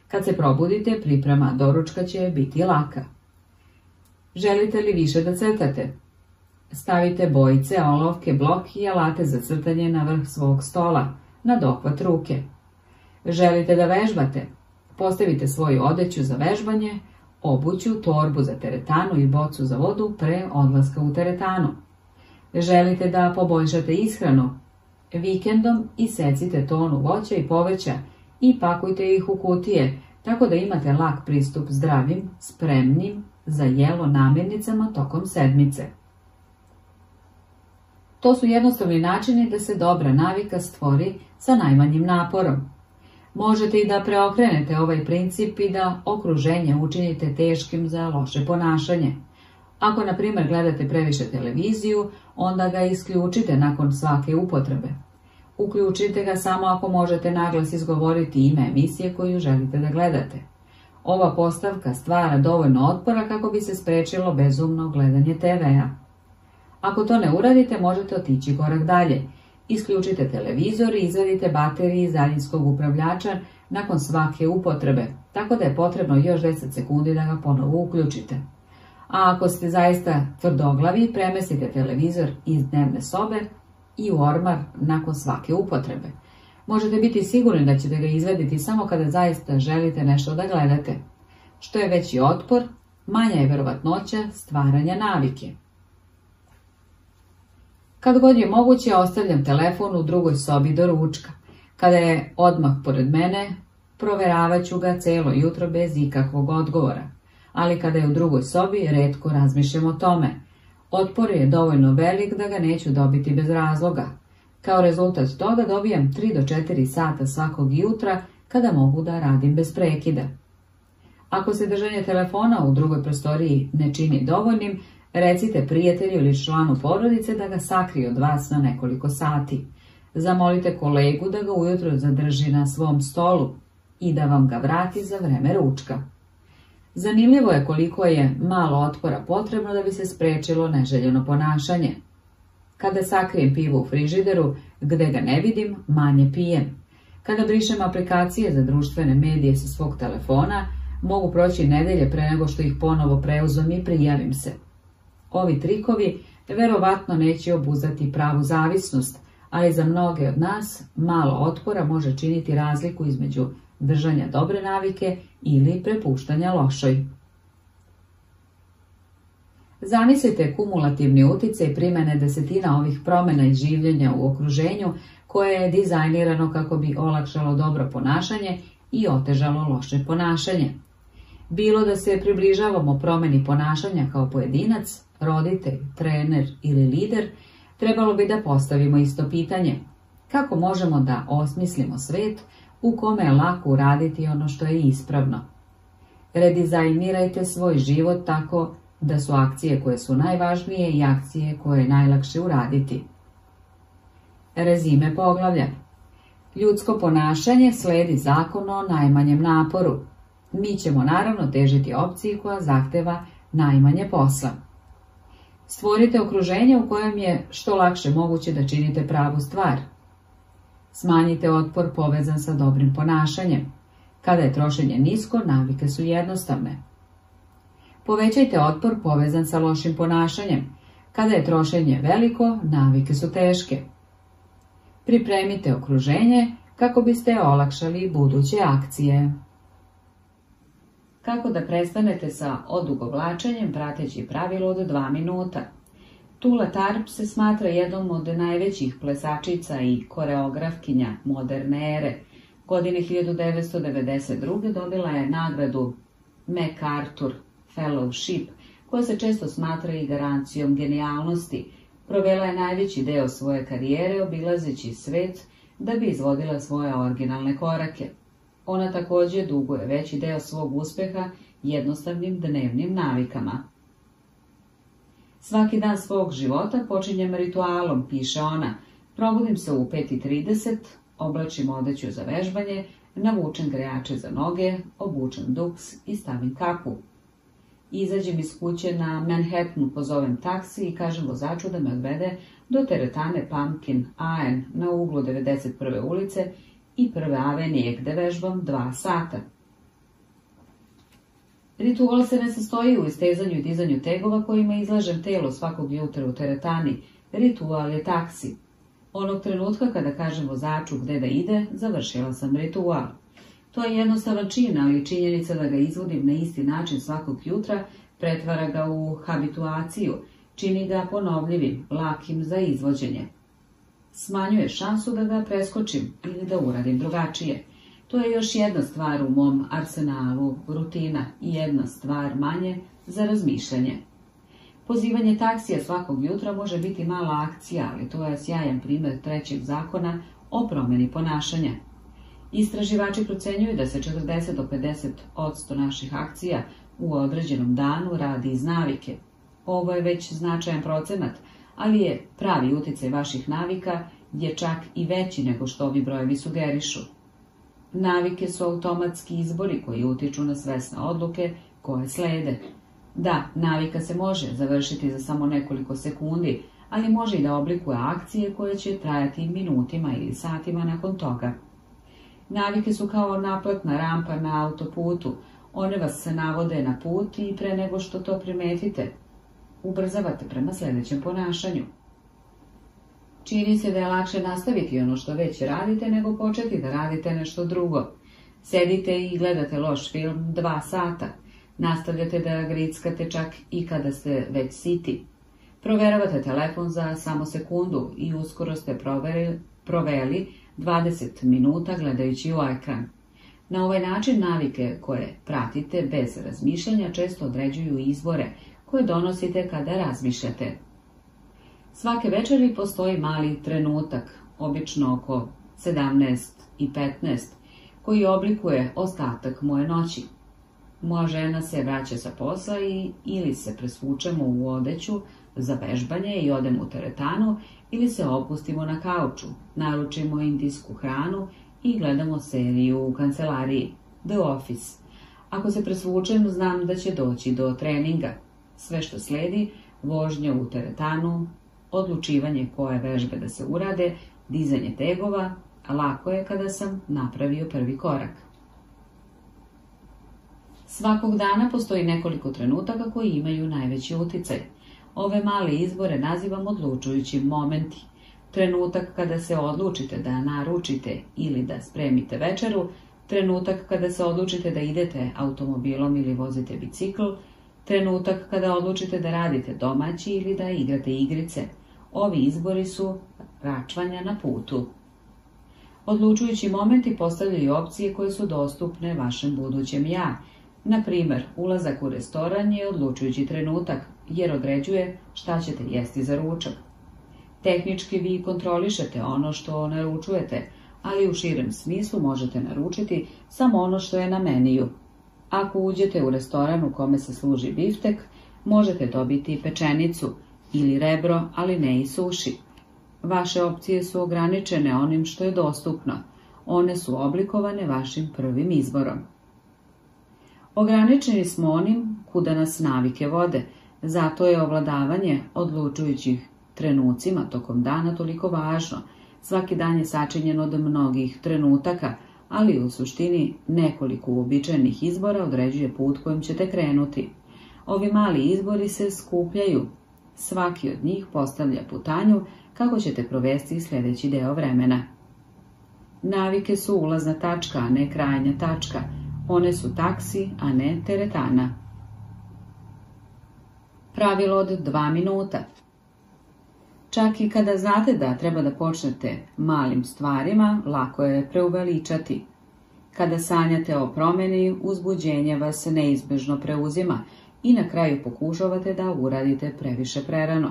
Kad se probudite, priprema doručka će biti laka. Želite li više da crtate? Stavite bojice, olovke, blok i alate za crtanje na vrh svog stola, na dohvat ruke. Želite da vežbate? Postavite svoju odeću za vežbanje, obuću, torbu za teretanu i bocu za vodu pre odlaska u teretanu. Želite da poboljšate ishranu? Vikendom isecite tonu voća i poveća i pakujte ih u kutije, tako da imate lak pristup zdravim, spremnim za jelo namirnicama tokom sedmice. To su jednostavni načini da se dobra navika stvori sa najmanjim naporom. Možete i da preokrenete ovaj princip i da okruženje učinite teškim za loše ponašanje. Ako, na primjer, gledate previše televiziju, onda ga isključite nakon svake upotrebe. Uključite ga samo ako možete naglas izgovoriti ime emisije koju želite da gledate. Ova postavka stvara dovoljno otpora kako bi se sprečilo bezumno gledanje TV-a. Ako to ne uradite, možete otići korak dalje Isključite televizor i izvadite baterije iz daljinskog upravljača nakon svake upotrebe, tako da je potrebno još 10 sekundi da ga ponovo uključite. A ako ste zaista tvrdoglavi, premestite televizor iz dnevne sobe i u ormar nakon svake upotrebe. Možete biti sigurni da ćete ga izvediti samo kada zaista želite nešto da gledate. Što je veći otpor, manja je verovatnoća stvaranja navike. Kad god je moguće, ostavljam telefon u drugoj sobi do ručka. Kada je odmah pored mene, proveravat ću ga celo jutro bez ikakvog odgovora. Ali kada je u drugoj sobi, redko razmišljam o tome. Otpor je dovoljno velik da ga neću dobiti bez razloga. Kao rezultat toga dobijam 3 do 4 sata svakog jutra kada mogu da radim bez prekida. Ako se držanje telefona u drugoj prostoriji ne čini dovoljnim, Recite prijatelju ili članu porodice da ga sakrije od vas na nekoliko sati. Zamolite kolegu da ga ujutro zadrži na svom stolu i da vam ga vrati za vreme ručka. Zanimljivo je koliko je malo otpora potrebno da bi se sprečilo neželjeno ponašanje. Kada sakrijem pivo u frižideru, gde ga ne vidim, manje pijem. Kada brišem aplikacije za društvene medije sa svog telefona, mogu proći nedelje pre nego što ih ponovo preuzom i prijavim se. Ovi trikovi verovatno neće obuzati pravu zavisnost, ali za mnoge od nas malo otpora može činiti razliku između držanja dobre navike ili prepuštanja lošoj. Zamislite kumulativni utjecaj primjene desetina ovih promjena i življenja u okruženju koje je dizajnirano kako bi olakšalo dobro ponašanje i otežalo loše ponašanje. Bilo da se približavamo promjeni ponašanja kao pojedinac, roditelj, trener ili lider, trebalo bi da postavimo isto pitanje. Kako možemo da osmislimo svet u kome je lako uraditi ono što je ispravno? Redizajnirajte svoj život tako da su akcije koje su najvažnije i akcije koje je najlakše uraditi. Rezime poglavlja Ljudsko ponašanje sledi zakon o najmanjem naporu. Mi ćemo naravno težiti opciji koja zahteva najmanje posla. Stvorite okruženje u kojem je što lakše moguće da činite pravu stvar. Smanjite otpor povezan sa dobrim ponašanjem. Kada je trošenje nisko, navike su jednostavne. Povećajte otpor povezan sa lošim ponašanjem. Kada je trošenje veliko, navike su teške. Pripremite okruženje kako biste olakšali buduće akcije. Kako da prestanete sa odugovlačenjem prateći pravilo od dva minuta? Tula Tarp se smatra jednom od najvećih plesačica i koreografkinja moderne ere. Godine 1992. dobila je nagradu MacArthur Fellowship, koja se često smatra i garancijom genijalnosti. Provela je najveći deo svoje karijere obilazeći svet da bi izvodila svoje originalne korake. Ona također duguje veći deo svog uspjeha jednostavnim dnevnim navikama. Svaki dan svog života počinjem ritualom, piše ona. Probudim se u 5.30, oblačim odeću za vežbanje, navučem grejače za noge, obučem duks i stavim kapu. Izađem iz kuće na Manhattanu, pozovem taksi i kažem vozaču da me odvede do teretane Pumpkin Iron na uglu 91. ulice i prve avenije gde vežbam dva sata. Ritual se ne sastoji u istezanju i dizanju tegova kojima izlažem telo svakog jutra u teretani. Ritual je taksi. Onog trenutka kada kažem vozaču gde da ide, završila sam ritual. To je jednostavan čin, ali činjenica da ga izvodim na isti način svakog jutra pretvara ga u habituaciju, čini ga ponovljivim, lakim za izvođenje smanjuje šansu da ga preskočim ili da uradim drugačije. To je još jedna stvar u mom arsenalu rutina i jedna stvar manje za razmišljanje. Pozivanje taksija svakog jutra može biti mala akcija, ali to je sjajan primjer trećeg zakona o promjeni ponašanja. Istraživači procenjuju da se 40 do 50 odsto naših akcija u određenom danu radi iz navike. Ovo je već značajan procenat, ali je pravi utjecaj vaših navika je čak i veći nego što ovi brojevi sugerišu. Navike su automatski izbori koji utiču na svesne odluke koje slede. Da, navika se može završiti za samo nekoliko sekundi, ali može i da oblikuje akcije koje će trajati minutima ili satima nakon toga. Navike su kao naplatna rampa na autoputu, one vas se navode na put i pre nego što to primetite, ubrzavate prema sljedećem ponašanju. Čini se da je lakše nastaviti ono što već radite nego početi da radite nešto drugo. Sedite i gledate loš film dva sata. Nastavljate da grickate čak i kada ste već siti. Proveravate telefon za samo sekundu i uskoro ste proveli 20 minuta gledajući u ekran. Na ovaj način navike koje pratite bez razmišljanja često određuju izbore koje donosite kada razmišljate. Svake večeri postoji mali trenutak, obično oko 17 i 15, koji oblikuje ostatak moje noći. Moja žena se vraća sa posla i ili se presvučemo u odeću za vežbanje i odemo u teretanu ili se opustimo na kauču, naručimo indijsku hranu i gledamo seriju u kancelariji, The Office. Ako se presvučem, znam da će doći do treninga. Sve što sledi, vožnja u teretanu, odlučivanje koje vežbe da se urade, dizanje tegova, a lako je kada sam napravio prvi korak. Svakog dana postoji nekoliko trenutaka koji imaju najveći utjecaj. Ove male izbore nazivam odlučujućim momenti. trenutak kada se odlučite da naručite ili da spremite večeru, trenutak kada se odlučite da idete automobilom ili vozite bicikl, trenutak kada odlučite da radite domaći ili da igrate igrice. Ovi izbori su račvanja na putu. Odlučujući momenti postavljaju opcije koje su dostupne vašem budućem ja. Na primjer, ulazak u restoran je odlučujući trenutak, jer određuje šta ćete jesti za ručak. Tehnički vi kontrolišete ono što naručujete, ali u širem smislu možete naručiti samo ono što je na meniju. Ako uđete u restoran u kome se služi biftek, možete dobiti pečenicu ili rebro, ali ne i suši. Vaše opcije su ograničene onim što je dostupno. One su oblikovane vašim prvim izborom. Ograničeni smo onim kuda nas navike vode, zato je ovladavanje odlučujućih trenucima tokom dana toliko važno. Svaki dan je sačinjen od mnogih trenutaka, ali u suštini nekoliko uobičajenih izbora određuje put kojim ćete krenuti. Ovi mali izbori se skupljaju. Svaki od njih postavlja putanju kako ćete provesti sljedeći deo vremena. Navike su ulazna tačka, a ne krajnja tačka. One su taksi, a ne teretana. Pravilo od dva minuta. Čak i kada znate da treba da počnete malim stvarima, lako je preuveličati. Kada sanjate o promjeni, uzbuđenje vas neizbežno preuzima i na kraju pokušavate da uradite previše prerano.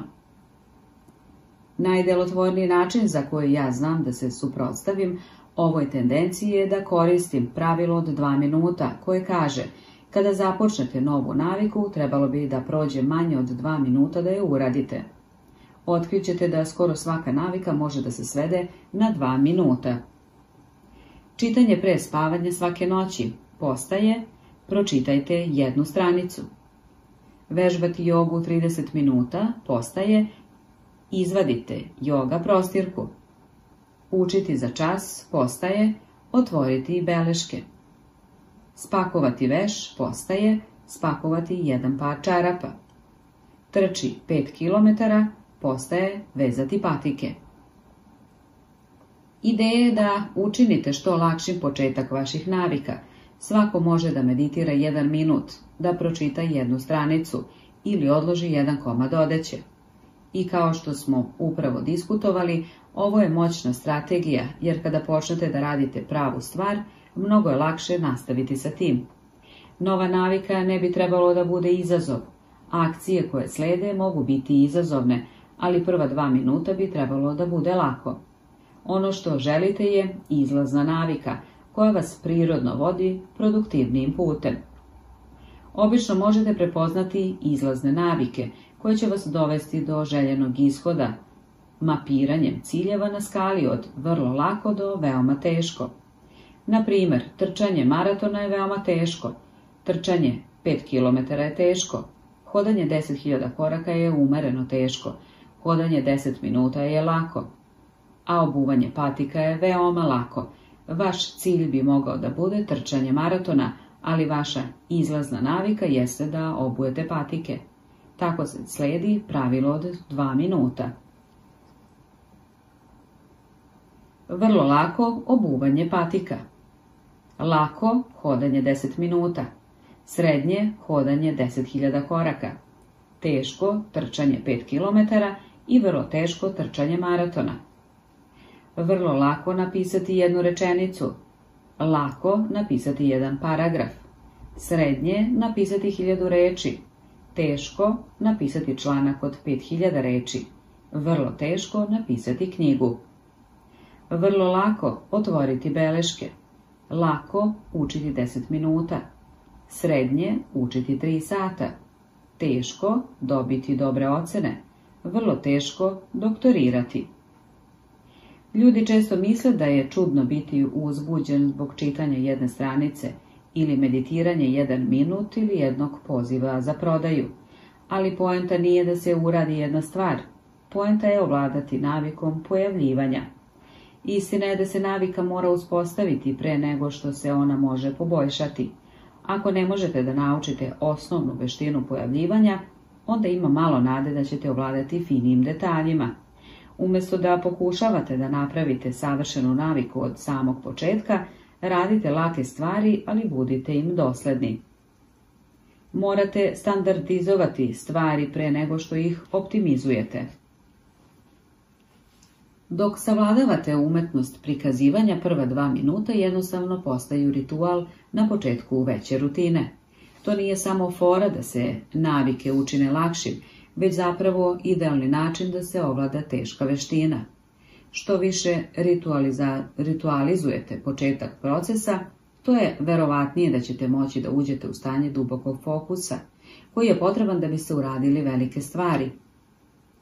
Najdelotvorniji način za koji ja znam da se suprotstavim ovoj tendenciji je da koristim pravilo od dva minuta koje kaže kada započnete novu naviku trebalo bi da prođe manje od dva minuta da je uradite otkrićete da skoro svaka navika može da se svede na dva minuta. Čitanje pre spavanja svake noći postaje pročitajte jednu stranicu. Vežbati jogu 30 minuta postaje izvadite joga prostirku. Učiti za čas postaje otvoriti beleške. Spakovati veš postaje spakovati jedan par čarapa. Trči 5 km postaje vezati patike. Ideja je da učinite što lakšim početak vaših navika. Svako može da meditira jedan minut, da pročita jednu stranicu ili odloži jedan komad odeće. I kao što smo upravo diskutovali, ovo je moćna strategija, jer kada počnete da radite pravu stvar, mnogo je lakše nastaviti sa tim. Nova navika ne bi trebalo da bude izazov. Akcije koje slede mogu biti izazovne, ali prva dva minuta bi trebalo da bude lako. Ono što želite je izlazna navika, koja vas prirodno vodi produktivnim putem. Obično možete prepoznati izlazne navike, koje će vas dovesti do željenog ishoda, mapiranjem ciljeva na skali od vrlo lako do veoma teško. Na primjer, trčanje maratona je veoma teško, trčanje 5 km je teško, hodanje 10.000 koraka je umereno teško, Hodanje 10 minuta je lako, a obuvanje patika je veoma lako. Vaš cilj bi mogao da bude trčanje maratona, ali vaša izlazna navika jeste da obujete patike. Tako se slijedi pravilo od 2 minuta. Vrlo lako obuvanje patika. Lako hodanje 10 minuta. Srednje hodanje 10.000 koraka. Teško trčanje 5 km i vrlo teško trčanje maratona. Vrlo lako napisati jednu rečenicu, lako napisati jedan paragraf, srednje napisati hiljadu reči, teško napisati članak od 5000 reči, vrlo teško napisati knjigu. Vrlo lako otvoriti beleške, lako učiti 10 minuta, srednje učiti 3 sata, teško dobiti dobre ocene, vrlo teško doktorirati. Ljudi često misle da je čudno biti uzbuđen zbog čitanja jedne stranice ili meditiranje jedan minut ili jednog poziva za prodaju. Ali poenta nije da se uradi jedna stvar. Poenta je ovladati navikom pojavljivanja. Istina je da se navika mora uspostaviti pre nego što se ona može poboljšati. Ako ne možete da naučite osnovnu veštinu pojavljivanja, onda ima malo nade da ćete ovladati finim detaljima. Umjesto da pokušavate da napravite savršenu naviku od samog početka, radite lake stvari, ali budite im dosledni. Morate standardizovati stvari pre nego što ih optimizujete. Dok savladavate umetnost prikazivanja, prva dva minuta jednostavno postaju ritual na početku veće rutine. To nije samo fora da se navike učine lakšim, već zapravo idealni način da se ovlada teška veština. Što više ritualizujete početak procesa, to je verovatnije da ćete moći da uđete u stanje dubokog fokusa, koji je potreban da bi se uradili velike stvari.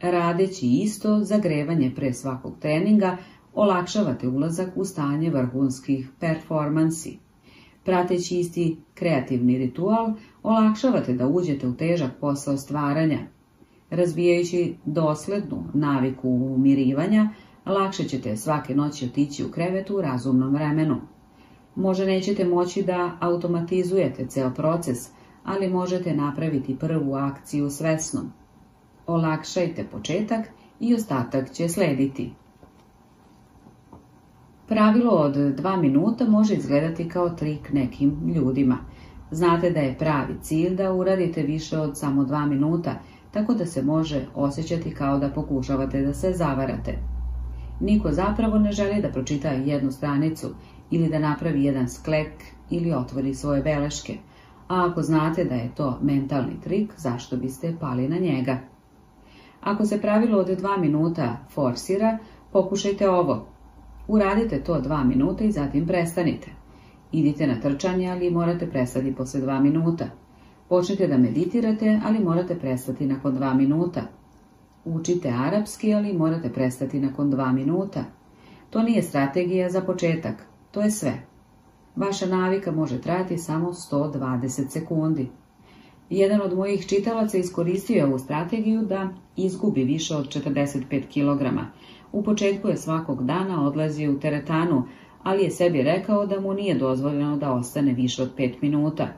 Radeći isto zagrevanje pre svakog treninga, olakšavate ulazak u stanje vrhunskih performansi. Prateći isti kreativni ritual, olakšavate da uđete u težak posao stvaranja. Razvijajući doslednu naviku umirivanja, lakše ćete svake noći otići u krevetu u razumnom vremenu. Možda nećete moći da automatizujete ceo proces, ali možete napraviti prvu akciju svesno. Olakšajte početak i ostatak će slediti. Pravilo od dva minuta može izgledati kao trik nekim ljudima. Znate da je pravi cilj da uradite više od samo dva minuta, tako da se može osjećati kao da pokušavate da se zavarate. Niko zapravo ne želi da pročita jednu stranicu ili da napravi jedan sklek ili otvori svoje beleške, a ako znate da je to mentalni trik, zašto biste pali na njega? Ako se pravilo od dva minuta forsira, pokušajte ovo. Uradite to dva minuta i zatim prestanite. Idite na trčanje, ali morate prestati posle dva minuta. Počnite da meditirate, ali morate prestati nakon dva minuta. Učite arapski, ali morate prestati nakon dva minuta. To nije strategija za početak, to je sve. Vaša navika može trajati samo 120 sekundi. Jedan od mojih čitalaca iskoristio je ovu strategiju da izgubi više od 45 kg. U početku je svakog dana odlazio u teretanu, ali je sebi rekao da mu nije dozvoljeno da ostane više od 5 minuta.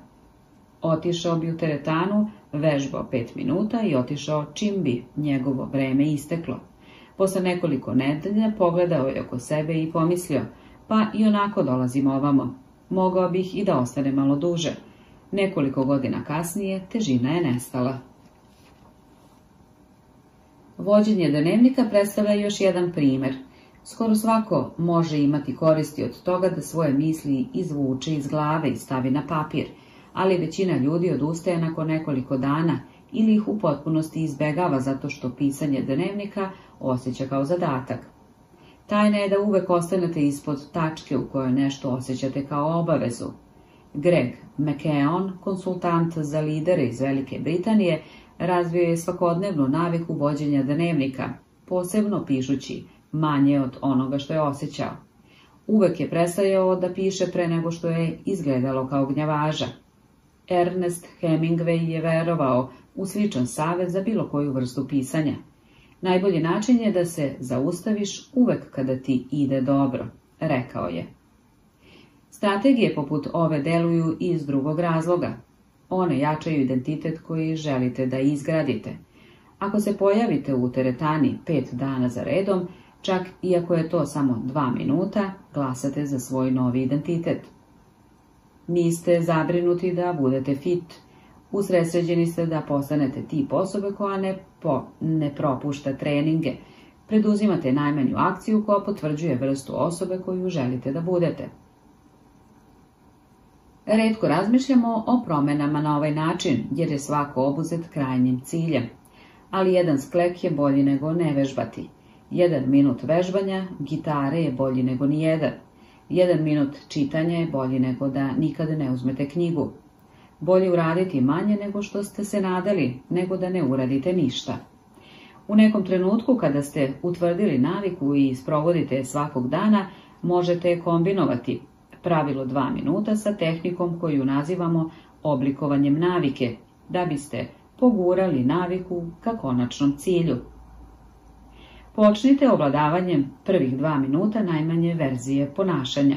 Otišao bi u teretanu, vežbao 5 minuta i otišao čim bi njegovo vreme isteklo. Posle nekoliko nedelja pogledao je oko sebe i pomislio, pa i onako dolazim ovamo. Mogao bih i da ostane malo duže. Nekoliko godina kasnije težina je nestala. Vođenje dnevnika predstavlja još jedan primjer. Skoro svako može imati koristi od toga da svoje misli izvuče iz glave i stavi na papir, ali većina ljudi odustaje nakon nekoliko dana ili ih u potpunosti izbegava zato što pisanje dnevnika osjeća kao zadatak. Tajna je da uvek ostanete ispod tačke u kojoj nešto osjećate kao obavezu. Greg McKeon, konsultant za lidere iz Velike Britanije, razvio je svakodnevnu naviku vođenja dnevnika, posebno pišući manje od onoga što je osjećao. Uvek je prestajao da piše pre nego što je izgledalo kao gnjavaža. Ernest Hemingway je verovao u sličan savjet za bilo koju vrstu pisanja. Najbolji način je da se zaustaviš uvek kada ti ide dobro, rekao je. Strategije poput ove deluju iz drugog razloga. One jačaju identitet koji želite da izgradite. Ako se pojavite u teretani pet dana za redom, čak i ako je to samo dva minuta, glasate za svoj novi identitet. Niste zabrinuti da budete fit, usresređeni ste da postanete tip osobe koja ne, po, ne propušta treninge, preduzimate najmanju akciju koja potvrđuje vrstu osobe koju želite da budete. Redko razmišljamo o promenama na ovaj način, jer je svako obuzet krajnjim ciljem. Ali jedan sklek je bolji nego ne vežbati. Jedan minut vežbanja gitare je bolji nego nijedan. Jedan minut čitanja je bolji nego da nikada ne uzmete knjigu. Bolje uraditi manje nego što ste se nadali, nego da ne uradite ništa. U nekom trenutku kada ste utvrdili naviku i sprovodite svakog dana, možete kombinovati pravilo dva minuta sa tehnikom koju nazivamo oblikovanjem navike, da biste pogurali naviku ka konačnom cilju. Počnite ovladavanjem prvih dva minuta najmanje verzije ponašanja.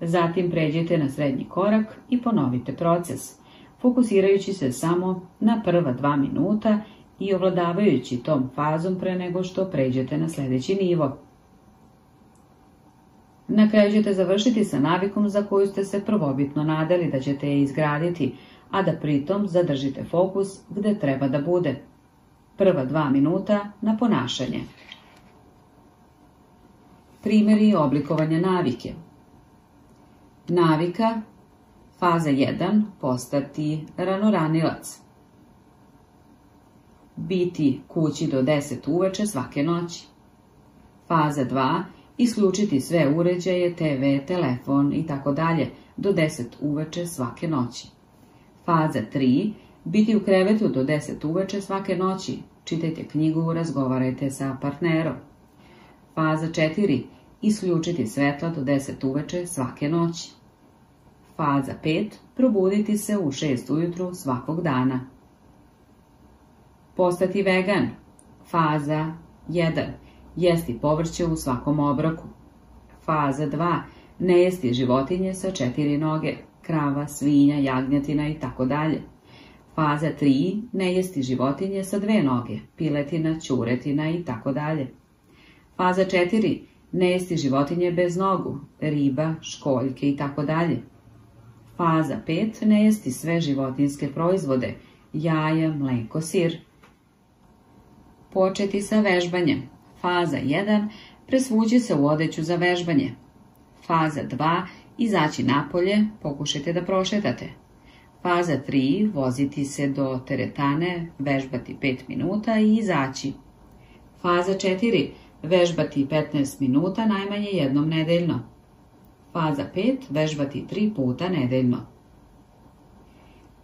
Zatim pređite na srednji korak i ponovite proces, fokusirajući se samo na prva dva minuta i ovladavajući tom fazom pre nego što pređete na sljedeći nivo. Na kraju ćete završiti sa navikom za koju ste se prvobitno nadali da ćete je izgraditi, a da pritom zadržite fokus gde treba da bude. Prva dva minuta na ponašanje. Primjeri oblikovanja navike. Navika, faza 1, postati ranoranilac. Biti kući do 10 uveče svake noći. Faza 2, isključiti sve uređaje, TV, telefon i tako dalje do 10 uveče svake noći. Faza 3. Biti u krevetu do 10 uveče svake noći. Čitajte knjigu, razgovarajte sa partnerom. Faza 4. Isključiti svetla do 10 uveče svake noći. Faza 5. Probuditi se u 6 ujutru svakog dana. Postati vegan. Faza 1. Jesti povrće u svakom obroku. Faza 2. Ne jesti životinje sa četiri noge, krava, svinja, jagnjetina i tako dalje. Faza 3. Ne jesti životinje sa dve noge, piletina, čuretina i tako dalje. Faza 4. Ne jesti životinje bez nogu, riba, školjke i tako dalje. Faza 5. Ne jesti sve životinske proizvode, jaja, mleko, sir. Početi sa vežbanjem. Faza 1. Presvući se u odeću za vežbanje. Faza 2. Izaći napolje, pokušajte da prošetate. Faza 3. Voziti se do teretane, vežbati 5 minuta i izaći. Faza 4. Vežbati 15 minuta najmanje jednom nedeljno. Faza 5. Vežbati 3 puta nedeljno.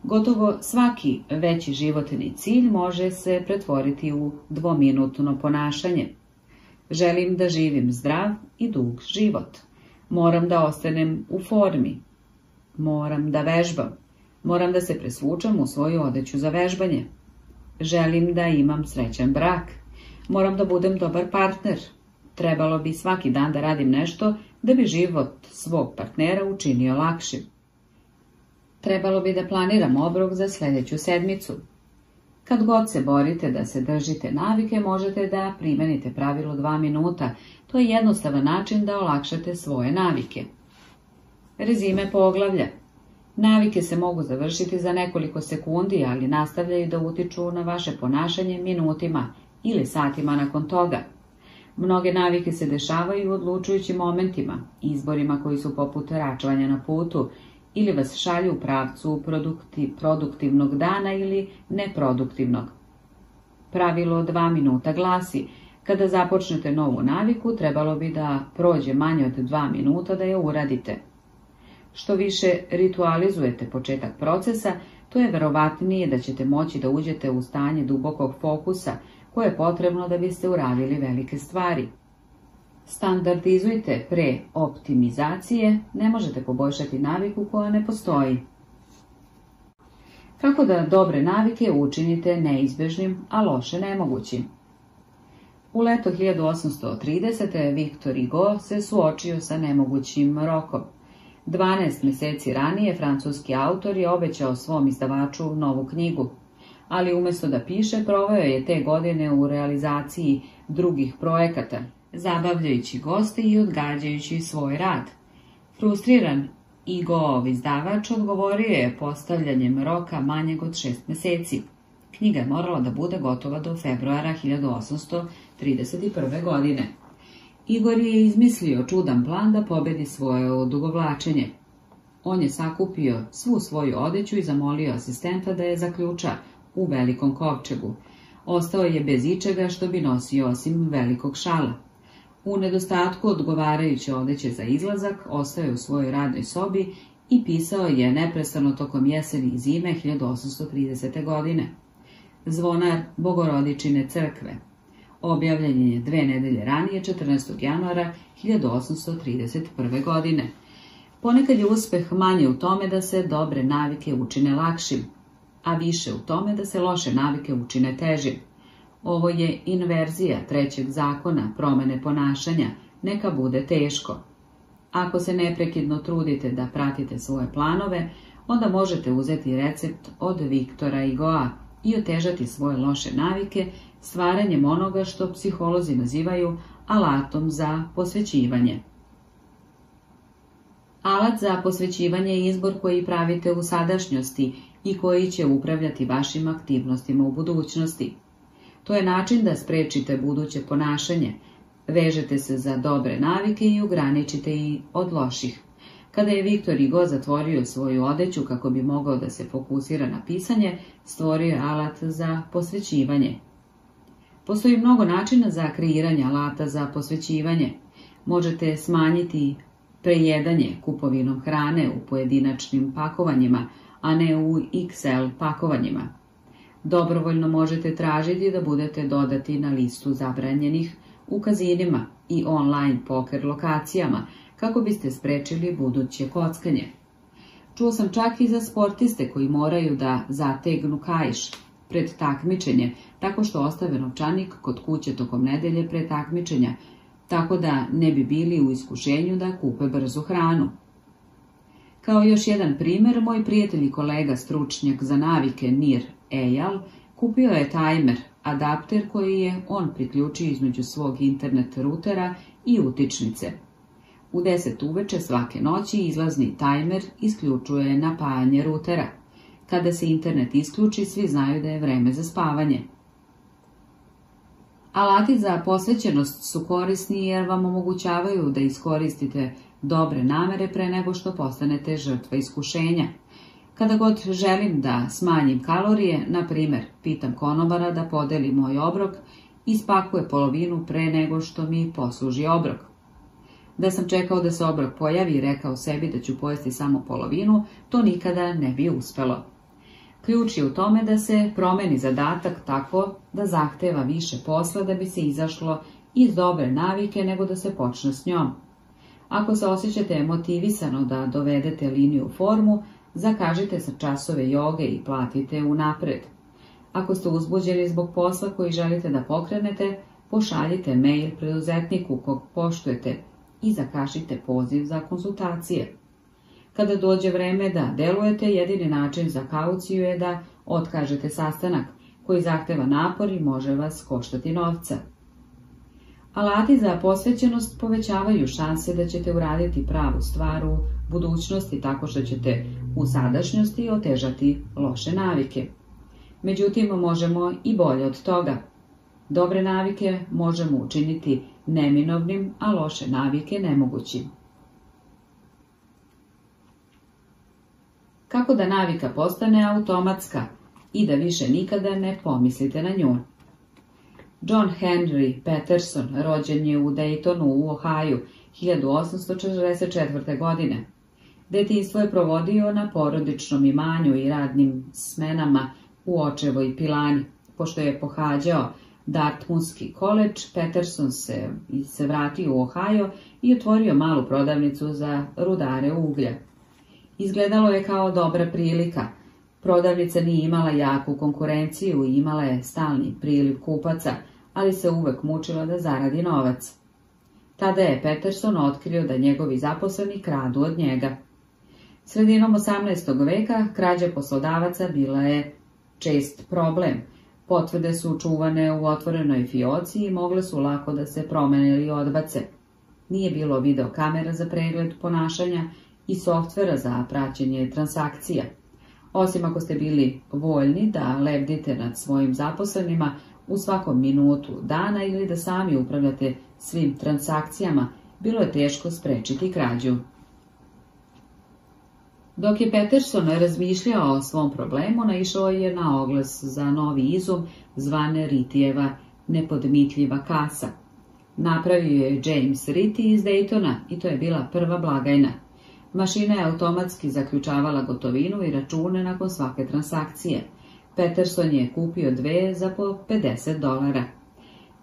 Gotovo svaki veći životni cilj može se pretvoriti u dvominutno ponašanje. Želim da živim zdrav i dug život. Moram da ostanem u formi. Moram da vežbam. Moram da se presvučam u svoju odeću za vežbanje. Želim da imam srećan brak. Moram da budem dobar partner. Trebalo bi svaki dan da radim nešto da bi život svog partnera učinio lakšim. Trebalo bi da planiram obrok za sljedeću sedmicu. Kad god se borite da se držite navike, možete da primenite pravilo dva minuta. To je jednostavan način da olakšate svoje navike. Rezime poglavlja. Navike se mogu završiti za nekoliko sekundi, ali nastavljaju da utiču na vaše ponašanje minutima ili satima nakon toga. Mnoge navike se dešavaju u odlučujućim momentima, izborima koji su poput račvanja na putu, ili vas šalju u pravcu produktivnog dana ili neproduktivnog. Pravilo dva minuta glasi, kada započnete novu naviku, trebalo bi da prođe manje od dva minuta da je uradite. Što više ritualizujete početak procesa, to je verovatnije da ćete moći da uđete u stanje dubokog fokusa, koje je potrebno da biste uradili velike stvari. Standardizujte pre optimizacije, ne možete poboljšati naviku koja ne postoji. Kako da dobre navike učinite neizbežnim, a loše nemogućim? U leto 1830. Viktor Hugo se suočio sa nemogućim rokom. 12 mjeseci ranije francuski autor je obećao svom izdavaču novu knjigu, ali umjesto da piše, proveo je te godine u realizaciji drugih projekata, zabavljajući goste i odgađajući svoj rad. Frustriran Igoov izdavač odgovorio je postavljanjem roka manjeg od šest mjeseci. Knjiga je morala da bude gotova do februara 1831. godine. Igor je izmislio čudan plan da pobedi svoje odugovlačenje. On je sakupio svu svoju odeću i zamolio asistenta da je zaključa u velikom kovčegu. Ostao je bez ičega što bi nosio osim velikog šala. U nedostatku odgovarajuće odeće za izlazak, ostao je u svojoj radnoj sobi i pisao je neprestano tokom jeseni i zime 1830. godine. Zvonar Bogorodičine crkve. Objavljen je dve nedelje ranije, 14. januara 1831. godine. Ponekad je uspeh manje u tome da se dobre navike učine lakšim, a više u tome da se loše navike učine težim. Ovo je inverzija trećeg zakona promene ponašanja, neka bude teško. Ako se neprekidno trudite da pratite svoje planove, onda možete uzeti recept od Viktora Igoa, i otežati svoje loše navike stvaranjem onoga što psiholozi nazivaju alatom za posvećivanje. Alat za posvećivanje je izbor koji pravite u sadašnjosti i koji će upravljati vašim aktivnostima u budućnosti. To je način da sprečite buduće ponašanje, vežete se za dobre navike i ograničite i od loših. Kada je Viktor Hugo zatvorio svoju odeću kako bi mogao da se fokusira na pisanje, stvorio je alat za posvećivanje. Postoji mnogo načina za kreiranje alata za posvećivanje. Možete smanjiti prejedanje kupovinom hrane u pojedinačnim pakovanjima, a ne u XL pakovanjima. Dobrovoljno možete tražiti da budete dodati na listu zabranjenih u kazinima i online poker lokacijama kako biste sprečili buduće kockanje. Čuo sam čak i za sportiste koji moraju da zategnu kajš pred takmičenje, tako što ostave novčanik kod kuće tokom nedelje pred takmičenja, tako da ne bi bili u iskušenju da kupe brzu hranu. Kao još jedan primjer, moj prijatelj i kolega stručnjak za navike Nir Ejal kupio je tajmer, adapter koji je on priključio između svog internet rutera i utičnice. U 10 uveče svake noći izlazni tajmer isključuje napajanje rutera. Kada se internet isključi, svi znaju da je vreme za spavanje. Alati za posvećenost su korisni jer vam omogućavaju da iskoristite dobre namere pre nego što postanete žrtva iskušenja. Kada god želim da smanjim kalorije, na primjer, pitam konobara da podeli moj obrok i spakuje polovinu pre nego što mi posluži obrok. Da sam čekao da se obrok pojavi i rekao sebi da ću pojesti samo polovinu, to nikada ne bi uspelo. Ključ je u tome da se promeni zadatak tako da zahteva više posla da bi se izašlo iz dobre navike nego da se počne s njom. Ako se osjećate motivisano da dovedete liniju u formu, zakažite sa časove joge i platite unapred. Ako ste uzbuđeni zbog posla koji želite da pokrenete, pošaljite mail preduzetniku kog poštujete i zakažite poziv za konsultacije. Kada dođe vreme da delujete, jedini način za kauciju je da otkažete sastanak, koji zahteva napor i može vas koštati novca. Alati za posvećenost povećavaju šanse da ćete uraditi pravu stvar u budućnosti tako što ćete u sadašnjosti otežati loše navike. Međutim, možemo i bolje od toga. Dobre navike možemo učiniti neminovnim, a loše navike nemogućim. kako da navika postane automatska i da više nikada ne pomislite na nju. John Henry Peterson rođen je u Daytonu u Ohio 1844. godine. Detinstvo je provodio na porodičnom imanju i radnim smenama u Očevoj Pilani. Pošto je pohađao Dartmouthski koleđ, Peterson se, se vratio u Ohio i otvorio malu prodavnicu za rudare uglja. Izgledalo je kao dobra prilika. Prodavnica nije imala jaku konkurenciju i imala je stalni priliv kupaca, ali se uvek mučila da zaradi novac. Tada je Peterson otkrio da njegovi zaposleni kradu od njega. Sredinom 18. veka krađa poslodavaca bila je čest problem. Potvrde su čuvane u otvorenoj fioci i mogle su lako da se promene ili odbace. Nije bilo videokamera za pregled ponašanja i softvera za praćenje transakcija. Osim ako ste bili voljni da lebdite nad svojim zaposlenima u svakom minutu dana ili da sami upravljate svim transakcijama, bilo je teško sprečiti krađu. Dok je Peterson razmišljao o svom problemu, naišao je na oglas za novi izum zvane Ritijeva nepodmitljiva kasa. Napravio je James Ritty iz Daytona i to je bila prva blagajna. Mašina je automatski zaključavala gotovinu i račune nakon svake transakcije. Peterson je kupio dve za po 50 dolara.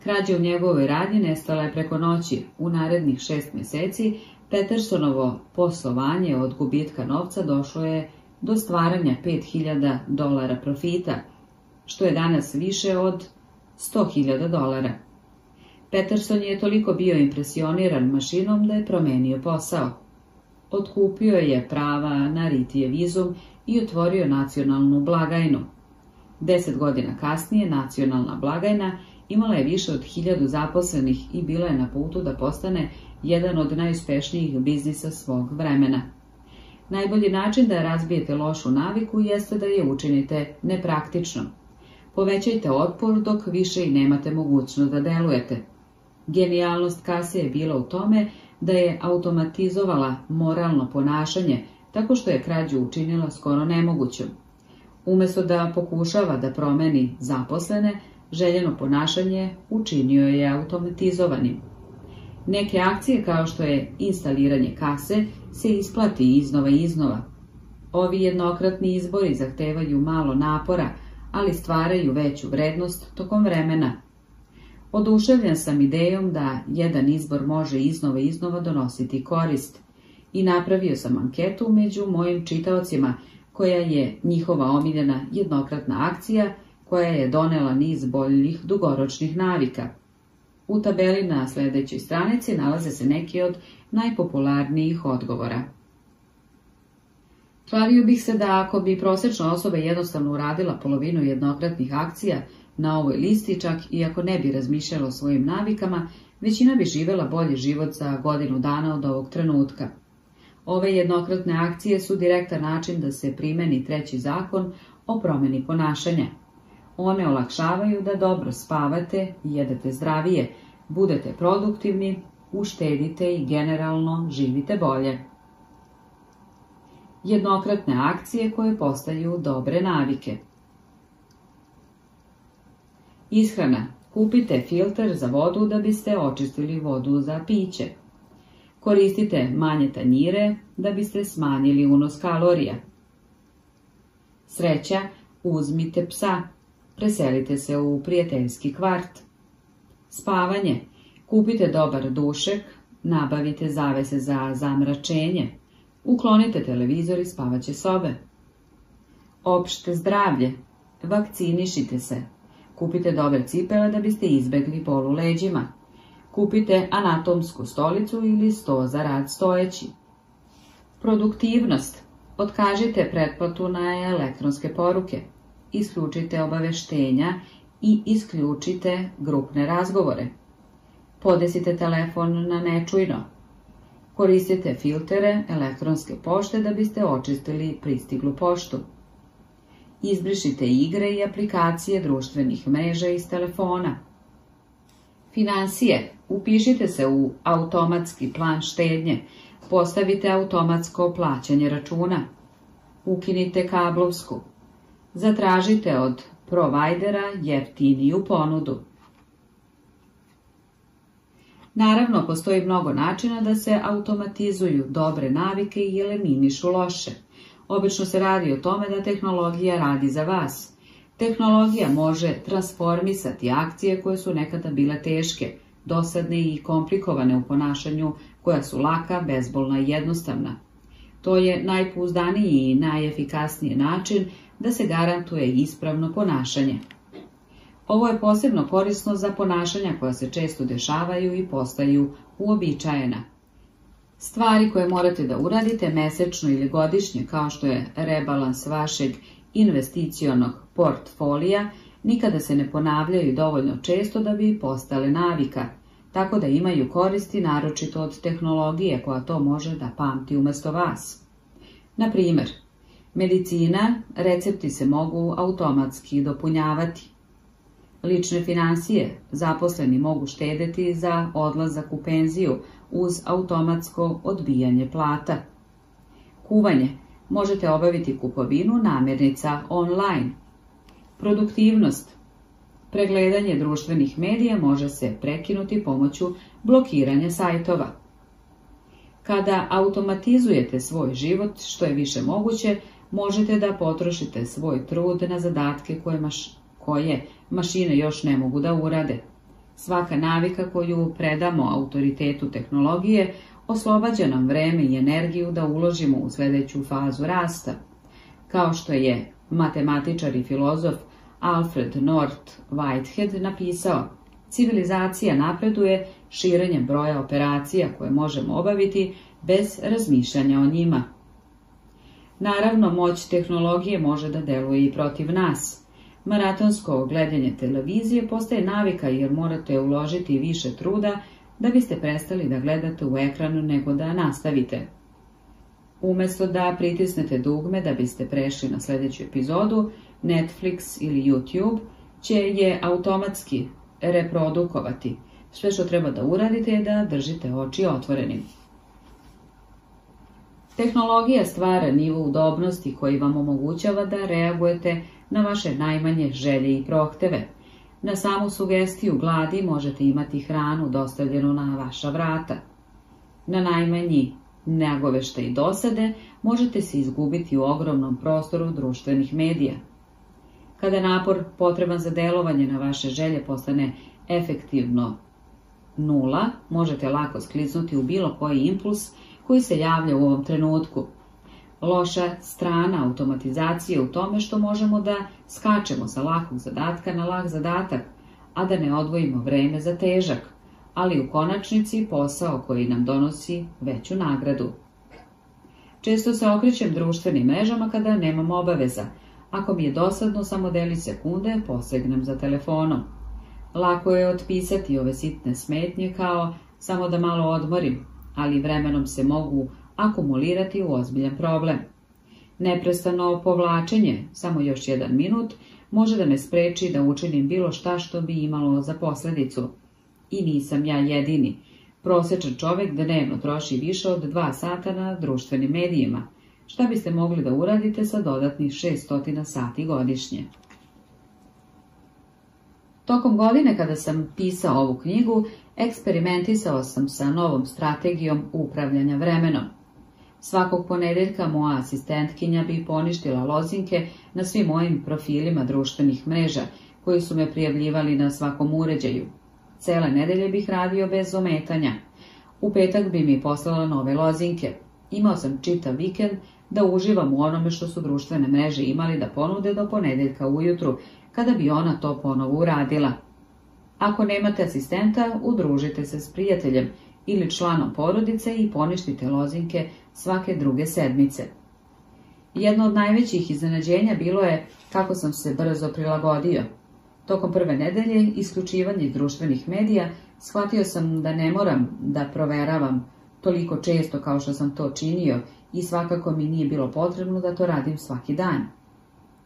Krađa u njegovoj radnji nestala je preko noći. U narednih šest mjeseci Petersonovo poslovanje od gubitka novca došlo je do stvaranja 5000 dolara profita, što je danas više od 100.000 dolara. Peterson je toliko bio impresioniran mašinom da je promenio posao. Otkupio je prava na Ritije vizum i otvorio nacionalnu blagajnu. Deset godina kasnije nacionalna blagajna imala je više od hiljadu zaposlenih i bila je na putu da postane jedan od najuspešnijih biznisa svog vremena. Najbolji način da razbijete lošu naviku jeste da je učinite nepraktično. Povećajte otpor dok više i nemate mogućnost da delujete. Genijalnost Kase je bila u tome da je automatizovala moralno ponašanje tako što je krađu učinila skoro nemogućom. Umjesto da pokušava da promeni zaposlene, željeno ponašanje učinio je automatizovanim. Neke akcije kao što je instaliranje kase se isplati iznova i iznova. Ovi jednokratni izbori zahtevaju malo napora, ali stvaraju veću vrednost tokom vremena. Oduševljen sam idejom da jedan izbor može iznova iznova donositi korist i napravio sam anketu među mojim čitaocima koja je njihova omiljena jednokratna akcija koja je donela niz boljih dugoročnih navika. U tabeli na sljedećoj stranici nalaze se neki od najpopularnijih odgovora. Klavio bih se da ako bi prosječna osoba jednostavno uradila polovinu jednokratnih akcija na ovoj listi, čak i ako ne bi razmišljala o svojim navikama, većina bi živjela bolji život za godinu dana od ovog trenutka. Ove jednokratne akcije su direktan način da se primeni treći zakon o promjeni ponašanja. One olakšavaju da dobro spavate, jedete zdravije, budete produktivni, uštedite i generalno živite bolje. Jednokratne akcije koje postaju dobre navike. Ishrana. Kupite filter za vodu da biste očistili vodu za piće. Koristite manje tanjire da biste smanjili unos kalorija. Sreća, uzmite psa. Preselite se u prijateljski kvart. Spavanje. Kupite dobar dušek, nabavite zavese za zamračenje. Uklonite televizor i spavaće sobe. Opšte zdravlje. Vakcinišite se. Kupite dobre cipele da biste izbegli bol u leđima. Kupite anatomsku stolicu ili sto za rad stojeći. Produktivnost. Otkažite pretplatu na elektronske poruke. Isključite obaveštenja i isključite grupne razgovore. Podesite telefon na nečujno. Koristite filtere elektronske pošte da biste očistili pristiglu poštu. Izbrišite igre i aplikacije društvenih mreža iz telefona. Financije. Upišite se u automatski plan štednje. Postavite automatsko plaćanje računa. Ukinite kablovsku. Zatražite od provajdera jeftiniju ponudu. Naravno, postoji mnogo načina da se automatizuju dobre navike i eliminišu loše. Obično se radi o tome da tehnologija radi za vas. Tehnologija može transformisati akcije koje su nekada bile teške, dosadne i komplikovane u ponašanju, koja su laka, bezbolna i jednostavna. To je najpouzdaniji i najefikasniji način da se garantuje ispravno ponašanje. Ovo je posebno korisno za ponašanja koja se često dešavaju i postaju uobičajena. Stvari koje morate da uradite mesečno ili godišnje, kao što je rebalans vašeg investicionog portfolija, nikada se ne ponavljaju dovoljno često da bi postale navika, tako da imaju koristi naročito od tehnologije koja to može da pamti umjesto vas. Na primjer, medicina, recepti se mogu automatski dopunjavati. Lične financije, zaposleni mogu štedeti za odlazak u penziju uz automatsko odbijanje plata. Kuvanje, možete obaviti kupovinu namirnica online. Produktivnost, pregledanje društvenih medija može se prekinuti pomoću blokiranja sajtova. Kada automatizujete svoj život što je više moguće, možete da potrošite svoj trud na zadatke koje, mašine još ne mogu da urade. Svaka navika koju predamo autoritetu tehnologije oslobađa nam vreme i energiju da uložimo u sljedeću fazu rasta. Kao što je matematičar i filozof Alfred North Whitehead napisao, civilizacija napreduje širenjem broja operacija koje možemo obaviti bez razmišljanja o njima. Naravno, moć tehnologije može da deluje i protiv nas. Maratonsko gledanje televizije postaje navika jer morate uložiti više truda da biste prestali da gledate u ekranu nego da nastavite. Umesto da pritisnete dugme da biste prešli na sljedeću epizodu, Netflix ili YouTube će je automatski reprodukovati. Sve što treba da uradite je da držite oči otvorenim. Tehnologija stvara nivo udobnosti koji vam omogućava da reagujete na vaše najmanje želje i prohteve. Na samu sugestiju gladi možete imati hranu dostavljenu na vaša vrata. Na najmanji nagovešte i dosade možete se izgubiti u ogromnom prostoru društvenih medija. Kada napor potreban za delovanje na vaše želje postane efektivno nula, možete lako skliznuti u bilo koji impuls koji se javlja u ovom trenutku. Loša strana automatizacije u tome što možemo da skačemo sa lakog zadatka na lak zadatak, a da ne odvojimo vreme za težak, ali u konačnici posao koji nam donosi veću nagradu. Često se okrećem društvenim mrežama kada nemam obaveza. Ako mi je dosadno samo deli sekunde, posegnem za telefonom. Lako je otpisati ove sitne smetnje kao samo da malo odmorim, ali vremenom se mogu akumulirati u ozbiljan problem. Neprestano povlačenje, samo još jedan minut, može da me spreči da učinim bilo šta što bi imalo za posljedicu. I nisam ja jedini. Prosječan čovjek dnevno troši više od dva sata na društvenim medijima. Šta biste mogli da uradite sa dodatnih 600 sati godišnje? Tokom godine kada sam pisao ovu knjigu, eksperimentisao sam sa novom strategijom upravljanja vremenom. Svakog ponedeljka moja asistentkinja bi poništila lozinke na svim mojim profilima društvenih mreža, koji su me prijavljivali na svakom uređaju. Cele nedelje bih radio bez ometanja. U petak bi mi poslala nove lozinke. Imao sam čitav vikend da uživam u onome što su društvene mreže imali da ponude do ponedeljka ujutru, kada bi ona to ponovo uradila. Ako nemate asistenta, udružite se s prijateljem ili članom porodice i poništite lozinke svake druge sedmice. Jedno od najvećih iznenađenja bilo je kako sam se brzo prilagodio. Tokom prve nedelje isključivanje društvenih medija shvatio sam da ne moram da proveravam toliko često kao što sam to činio i svakako mi nije bilo potrebno da to radim svaki dan.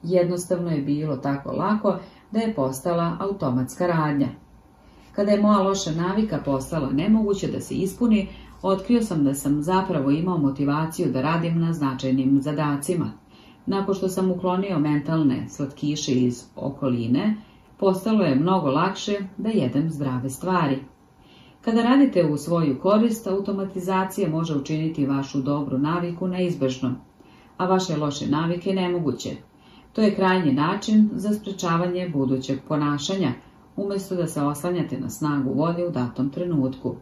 Jednostavno je bilo tako lako da je postala automatska radnja. Kada je moja loša navika postala nemoguće da se ispuni, otkrio sam da sam zapravo imao motivaciju da radim na značajnim zadacima. Nakon što sam uklonio mentalne slatkiše iz okoline, postalo je mnogo lakše da jedem zdrave stvari. Kada radite u svoju korist, automatizacija može učiniti vašu dobru naviku neizbežnom, a vaše loše navike nemoguće. To je krajnji način za sprečavanje budućeg ponašanja, umjesto da se oslanjate na snagu vode u datom trenutku.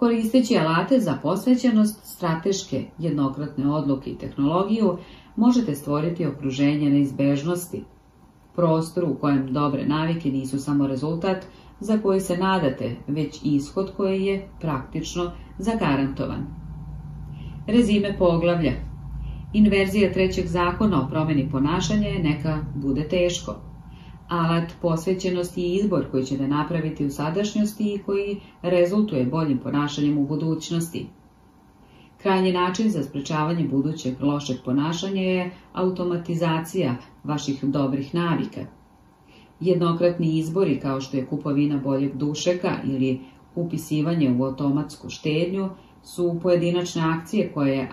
Koristeći alate za posvećenost, strateške, jednokratne odluke i tehnologiju, možete stvoriti okruženje neizbežnosti, prostor u kojem dobre navike nisu samo rezultat za koji se nadate, već ishod koji je praktično zagarantovan. Rezime poglavlja Inverzija trećeg zakona o promjeni ponašanja je neka bude teško. Alat posvećenosti i izbor koji ćete napraviti u sadašnjosti i koji rezultuje boljim ponašanjem u budućnosti. Krajnji način za sprečavanje budućeg lošeg ponašanja je automatizacija vaših dobrih navika. Jednokratni izbori kao što je kupovina boljeg dušeka ili upisivanje u automatsku štednju su pojedinačne akcije koje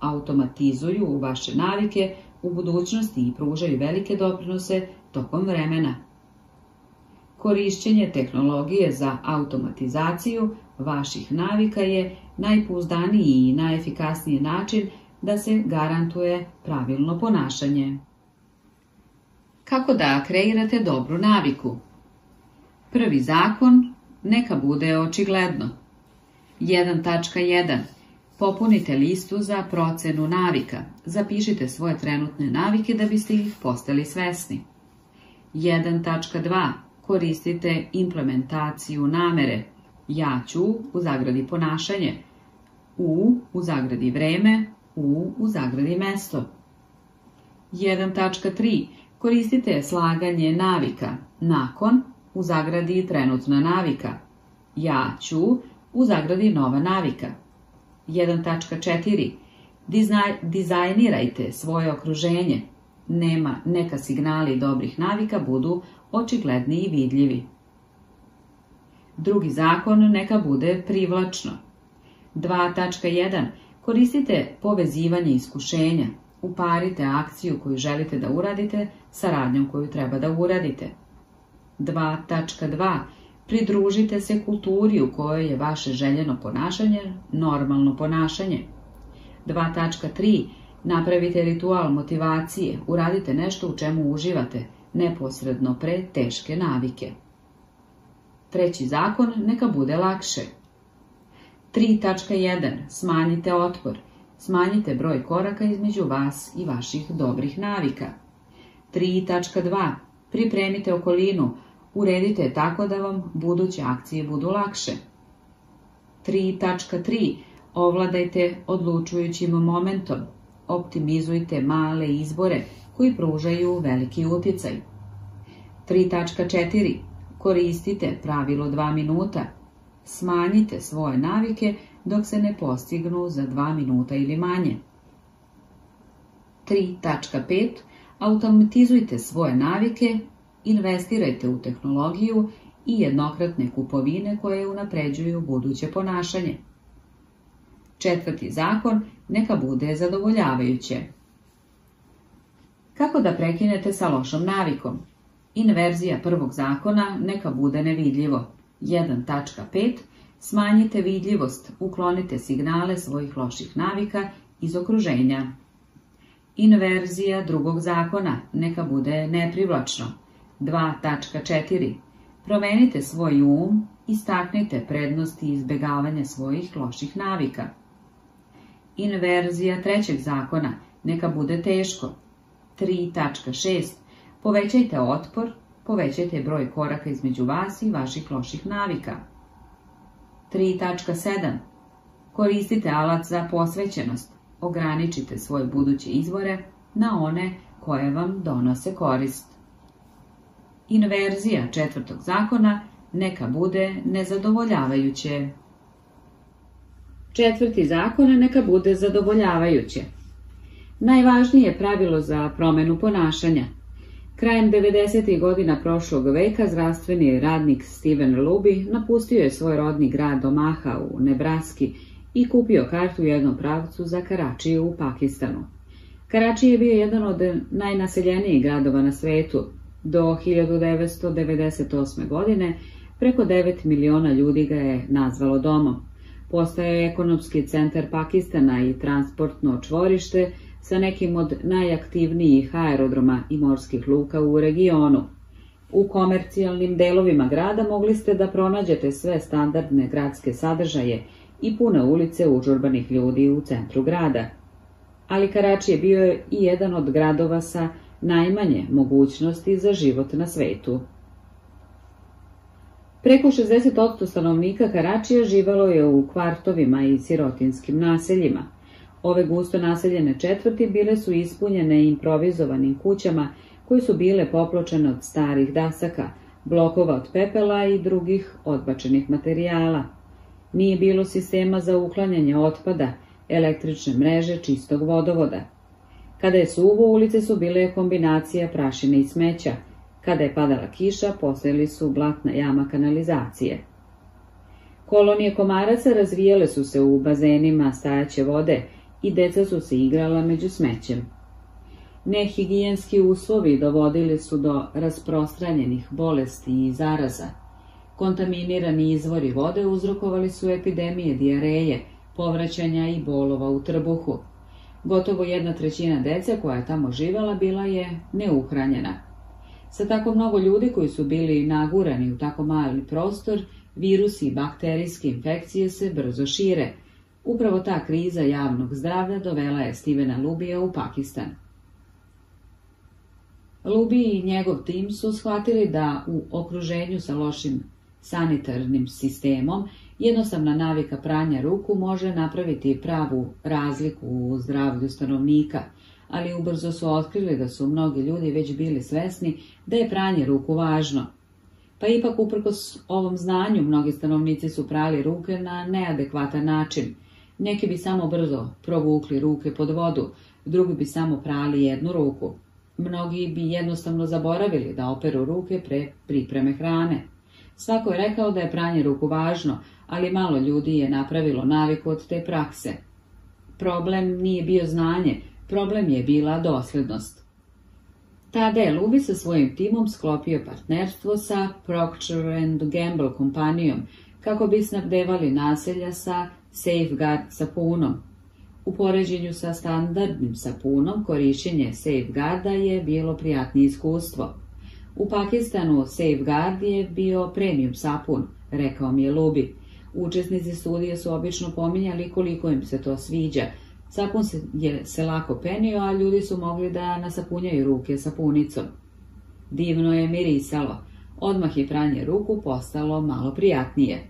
automatizuju vaše navike u budućnosti i pružaju velike doprinose tokom vremena. Korišćenje tehnologije za automatizaciju vaših navika je najpouzdaniji i najefikasniji način da se garantuje pravilno ponašanje. Kako da kreirate dobru naviku? Prvi zakon neka bude očigledno. 1.1. Popunite listu za procenu navika. Zapišite svoje trenutne navike da biste ih postali svesni. 1.2. Koristite implementaciju namere. Ja ću u zagradi ponašanje. U u zagradi vreme. U u zagradi mesto. 1.3. Koristite slaganje navika nakon u zagradi trenutna navika. Ja ću u zagradi nova navika. 1.4. Dizajnirajte svoje okruženje. Nema neka signali dobrih navika budu očigledni i vidljivi. Drugi zakon neka bude privlačno. 2.1. Koristite povezivanje iskušenja. Uparite akciju koju želite da uradite sa radnjom koju treba da uradite. 2.2. Pridružite se kulturi u kojoj je vaše željeno ponašanje normalno ponašanje. 2.3. Napravite ritual motivacije, uradite nešto u čemu uživate, neposredno pre teške navike. Treći zakon neka bude lakše. 3.1. Smanjite otpor. Smanjite broj koraka između vas i vaših dobrih navika. 3.2. Pripremite okolinu. Uredite je tako da vam buduće akcije budu lakše. 3.3. Ovladajte odlučujućim momentom. Optimizujte male izbore koji pružaju veliki utjecaj. 3.4. Koristite pravilo 2 minuta. Smanjite svoje navike dok se ne postignu za 2 minuta ili manje. 3.5. Automatizujte svoje navike, investirajte u tehnologiju i jednokratne kupovine koje unapređuju buduće ponašanje. Četvrti zakon neka bude zadovoljavajuće. Kako da prekinete sa lošom navikom? Inverzija prvog zakona neka bude nevidljivo. 1.5. Smanjite vidljivost, uklonite signale svojih loših navika iz okruženja. Inverzija drugog zakona neka bude neprivlačno. 2.4. Promenite svoj um, istaknite prednosti izbjegavanja svojih loših navika. Inverzija trećeg zakona neka bude teško. 3.6. Povećajte otpor, povećajte broj koraka između vas i vaših loših navika. 3.7. Koristite alat za posvećenost. Ograničite svoje buduće izvore na one koje vam donose korist. Inverzija četvrtog zakona neka bude nezadovoljavajuće. Četvrti zakon neka bude zadovoljavajuće. Najvažnije pravilo za promenu ponašanja. Krajem 90. godina prošlog veka zdravstveni radnik Steven Luby napustio je svoj rodni grad Omaha u Nebraski i kupio kartu u jednom pravcu za Karačiju u Pakistanu. Karači je bio jedan od najnaseljenijih gradova na svetu. Do 1998. godine preko 9 miliona ljudi ga je nazvalo domom. Postaje je ekonomski centar Pakistana i transportno čvorište sa nekim od najaktivnijih aerodroma i morskih luka u regionu. U komercijalnim delovima grada mogli ste da pronađete sve standardne gradske sadržaje i pune ulice užurbanih ljudi u centru grada. Ali Karači je bio i jedan od gradova sa najmanje mogućnosti za život na svetu. Preko 60% stanovnika Karačija živalo je u kvartovima i sirotinskim naseljima. Ove gusto naseljene četvrti bile su ispunjene improvizovanim kućama koje su bile popločene od starih dasaka, blokova od pepela i drugih odbačenih materijala. Nije bilo sistema za uklanjanje otpada, električne mreže, čistog vodovoda. Kada je suvo, ulice su bile kombinacija prašine i smeća, kada je padala kiša, postojali su blatna jama kanalizacije. Kolonije komaraca razvijele su se u bazenima stajaće vode i deca su se igrala među smećem. Nehigijenski uslovi dovodili su do rasprostranjenih bolesti i zaraza. Kontaminirani izvori vode uzrokovali su epidemije dijareje, povraćanja i bolova u trbuhu. Gotovo jedna trećina dece koja je tamo živjela bila je neuhranjena. Sa tako mnogo ljudi koji su bili nagurani u tako mali prostor, virusi i bakterijske infekcije se brzo šire. Upravo ta kriza javnog zdravlja dovela je Stevena Lubija u Pakistan. Lubi i njegov tim su shvatili da u okruženju sa lošim sanitarnim sistemom jednostavna navika pranja ruku može napraviti pravu razliku u zdravlju stanovnika, ali ubrzo su otkrili da su mnogi ljudi već bili svesni da je pranje ruku važno. Pa ipak, uprkos ovom znanju, mnogi stanovnici su prali ruke na neadekvatan način. Neki bi samo brzo provukli ruke pod vodu, drugi bi samo prali jednu ruku. Mnogi bi jednostavno zaboravili da operu ruke pre pripreme hrane. Svako je rekao da je pranje ruku važno, ali malo ljudi je napravilo naviku od te prakse. Problem nije bio znanje, problem je bila doslednost. Tada je Lubi sa svojim timom sklopio partnerstvo sa Procter Gamble kompanijom kako bi snabdevali naselja sa Safeguard sapunom. U poređenju sa standardnim sapunom korišćenje Safeguarda je bilo prijatnije iskustvo. U Pakistanu Safeguard je bio premium sapun, rekao mi je Lubi. Učesnici studije su obično pominjali koliko im se to sviđa. Sapun je se lako penio, a ljudi su mogli da nasapunjaju ruke sapunicom. Divno je mirisalo. Odmah je pranje ruku postalo malo prijatnije.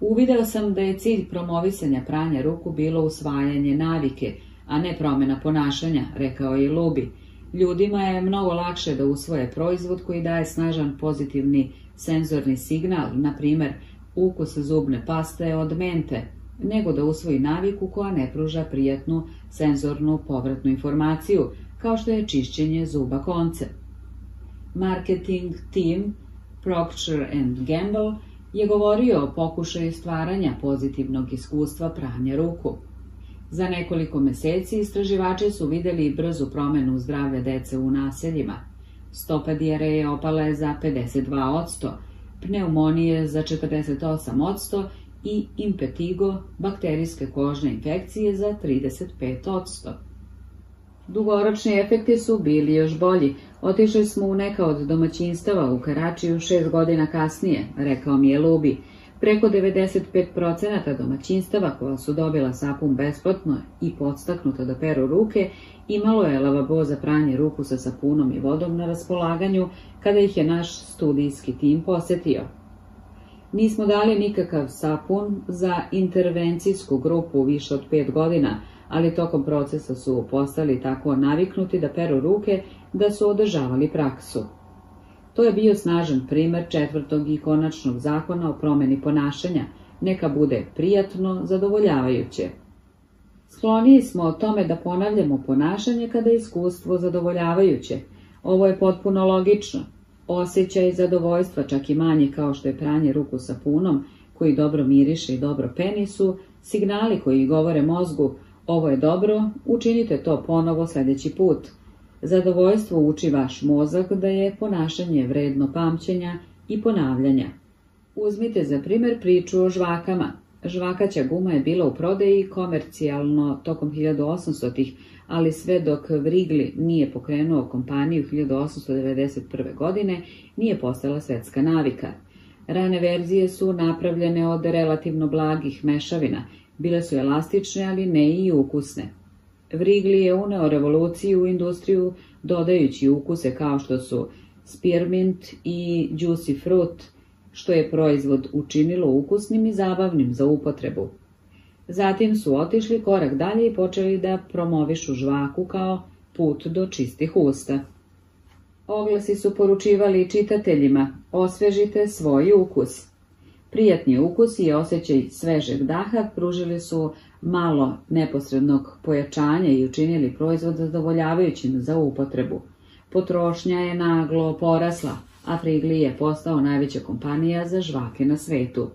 Uvideo sam da je cilj promovisanja pranja ruku bilo usvajanje navike, a ne promjena ponašanja, rekao je Lubi. Ljudima je mnogo lakše da usvoje proizvod koji daje snažan pozitivni senzorni signal, na primjer ukus zubne paste od mente, nego da usvoji naviku koja ne pruža prijatnu senzornu povratnu informaciju, kao što je čišćenje zuba konce. Marketing team Procter Gamble je govorio o pokušaju stvaranja pozitivnog iskustva pranja ruku. Za nekoliko meseci istraživači su vidjeli brzu promjenu zdravlja dece u naseljima. Stopa dijareje opala je za 52%, pneumonije za 48% i impetigo, bakterijske kožne infekcije za 35%. Dugoročni efekti su bili još bolji. Otišli smo u neka od domaćinstava u Karačiju šest godina kasnije, rekao mi je Lubi. Preko 95% domaćinstava koja su dobila sapun besplatno i podstaknuta da peru ruke, imalo je lavabo za pranje ruku sa sapunom i vodom na raspolaganju kada ih je naš studijski tim posjetio. Nismo dali nikakav sapun za intervencijsku grupu više od pet godina, ali tokom procesa su postali tako naviknuti da peru ruke da su održavali praksu. To je bio snažan primer četvrtog i konačnog zakona o promjeni ponašanja, neka bude prijatno, zadovoljavajuće. Skloniji smo o tome da ponavljamo ponašanje kada je iskustvo zadovoljavajuće. Ovo je potpuno logično. Osjećaj zadovoljstva, čak i manje kao što je pranje ruku sapunom, koji dobro miriše i dobro peni su, signali koji govore mozgu ovo je dobro, učinite to ponovo sljedeći put. Zadovoljstvo uči vaš mozak da je ponašanje vredno pamćenja i ponavljanja. Uzmite za primjer priču o žvakama. Žvakaća guma je bila u prodeji komercijalno tokom 1800-ih, ali sve dok Wrigley nije pokrenuo kompaniju 1891. godine, nije postala svetska navika. Rane verzije su napravljene od relativno blagih mešavina, bile su elastične, ali ne i ukusne. Wrigley je uneo revoluciju u industriju dodajući ukuse kao što su spearmint i juicy fruit, što je proizvod učinilo ukusnim i zabavnim za upotrebu. Zatim su otišli korak dalje i počeli da promovišu žvaku kao put do čistih usta. Oglasi su poručivali čitateljima, osvežite svoj ukus. Prijatni ukus i osjećaj svežeg daha pružili su malo neposrednog pojačanja i učinili proizvod zadovoljavajućim za upotrebu. Potrošnja je naglo porasla, a Frigli je postao najveća kompanija za žvake na svetu.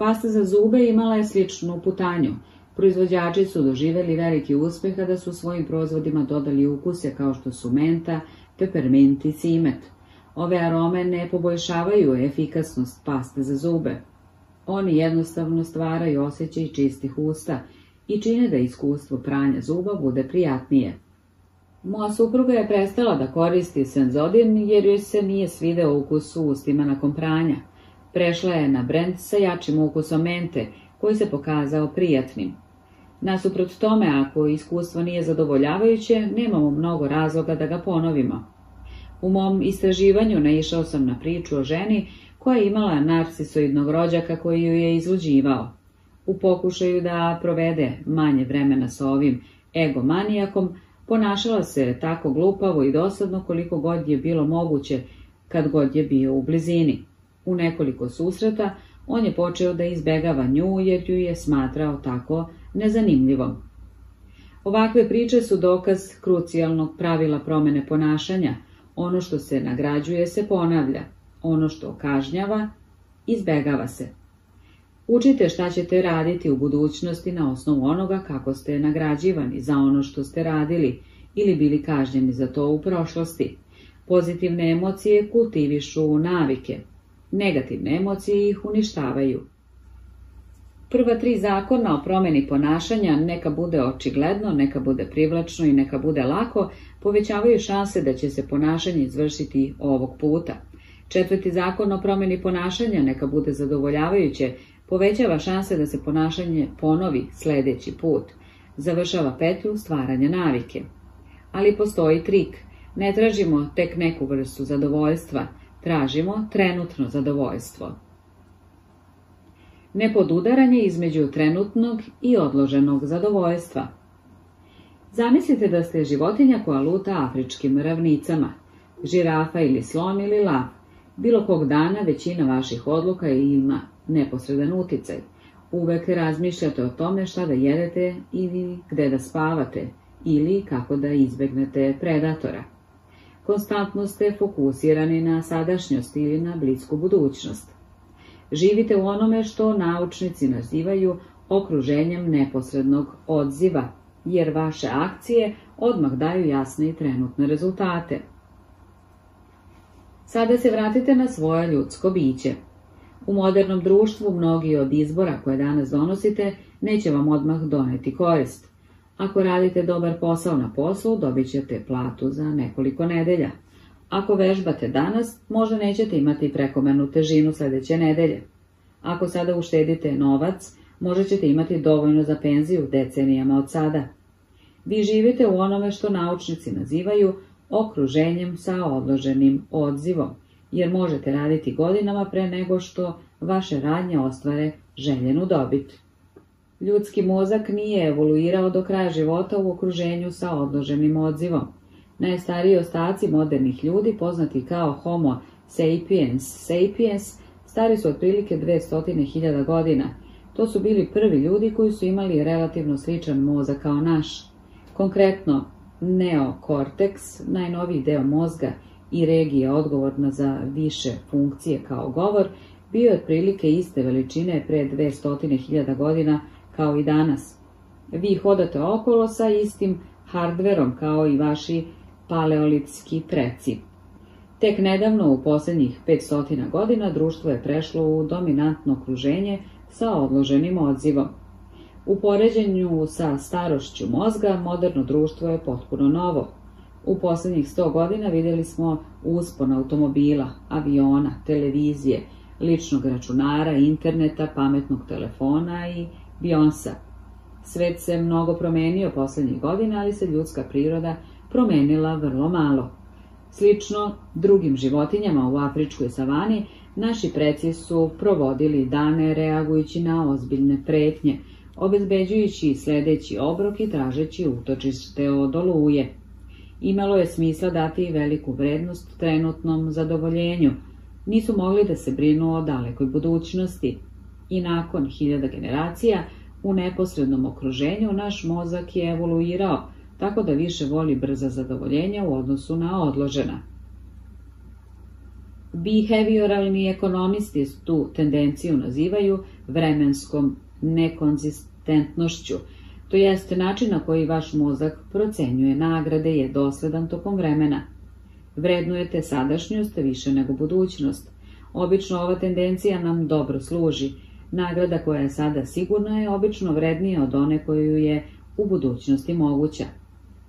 Pasta za zube imala je sličnu putanju. Proizvođači su doživjeli veliki uspjeh kada su svojim proizvodima dodali ukuse kao što su menta, pepermint i cimet. Ove arome ne poboljšavaju efikasnost paste za zube. Oni jednostavno stvaraju osjećaj čistih usta i čine da iskustvo pranja zuba bude prijatnije. Moja supruga je prestala da koristi senzodin jer joj se nije svideo ukus u ustima nakon pranja. Prešla je na brend sa jačim ukusom mente, koji se pokazao prijatnim. Nasuprot tome, ako iskustvo nije zadovoljavajuće, nemamo mnogo razloga da ga ponovimo. U mom istraživanju naišao sam na priču o ženi koja je imala narcisoidnog rođaka koji ju je izluđivao. U pokušaju da provede manje vremena sa ovim egomanijakom, Ponašala se tako glupavo i dosadno koliko god je bilo moguće kad god je bio u blizini. U nekoliko susreta on je počeo da izbegava nju jer ju je smatrao tako nezanimljivom. Ovakve priče su dokaz krucijalnog pravila promene ponašanja. Ono što se nagrađuje se ponavlja, ono što kažnjava izbegava se. Učite šta ćete raditi u budućnosti na osnovu onoga kako ste nagrađivani za ono što ste radili ili bili kažnjeni za to u prošlosti. Pozitivne emocije kultivišu navike, negativne emocije ih uništavaju. Prva tri zakona o promjeni ponašanja, neka bude očigledno, neka bude privlačno i neka bude lako, povećavaju šanse da će se ponašanje izvršiti ovog puta. Četvrti zakon o promjeni ponašanja, neka bude zadovoljavajuće, povećava šanse da se ponašanje ponovi sljedeći put. Završava petlju stvaranja navike. Ali postoji trik. Ne tražimo tek neku vrstu zadovoljstva, tražimo trenutno zadovoljstvo. Nepodudaranje između trenutnog i odloženog zadovoljstva. Zamislite da ste životinja koja luta afričkim ravnicama, žirafa ili slon ili lav. Bilo kog dana većina vaših odluka ima neposredan utjecaj. Uvek razmišljate o tome šta da jedete ili gde da spavate ili kako da izbegnete predatora. Konstantno ste fokusirani na sadašnjost ili na blisku budućnost. Živite u onome što naučnici nazivaju okruženjem neposrednog odziva, jer vaše akcije odmah daju jasne i trenutne rezultate. Sada se vratite na svoje ljudsko biće. U modernom društvu mnogi od izbora koje danas donosite neće vam odmah doneti korist. Ako radite dobar posao na poslu, dobit ćete platu za nekoliko nedelja. Ako vežbate danas, možda nećete imati prekomernu težinu sljedeće nedelje. Ako sada uštedite novac, možda ćete imati dovoljno za penziju decenijama od sada. Vi živite u onome što naučnici nazivaju okruženjem sa odloženim odzivom, jer možete raditi godinama pre nego što vaše radnje ostvare željenu dobit. Ljudski mozak nije evoluirao do kraja života u okruženju sa odloženim odzivom. Najstariji ostaci modernih ljudi, poznati kao Homo sapiens sapiens, stari su otprilike 200.000 godina. To su bili prvi ljudi koji su imali relativno sličan mozak kao naš. Konkretno, neokorteks, najnoviji deo mozga i regija odgovorna za više funkcije kao govor, bio je otprilike iste veličine pre 200.000 godina kao i danas. Vi hodate okolo sa istim hardverom kao i vaši paleolitski preci. Tek nedavno, u posljednjih 500 godina, društvo je prešlo u dominantno okruženje sa odloženim odzivom. U poređenju sa starošću mozga, moderno društvo je potpuno novo. U posljednjih 100 godina vidjeli smo uspon automobila, aviona, televizije, ličnog računara, interneta, pametnog telefona i Bionsa. Svet se mnogo promenio posljednjih godina, ali se ljudska priroda promenila vrlo malo. Slično drugim životinjama u afričkoj savani, naši preci su provodili dane reagujući na ozbiljne pretnje, obezbeđujući sljedeći obrok i tražeći utočište od oluje. Imalo je smisla dati veliku vrednost trenutnom zadovoljenju, nisu mogli da se brinu o dalekoj budućnosti. I nakon hiljada generacija, u neposrednom okruženju naš mozak je evoluirao, tako da više voli brza zadovoljenja u odnosu na odložena. Behavioralni ekonomisti tu tendenciju nazivaju vremenskom nekonzistentnošću, to jest način na koji vaš mozak procenjuje nagrade je dosledan tokom vremena. Vrednujete sadašnjost više nego budućnost. Obično ova tendencija nam dobro služi. Nagrada koja je sada sigurna je obično vrednija od one koju je u budućnosti moguća.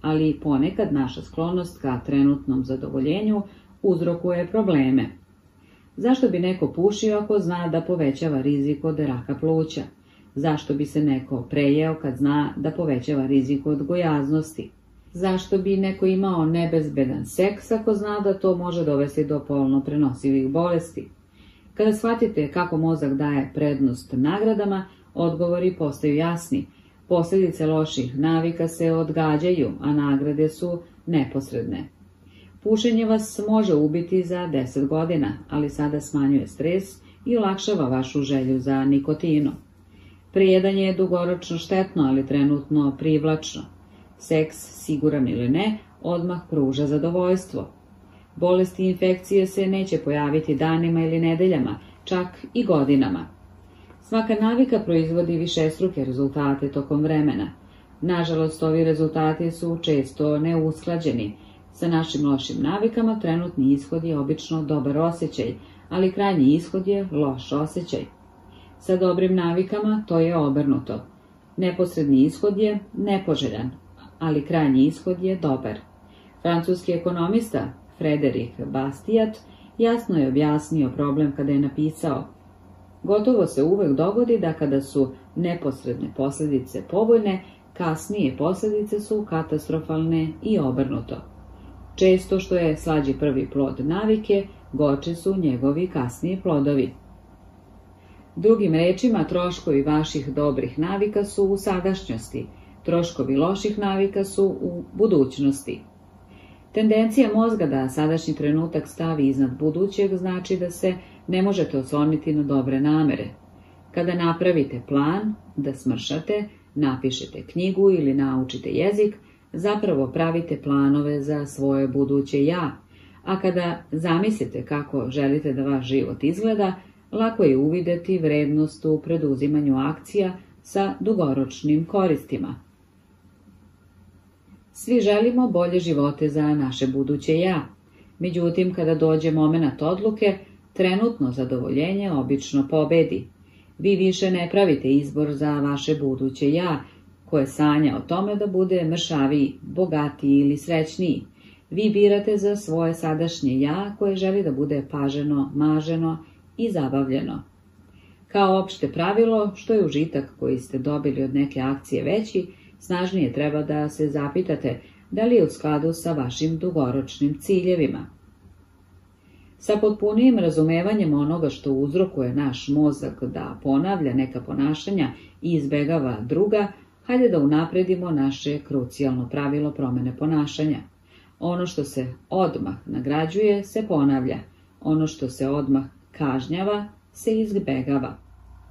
Ali ponekad naša sklonost ka trenutnom zadovoljenju uzrokuje probleme. Zašto bi neko pušio ako zna da povećava rizik od raka pluća? Zašto bi se neko prejeo kad zna da povećava rizik od gojaznosti? Zašto bi neko imao nebezbedan seks ako zna da to može dovesti do polno prenosivih bolesti? Kada shvatite kako mozak daje prednost nagradama, odgovori postaju jasni. Posljedice loših navika se odgađaju, a nagrade su neposredne. Pušenje vas može ubiti za 10 godina, ali sada smanjuje stres i olakšava vašu želju za nikotinu. Prijedanje je dugoročno štetno, ali trenutno privlačno. Seks, siguran ili ne, odmah pruža zadovoljstvo. Bolesti i infekcije se neće pojaviti danima ili nedeljama, čak i godinama. Svaka navika proizvodi višestruke rezultate tokom vremena. Nažalost, ovi rezultati su često neusklađeni. Sa našim lošim navikama trenutni ishod je obično dobar osjećaj, ali krajnji ishod je loš osjećaj. Sa dobrim navikama to je obrnuto. Neposredni ishod je nepoželjan, ali krajnji ishod je dobar. Francuski ekonomista Frederik Bastiat jasno je objasnio problem kada je napisao Gotovo se uvek dogodi da kada su neposredne posljedice povoljne, kasnije posljedice su katastrofalne i obrnuto. Često što je slađi prvi plod navike, goče su njegovi kasniji plodovi. Drugim rečima, troškovi vaših dobrih navika su u sadašnjosti, troškovi loših navika su u budućnosti. Tendencija mozga da sadašnji trenutak stavi iznad budućeg znači da se ne možete osloniti na dobre namere. Kada napravite plan, da smršate, napišete knjigu ili naučite jezik, zapravo pravite planove za svoje buduće ja, a kada zamislite kako želite da vaš život izgleda, lako je uvideti vrednost u preduzimanju akcija sa dugoročnim koristima. Svi želimo bolje živote za naše buduće ja. Međutim, kada dođe moment odluke, trenutno zadovoljenje obično pobedi. Vi više ne pravite izbor za vaše buduće ja, koje sanja o tome da bude mršaviji, bogatiji ili srećniji. Vi birate za svoje sadašnje ja koje želi da bude paženo, maženo i zabavljeno. Kao opšte pravilo, što je užitak koji ste dobili od neke akcije veći, snažnije treba da se zapitate da li je u skladu sa vašim dugoročnim ciljevima. Sa potpunijim razumevanjem onoga što uzrokuje naš mozak da ponavlja neka ponašanja i izbegava druga, hajde da unapredimo naše krucijalno pravilo promene ponašanja. Ono što se odmah nagrađuje se ponavlja, ono što se odmah kažnjava se izbegava.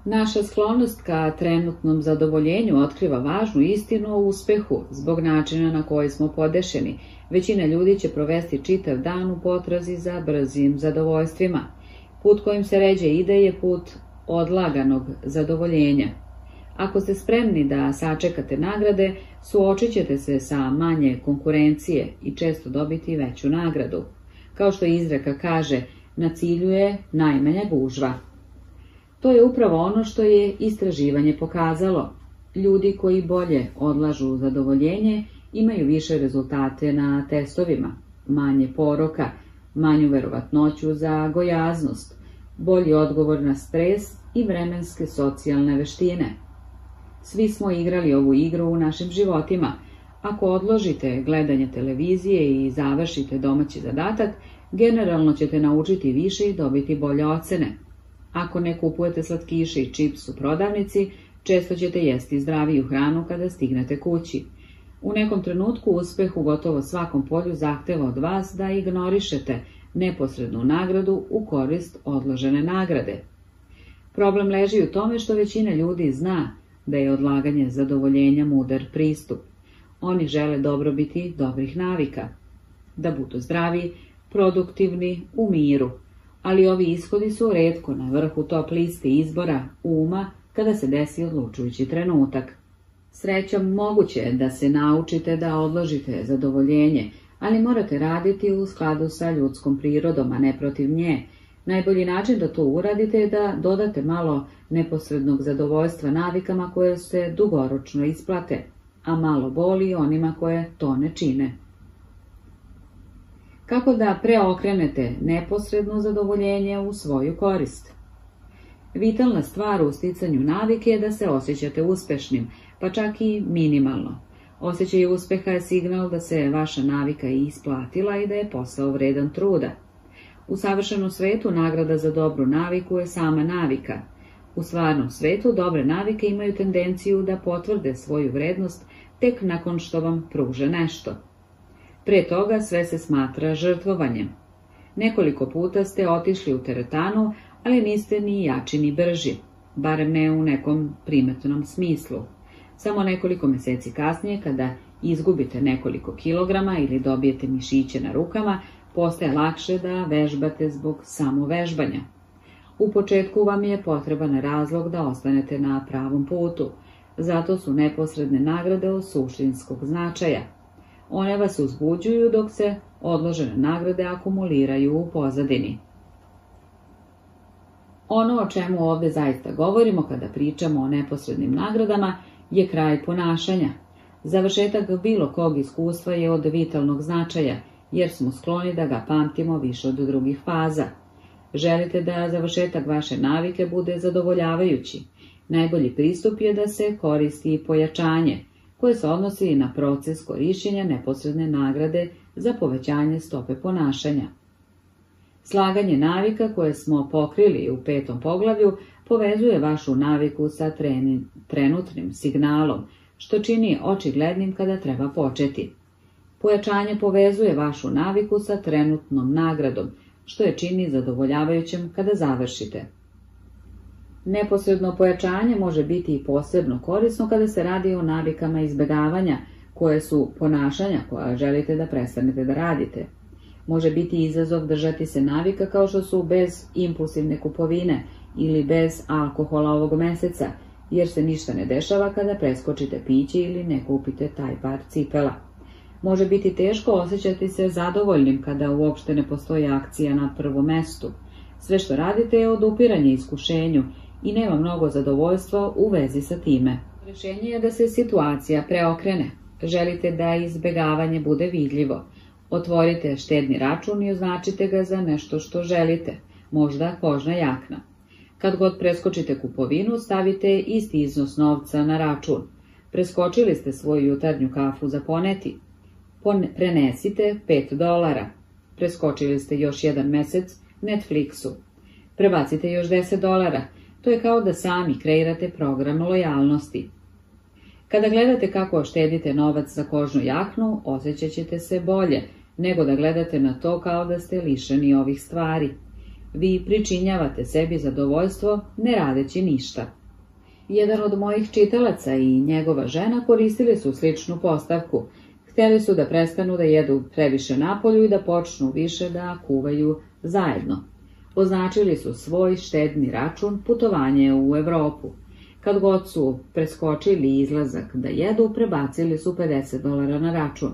Naša sklonost ka trenutnom zadovoljenju otkriva važnu istinu o uspehu zbog načina na koji smo podešeni. Većina ljudi će provesti čitav dan u potrazi za brzim zadovoljstvima. Put kojim se ređe ide je put odlaganog zadovoljenja. Ako ste spremni da sačekate nagrade, suočit ćete se sa manje konkurencije i često dobiti veću nagradu. Kao što izreka kaže, na cilju je najmanja gužva. To je upravo ono što je istraživanje pokazalo. Ljudi koji bolje odlažu zadovoljenje imaju više rezultate na testovima, manje poroka, manju verovatnoću za gojaznost, bolji odgovor na stres i vremenske socijalne veštine. Svi smo igrali ovu igru u našim životima. Ako odložite gledanje televizije i završite domaći zadatak, generalno ćete naučiti više i dobiti bolje ocene. Ako ne kupujete slatkiše i čips u prodavnici, često ćete jesti zdraviju hranu kada stignete kući. U nekom trenutku uspeh u gotovo svakom polju zahteva od vas da ignorišete neposrednu nagradu u korist odložene nagrade. Problem leži u tome što većina ljudi zna da je odlaganje zadovoljenja mudar pristup. Oni žele dobrobiti dobrih navika, da budu zdravi, produktivni, u miru, ali ovi ishodi su redko na vrhu top liste izbora uma kada se desi odlučujući trenutak. Srećom moguće je da se naučite da odložite zadovoljenje, ali morate raditi u skladu sa ljudskom prirodom, a ne protiv nje. Najbolji način da to uradite je da dodate malo neposrednog zadovoljstva navikama koje se dugoročno isplate, a malo boli onima koje to ne čine. Kako da preokrenete neposredno zadovoljenje u svoju korist? Vitalna stvar u sticanju navike je da se osjećate uspešnim, pa čak i minimalno. Osjećaj uspeha je signal da se vaša navika isplatila i da je posao vredan truda. U savršenom svetu nagrada za dobru naviku je sama navika. U stvarnom svetu dobre navike imaju tendenciju da potvrde svoju vrednost tek nakon što vam pruže nešto. Pre toga sve se smatra žrtvovanjem. Nekoliko puta ste otišli u teretanu, ali niste ni jači ni brži, barem ne u nekom primetnom smislu. Samo nekoliko meseci kasnije, kada izgubite nekoliko kilograma ili dobijete mišiće na rukama, postaje lakše da vežbate zbog samovežbanja. U početku vam je potreban razlog da ostanete na pravom putu, zato su neposredne nagrade od suštinskog značaja. One vas uzbuđuju dok se odložene nagrade akumuliraju u pozadini. Ono o čemu ovde zaista govorimo kada pričamo o neposrednim nagradama je kraj ponašanja. Završetak bilo kog iskustva je od vitalnog značaja, jer smo skloni da ga pamtimo više od drugih faza. Želite da završetak vaše navike bude zadovoljavajući. Najbolji pristup je da se koristi pojačanje, koje se odnosi na proces korišćenja neposredne nagrade za povećanje stope ponašanja. Slaganje navika koje smo pokrili u petom poglavlju povezuje vašu naviku sa trenutnim signalom, što čini očiglednim kada treba početi. Pojačanje povezuje vašu naviku sa trenutnom nagradom, što je čini zadovoljavajućem kada završite. Neposredno pojačanje može biti i posebno korisno kada se radi o navikama izbegavanja, koje su ponašanja koja želite da prestanete da radite. Može biti izazov držati se navika kao što su bez impulsivne kupovine ili bez alkohola ovog meseca, jer se ništa ne dešava kada preskočite piće ili ne kupite taj par cipela. Može biti teško osjećati se zadovoljnim kada uopšte ne postoji akcija na prvom mestu. Sve što radite je odupiranje iskušenju i nema mnogo zadovoljstva u vezi sa time. Rešenje je da se situacija preokrene. Želite da izbegavanje bude vidljivo. Otvorite štedni račun i označite ga za nešto što želite, možda kožna jakna. Kad god preskočite kupovinu, stavite isti iznos novca na račun. Preskočili ste svoju jutarnju kafu za poneti. Prenesite 5 dolara. Preskočili ste još jedan mesec Netflixu. Prebacite još 10 dolara. To je kao da sami kreirate program lojalnosti. Kada gledate kako štedite novac za kožnu jaknu, osjećat ćete se bolje, nego da gledate na to kao da ste lišeni ovih stvari. Vi pričinjavate sebi zadovoljstvo ne radeći ništa. Jedan od mojih čitalaca i njegova žena koristili su sličnu postavku. Hteli su da prestanu da jedu previše napolju i da počnu više da kuvaju zajedno. Označili su svoj štedni račun putovanje u Evropu. Kad god su preskočili izlazak da jedu, prebacili su 50 dolara na račun.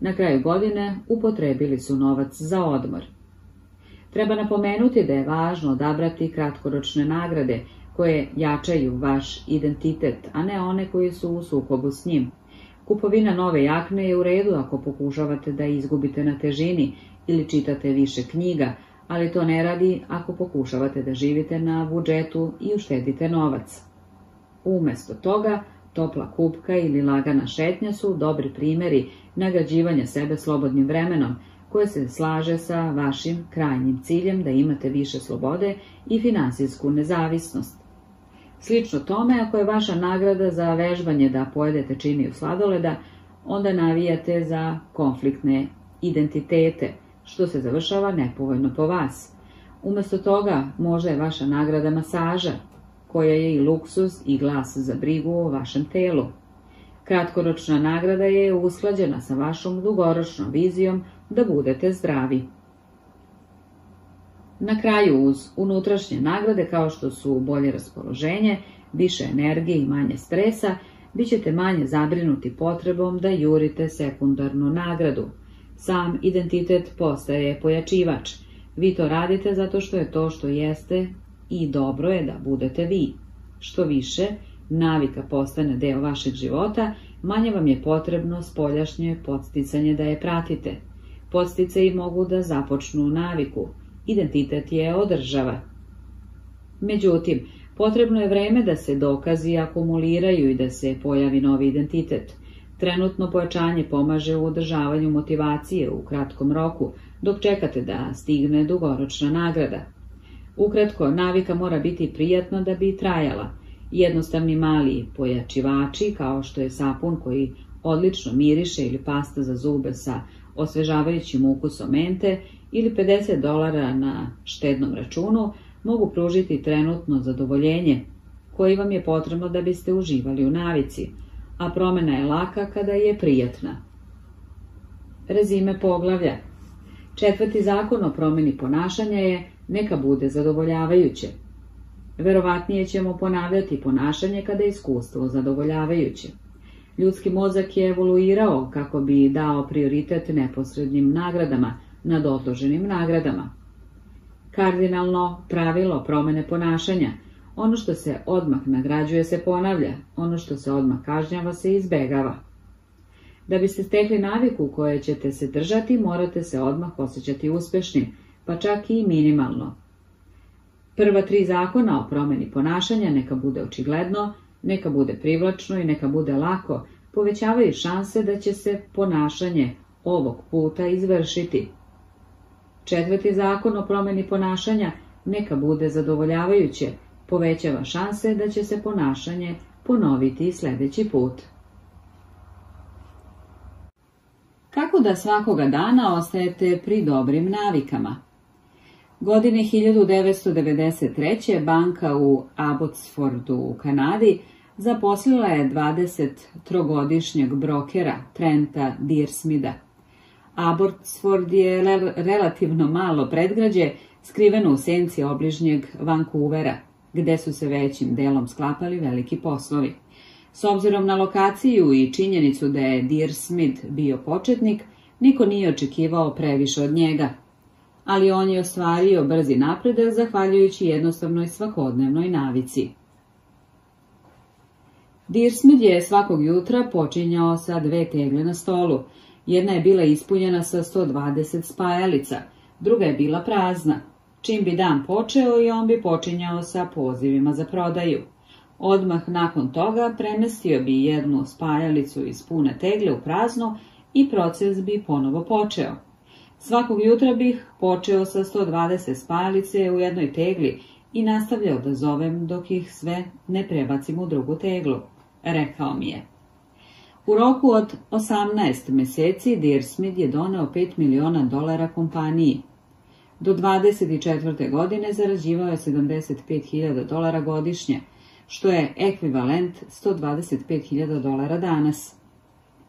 Na kraju godine upotrebili su novac za odmor. Treba napomenuti da je važno odabrati kratkoročne nagrade koje jačaju vaš identitet, a ne one koji su u sukobu s njim. Kupovina nove jakne je u redu ako pokušavate da izgubite na težini ili čitate više knjiga, ali to ne radi ako pokušavate da živite na budžetu i uštedite novac. Umesto toga, topla kupka ili lagana šetnja su dobri primeri nagrađivanja sebe slobodnim vremenom, koje se slaže sa vašim krajnjim ciljem da imate više slobode i finansijsku nezavisnost. Slično tome, ako je vaša nagrada za vežbanje da pojedete činiju sladoleda, onda navijate za konfliktne identitete, što se završava nepovoljno po vas. Umesto toga, možda je vaša nagrada masaža, koja je i luksus i glas za brigu o vašem telu. Kratkoročna nagrada je usklađena sa vašom dugoročnom vizijom da budete zdravi. Na kraju uz unutrašnje nagrade kao što su bolje raspoloženje, više energije i manje stresa, bit ćete manje zabrinuti potrebom da jurite sekundarnu nagradu. Sam identitet postaje pojačivač. Vi to radite zato što je to što jeste i dobro je da budete vi. Što više, navika postane deo vašeg života, manje vam je potrebno spoljašnje podsticanje da je pratite. Podstice mogu da započnu naviku, identitet je održava. Međutim, potrebno je vreme da se dokazi akumuliraju i da se pojavi novi identitet. Trenutno pojačanje pomaže u održavanju motivacije u kratkom roku, dok čekate da stigne dugoročna nagrada. Ukratko, navika mora biti prijatna da bi trajala. Jednostavni mali pojačivači, kao što je sapun koji odlično miriše ili pasta za zube sa osvežavajućim ukusom mente ili 50 dolara na štednom računu, mogu pružiti trenutno zadovoljenje koji vam je potrebno da biste uživali u navici, a promjena je laka kada je prijatna. Rezime poglavlja Četvrti zakon o promjeni ponašanja je neka bude zadovoljavajuće. Verovatnije ćemo ponavljati ponašanje kada je iskustvo zadovoljavajuće. Ljudski mozak je evoluirao kako bi dao prioritet neposrednim nagradama nad odloženim nagradama. Kardinalno pravilo promjene ponašanja. Ono što se odmah nagrađuje se ponavlja, ono što se odmah kažnjava se izbegava. Da biste stekli naviku koje ćete se držati, morate se odmah osjećati uspješnim, pa čak i minimalno. Prva tri zakona o promjeni ponašanja neka bude očigledno, neka bude privlačno i neka bude lako, povećavaju šanse da će se ponašanje ovog puta izvršiti. Četvrti zakon o promjeni ponašanja neka bude zadovoljavajuće, povećava šanse da će se ponašanje ponoviti sljedeći put. Kako da svakoga dana ostajete pri dobrim navikama? Godine 1993. banka u Abbotsfordu u Kanadi zaposlila je 23-godišnjeg brokera Trenta Deersmida. Abbotsford je relativno malo predgrađe, skriveno u senci obližnjeg Vancouvera, gde su se većim delom sklapali veliki poslovi. S obzirom na lokaciju i činjenicu da je Deersmid bio početnik, niko nije očekivao previše od njega, ali on je ostvario brzi napredak zahvaljujući jednostavnoj svakodnevnoj navici. Deersmid je svakog jutra počinjao sa dve tegle na stolu. Jedna je bila ispunjena sa 120 spajalica, druga je bila prazna. Čim bi dan počeo i on bi počinjao sa pozivima za prodaju. Odmah nakon toga premestio bi jednu spajalicu iz pune tegle u prazno i proces bi ponovo počeo. Svakog jutra bih počeo sa 120 spajalice u jednoj tegli i nastavljao da zovem dok ih sve ne prebacim u drugu teglu, rekao mi je. U roku od 18 mjeseci Deersmith je doneo 5 miliona dolara kompaniji. Do 24. godine zarađivao je 75.000 dolara godišnje, što je ekvivalent 125.000 dolara danas.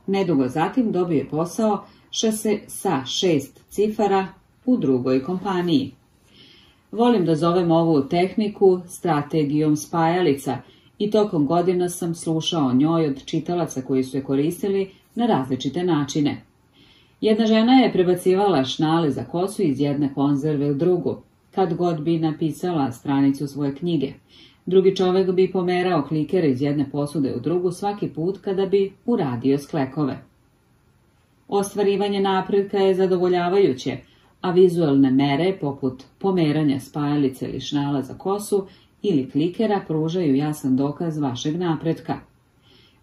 Nedugo zatim dobio je posao šase sa šest cifara u drugoj kompaniji. Volim da zovem ovu tehniku strategijom spajalica i tokom godina sam slušao njoj od čitalaca koji su je koristili na različite načine. Jedna žena je prebacivala šnale za kosu iz jedne konzerve u drugu, kad god bi napisala stranicu svoje knjige. Drugi čovjek bi pomerao klikere iz jedne posude u drugu svaki put kada bi uradio sklekove. Ostvarivanje napretka je zadovoljavajuće, a vizualne mere poput pomeranja spajalice ili šnala za kosu ili klikera pružaju jasan dokaz vašeg napretka.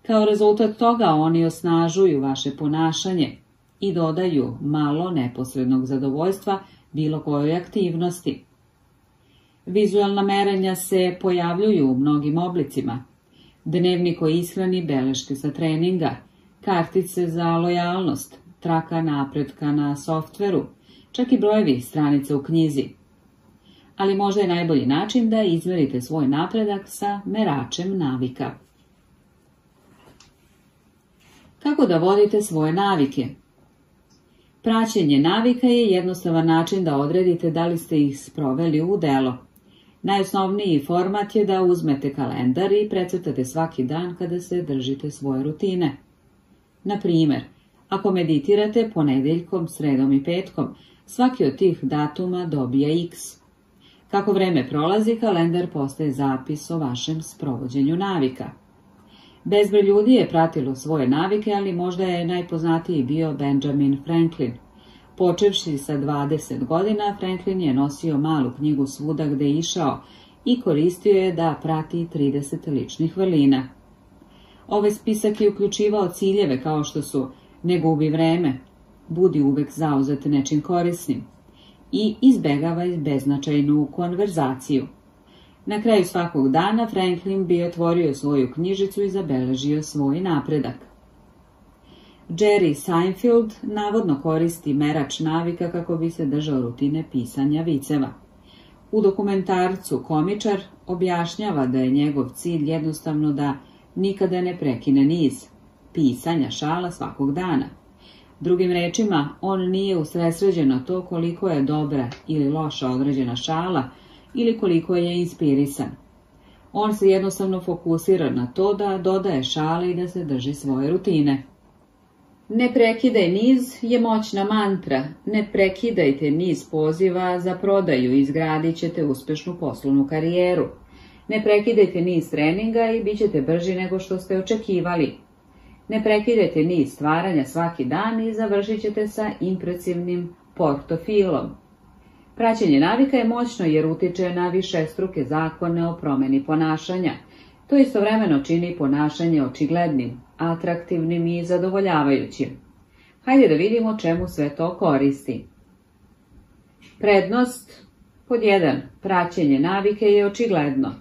Kao rezultat toga oni osnažuju vaše ponašanje i dodaju malo neposrednog zadovoljstva bilo kojoj aktivnosti. Vizualna merenja se pojavljuju u mnogim oblicima. Dnevnik o ishrani, beleške sa treninga, kartice za lojalnost, traka napretka na softveru, čak i brojevi stranice u knjizi. Ali možda je najbolji način da izmerite svoj napredak sa meračem navika. Kako da vodite svoje navike? Praćenje navika je jednostavan način da odredite da li ste ih sproveli u delo. Najosnovniji format je da uzmete kalendar i precrtate svaki dan kada se držite svoje rutine. Na primjer, ako meditirate ponedjeljkom, sredom i petkom, svaki od tih datuma dobija x. Kako vreme prolazi, kalendar postaje zapis o vašem sprovođenju navika. Bezbroj ljudi je pratilo svoje navike, ali možda je najpoznatiji bio Benjamin Franklin – Počevši sa 20 godina, Franklin je nosio malu knjigu svuda gde je išao i koristio je da prati 30 ličnih vrlina. Ovaj spisak je uključivao ciljeve kao što su ne gubi vreme, budi uvek zauzet nečim korisnim, i izbegava beznačajnu konverzaciju. Na kraju svakog dana Franklin bi otvorio svoju knjižicu i zabeležio svoj napredak. Jerry Seinfeld navodno koristi merač navika kako bi se držao rutine pisanja viceva. U dokumentarcu Komičar objašnjava da je njegov cilj jednostavno da nikada ne prekine niz pisanja šala svakog dana. Drugim rečima, on nije usresređen na to koliko je dobra ili loša određena šala ili koliko je inspirisan. On se jednostavno fokusira na to da dodaje šale i da se drži svoje rutine. Ne prekidaj niz je moćna mantra. Ne prekidajte niz poziva za prodaju i izgradit ćete uspešnu poslovnu karijeru. Ne prekidajte niz treninga i bit ćete brži nego što ste očekivali. Ne prekidajte niz stvaranja svaki dan i završit ćete sa impresivnim portofilom. Praćenje navika je moćno jer utiče na više struke zakone o promeni ponašanja. To istovremeno čini ponašanje očiglednim, atraktivnim i zadovoljavajućim. Hajde da vidimo čemu sve to koristi. Prednost pod 1. Praćenje navike je očigledno.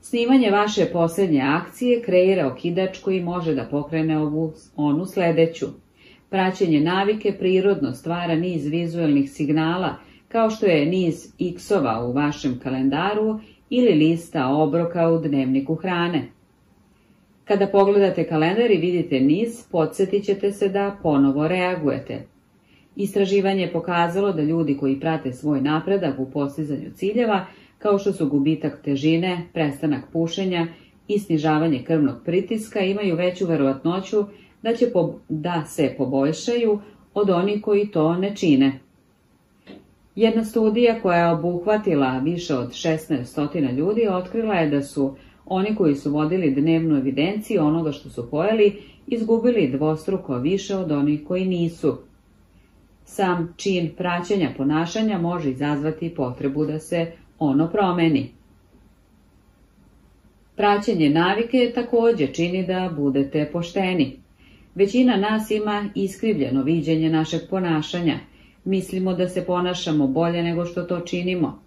Snimanje vaše posljednje akcije kreira okidač koji može da pokrene ovu onu sledeću. Praćenje navike prirodno stvara niz vizualnih signala, kao što je niz x-ova u vašem kalendaru ili lista obroka u dnevniku hrane. Kada pogledate kalendar i vidite niz, podsjetit ćete se da ponovo reagujete. Istraživanje je pokazalo da ljudi koji prate svoj napredak u postizanju ciljeva, kao što su gubitak težine, prestanak pušenja i snižavanje krvnog pritiska, imaju veću verovatnoću da, će da se poboljšaju od onih koji to ne čine. Jedna studija koja je obuhvatila više od 1600 ljudi otkrila je da su oni koji su vodili dnevnu evidenciju onoga što su pojeli, izgubili dvostruko više od onih koji nisu. Sam čin praćenja ponašanja može izazvati potrebu da se ono promeni. Praćenje navike također čini da budete pošteni. Većina nas ima iskrivljeno viđenje našeg ponašanja. Mislimo da se ponašamo bolje nego što to činimo.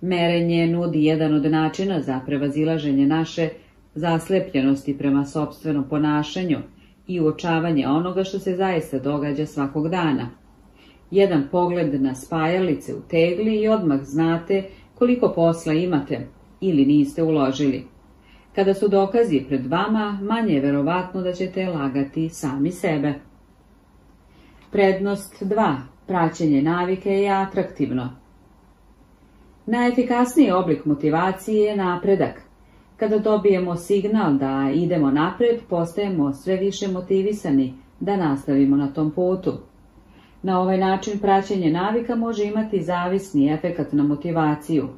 Merenje nudi jedan od načina za prevazilaženje naše zaslepljenosti prema sobstvenom ponašanju i uočavanje onoga što se zaista događa svakog dana. Jedan pogled na spajalice u tegli i odmah znate koliko posla imate ili niste uložili. Kada su dokazi pred vama, manje je verovatno da ćete lagati sami sebe. Prednost 2. Praćenje navike je atraktivno. Najefikasniji oblik motivacije je napredak. Kada dobijemo signal da idemo napred, postajemo sve više motivisani da nastavimo na tom putu. Na ovaj način praćenje navika može imati zavisni efekat na motivaciju.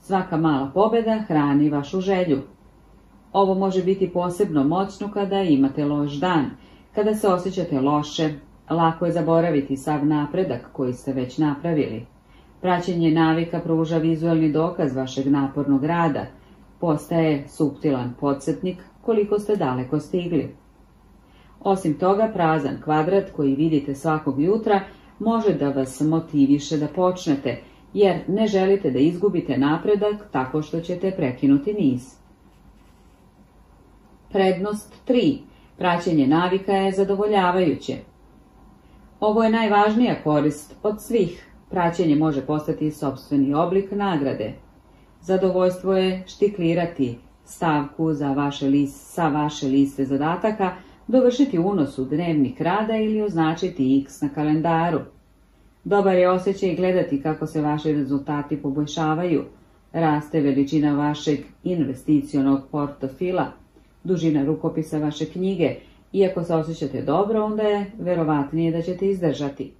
Svaka mala pobjeda hrani vašu želju. Ovo može biti posebno moćno kada imate loš dan, kada se osjećate loše, lako je zaboraviti sav napredak koji ste već napravili. Praćenje navika pruža vizualni dokaz vašeg napornog rada, postaje suptilan podsjetnik koliko ste daleko stigli. Osim toga, prazan kvadrat koji vidite svakog jutra može da vas motiviše da počnete, jer ne želite da izgubite napredak tako što ćete prekinuti niz. Prednost 3. Praćenje navika je zadovoljavajuće. Ovo je najvažnija korist od svih Praćenje može postati sobstveni oblik nagrade. Zadovoljstvo je štiklirati stavku za vaše list, sa vaše liste zadataka, dovršiti unos u dnevnik rada ili označiti x na kalendaru. Dobar je osjećaj gledati kako se vaši rezultati poboljšavaju, raste veličina vašeg investicionog portofila, dužina rukopisa vaše knjige, iako se osjećate dobro, onda je verovatnije da ćete izdržati.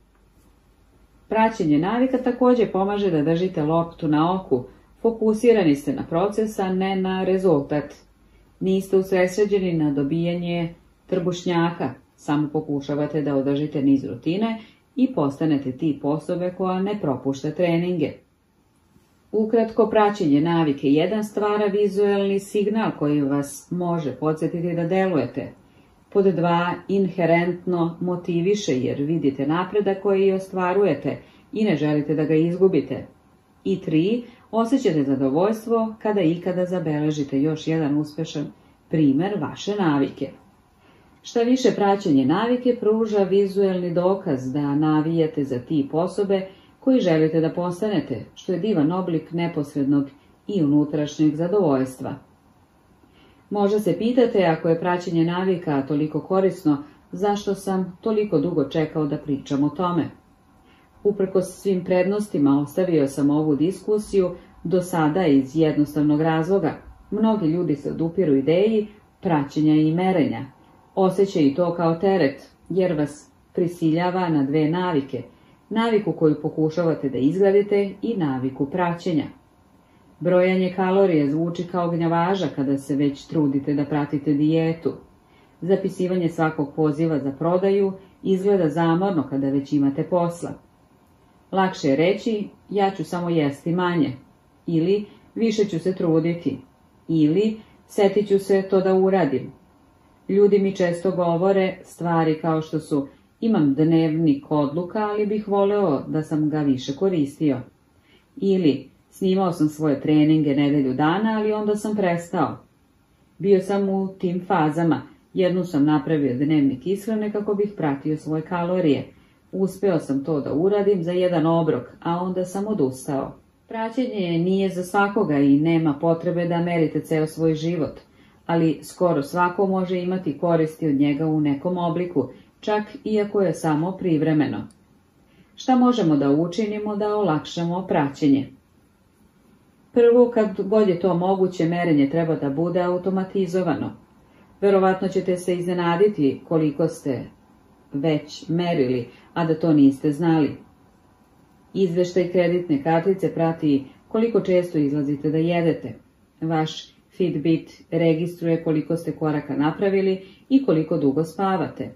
Praćenje navika također pomaže da držite loptu na oku, fokusirani ste na proces, a ne na rezultat. Niste usresređeni na dobijanje trbušnjaka, samo pokušavate da održite niz rutine i postanete tip osobe koja ne propušta treninge. Ukratko, praćenje navike jedan stvara vizualni signal koji vas može podsjetiti da delujete. Pod dva, inherentno motiviše jer vidite napredak koji ostvarujete i ne želite da ga izgubite. I tri, osjećate zadovoljstvo kada ikada zabeležite još jedan uspešan primer vaše navike. Šta više praćenje navike pruža vizuelni dokaz da navijate za tip osobe koji želite da postanete, što je divan oblik neposrednog i unutrašnjeg zadovoljstva. Možda se pitate ako je praćenje navika toliko korisno, zašto sam toliko dugo čekao da pričam o tome. Uprkos svim prednostima ostavio sam ovu diskusiju do sada iz jednostavnog razloga. Mnogi ljudi se odupiru ideji praćenja i merenja. Osjećaju to kao teret, jer vas prisiljava na dve navike. Naviku koju pokušavate da izgradite i naviku praćenja. Brojanje kalorije zvuči kao gnjavaža kada se već trudite da pratite dijetu. Zapisivanje svakog poziva za prodaju izgleda zamorno kada već imate posla. Lakše je reći, ja ću samo jesti manje, ili više ću se truditi, ili setit ću se to da uradim. Ljudi mi često govore stvari kao što su imam dnevnik odluka, ali bih voleo da sam ga više koristio. Ili snimao sam svoje treninge nedelju dana, ali onda sam prestao. Bio sam u tim fazama, jednu sam napravio dnevnik ishrane kako bih pratio svoje kalorije. Uspeo sam to da uradim za jedan obrok, a onda sam odustao. Praćenje nije za svakoga i nema potrebe da merite ceo svoj život, ali skoro svako može imati koristi od njega u nekom obliku, čak iako je samo privremeno. Šta možemo da učinimo da olakšamo praćenje? Prvo, kad god je to moguće, merenje treba da bude automatizovano. Verovatno ćete se iznenaditi koliko ste već merili, a da to niste znali. Izveštaj kreditne kartice prati koliko često izlazite da jedete. Vaš Fitbit registruje koliko ste koraka napravili i koliko dugo spavate.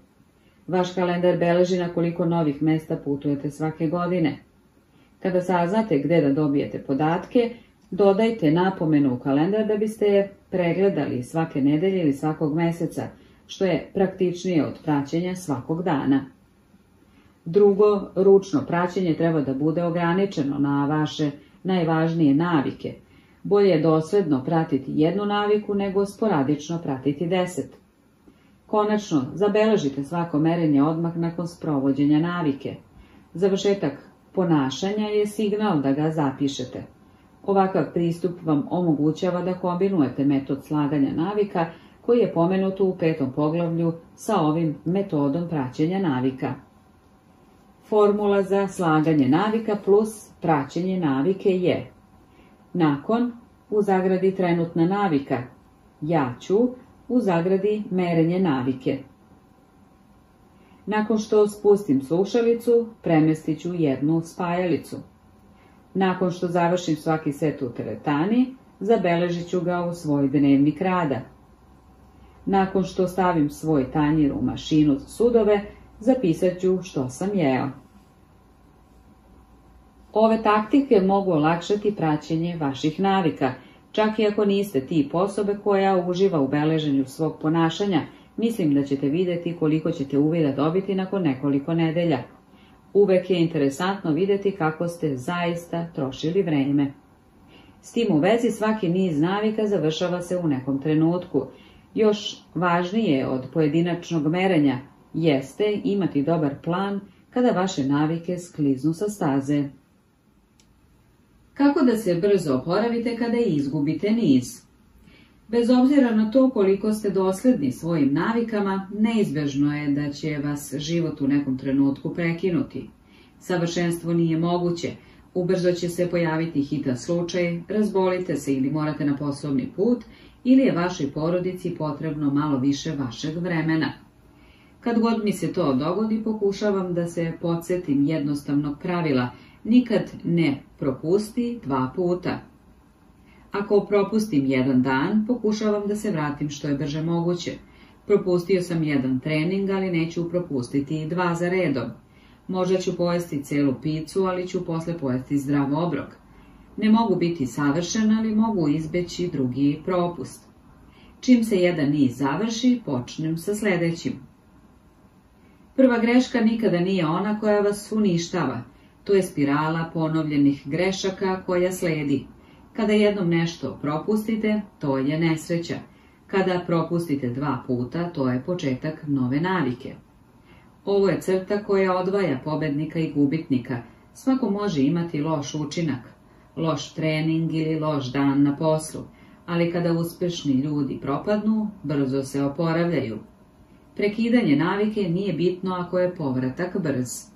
Vaš kalendar beleži na koliko novih mesta putujete svake godine. Kada saznate gde da dobijete podatke, dodajte napomenu u kalendar da biste je pregledali svake nedelje ili svakog meseca, što je praktičnije od praćenja svakog dana. Drugo, ručno praćenje treba da bude ograničeno na vaše najvažnije navike. Bolje je dosledno pratiti jednu naviku nego sporadično pratiti deset. Konačno, zabeležite svako merenje odmah nakon sprovođenja navike. Završetak ponašanja je signal da ga zapišete. Ovakav pristup vam omogućava da kombinujete metod slaganja navika koji je pomenut u petom poglavlju sa ovim metodom praćenja navika. Formula za slaganje navika plus praćenje navike je nakon u zagradi trenutna navika ja ću u zagradi merenje navike. Nakon što spustim slušalicu, premestit ću jednu spajalicu. Nakon što završim svaki set u teretani, zabeležit ću ga u svoj dnevnik rada. Nakon što stavim svoj tanjir u mašinu za sudove, zapisat ću što sam jeo. Ove taktike mogu olakšati praćenje vaših navika, čak i ako niste tip osobe koja uživa u beleženju svog ponašanja, mislim da ćete vidjeti koliko ćete uvida dobiti nakon nekoliko nedelja. Uvek je interesantno vidjeti kako ste zaista trošili vreme. S tim u vezi svaki niz navika završava se u nekom trenutku. Još važnije od pojedinačnog merenja jeste imati dobar plan kada vaše navike skliznu sa staze. Kako da se brzo oporavite kada izgubite niz? Bez obzira na to koliko ste dosledni svojim navikama, neizbežno je da će vas život u nekom trenutku prekinuti. Savršenstvo nije moguće, ubrzo će se pojaviti hitan slučaj, razbolite se ili morate na poslovni put, ili je vašoj porodici potrebno malo više vašeg vremena. Kad god mi se to dogodi, pokušavam da se podsjetim jednostavnog pravila, nikad ne propusti dva puta. Ako propustim jedan dan, pokušavam da se vratim što je brže moguće. Propustio sam jedan trening, ali neću propustiti i dva za redom. Možda ću pojesti celu picu, ali ću posle pojesti zdrav obrok. Ne mogu biti savršen, ali mogu izbeći drugi propust. Čim se jedan niz završi, počnem sa sledećim. Prva greška nikada nije ona koja vas uništava. To je spirala ponovljenih grešaka koja sledi. Kada jednom nešto propustite, to je nesreća. Kada propustite dva puta, to je početak nove navike. Ovo je crta koja odvaja pobednika i gubitnika. Svako može imati loš učinak, loš trening ili loš dan na poslu, ali kada uspešni ljudi propadnu, brzo se oporavljaju. Prekidanje navike nije bitno ako je povratak brz.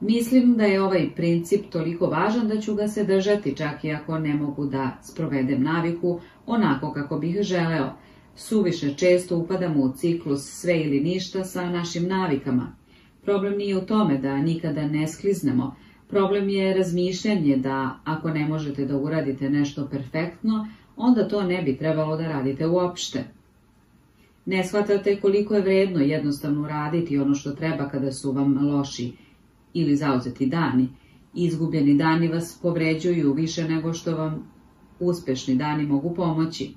Mislim da je ovaj princip toliko važan da ću ga se držati čak i ako ne mogu da sprovedem naviku onako kako bih želeo. Suviše često upadamo u ciklus sve ili ništa sa našim navikama. Problem nije u tome da nikada ne skliznemo, problem je razmišljanje da ako ne možete da uradite nešto perfektno, onda to ne bi trebalo da radite uopšte. Ne shvatate koliko je vredno jednostavno uraditi ono što treba kada su vam loši ili zauzeti dani. Izgubljeni dani vas povređuju više nego što vam uspešni dani mogu pomoći.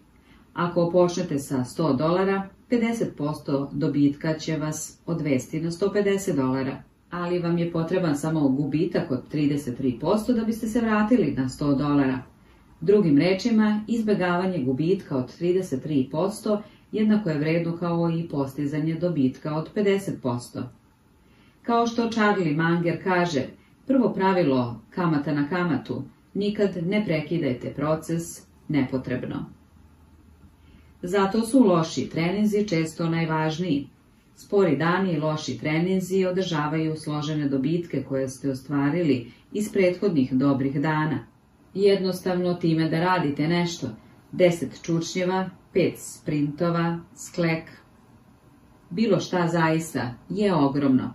Ako počnete sa 100 dolara, 50% dobitka će vas odvesti na 150 dolara, ali vam je potreban samo gubitak od 33% da biste se vratili na 100 dolara. Drugim rečima, izbjegavanje gubitka od 33% jednako je vredno kao i postizanje dobitka od 50%. Kao što Charlie Manger kaže, prvo pravilo kamata na kamatu, nikad ne prekidajte proces nepotrebno. Zato su loši treninzi često najvažniji. Spori dani i loši treninzi održavaju složene dobitke koje ste ostvarili iz prethodnih dobrih dana. Jednostavno time da radite nešto, deset čučnjeva, pet sprintova, sklek, bilo šta zaista, je ogromno.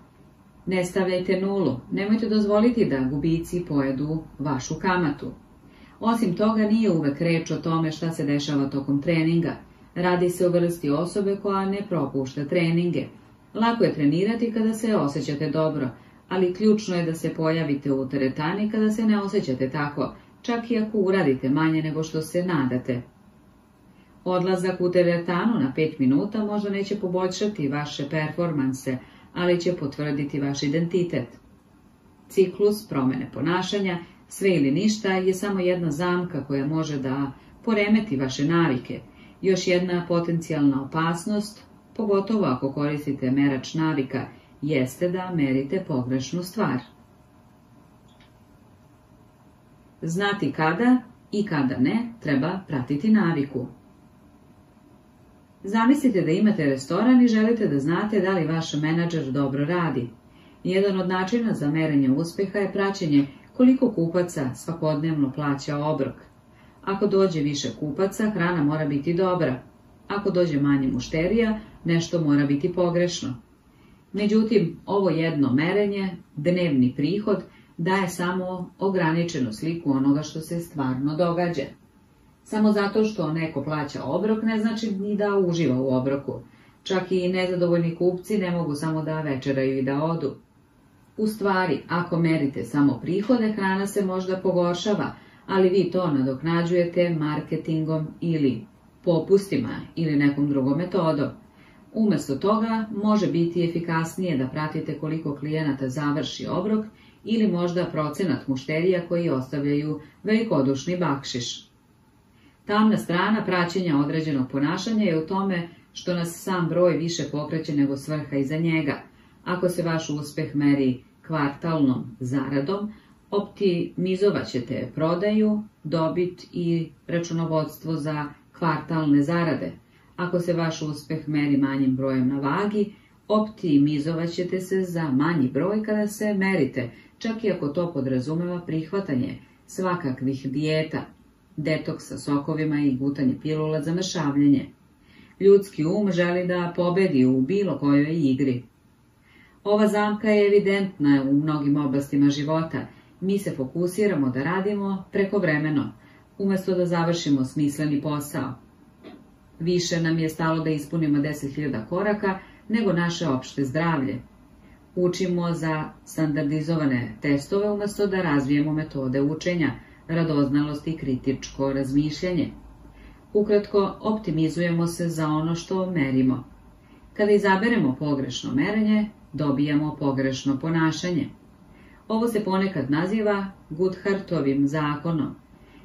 Ne stavljajte nulu, nemojte dozvoliti da gubici pojedu vašu kamatu. Osim toga nije uvek reč o tome šta se dešava tokom treninga. Radi se o vrsti osobe koja ne propušta treninge. Lako je trenirati kada se osjećate dobro, ali ključno je da se pojavite u teretani kada se ne osjećate tako, čak i ako uradite manje nego što se nadate. Odlazak u teretanu na 5 minuta možda neće poboljšati vaše performanse, ali će potvrditi vaš identitet. Ciklus promene ponašanja, sve ili ništa, je samo jedna zamka koja može da poremeti vaše navike, još jedna potencijalna opasnost, pogotovo ako koristite merač navika, jeste da merite pogrešnu stvar. Znati kada i kada ne treba pratiti naviku. Zamislite da imate restoran i želite da znate da li vaš menadžer dobro radi. Jedan od načina za merenje uspjeha je praćenje koliko kupaca svakodnevno plaća obrok. Ako dođe više kupaca, hrana mora biti dobra. Ako dođe manje mušterija, nešto mora biti pogrešno. Međutim, ovo jedno merenje, dnevni prihod, daje samo ograničenu sliku onoga što se stvarno događa. Samo zato što neko plaća obrok ne znači ni da uživa u obroku. Čak i nezadovoljni kupci ne mogu samo da večeraju i da odu. U stvari, ako merite samo prihode, hrana se možda pogoršava, ali vi to nadoknađujete marketingom ili popustima ili nekom drugom metodom. Umjesto toga može biti efikasnije da pratite koliko klijenata završi obrok ili možda procenat mušterija koji ostavljaju velikodušni bakšiš. Tamna strana praćenja određenog ponašanja je u tome što nas sam broj više pokreće nego svrha iza njega. Ako se vaš uspjeh meri kvartalnom zaradom, optimizovat ćete prodaju, dobit i računovodstvo za kvartalne zarade. Ako se vaš uspjeh meri manjim brojem na vagi, optimizovat ćete se za manji broj kada se merite, čak i ako to podrazumeva prihvatanje svakakvih dijeta, detoks sa sokovima i gutanje pilula za mršavljenje. Ljudski um želi da pobedi u bilo kojoj igri. Ova zamka je evidentna u mnogim oblastima života. Mi se fokusiramo da radimo prekovremeno, umjesto da završimo smisleni posao. Više nam je stalo da ispunimo 10.000 koraka nego naše opšte zdravlje. Učimo za standardizovane testove umjesto da razvijemo metode učenja, radoznalost i kritičko razmišljanje. Ukratko, optimizujemo se za ono što merimo. Kada izaberemo pogrešno merenje, dobijamo pogrešno ponašanje. Ovo se ponekad naziva Goodhartovim zakonom.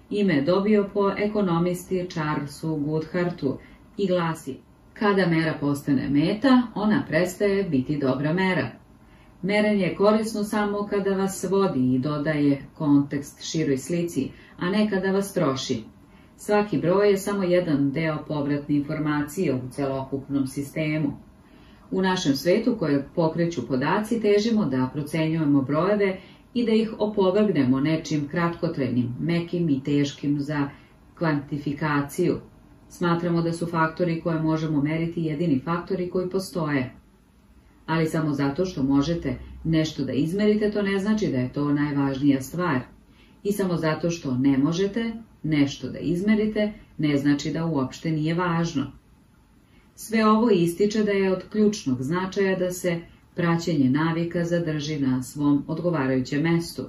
Ime je dobio po ekonomisti Charlesu Goodhartu i glasi Kada mera postane meta, ona prestaje biti dobra mera. Merenje je korisno samo kada vas vodi i dodaje kontekst široj slici, a ne kada vas troši. Svaki broj je samo jedan deo povratne informacije u celokupnom sistemu. U našem svetu koje pokreću podaci težimo da procenjujemo brojeve i da ih opovrgnemo nečim kratkotrajnim, mekim i teškim za kvantifikaciju. Smatramo da su faktori koje možemo meriti jedini faktori koji postoje. Ali samo zato što možete nešto da izmerite, to ne znači da je to najvažnija stvar. I samo zato što ne možete nešto da izmerite, ne znači da uopšte nije važno. Sve ovo ističe da je od ključnog značaja da se praćenje navika zadrži na svom odgovarajućem mestu.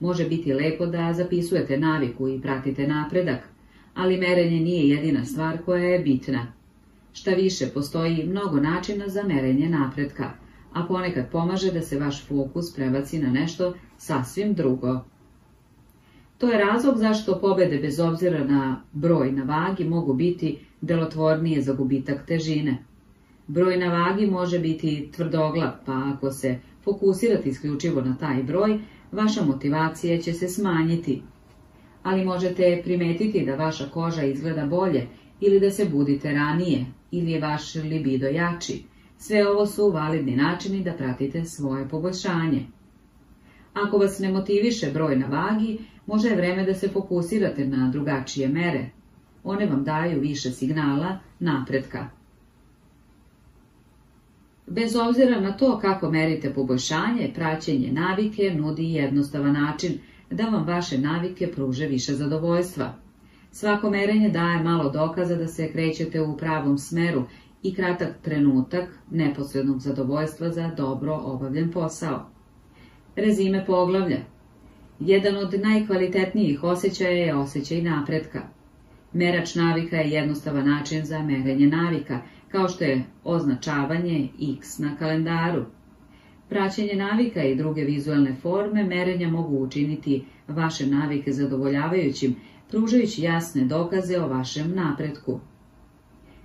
Može biti lepo da zapisujete naviku i pratite napredak, ali merenje nije jedina stvar koja je bitna. Šta više, postoji mnogo načina za merenje napretka, a ponekad pomaže da se vaš fokus prebaci na nešto sasvim drugo. To je razlog zašto pobede bez obzira na broj na vagi mogu biti delotvornije za gubitak težine. Broj na vagi može biti tvrdoglav, pa ako se fokusirate isključivo na taj broj, vaša motivacija će se smanjiti. Ali možete primetiti da vaša koža izgleda bolje ili da se budite ranije ili je vaš libido jači. Sve ovo su validni načini da pratite svoje poboljšanje. Ako vas ne motiviše broj na vagi, možda je vreme da se fokusirate na drugačije mere. One vam daju više signala napretka. Bez obzira na to kako merite poboljšanje, praćenje navike nudi jednostavan način da vam vaše navike pruže više zadovoljstva. Svako merenje daje malo dokaza da se krećete u pravom smeru i kratak trenutak neposrednog zadovoljstva za dobro obavljen posao. Rezime poglavlja Jedan od najkvalitetnijih osjećaja je osjećaj napretka. Merač navika je jednostavan način za merenje navika, kao što je označavanje X na kalendaru. Praćenje navika i druge vizualne forme merenja mogu učiniti vaše navike zadovoljavajućim, pružajući jasne dokaze o vašem napretku.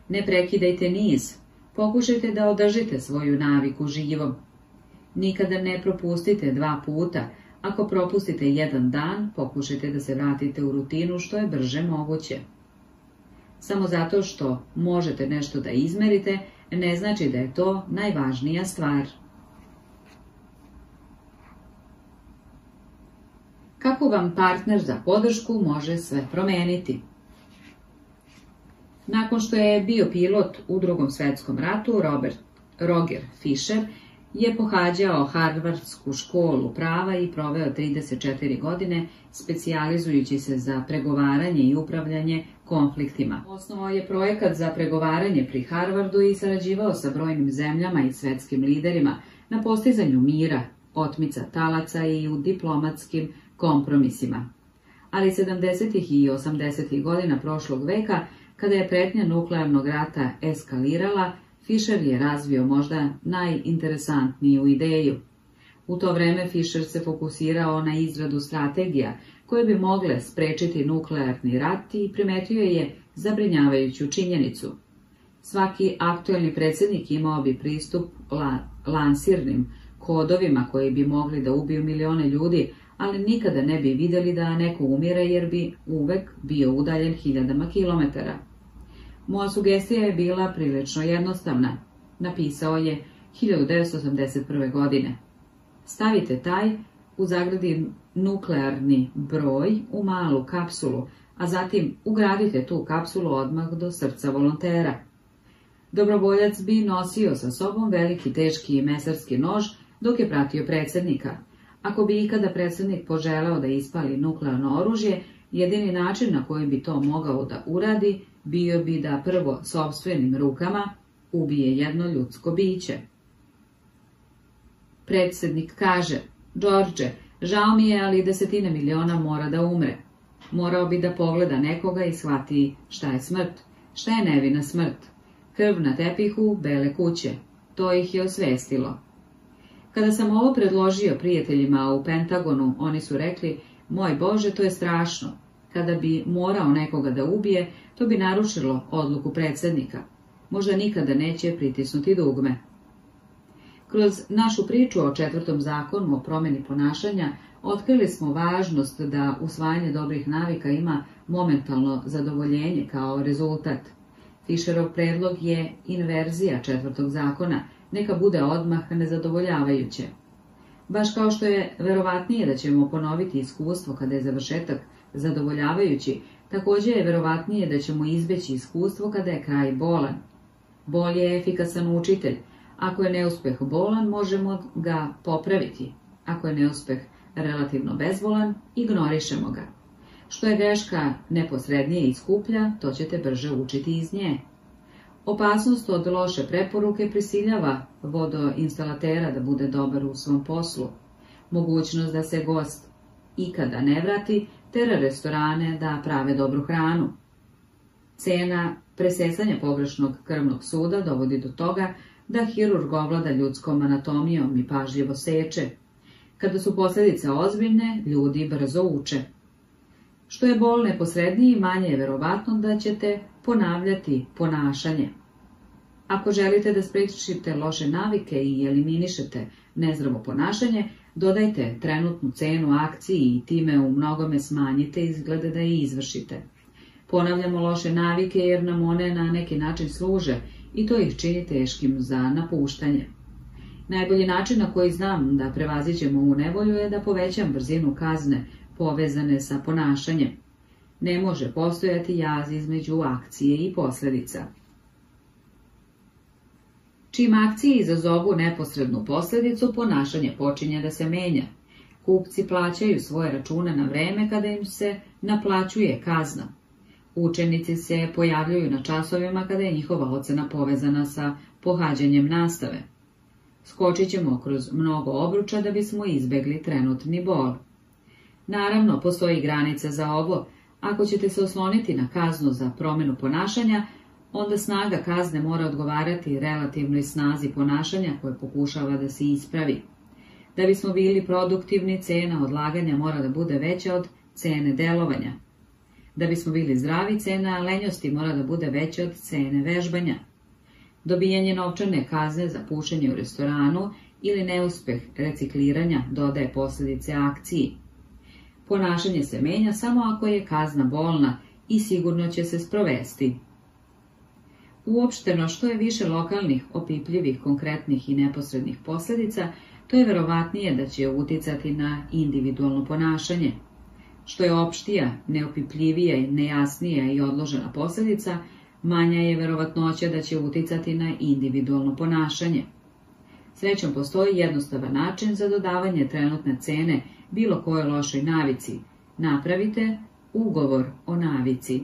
Ne prekidajte niz, pokušajte da održite svoju naviku živom. Nikada ne propustite dva puta, ako propustite jedan dan, pokušajte da se vratite u rutinu što je brže moguće. Samo zato što možete nešto da izmerite, ne znači da je to najvažnija stvar. Kako vam partner za podršku može sve promeniti? Nakon što je bio pilot u drugom svetskom ratu, Robert Roger Fisher je pohađao Harvardsku školu prava i proveo 34 godine, specijalizujući se za pregovaranje i upravljanje konfliktima. Osnovao je projekat za pregovaranje pri Harvardu i sarađivao sa brojnim zemljama i svetskim liderima na postizanju mira, otmica talaca i u diplomatskim kompromisima. Ali 70. i 80. godina prošlog veka, kada je pretnja nuklearnog rata eskalirala, Fisher je razvio možda najinteresantniju ideju. U to vreme Fisher se fokusirao na izradu strategija koje bi mogle sprečiti nuklearni rat i primetio je zabrinjavajuću činjenicu. Svaki aktuelni predsjednik imao bi pristup la, lansirnim kodovima koji bi mogli da ubiju milione ljudi, ali nikada ne bi vidjeli da neko umire jer bi uvek bio udaljen hiljadama kilometara. Moja sugestija je bila prilično jednostavna. Napisao je 1981. godine. Stavite taj u zagradi nuklearni broj u malu kapsulu, a zatim ugradite tu kapsulu odmah do srca volontera. Dobrovoljac bi nosio sa sobom veliki teški mesarski nož dok je pratio predsjednika. Ako bi ikada predsjednik poželeo da ispali nuklearno oružje, jedini način na koji bi to mogao da uradi bio bi da prvo sobstvenim rukama ubije jedno ljudsko biće. Predsjednik kaže, Đorđe, žao mi je, ali desetine miliona mora da umre. Morao bi da pogleda nekoga i shvati šta je smrt, šta je nevina smrt. Krv na tepihu, bele kuće. To ih je osvestilo. Kada sam ovo predložio prijateljima u Pentagonu, oni su rekli, moj Bože, to je strašno. Kada bi morao nekoga da ubije, to bi narušilo odluku predsjednika. Možda nikada neće pritisnuti dugme. Kroz našu priču o četvrtom zakonu o promjeni ponašanja otkrili smo važnost da usvajanje dobrih navika ima momentalno zadovoljenje kao rezultat. Fisherov predlog je inverzija četvrtog zakona, neka bude odmah nezadovoljavajuće. Baš kao što je verovatnije da ćemo ponoviti iskustvo kada je završetak zadovoljavajući, također je verovatnije da ćemo izbeći iskustvo kada je kraj bolan. Bol je efikasan učitelj. Ako je neuspeh bolan, možemo ga popraviti. Ako je neuspeh relativno bezbolan, ignorišemo ga. Što je greška neposrednije iskuplja, to ćete brže učiti iz nje. Opasnost od loše preporuke prisiljava vodoinstalatera da bude dobar u svom poslu. Mogućnost da se gost ikada ne vrati, tera restorane da prave dobru hranu. Cena presesanja pogrešnog krvnog suda dovodi do toga da hirurg ovlada ljudskom anatomijom i pažljivo seče. Kada su posljedice ozbiljne, ljudi brzo uče. Što je bol neposredniji, manje je verovatno da ćete ponavljati ponašanje. Ako želite da spriječite loše navike i eliminišete nezdravo ponašanje, dodajte trenutnu cenu akciji i time u mnogome smanjite izglede da je izvršite. Ponavljamo loše navike jer nam one na neki način služe i to ih čini teškim za napuštanje. Najbolji način na koji znam da prevaziđemo u nevolju je da povećam brzinu kazne povezane sa ponašanjem. Ne može postojati jaz između akcije i posljedica. Čim akcije izazovu neposrednu posljedicu, ponašanje počinje da se menja. Kupci plaćaju svoje račune na vreme kada im se naplaćuje kazna. Učenici se pojavljuju na časovima kada je njihova ocena povezana sa pohađanjem nastave. Skočit ćemo kroz mnogo obruča da bismo izbegli trenutni bol. Naravno, postoji granica za ovo. Ako ćete se osloniti na kaznu za promjenu ponašanja, onda snaga kazne mora odgovarati relativnoj snazi ponašanja koje pokušava da se ispravi. Da bismo bili produktivni, cena odlaganja mora da bude veća od cene delovanja. Da bismo bili zdravi, cena lenjosti mora da bude veća od cene vežbanja. Dobijanje novčane kazne za pušenje u restoranu ili neuspeh recikliranja dodaje posljedice akciji. Ponašanje se menja samo ako je kazna bolna i sigurno će se sprovesti. Uopšteno što je više lokalnih, opipljivih, konkretnih i neposrednih posljedica, to je verovatnije da će uticati na individualno ponašanje. Što je opštija, neopipljivija, nejasnija i odložena posljedica, manja je verovatnoća da će uticati na individualno ponašanje. Srećom postoji jednostavan način za dodavanje trenutne cene bilo kojoj lošoj navici. Napravite ugovor o navici.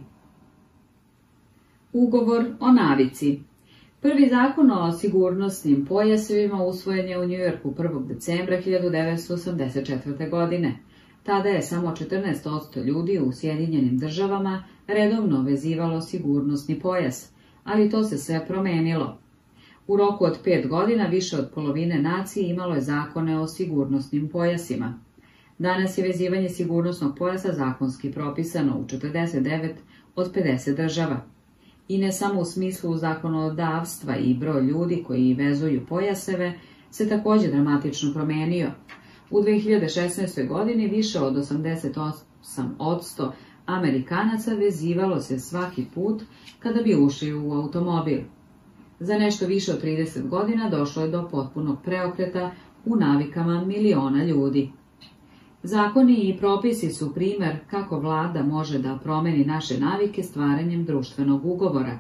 Ugovor o navici Prvi zakon o sigurnosnim pojasevima usvojen je u Njujorku 1. decembra 1984. godine. Tada je samo 14% ljudi u Sjedinjenim državama redovno vezivalo sigurnosni pojas, ali to se sve promenilo. U roku od pet godina više od polovine nacije imalo je zakone o sigurnosnim pojasima. Danas je vezivanje sigurnosnog pojasa zakonski propisano u 49 od 50 država. I ne samo u smislu zakonodavstva i broj ljudi koji vezuju pojaseve se također dramatično promenio. U 2016. godini više od 88% Amerikanaca vezivalo se svaki put kada bi ušli u automobil. Za nešto više od 30 godina došlo je do potpunog preokreta u navikama miliona ljudi. Zakoni i propisi su primjer kako vlada može da promeni naše navike stvaranjem društvenog ugovora.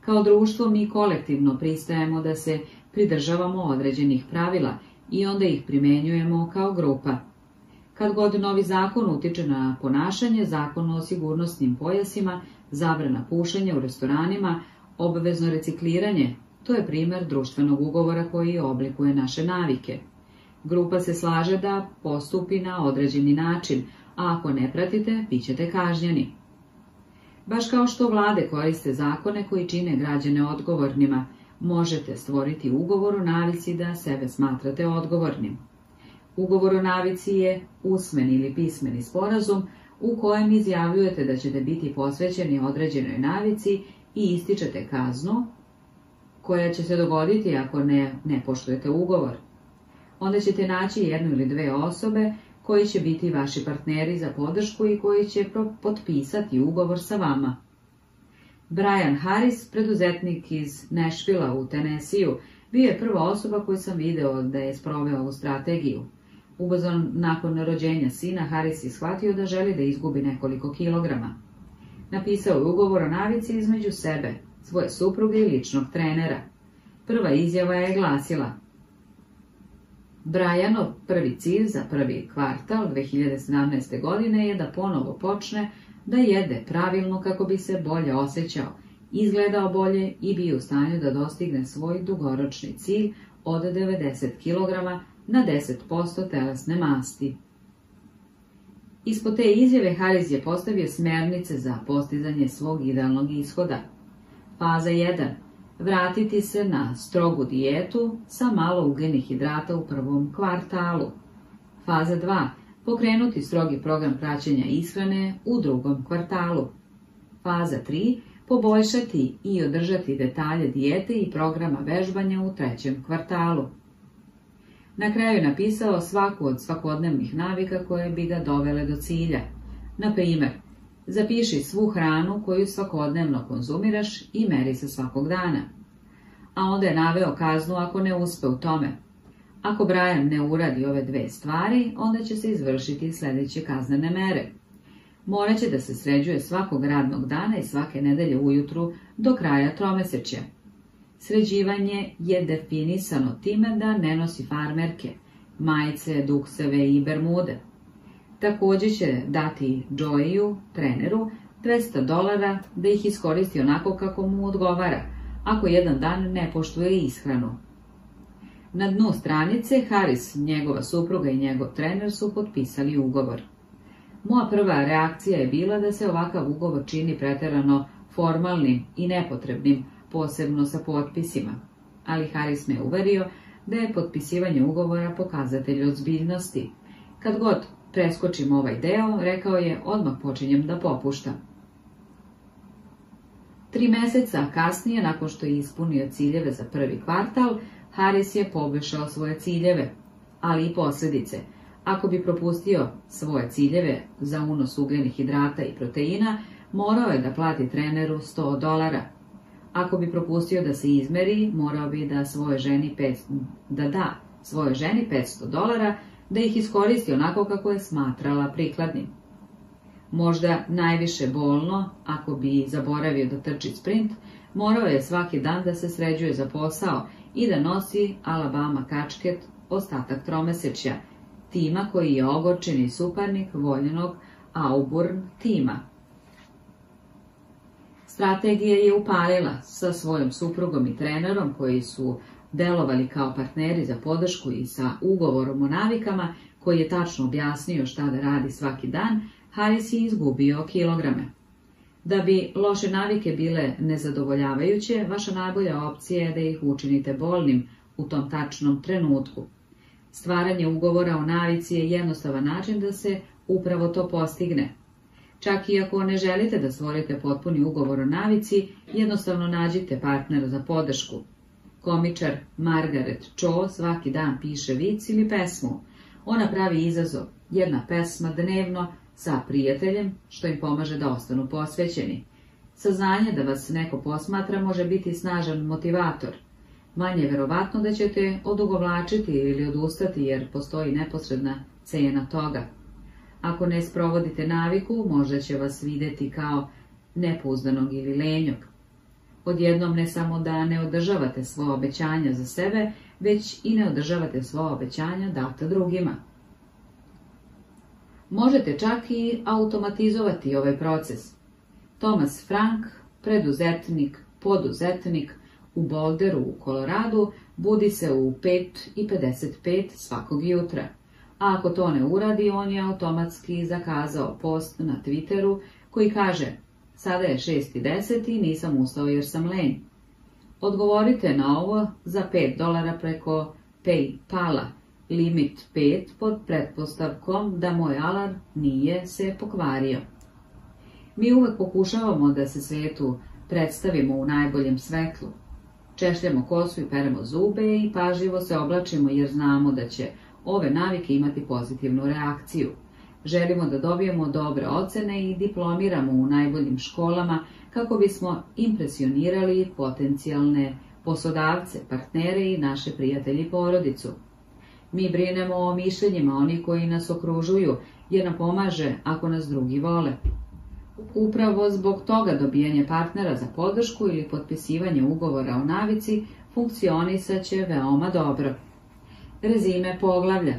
Kao društvo mi kolektivno pristajemo da se pridržavamo određenih pravila i onda ih primjenjujemo kao grupa. Kad god novi zakon utiče na ponašanje, zakon o sigurnosnim pojasima, zabrana pušenja u restoranima, obvezno recikliranje, to je primjer društvenog ugovora koji oblikuje naše navike. Grupa se slaže da postupi na određeni način, a ako ne pratite, bit ćete kažnjeni. Baš kao što vlade koriste zakone koji čine građane odgovornima, Možete stvoriti ugovor o navici da sebe smatrate odgovornim. Ugovor o navici je usmeni ili pismeni sporazum u kojem izjavljujete da ćete biti posvećeni određenoj navici i ističete kaznu koja će se dogoditi ako ne, ne poštujete ugovor. Onda ćete naći jednu ili dve osobe koji će biti vaši partneri za podršku i koji će potpisati ugovor sa vama. Brian Harris, preduzetnik iz Nashvilla u Tennessee, bio je prva osoba koju sam video da je sproveo ovu strategiju. Ubrzan nakon rođenja sina, Harris je shvatio da želi da izgubi nekoliko kilograma. Napisao je ugovor o navici između sebe, svoje supruge i ličnog trenera. Prva izjava je glasila Brajanov prvi cilj za prvi kvartal 2017. godine je da ponovo počne da jede pravilno kako bi se bolje osjećao, izgledao bolje i bio u stanju da dostigne svoj dugoročni cilj od 90 kg na 10% telesne masti. Ispod te izjave Haris je postavio smernice za postizanje svog idealnog ishoda. Faza 1. Vratiti se na strogu dijetu sa malo ugljenih hidrata u prvom kvartalu. Faza 2. Pokrenuti strogi program praćenja ishrane u drugom kvartalu. Faza 3. Poboljšati i održati detalje dijete i programa vežbanja u trećem kvartalu. Na kraju je napisao svaku od svakodnevnih navika koje bi ga dovele do cilja. Na primjer, zapiši svu hranu koju svakodnevno konzumiraš i meri se svakog dana. A onda je naveo kaznu ako ne uspe u tome. Ako Brian ne uradi ove dve stvari, onda će se izvršiti sljedeće kaznene mere. Morat će da se sređuje svakog radnog dana i svake nedelje ujutru do kraja tromesečja. Sređivanje je definisano time da ne nosi farmerke, majice, dukseve i bermude. Također će dati Joeyu, treneru, 200 dolara da ih iskoristi onako kako mu odgovara, ako jedan dan ne poštuje ishranu. Na dnu stranice Haris, njegova supruga i njegov trener su potpisali ugovor. Moja prva reakcija je bila da se ovakav ugovor čini pretjerano formalnim i nepotrebnim, posebno sa potpisima, ali Haris me uverio da je potpisivanje ugovora pokazatelj ozbiljnosti. Kad god preskočim ovaj deo, rekao je, odmah počinjem da popuštam. Tri mjeseca kasnije, nakon što je ispunio ciljeve za prvi kvartal, Haris je poboljšao svoje ciljeve, ali i posljedice. Ako bi propustio svoje ciljeve za unos ugljenih hidrata i proteina, morao je da plati treneru 100 dolara, ako bi propustio da se izmeri, morao bi da svoje ženi da da svoje ženi 500 dolara, da ih iskoristi onako kako je smatrala prikladnim. Možda najviše bolno, ako bi zaboravio da trči sprint, morao je svaki dan da se sređuje za posao i da nosi Alabama kačket ostatak tromesečja, tima koji je ogorčeni suparnik voljenog Auburn tima. Strategija je upalila sa svojom suprugom i trenerom koji su delovali kao partneri za podršku i sa ugovorom o navikama koji je tačno objasnio šta da radi svaki dan, Harris je izgubio kilograme. Da bi loše navike bile nezadovoljavajuće, vaša najbolja opcija je da ih učinite bolnim u tom tačnom trenutku. Stvaranje ugovora o navici je jednostavan način da se upravo to postigne. Čak i ako ne želite da stvorite potpuni ugovor o navici, jednostavno nađite partnera za podršku. Komičar Margaret Cho svaki dan piše vic ili pesmu. Ona pravi izazov, jedna pesma dnevno sa prijateljem, što im pomaže da ostanu posvećeni. Saznanje da vas neko posmatra može biti snažan motivator. Manje verovatno da ćete odugovlačiti ili odustati jer postoji neposredna cena toga. Ako ne sprovodite naviku, možda će vas vidjeti kao nepouzdanog ili lenjog. Odjednom ne samo da ne održavate svoje obećanja za sebe, već i ne održavate svoje obećanja data drugima. Možete čak i automatizovati ovaj proces. Thomas Frank, preduzetnik, poduzetnik u Boulderu u Koloradu, budi se u 5.55 svakog jutra a ako to ne uradi, on je automatski zakazao post na Twitteru koji kaže sada je 6.10 i nisam ustao jer sam lenj. Odgovorite na ovo za 5 dolara preko Paypala, limit 5 pod pretpostavkom da moj alarm nije se pokvario. Mi uvek pokušavamo da se svetu predstavimo u najboljem svetlu. Češljamo kosu i peremo zube i pažljivo se oblačimo jer znamo da će ove navike imati pozitivnu reakciju. Želimo da dobijemo dobre ocene i diplomiramo u najboljim školama kako bismo impresionirali potencijalne poslodavce, partnere i naše prijatelji i porodicu. Mi brinemo o mišljenjima oni koji nas okružuju, jer nam pomaže ako nas drugi vole. Upravo zbog toga dobijanje partnera za podršku ili potpisivanje ugovora o navici funkcionisat će veoma dobro. Rezime poglavlja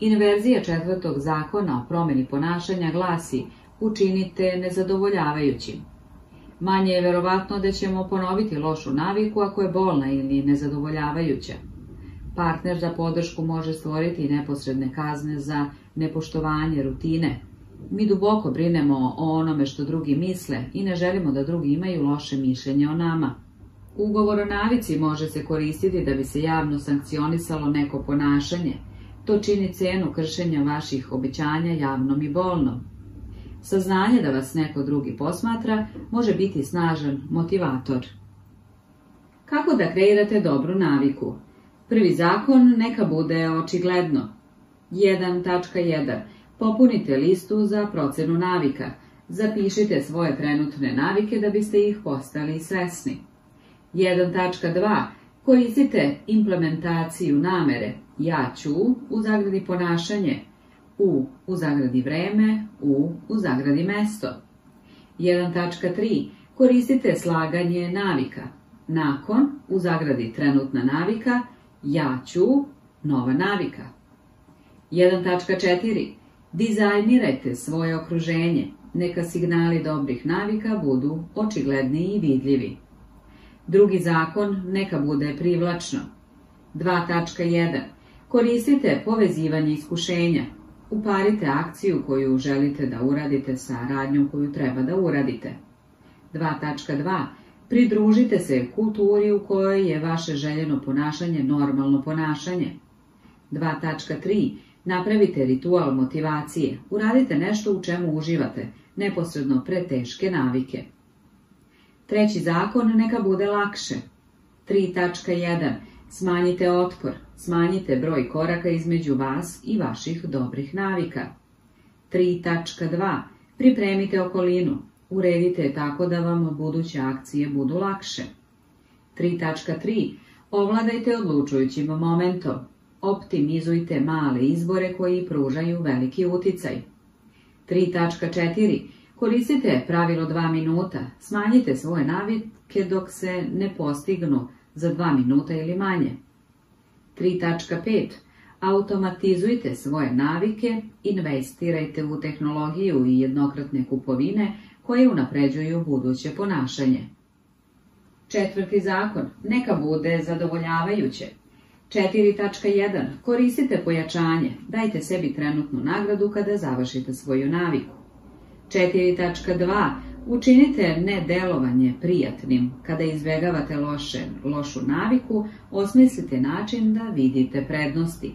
Inverzija četvrtog zakona o promjeni ponašanja glasi učinite nezadovoljavajućim. Manje je verovatno da ćemo ponoviti lošu naviku ako je bolna ili nezadovoljavajuća. Partner za podršku može stvoriti neposredne kazne za nepoštovanje rutine. Mi duboko brinemo o onome što drugi misle i ne želimo da drugi imaju loše mišljenje o nama. Ugovor o navici može se koristiti da bi se javno sankcionisalo neko ponašanje. To čini cenu kršenja vaših obećanja javnom i bolnom. Saznanje da vas neko drugi posmatra može biti snažan motivator. Kako da kreirate dobru naviku? Prvi zakon neka bude očigledno. 1.1. Popunite listu za procenu navika. Zapišite svoje trenutne navike da biste ih postali svesni. 1.2. Koristite implementaciju namere ja ću u zagradi ponašanje, u u zagradi vreme, u u zagradi mesto. 1.3. Koristite slaganje navika. Nakon u zagradi trenutna navika, ja ću nova navika. 1.4. Dizajnirajte svoje okruženje. Neka signali dobrih navika budu očigledni i vidljivi. Drugi zakon neka bude privlačno. 2.1. Koristite povezivanje iskušenja. Uparite akciju koju želite da uradite sa radnjom koju treba da uradite. 2.2. Pridružite se kulturi u kojoj je vaše željeno ponašanje normalno ponašanje. 2.3. Napravite ritual motivacije. Uradite nešto u čemu uživate, neposredno pre teške navike. Treći zakon neka bude lakše. 3.1. Smanjite otpor, smanjite broj koraka između vas i vaših dobrih navika. 3.2. Pripremite okolinu, uredite je tako da vam buduće akcije budu lakše. 3.3. Ovladajte odlučujućim momentom, optimizujte male izbore koji pružaju veliki uticaj. 3.4. Koristite pravilo 2 minuta, smanjite svoje navike dok se ne postignu za 2 minuta ili manje. 3.5. Automatizujte svoje navike, investirajte u tehnologiju i jednokratne kupovine koje unapređuju buduće ponašanje. Četvrti zakon. Neka bude zadovoljavajuće. 4.1. Koristite pojačanje. Dajte sebi trenutnu nagradu kada završite svoju naviku. 4.2. Učinite nedelovanje prijatnim. Kada izbjegavate loše, lošu naviku, osmislite način da vidite prednosti.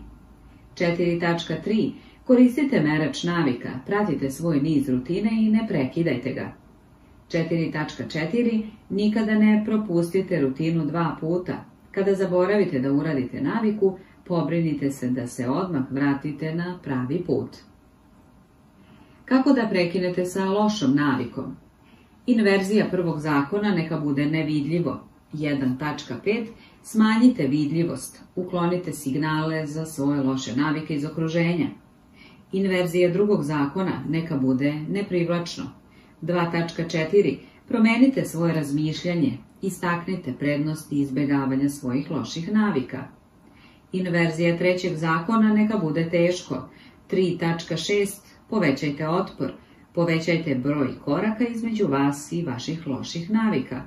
4.3. Koristite merač navika, pratite svoj niz rutine i ne prekidajte ga. 4.4. Nikada ne propustite rutinu dva puta. Kada zaboravite da uradite naviku, pobrinite se da se odmah vratite na pravi put. Kako da prekinete sa lošom navikom? Inverzija prvog zakona neka bude nevidljivo. 1.5. Smanjite vidljivost, uklonite signale za svoje loše navike iz okruženja. Inverzija drugog zakona neka bude neprivlačno. 2.4. Promenite svoje razmišljanje, istaknite prednosti izbjegavanja svojih loših navika. Inverzija trećeg zakona neka bude teško. 3.6. Povećajte otpor, povećajte broj koraka između vas i vaših loših navika.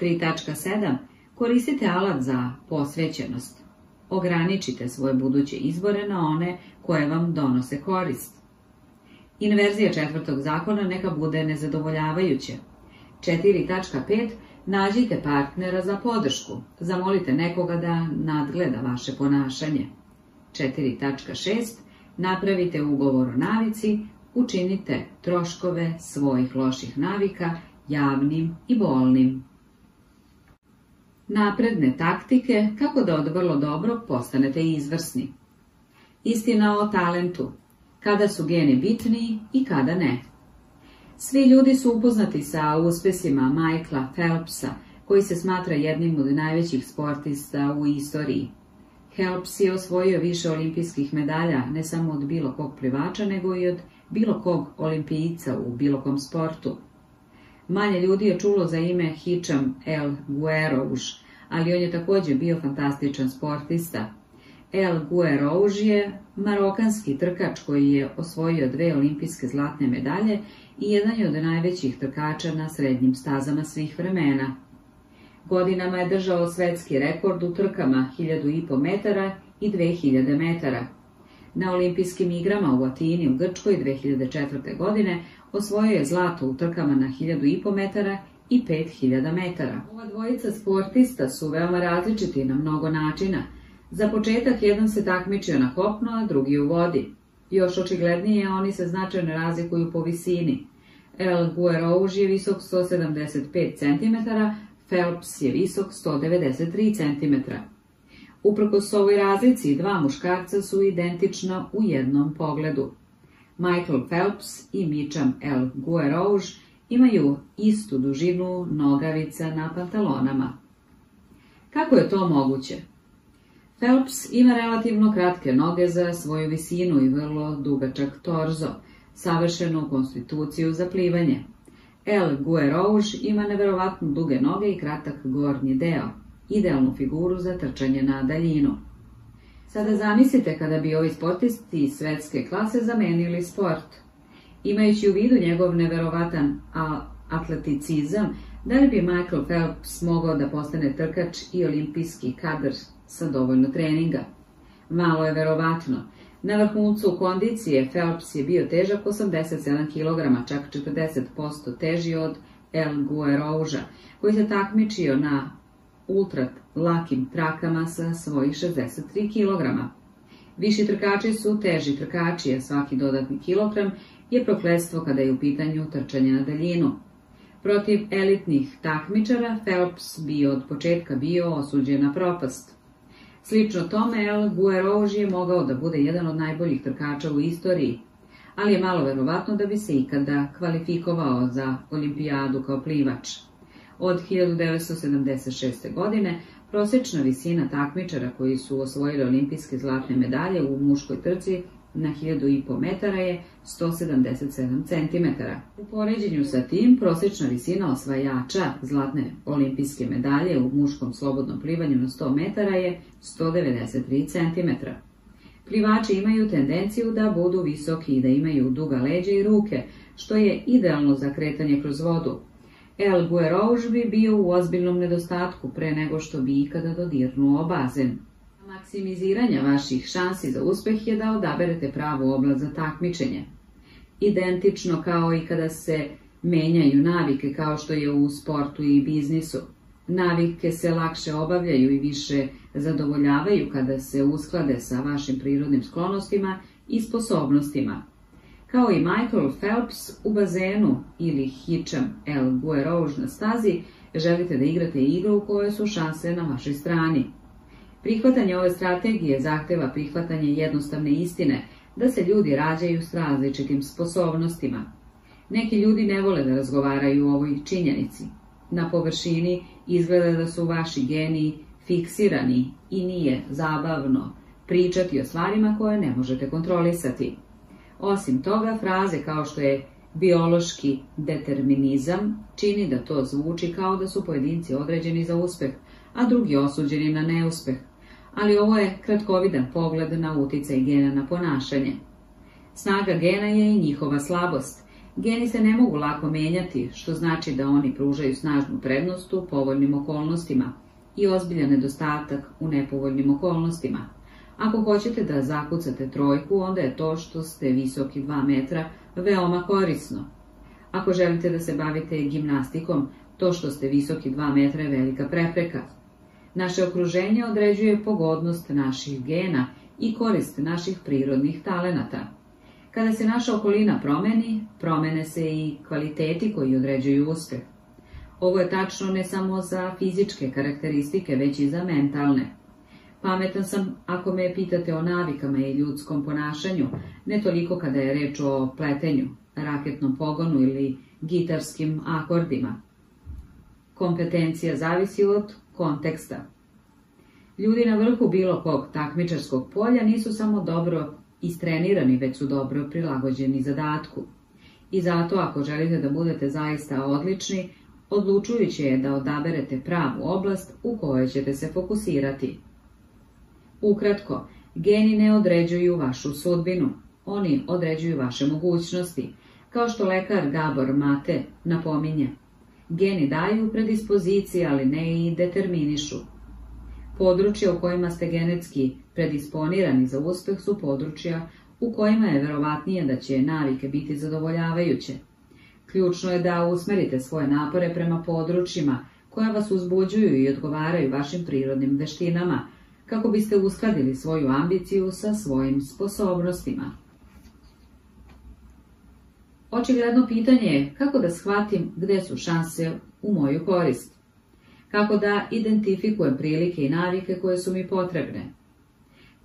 3.7. Koristite alat za posvećenost. Ograničite svoje buduće izbore na one koje vam donose korist. Inverzija četvrtog zakona neka bude nezadovoljavajuće. 4.5. Nađite partnera za podršku. Zamolite nekoga da nadgleda vaše ponašanje. 4.6. Napravite ugovor o navici, učinite troškove svojih loših navika javnim i bolnim. Napredne taktike kako da od vrlo dobrog postanete izvrsni. Istina o talentu. Kada su geni bitni i kada ne. Svi ljudi su upoznati sa uspesima Michaela Phelpsa, koji se smatra jednim od najvećih sportista u istoriji. Phelps je osvojio više olimpijskih medalja ne samo od bilo kog plivača, nego i od bilo kog olimpijica u bilo kom sportu. Manje ljudi je čulo za ime Hicham El Guerouj, ali on je također bio fantastičan sportista. El Guerouj je marokanski trkač koji je osvojio dve olimpijske zlatne medalje i jedan je od najvećih trkača na srednjim stazama svih vremena. Godinama je držao svetski rekord u trkama 1500 metara i 2000 metara. Na olimpijskim igrama u Atini u Grčkoj 2004. godine osvojio je zlato u trkama na 1500 metara i 5000 metara. Ova dvojica sportista su veoma različiti na mnogo načina. Za početak jedan se takmičio na kopno, a drugi u vodi. Još očiglednije, oni se značajno razlikuju po visini. El Guerouj je visok 175 cm, Phelps je visok 193 cm. Uprkos ovoj razlici, dva muškarca su identična u jednom pogledu. Michael Phelps i Mitcham El Guerouj imaju istu dužinu nogavica na pantalonama. Kako je to moguće? Phelps ima relativno kratke noge za svoju visinu i vrlo dugačak torzo, savršenu konstituciju za plivanje. El Guerouj ima neverovatno duge noge i kratak gornji deo, idealnu figuru za trčanje na daljinu. Sada zamislite kada bi ovi sportisti svetske klase zamenili sport. Imajući u vidu njegov neverovatan atleticizam, da li bi Michael Phelps mogao da postane trkač i olimpijski kadar sa dovoljno treninga? Malo je verovatno. Na vrhuncu kondicije Phelps je bio težak 87 kg, čak 40% teži od El Guerouža, koji se takmičio na ultra lakim trakama sa svojih 63 kg. Viši trkači su teži trkači, a svaki dodatni kilogram je prokletstvo kada je u pitanju trčanje na daljinu. Protiv elitnih takmičara Phelps bi od početka bio osuđen na propast. Slično tome, El Guerouj je mogao da bude jedan od najboljih trkača u istoriji, ali je malo verovatno da bi se ikada kvalifikovao za olimpijadu kao plivač. Od 1976. godine prosječna visina takmičara koji su osvojili olimpijske zlatne medalje u muškoj trci na 1500 metara je 177 cm. U poređenju sa tim, prosječna visina osvajača zlatne olimpijske medalje u muškom slobodnom plivanju na 100 metara je 193 cm. Plivači imaju tendenciju da budu visoki i da imaju duga leđa i ruke, što je idealno za kretanje kroz vodu. El Guerouj bi bio u ozbiljnom nedostatku pre nego što bi ikada dodirnuo bazen. Maksimiziranja vaših šansi za uspeh je da odaberete pravu oblast za takmičenje. Identično kao i kada se menjaju navike kao što je u sportu i biznisu. Navike se lakše obavljaju i više zadovoljavaju kada se usklade sa vašim prirodnim sklonostima i sposobnostima. Kao i Michael Phelps u bazenu ili Hitcham El Guerouj na stazi, želite da igrate igru u kojoj su šanse na vašoj strani. Prihvatanje ove strategije zahteva prihvatanje jednostavne istine da se ljudi rađaju s različitim sposobnostima. Neki ljudi ne vole da razgovaraju o ovoj činjenici. Na površini izgleda da su vaši geni fiksirani i nije zabavno pričati o stvarima koje ne možete kontrolisati. Osim toga, fraze kao što je biološki determinizam čini da to zvuči kao da su pojedinci određeni za uspeh, a drugi osuđeni na neuspeh, ali ovo je kratkovidan pogled na uticaj gena na ponašanje. Snaga gena je i njihova slabost. Geni se ne mogu lako menjati, što znači da oni pružaju snažnu prednost u povoljnim okolnostima i ozbiljan nedostatak u nepovoljnim okolnostima. Ako hoćete da zakucate trojku, onda je to što ste visoki 2 metra veoma korisno. Ako želite da se bavite gimnastikom, To što ste visoki dva metra je velika prepreka. Naše okruženje određuje pogodnost naših gena i korist naših prirodnih talenata. Kada se naša okolina promeni, promene se i kvaliteti koji određuju uspeh. Ovo je tačno ne samo za fizičke karakteristike, već i za mentalne. Pametan sam ako me pitate o navikama i ljudskom ponašanju, ne toliko kada je reč o pletenju, raketnom pogonu ili gitarskim akordima. Kompetencija zavisi od konteksta. Ljudi na vrhu bilo kog takmičarskog polja nisu samo dobro istrenirani, već su dobro prilagođeni zadatku. I zato ako želite da budete zaista odlični, odlučujuće je da odaberete pravu oblast u kojoj ćete se fokusirati. Ukratko, geni ne određuju vašu sudbinu, oni određuju vaše mogućnosti, kao što lekar Gabor Mate napominje. Geni daju predispozicije, ali ne i determinišu. Područja u kojima ste genetski predisponirani za uspeh su područja u kojima je verovatnije da će navike biti zadovoljavajuće. Ključno je da usmerite svoje napore prema područjima koja vas uzbuđuju i odgovaraju vašim prirodnim veštinama, kako biste uskladili svoju ambiciju sa svojim sposobnostima. Očigledno pitanje je kako da shvatim gde su šanse u moju korist. Kako da identifikujem prilike i navike koje su mi potrebne.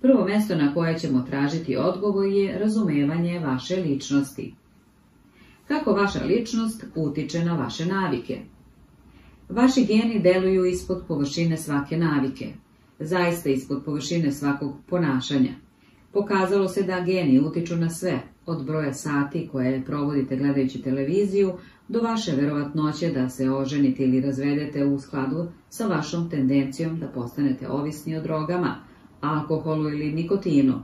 Prvo mesto na koje ćemo tražiti odgovor je razumevanje vaše ličnosti. Kako vaša ličnost utiče na vaše navike? Vaši geni deluju ispod površine svake navike, zaista ispod površine svakog ponašanja. Pokazalo se da geni utiču na sve, od broja sati koje provodite gledajući televiziju, do vaše verovatnoće da se oženite ili razvedete u skladu sa vašom tendencijom da postanete ovisni o drogama, alkoholu ili nikotinu.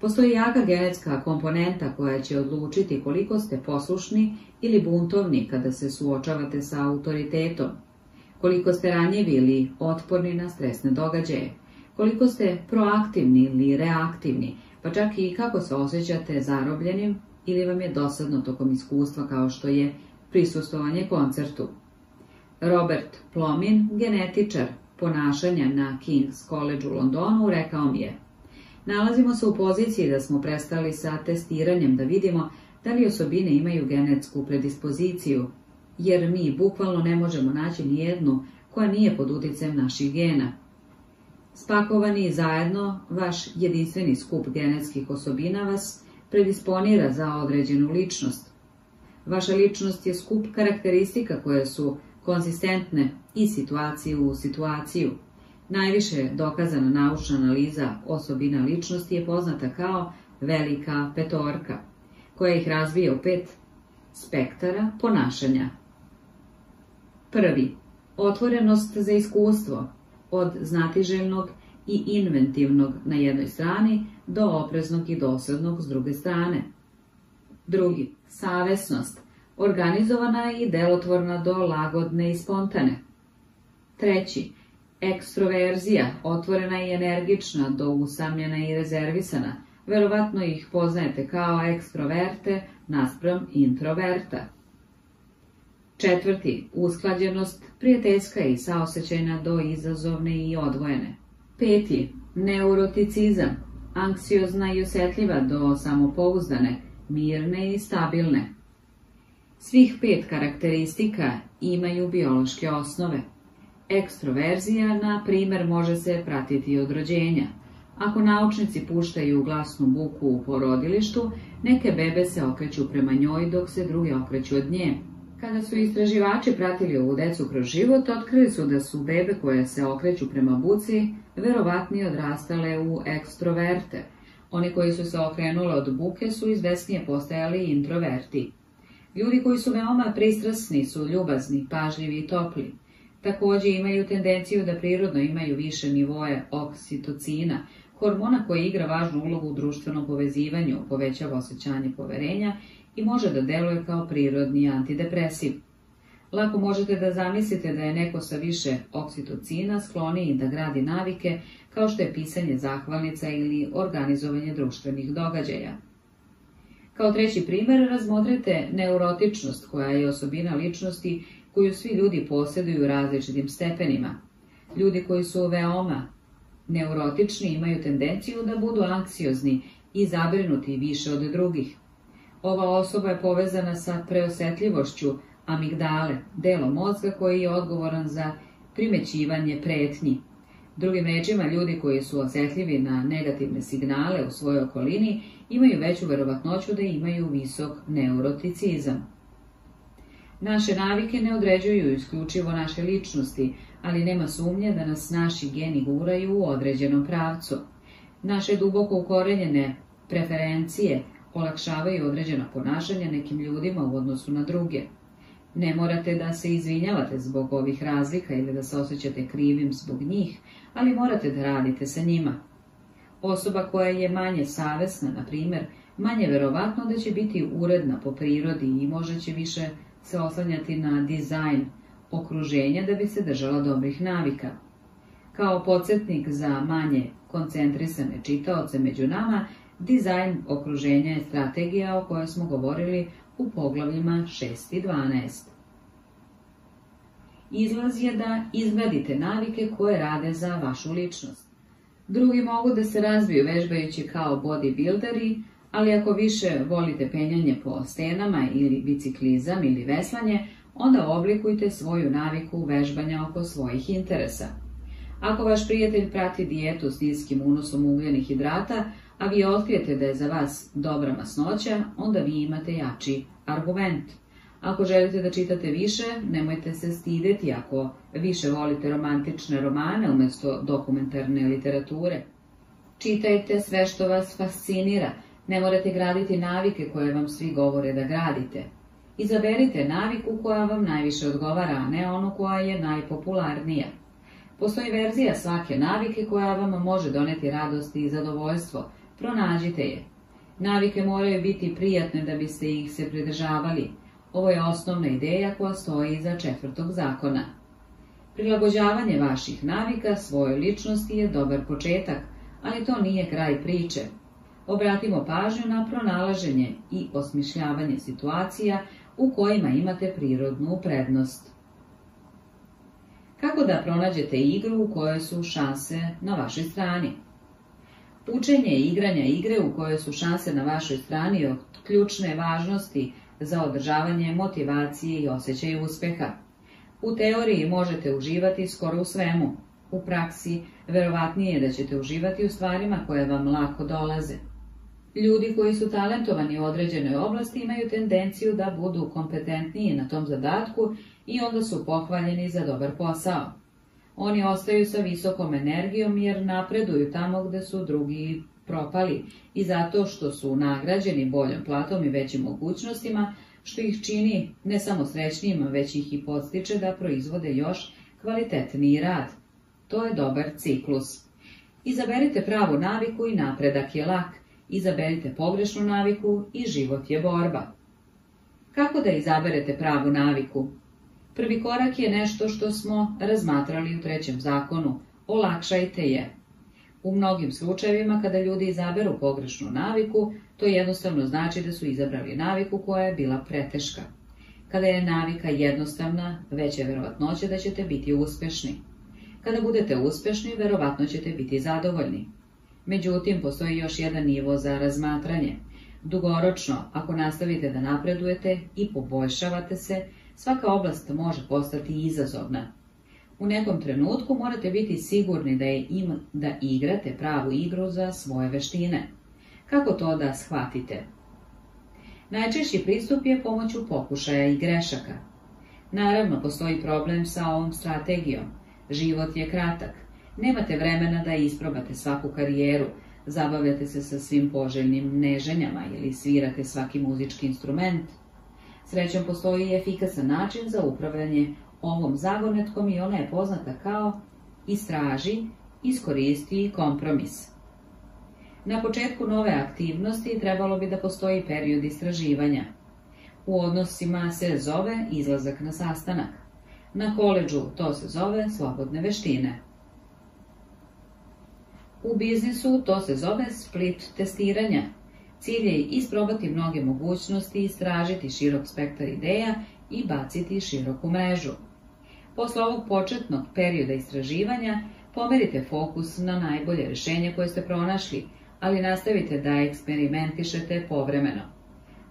Postoji jaka genetska komponenta koja će odlučiti koliko ste poslušni ili buntovni kada se suočavate sa autoritetom, koliko ste ranjivi ili otporni na stresne događaje, koliko ste proaktivni ili reaktivni, pa čak i kako se osjećate zarobljenim? Ili vam je dosadno tokom iskustva kao što je prisustovanje koncertu. Robert Plomin, genetičar ponašanja na King's College u Londonu, rekao mi je Nalazimo se u poziciji da smo prestali sa testiranjem da vidimo da li osobine imaju genetsku predispoziciju, jer mi bukvalno ne možemo naći ni jednu koja nije pod uticajem naših gena. Spakovani zajedno, vaš jedinstveni skup genetskih osobina vas predisponira za određenu ličnost. Vaša ličnost je skup karakteristika koje su konzistentne i situaciju u situaciju. Najviše dokazana naučna analiza osobina ličnosti je poznata kao velika petorka, koja ih razvija u pet spektara ponašanja. Prvi, otvorenost za iskustvo, od znatiželjnog i inventivnog na jednoj strani do opreznog i dosadnog s druge strane. Drugi, savesnost, organizovana i delotvorna do lagodne i spontane. Treći, ekstroverzija, otvorena i energična do usamljena i rezervisana, verovatno ih poznajete kao ekstroverte naspram introverta. Četvrti, usklađenost, prijateljska i saosećajna do izazovne i odvojene. Peti, neuroticizam, anksiozna i osjetljiva do samopouzdane, mirne i stabilne. Svih pet karakteristika imaju biološke osnove. Ekstroverzija, na primer, može se pratiti od rođenja. Ako naučnici puštaju glasnu buku u porodilištu, neke bebe se okreću prema njoj dok se druge okreću od nje. Kada su istraživači pratili ovu decu kroz život, otkrili su da su bebe koje se okreću prema buci verovatnije odrastale u ekstroverte. Oni koji su se okrenuli od buke su izvesnije postajali introverti. Ljudi koji su veoma pristrasni su ljubazni, pažljivi i topli. Takođe imaju tendenciju da prirodno imaju više nivoje oksitocina, hormona koji igra važnu ulogu u društvenom povezivanju, povećava osjećanje poverenja i može da deluje kao prirodni antidepresiv. Lako možete da zamislite da je neko sa više oksitocina skloniji da gradi navike kao što je pisanje zahvalnica ili organizovanje društvenih događaja. Kao treći primer razmotrite neurotičnost koja je osobina ličnosti koju svi ljudi posjeduju u različitim stepenima. Ljudi koji su veoma neurotični imaju tendenciju da budu anksiozni i zabrinuti više od drugih. Ova osoba je povezana sa preosetljivošću amigdale, delo mozga koji je odgovoran za primećivanje pretnji. Drugim rečima, ljudi koji su osjetljivi na negativne signale u svojoj okolini imaju veću verovatnoću da imaju visok neuroticizam. Naše navike ne određuju isključivo naše ličnosti, ali nema sumnje da nas naši geni guraju u određenom pravcu. Naše duboko ukorenjene preferencije olakšavaju određena ponašanja nekim ljudima u odnosu na druge. Ne morate da se izvinjavate zbog ovih razlika ili da se osjećate krivim zbog njih, ali morate da radite sa njima. Osoba koja je manje savesna, na primjer, manje verovatno da će biti uredna po prirodi i možda će više se oslanjati na dizajn okruženja da bi se držala dobrih navika. Kao podsjetnik za manje koncentrisane čitaoce među nama, dizajn okruženja je strategija o kojoj smo govorili u poglavljima 6 i 12. Izlaz je da izgradite navike koje rade za vašu ličnost. Drugi mogu da se razviju vežbajući kao bodybuilderi, ali ako više volite penjanje po stenama ili biciklizam ili veslanje, onda oblikujte svoju naviku vežbanja oko svojih interesa. Ako vaš prijatelj prati dijetu s niskim unosom ugljenih hidrata, a vi otkrijete da je za vas dobra masnoća, onda vi imate jači argument. Ako želite da čitate više, nemojte se stideti ako više volite romantične romane umjesto dokumentarne literature. Čitajte sve što vas fascinira, ne morate graditi navike koje vam svi govore da gradite. Izaberite naviku koja vam najviše odgovara, a ne onu koja je najpopularnija. Postoji verzija svake navike koja vam može doneti radost i zadovoljstvo, Pronađite je. Navike moraju biti prijatne da biste ih se pridržavali. Ovo je osnovna ideja koja stoji iza četvrtog zakona. Prilagođavanje vaših navika svojoj ličnosti je dobar početak, ali to nije kraj priče. Obratimo pažnju na pronalaženje i osmišljavanje situacija u kojima imate prirodnu prednost. Kako da pronađete igru u kojoj su šanse na vašoj strani? Učenje i igranja igre u kojoj su šanse na vašoj strani od ključne važnosti za održavanje motivacije i osjećaj uspjeha. U teoriji možete uživati skoro u svemu. U praksi, verovatnije je da ćete uživati u stvarima koje vam lako dolaze. Ljudi koji su talentovani u određenoj oblasti imaju tendenciju da budu kompetentniji na tom zadatku i onda su pohvaljeni za dobar posao. Oni ostaju sa visokom energijom jer napreduju tamo gdje su drugi propali i zato što su nagrađeni boljom platom i većim mogućnostima, što ih čini ne samo srećnijima, već ih i podstiče da proizvode još kvalitetniji rad. To je dobar ciklus. Izaberite pravu naviku i napredak je lak. Izaberite pogrešnu naviku i život je borba. Kako da izaberete pravu naviku? Prvi korak je nešto što smo razmatrali u trećem zakonu, olakšajte je. U mnogim slučajevima kada ljudi izaberu pogrešnu naviku, to jednostavno znači da su izabrali naviku koja je bila preteška. Kada je navika jednostavna, veća je verovatnoća da ćete biti uspješni. Kada budete uspješni, verovatno ćete biti zadovoljni. Međutim, postoji još jedan nivo za razmatranje. Dugoročno, ako nastavite da napredujete i poboljšavate se, Svaka oblast može postati izazovna. U nekom trenutku morate biti sigurni da, je im, da igrate pravu igru za svoje veštine. Kako to da shvatite? Najčešći pristup je pomoću pokušaja i grešaka. Naravno, postoji problem sa ovom strategijom. Život je kratak. Nemate vremena da isprobate svaku karijeru, zabavljate se sa svim poželjnim neženjama ili svirate svaki muzički instrument. Srećom postoji i efikasan način za upravljanje ovom zagonetkom i ona je poznata kao istraži, iskoristi i kompromis. Na početku nove aktivnosti trebalo bi da postoji period istraživanja. U odnosima se zove izlazak na sastanak. Na koleđu to se zove slobodne veštine. U biznisu to se zove split testiranja Cilj je isprobati mnoge mogućnosti, istražiti širok spektar ideja i baciti široku mrežu. Posle ovog početnog perioda istraživanja, pomerite fokus na najbolje rješenje koje ste pronašli, ali nastavite da eksperimentišete povremeno.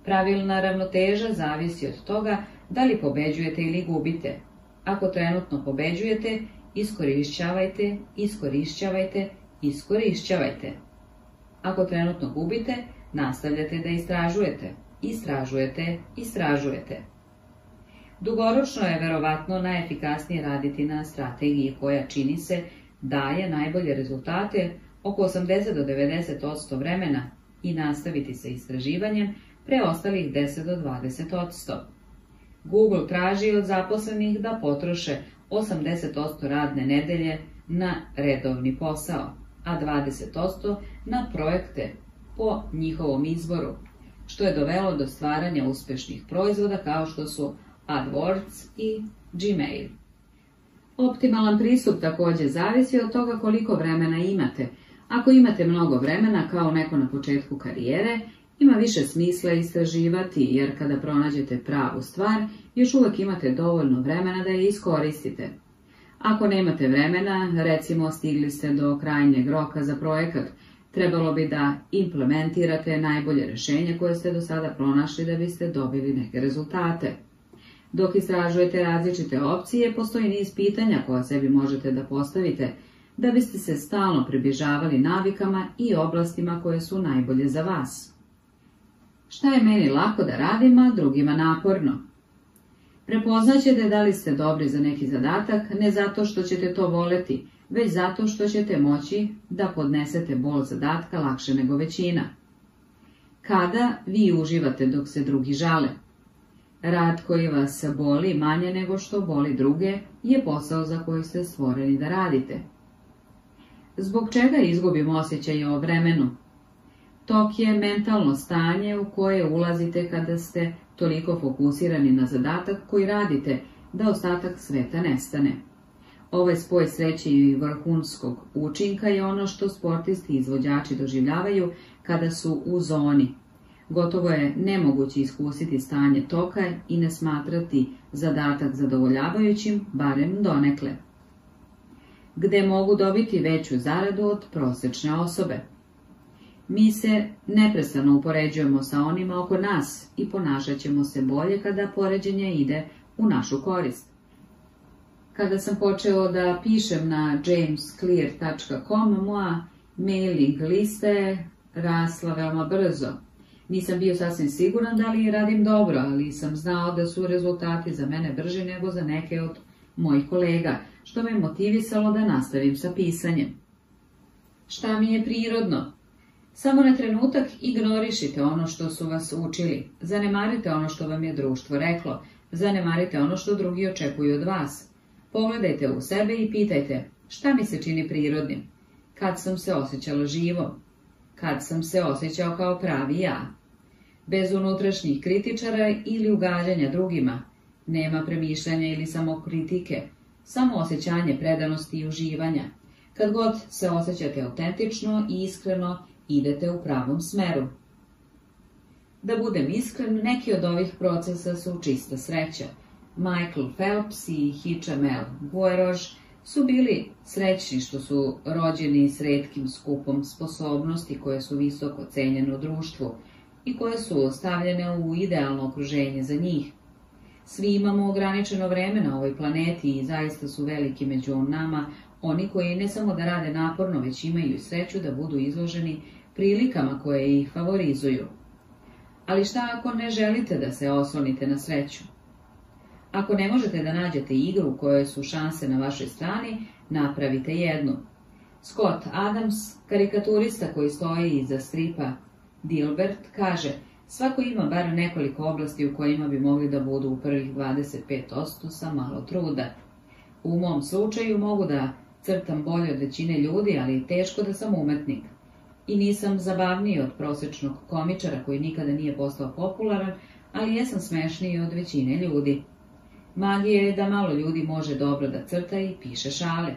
Pravilna ravnoteža zavisi od toga da li pobeđujete ili gubite. Ako trenutno pobeđujete, iskorišćavajte, iskorišćavajte, iskorišćavajte. Ako trenutno gubite, nastavljate da istražujete, istražujete, istražujete. Dugoročno je verovatno najefikasnije raditi na strategiji koja čini se daje najbolje rezultate oko 80 do 90% vremena i nastaviti sa istraživanjem preostalih 10 do 20%. Google traži od zaposlenih da potroše 80% radne nedelje na redovni posao, a 20% na projekte po njihovom izboru, što je dovelo do stvaranja uspešnih proizvoda kao što su AdWords i Gmail. Optimalan pristup također zavisi od toga koliko vremena imate. Ako imate mnogo vremena kao neko na početku karijere, ima više smisla istraživati jer kada pronađete pravu stvar, još uvijek imate dovoljno vremena da je iskoristite. Ako nemate vremena, recimo stigli ste do krajnjeg roka za projekat, trebalo bi da implementirate najbolje rješenje koje ste do sada pronašli da biste dobili neke rezultate. Dok istražujete različite opcije, postoji niz pitanja koja sebi možete da postavite, da biste se stalno približavali navikama i oblastima koje su najbolje za vas. Šta je meni lako da radim, a drugima naporno? Prepoznaćete da li ste dobri za neki zadatak ne zato što ćete to voleti, već zato što ćete moći da podnesete bol zadatka lakše nego većina. Kada vi uživate dok se drugi žale? Rad koji vas boli manje nego što boli druge je posao za koji ste stvoreni da radite. Zbog čega izgubimo osjećaj o vremenu? Tok je mentalno stanje u koje ulazite kada ste toliko fokusirani na zadatak koji radite, da ostatak sveta nestane. Ovaj spoj sreće i vrhunskog učinka je ono što sportisti i izvođači doživljavaju kada su u zoni, Gotovo je nemoguće iskusiti stanje toka i ne smatrati zadatak zadovoljavajućim, barem donekle. Gde mogu dobiti veću zaradu od prosečne osobe? Mi se neprestano upoređujemo sa onima oko nas i ponašat ćemo se bolje kada poređenje ide u našu korist. Kada sam počeo da pišem na jamesclear.com, moja mailing lista je rasla veoma brzo – nisam bio sasvim siguran da li radim dobro, ali sam znao da su rezultati za mene brži nego za neke od mojih kolega, što me motivisalo da nastavim sa pisanjem. Šta mi je prirodno? Samo na trenutak ignorišite ono što su vas učili, zanemarite ono što vam je društvo reklo, zanemarite ono što drugi očekuju od vas. Pogledajte u sebe i pitajte šta mi se čini prirodnim, kad sam se osjećala živo, kad sam se osjećao kao pravi ja bez unutrašnjih kritičara ili ugađanja drugima, nema premišljanja ili samokritike, samo osjećanje predanosti i uživanja. Kad god se osjećate autentično i iskreno, idete u pravom smeru. Da budem iskren, neki od ovih procesa su čista sreća. Michael Phelps i Hičamel Guerož su bili srećni što su rođeni s redkim skupom sposobnosti koje su visoko cenjene u društvu, i koje su stavljene u idealno okruženje za njih. Svi imamo ograničeno vreme na ovoj planeti i zaista su veliki među nama oni koji ne samo da rade naporno, već imaju sreću da budu izloženi prilikama koje ih favorizuju. Ali šta ako ne želite da se oslonite na sreću? Ako ne možete da nađete igru u kojoj su šanse na vašoj strani, napravite jednu. Scott Adams, karikaturista koji stoji iza stripa Dilbert kaže, svako ima bar nekoliko oblasti u kojima bi mogli da budu u prvih 25% sa malo truda. U mom slučaju mogu da crtam bolje od većine ljudi, ali teško da sam umetnik. I nisam zabavniji od prosečnog komičara koji nikada nije postao popularan, ali jesam smešniji od većine ljudi. Magija je da malo ljudi može dobro da crta i piše šale.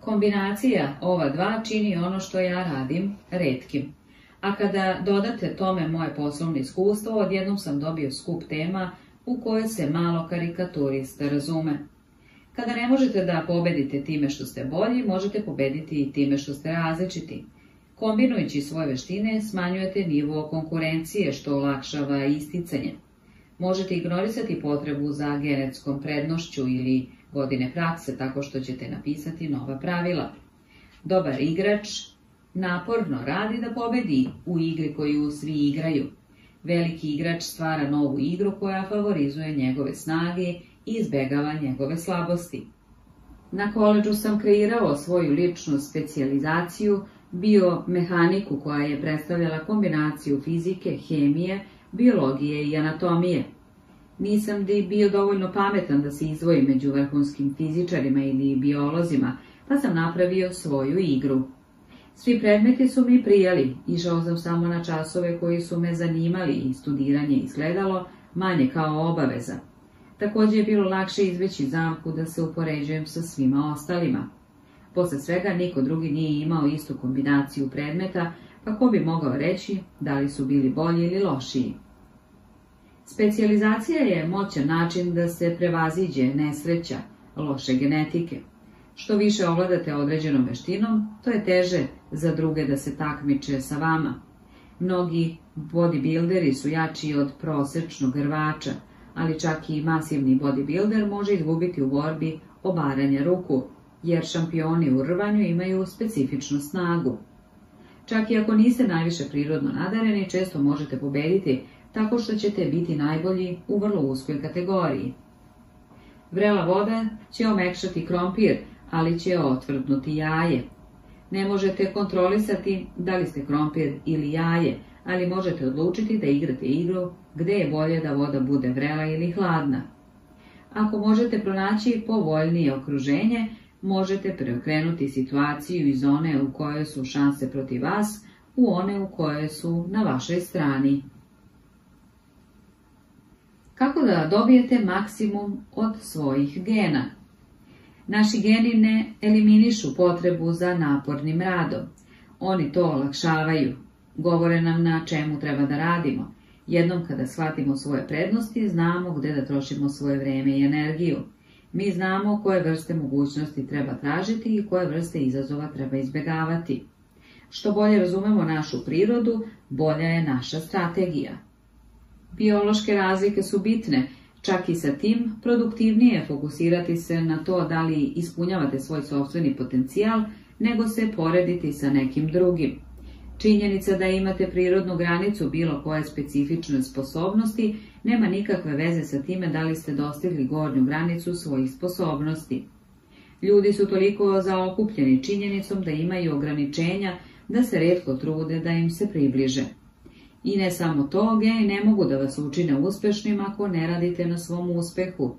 Kombinacija ova dva čini ono što ja radim redkim. A kada dodate tome moje poslovno iskustvo, odjednom sam dobio skup tema u kojoj se malo karikaturista razume. Kada ne možete da pobedite time što ste bolji, možete pobediti i time što ste različiti. Kombinujući svoje veštine, smanjujete nivo konkurencije, što olakšava isticanje. Možete ignorisati potrebu za genetskom prednošću ili godine prakse tako što ćete napisati nova pravila. Dobar igrač naporno radi da pobedi u igri koju svi igraju. Veliki igrač stvara novu igru koja favorizuje njegove snage i izbegava njegove slabosti. Na koleđu sam kreirao svoju ličnu specijalizaciju, biomehaniku koja je predstavljala kombinaciju fizike, hemije, biologije i anatomije. Nisam da bio dovoljno pametan da se izdvojim među vrhunskim fizičarima ili biolozima, pa sam napravio svoju igru. Svi predmeti su mi prijali, išao sam samo na časove koji su me zanimali i studiranje izgledalo manje kao obaveza. Također je bilo lakše izveći zamku da se upoređujem sa svima ostalima. Posle svega niko drugi nije imao istu kombinaciju predmeta, pa ko bi mogao reći da li su bili bolji ili lošiji. Specijalizacija je moćan način da se prevaziđe nesreća, loše genetike. Što više ovladate određenom veštinom, to je teže za druge da se takmiče sa vama. Mnogi bodybuilderi su jači od prosečnog rvača, ali čak i masivni bodybuilder može izgubiti u borbi obaranja ruku, jer šampioni u rvanju imaju specifičnu snagu. Čak i ako niste najviše prirodno nadareni, često možete pobediti tako što ćete biti najbolji u vrlo uskoj kategoriji. Vrela voda će omekšati krompir, ali će otvrdnuti jaje. Ne možete kontrolisati da li ste krompir ili jaje, ali možete odlučiti da igrate igru gde je bolje da voda bude vrela ili hladna. Ako možete pronaći povoljnije okruženje, možete preokrenuti situaciju iz one u kojoj su šanse protiv vas u one u koje su na vašoj strani. Kako da dobijete maksimum od svojih gena? Naši geni ne eliminišu potrebu za napornim radom. Oni to olakšavaju. Govore nam na čemu treba da radimo. Jednom kada shvatimo svoje prednosti, znamo gde da trošimo svoje vreme i energiju. Mi znamo koje vrste mogućnosti treba tražiti i koje vrste izazova treba izbjegavati. Što bolje razumemo našu prirodu, bolja je naša strategija. Biološke razlike su bitne, čak i sa tim produktivnije fokusirati se na to da li ispunjavate svoj sobstveni potencijal, nego se porediti sa nekim drugim. Činjenica da imate prirodnu granicu bilo koje specifične sposobnosti nema nikakve veze sa time da li ste dostigli gornju granicu svojih sposobnosti. Ljudi su toliko zaokupljeni činjenicom da imaju ograničenja da se redko trude da im se približe. I ne samo to, geni ne mogu da vas učine uspešnim ako ne radite na svom uspehu.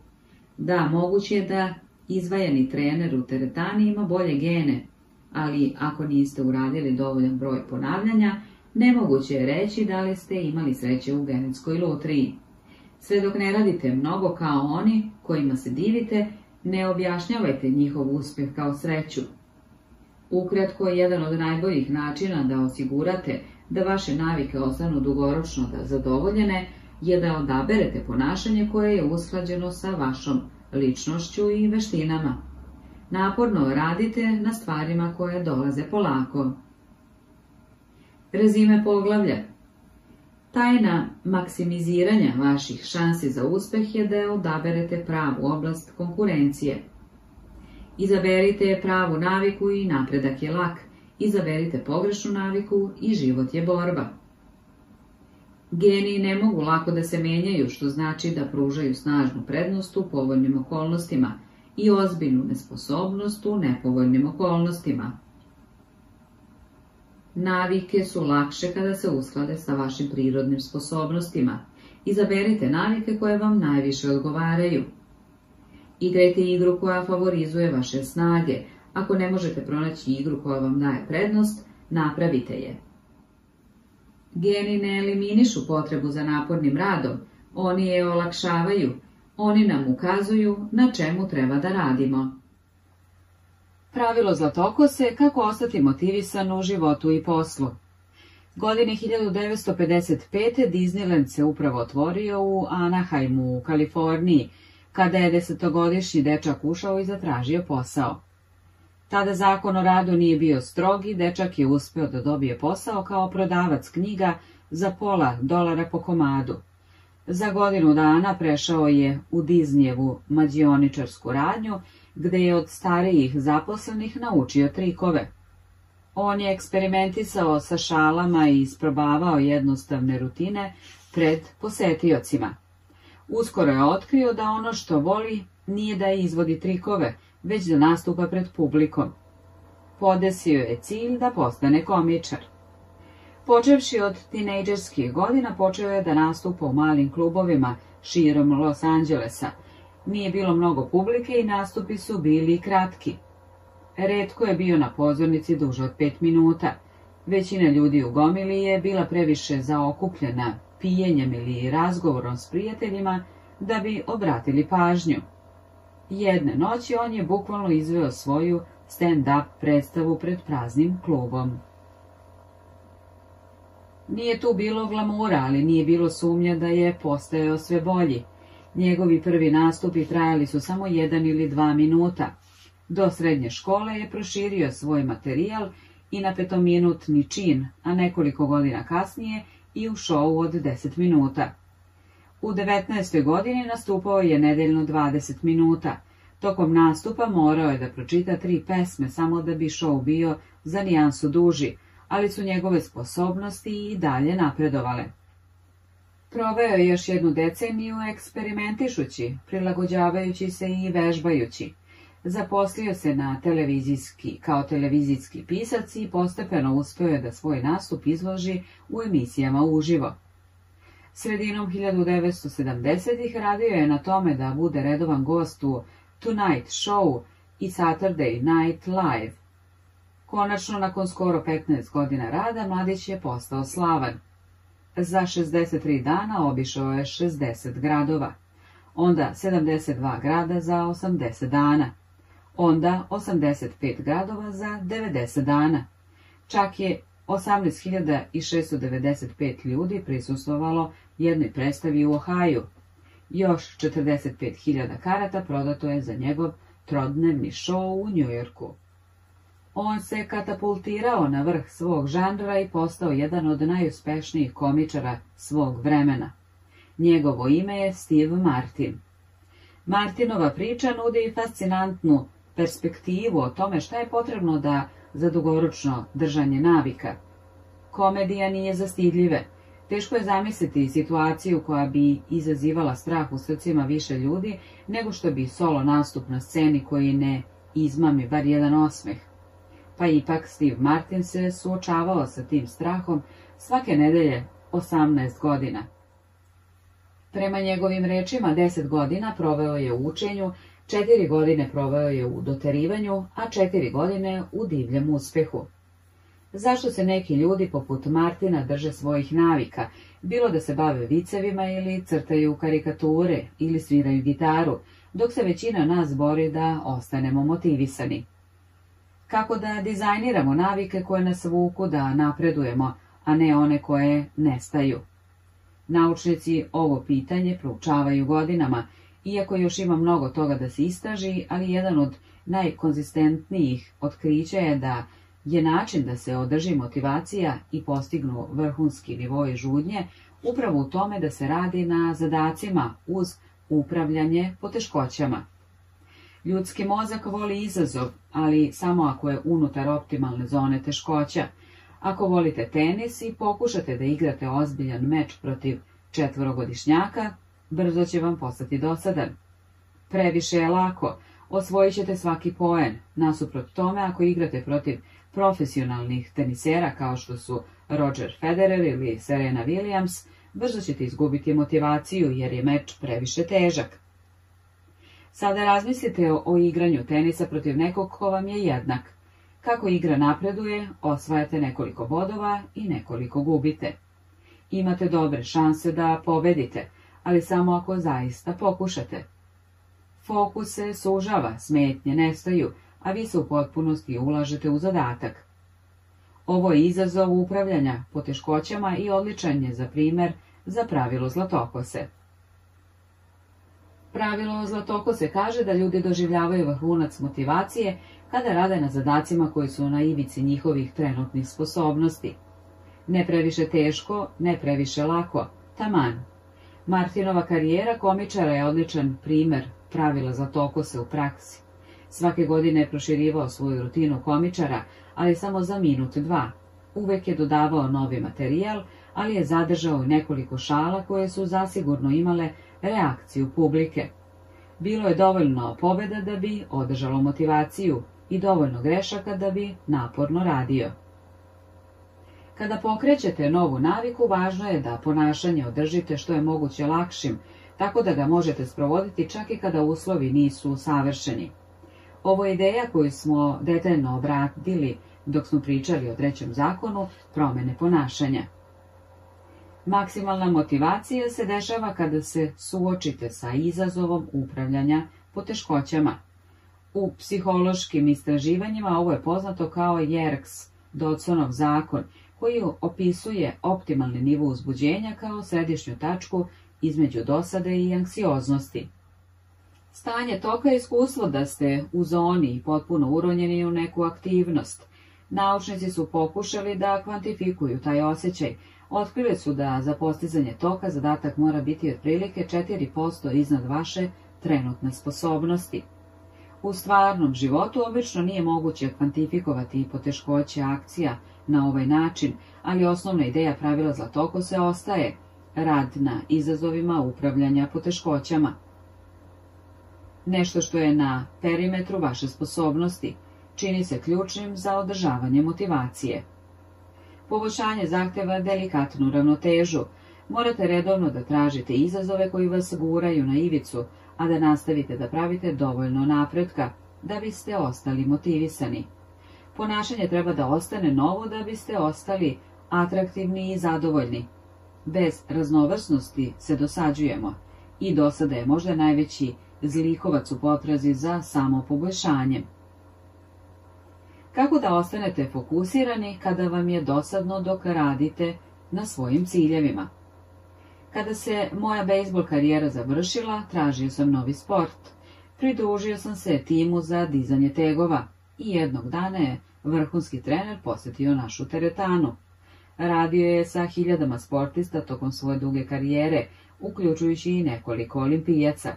Da, moguće je da izvajani trener u teretani ima bolje gene, ali ako niste uradili dovoljan broj ponavljanja, nemoguće je reći da li ste imali sreće u genetskoj lutriji. Sve dok ne radite mnogo kao oni kojima se divite, ne objašnjavajte njihov uspjeh kao sreću. Ukratko, jedan od najboljih načina da osigurate da vaše navike ostanu dugoročno zadovoljene je da odaberete ponašanje koje je usklađeno sa vašom ličnošću i veštinama. Naporno radite na stvarima koje dolaze polako. Rezime poglavlja Tajna maksimiziranja vaših šansi za uspeh je da odaberete pravu oblast konkurencije. Izaberite pravu naviku i napredak je lak – izaberite pogrešnu naviku i život je borba. Geni ne mogu lako da se menjaju, što znači da pružaju snažnu prednost u povoljnim okolnostima i ozbiljnu nesposobnost u nepovoljnim okolnostima. Navike su lakše kada se usklade sa vašim prirodnim sposobnostima. Izaberite navike koje vam najviše odgovaraju. Igrajte igru koja favorizuje vaše snage, ako ne možete pronaći igru koja vam daje prednost, napravite je. Geni ne eliminišu potrebu za napornim radom, oni je olakšavaju, oni nam ukazuju na čemu treba da radimo. Pravilo zlatokose kako ostati motivisan u životu i poslu. Godine 1955. Disneyland se upravo otvorio u Anaheimu u Kaliforniji, kada je desetogodišnji dečak ušao i zatražio posao. Tada zakon o radu nije bio strogi, dečak je uspeo da dobije posao kao prodavac knjiga za pola dolara po komadu. Za godinu dana prešao je u Diznijevu mađioničarsku radnju, gde je od starijih zaposlenih naučio trikove. On je eksperimentisao sa šalama i isprobavao jednostavne rutine pred posetiocima. Uskoro je otkrio da ono što voli nije da izvodi trikove, već da nastupa pred publikom. Podesio je cilj da postane komičar. Počevši od tinejdžerskih godina, počeo je da nastupa u malim klubovima širom Los Angelesa. Nije bilo mnogo publike i nastupi su bili kratki. Redko je bio na pozornici duže od pet minuta. Većina ljudi u gomili je bila previše zaokupljena pijenjem ili razgovorom s prijateljima da bi obratili pažnju. Jedne noći on je bukvalno izveo svoju stand-up predstavu pred praznim klubom. Nije tu bilo glamura, ali nije bilo sumnja da je postajao sve bolji. Njegovi prvi nastupi trajali su samo jedan ili dva minuta. Do srednje škole je proširio svoj materijal i na petominutni čin, a nekoliko godina kasnije i u šovu od 10 minuta. U 19. godini nastupao je nedeljno 20 minuta. Tokom nastupa morao je da pročita tri pesme samo da bi šou bio za nijansu duži, ali su njegove sposobnosti i dalje napredovale. Proveo je još jednu deceniju eksperimentišući, prilagođavajući se i vežbajući. Zaposlio se na televizijski, kao televizijski pisac i postepeno uspeo je da svoj nastup izloži u emisijama uživo. Sredinom 1970-ih radio je na tome da bude redovan gost u Tonight Show i Saturday Night Live. Konačno, nakon skoro 15 godina rada, mladić je postao slavan. Za 63 dana obišao je 60 gradova, onda 72 grada za 80 dana onda 85 gradova za 90 dana. Čak je 18.695 ljudi prisustvovalo jednoj predstavi u Ohaju. Još 45.000 karata prodato je za njegov trodnevni šou u Njujorku. On se katapultirao na vrh svog žanra i postao jedan od najuspešnijih komičara svog vremena. Njegovo ime je Steve Martin. Martinova priča nudi fascinantnu perspektivu o tome šta je potrebno da za dugoročno držanje navika. Komedija nije zastidljive. Teško je zamisliti situaciju koja bi izazivala strah u srcima više ljudi nego što bi solo nastup na sceni koji ne izmami bar jedan osmeh. Pa ipak Steve Martin se suočavao sa tim strahom svake nedelje 18 godina. Prema njegovim rečima, 10 godina proveo je u učenju Četiri godine proveo je u doterivanju, a četiri godine u divljem uspehu. Zašto se neki ljudi poput Martina drže svojih navika, bilo da se bave vicevima ili crtaju karikature ili sviraju gitaru, dok se većina nas bori da ostanemo motivisani? Kako da dizajniramo navike koje nas vuku da napredujemo, a ne one koje nestaju? Naučnici ovo pitanje proučavaju godinama iako još ima mnogo toga da se istraži, ali jedan od najkonzistentnijih otkrića je da je način da se održi motivacija i postignu vrhunski nivoi žudnje upravo u tome da se radi na zadacima uz upravljanje poteškoćama. Ljudski mozak voli izazov, ali samo ako je unutar optimalne zone teškoća. Ako volite tenis i pokušate da igrate ozbiljan meč protiv četvorogodišnjaka, brzo će vam postati dosadan. Previše je lako, osvojit ćete svaki poen, nasuprot tome ako igrate protiv profesionalnih tenisera kao što su Roger Federer ili Serena Williams, brzo ćete izgubiti motivaciju jer je meč previše težak. Sada razmislite o, igranju tenisa protiv nekog ko vam je jednak. Kako igra napreduje, osvajate nekoliko bodova i nekoliko gubite. Imate dobre šanse da pobedite, ali samo ako zaista pokušate. Fokus se sužava, smetnje nestaju, a vi se u potpunosti ulažete u zadatak. Ovo je izazov upravljanja poteškoćama i odličan je za primer za pravilo zlatokose. Pravilo zlatokose kaže da ljudi doživljavaju vrhunac motivacije kada rade na zadacima koji su na ivici njihovih trenutnih sposobnosti. Ne previše teško, ne previše lako, taman. Martinova karijera komičara je odličan primer pravila zlatokose u praksi. Svake godine je proširivao svoju rutinu komičara, ali samo za minut dva. Uvek je dodavao novi materijal, ali je zadržao nekoliko šala koje su zasigurno imale reakciju publike. Bilo je dovoljno pobjeda da bi održalo motivaciju i dovoljno grešaka da bi naporno radio. Kada pokrećete novu naviku, važno je da ponašanje održite što je moguće lakšim, tako da ga možete sprovoditi čak i kada uslovi nisu savršeni. Ovo je ideja koju smo detaljno obratili dok smo pričali o trećem zakonu promene ponašanja. Maksimalna motivacija se dešava kada se suočite sa izazovom upravljanja poteškoćama. U psihološkim istraživanjima ovo je poznato kao Jerks, Dodsonov zakon, koji opisuje optimalni nivo uzbuđenja kao središnju tačku između dosade i anksioznosti. Stanje toka je iskustvo da ste u zoni potpuno uronjeni u neku aktivnost. Naučnici su pokušali da kvantifikuju taj osjećaj. Otkrili su da za postizanje toka zadatak mora biti otprilike 4% iznad vaše trenutne sposobnosti. U stvarnom životu obično nije moguće kvantifikovati i poteškoće akcija na ovaj način, ali osnovna ideja pravila se ostaje rad na izazovima upravljanja poteškoćama. Nešto što je na perimetru vaše sposobnosti čini se ključnim za održavanje motivacije. Poboljšanje zahteva delikatnu ravnotežu. Morate redovno da tražite izazove koji vas guraju na ivicu, a da nastavite da pravite dovoljno napretka, da biste ostali motivisani. Ponašanje treba da ostane novo da biste ostali atraktivni i zadovoljni. Bez raznovrsnosti se dosađujemo i dosada je možda najveći zlikovac u potrazi za samopoboljšanjem. Kako da ostanete fokusirani kada vam je dosadno dok radite na svojim ciljevima? Kada se moja bejsbol karijera završila, tražio sam novi sport. Pridružio sam se timu za dizanje tegova i jednog dana je vrhunski trener posjetio našu teretanu. Radio je sa hiljadama sportista tokom svoje duge karijere, uključujući i nekoliko olimpijaca.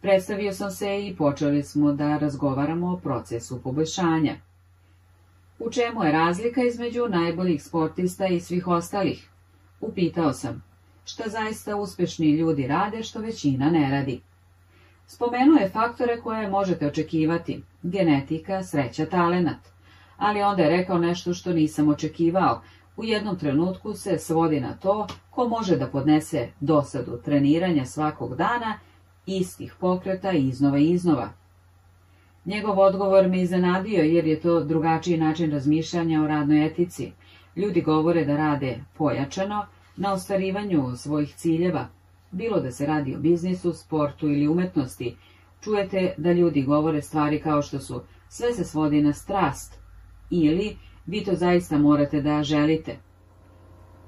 Predstavio sam se i počeli smo da razgovaramo o procesu poboljšanja. U čemu je razlika između najboljih sportista i svih ostalih? Upitao sam, šta zaista uspješni ljudi rade što većina ne radi. Spomenuo je faktore koje možete očekivati, genetika, sreća, talenat. Ali onda je rekao nešto što nisam očekivao. U jednom trenutku se svodi na to ko može da podnese dosadu treniranja svakog dana istih pokreta iznova i iznova. Njegov odgovor me iznenadio jer je to drugačiji način razmišljanja o radnoj etici. Ljudi govore da rade pojačano na ostvarivanju svojih ciljeva, bilo da se radi o biznisu, sportu ili umetnosti. Čujete da ljudi govore stvari kao što su sve se svodi na strast ili vi to zaista morate da želite.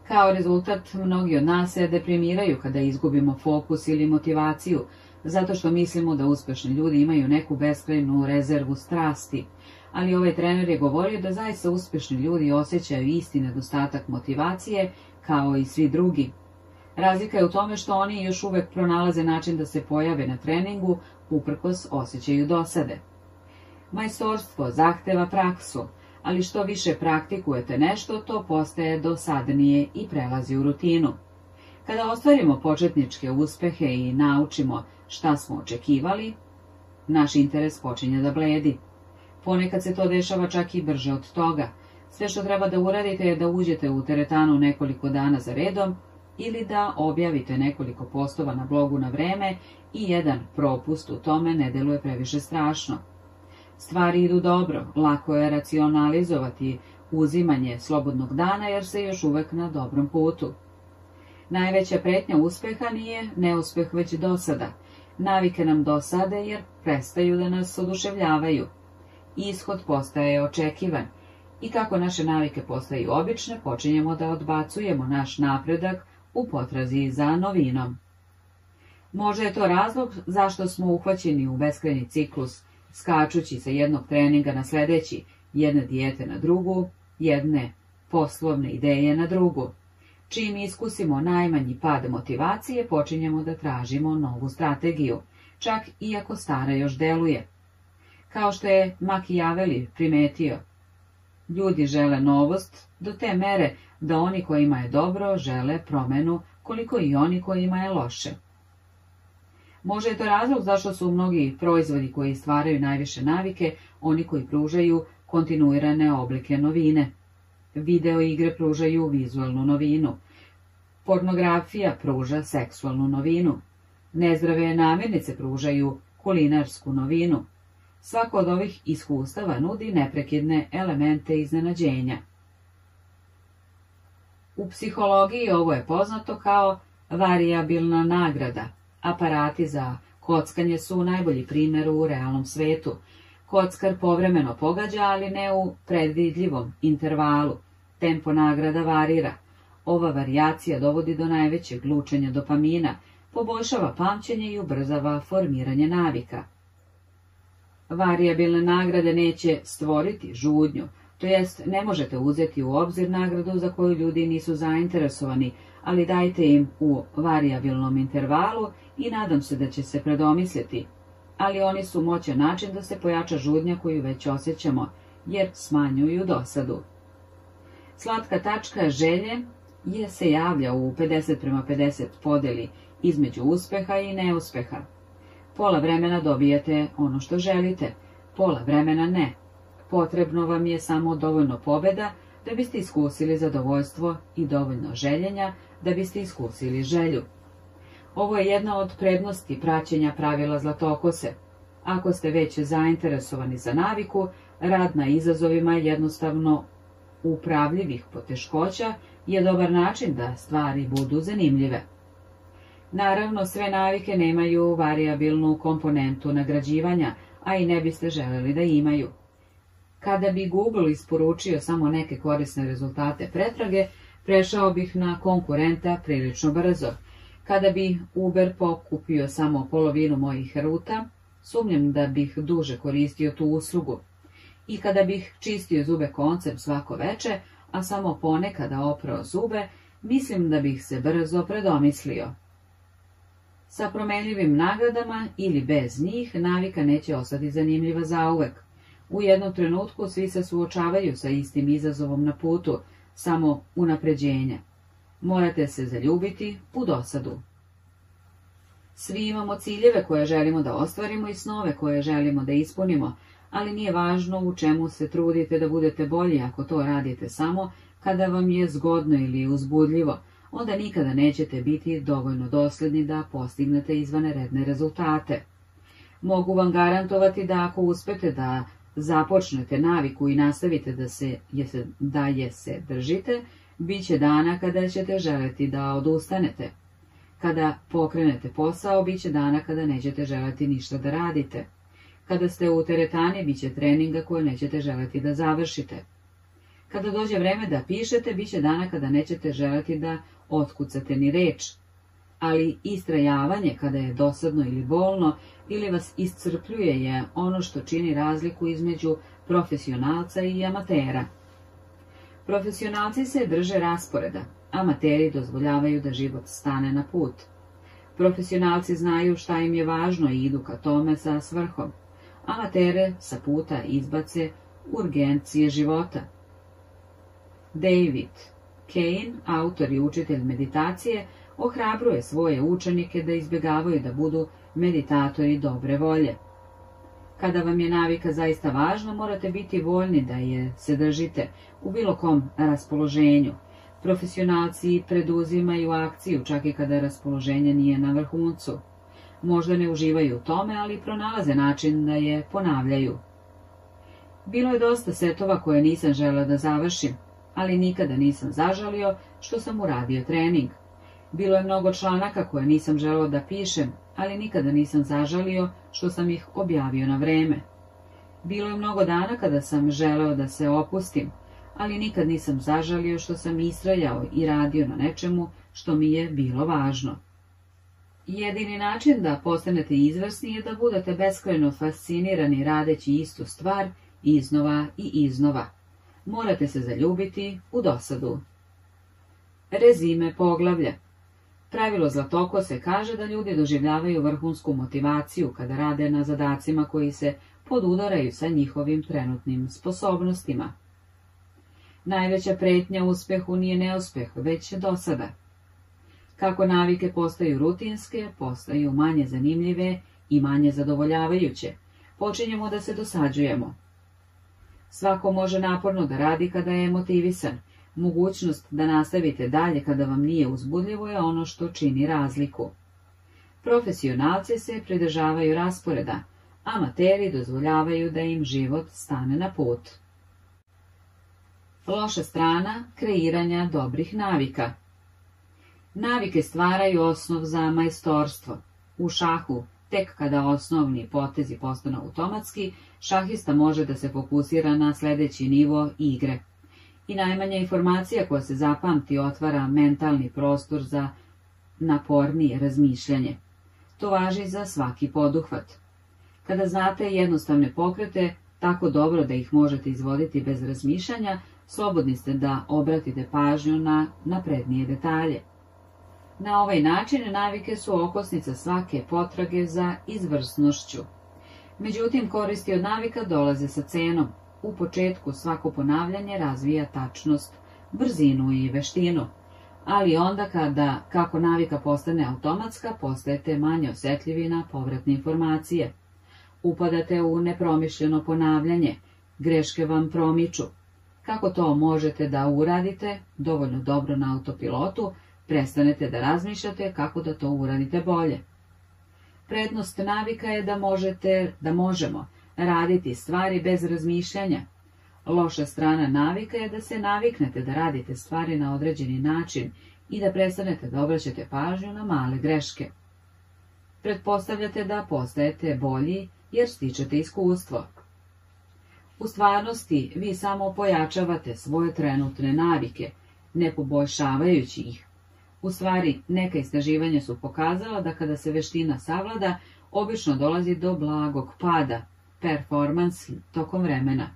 Kao rezultat, mnogi od nas se deprimiraju kada izgubimo fokus ili motivaciju, zato što mislimo da uspješni ljudi imaju neku beskrajnu rezervu strasti, ali ovaj trener je govorio da zaista uspješni ljudi osjećaju isti nedostatak motivacije kao i svi drugi. Razlika je u tome što oni još uvek pronalaze način da se pojave na treningu uprkos osjećaju dosade. Majstorstvo zahteva praksu, ali što više praktikujete nešto, to postaje dosadnije i prelazi u rutinu. Kada ostvarimo početničke uspehe i naučimo šta smo očekivali, naš interes počinje da bledi. Ponekad se to dešava čak i brže od toga. Sve što treba da uradite je da uđete u teretanu nekoliko dana za redom ili da objavite nekoliko postova na blogu na vreme i jedan propust u tome ne deluje previše strašno. Stvari idu dobro, lako je racionalizovati uzimanje slobodnog dana jer se još uvek na dobrom putu. Najveća pretnja uspeha nije neuspeh već dosada. Navike nam dosade jer prestaju da nas oduševljavaju. Ishod postaje očekivan. I kako naše navike postaju obične, počinjemo da odbacujemo naš napredak u potrazi za novinom. Može je to razlog zašto smo uhvaćeni u beskrajni ciklus, skačući sa jednog treninga na sledeći, jedne dijete na drugu, jedne poslovne ideje na drugu. Čim iskusimo najmanji pad motivacije, počinjemo da tražimo novu strategiju, čak i ako stara još deluje. Kao što je Makijaveli primetio, ljudi žele novost do te mere da oni kojima je dobro žele promenu koliko i oni kojima je loše. Može je to razlog zašto su mnogi proizvodi koji stvaraju najviše navike, oni koji pružaju kontinuirane oblike novine. Video igre pružaju vizualnu novinu. Pornografija pruža seksualnu novinu. Nezdrave namirnice pružaju kulinarsku novinu. Svako od ovih iskustava nudi neprekidne elemente iznenađenja. U psihologiji ovo je poznato kao variabilna nagrada. Aparati za kockanje su najbolji primjer u realnom svetu. Kockar povremeno pogađa, ali ne u predvidljivom intervalu. Tempo nagrada varira. Ova varijacija dovodi do najvećeg lučenja dopamina, poboljšava pamćenje i ubrzava formiranje navika. Varijabilne nagrade neće stvoriti žudnju, to jest ne možete uzeti u obzir nagradu za koju ljudi nisu zainteresovani, ali dajte im u varijabilnom intervalu i nadam se da će se predomisliti. Ali oni su moćan način da se pojača žudnja koju već osjećamo, jer smanjuju dosadu. Slatka tačka želje je se javlja u 50 prema 50 podeli između uspeha i neuspeha. Pola vremena dobijete ono što želite, pola vremena ne. Potrebno vam je samo dovoljno pobeda da biste iskusili zadovoljstvo i dovoljno željenja da biste iskusili želju. Ovo je jedna od prednosti praćenja pravila zlatokose. Ako ste već zainteresovani za naviku, rad na izazovima jednostavno upravljivih poteškoća je dobar način da stvari budu zanimljive. Naravno, sve navike nemaju variabilnu komponentu nagrađivanja, a i ne biste želeli da imaju. Kada bi Google isporučio samo neke korisne rezultate pretrage, prešao bih na konkurenta prilično brzo. Kada bi Uber pokupio samo polovinu mojih ruta, sumnjam da bih duže koristio tu uslugu. I kada bih čistio zube koncem svako veče, a samo ponekada oprao zube, mislim da bih se brzo predomislio. Sa promenljivim nagradama ili bez njih, navika neće ostati zanimljiva zauvek. U jednom trenutku svi se suočavaju sa istim izazovom na putu, samo unapređenje. Morate se zaljubiti u dosadu. Svi imamo ciljeve koje želimo da ostvarimo i snove koje želimo da ispunimo, ali nije važno u čemu se trudite da budete bolji ako to radite samo kada vam je zgodno ili uzbudljivo, onda nikada nećete biti dovoljno dosledni da postignete izvanredne rezultate. Mogu vam garantovati da ako uspete da započnete naviku i nastavite da, se, da je se držite, bit će dana kada ćete želeti da odustanete. Kada pokrenete posao, bit će dana kada nećete želeti ništa da radite. Kada ste u teretani, bit će treninga koje nećete želeti da završite. Kada dođe vreme da pišete, bit će dana kada nećete želeti da otkucate ni reč. Ali istrajavanje, kada je dosadno ili bolno, ili vas iscrpljuje je ono što čini razliku između profesionalca i amatera. Profesionalci se drže rasporeda, amateri dozvoljavaju da život stane na put. Profesionalci znaju šta im je važno i idu ka tome sa svrhom. Amatere sa puta izbace urgencije života. David Kane, autor i učitelj meditacije, ohrabruje svoje učenike da izbjegavaju da budu meditatori dobre volje. Kada vam je navika zaista važna, morate biti voljni da je se držite u bilo kom raspoloženju. Profesionalci preduzimaju akciju čak i kada raspoloženje nije na vrhuncu. Možda ne uživaju u tome, ali pronalaze način da je ponavljaju. Bilo je dosta setova koje nisam žela da završim, ali nikada nisam zažalio što sam uradio trening. Bilo je mnogo članaka koje nisam želeo da pišem, ali nikada nisam zažalio što sam ih objavio na vreme. Bilo je mnogo dana kada sam želeo da se opustim, ali nikad nisam zažalio što sam istrajao i radio na nečemu što mi je bilo važno. Jedini način da postanete izvrsni je da budete beskrajno fascinirani radeći istu stvar iznova i iznova. Morate se zaljubiti u dosadu. Rezime poglavlja Pravilo Zlatoko se kaže da ljudi doživljavaju vrhunsku motivaciju kada rade na zadacima koji se podudaraju sa njihovim trenutnim sposobnostima. Najveća pretnja uspjehu nije neuspjeh, već dosada. Kako navike postaju rutinske, postaju manje zanimljive i manje zadovoljavajuće. Počinjemo da se dosađujemo. Svako može naporno da radi kada je motivisan. Mogućnost da nastavite dalje kada vam nije uzbudljivo je ono što čini razliku. Profesionalci se pridržavaju rasporeda, amateri dozvoljavaju da im život stane na put. Loša strana kreiranja dobrih navika. Navike stvaraju osnov za majstorstvo. U šahu, tek kada osnovni potezi postanu automatski, šahista može da se fokusira na sljedeći nivo igre. I najmanja informacija koja se zapamti otvara mentalni prostor za napornije razmišljanje. To važi za svaki poduhvat. Kada znate jednostavne pokrete, tako dobro da ih možete izvoditi bez razmišljanja, slobodni ste da obratite pažnju na naprednije detalje. Na ovaj način navike su okosnica svake potrage za izvrsnošću. Međutim, koristi od navika dolaze sa cenom. U početku svako ponavljanje razvija tačnost, brzinu i veštinu. Ali onda kada, kako navika postane automatska, postajete manje osjetljivi na povratne informacije. Upadate u nepromišljeno ponavljanje, greške vam promiču. Kako to možete da uradite dovoljno dobro na autopilotu, prestanete da razmišljate kako da to uradite bolje. Prednost navika je da možete, da možemo raditi stvari bez razmišljanja. Loša strana navika je da se naviknete da radite stvari na određeni način i da prestanete da obraćate pažnju na male greške. Pretpostavljate da postajete bolji jer stičete iskustvo. U stvarnosti vi samo pojačavate svoje trenutne navike, ne poboljšavajući ih. U stvari, neka istraživanja su pokazala da kada se veština savlada, obično dolazi do blagog pada, performansi, tokom vremena.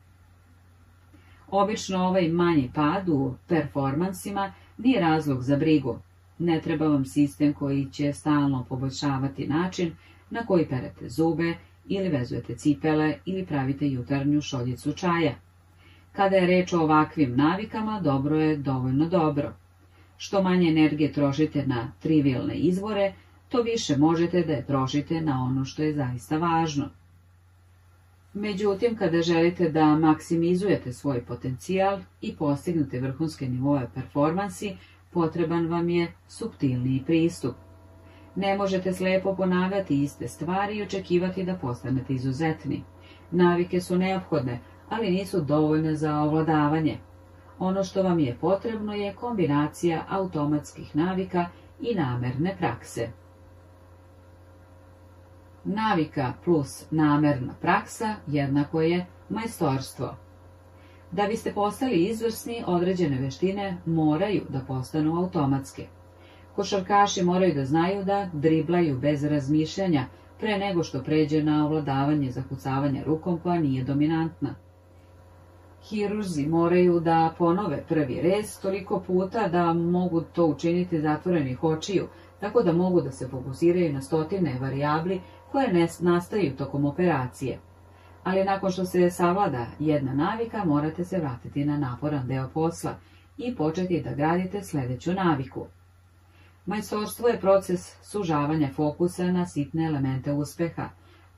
Obično ovaj manji pad u performansima nije razlog za brigu. Ne treba vam sistem koji će stalno poboljšavati način na koji perete zube ili vezujete cipele ili pravite jutarnju šoljicu čaja. Kada je reč o ovakvim navikama, dobro je dovoljno dobro. Što manje energije trošite na trivialne izvore, to više možete da je trošite na ono što je zaista važno. Međutim, kada želite da maksimizujete svoj potencijal i postignete vrhunske nivoje performansi, potreban vam je subtilniji pristup. Ne možete slijepo ponavljati iste stvari i očekivati da postanete izuzetni. Navike su neophodne, ali nisu dovoljne za ovladavanje. Ono što vam je potrebno je kombinacija automatskih navika i namerne prakse. Navika plus namerna praksa jednako je majstorstvo. Da biste postali izvrsni, određene veštine moraju da postanu automatske. Košarkaši moraju da znaju da driblaju bez razmišljanja pre nego što pređe na ovladavanje zakucavanja rukom koja nije dominantna. Hirurzi moraju da ponove prvi rez toliko puta da mogu to učiniti zatvorenih očiju, tako da mogu da se fokusiraju na stotine varijabli koje nastaju tokom operacije. Ali nakon što se savlada jedna navika, morate se vratiti na naporan deo posla i početi da gradite sljedeću naviku. Majstorstvo je proces sužavanja fokusa na sitne elemente uspjeha,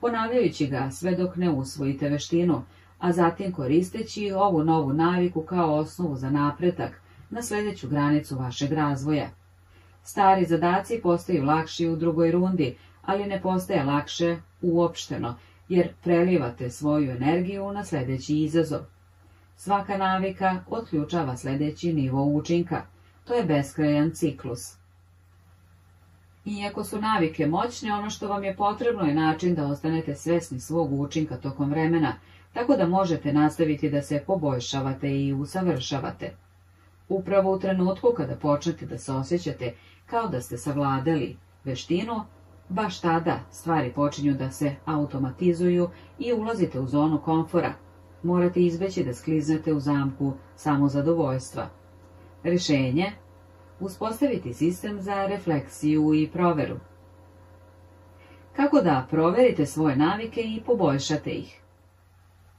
ponavljajući ga sve dok ne usvojite veštinu, a zatim koristeći ovu novu naviku kao osnovu za napretak na sljedeću granicu vašeg razvoja. Stari zadaci postaju lakši u drugoj rundi, ali ne postaje lakše uopšteno, jer prelivate svoju energiju na sljedeći izazov. Svaka navika otključava sljedeći nivo učinka. To je beskrajan ciklus. Iako su navike moćne, ono što vam je potrebno je način da ostanete svesni svog učinka tokom vremena, tako da možete nastaviti da se poboljšavate i usavršavate. Upravo u trenutku kada počnete da se osjećate kao da ste savladali veštinu, baš tada stvari počinju da se automatizuju i ulazite u zonu komfora. Morate izbeći da skliznete u zamku samozadovoljstva. Rješenje uspostaviti sistem za refleksiju i proveru. Kako da proverite svoje navike i poboljšate ih?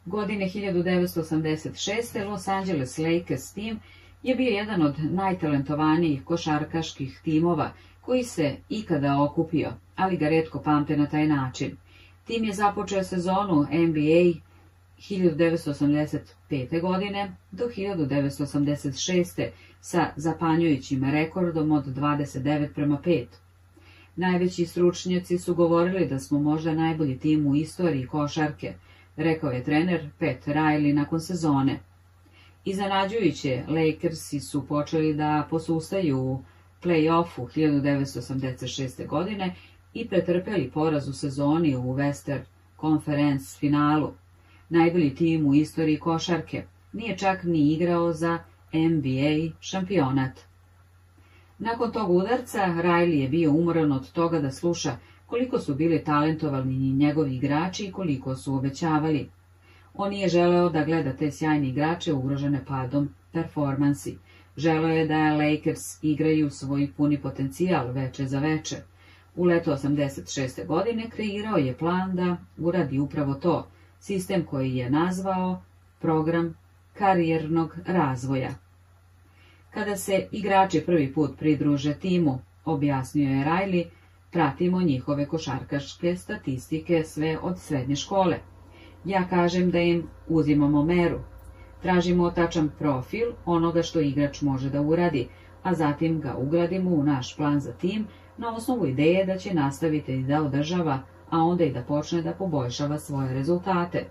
Godine 1986. Los Angeles Lakers tim je bio jedan od najtalentovanijih košarkaških timova koji se ikada okupio, ali ga redko pamte na taj način. Tim je započeo sezonu NBA 1985. godine do 1986. sa zapanjujućim rekordom od 29 prema 5. Najveći stručnjaci su govorili da smo možda najbolji tim u istoriji košarke, rekao je trener Pat Riley nakon sezone. Iznenađujuće, Lakersi su počeli da posustaju u play-offu 1986. godine i pretrpeli poraz u sezoni u Western Conference finalu. Najbolji tim u istoriji košarke nije čak ni igrao za NBA šampionat. Nakon tog udarca, Riley je bio umoran od toga da sluša koliko su bili talentovani njegovi igrači i koliko su obećavali. On nije želeo da gleda te sjajne igrače ugrožene padom performansi. Želeo je da Lakers igraju svoj puni potencijal veče za veče. U leto 86. godine kreirao je plan da uradi upravo to, sistem koji je nazvao program karijernog razvoja. Kada se igrači prvi put pridruže timu, objasnio je Riley, pratimo njihove košarkaške statistike sve od srednje škole. Ja kažem da im uzimamo meru. Tražimo tačan profil onoga što igrač može da uradi, a zatim ga ugradimo u naš plan za tim na osnovu ideje da će nastaviti da održava, a onda i da počne da poboljšava svoje rezultate.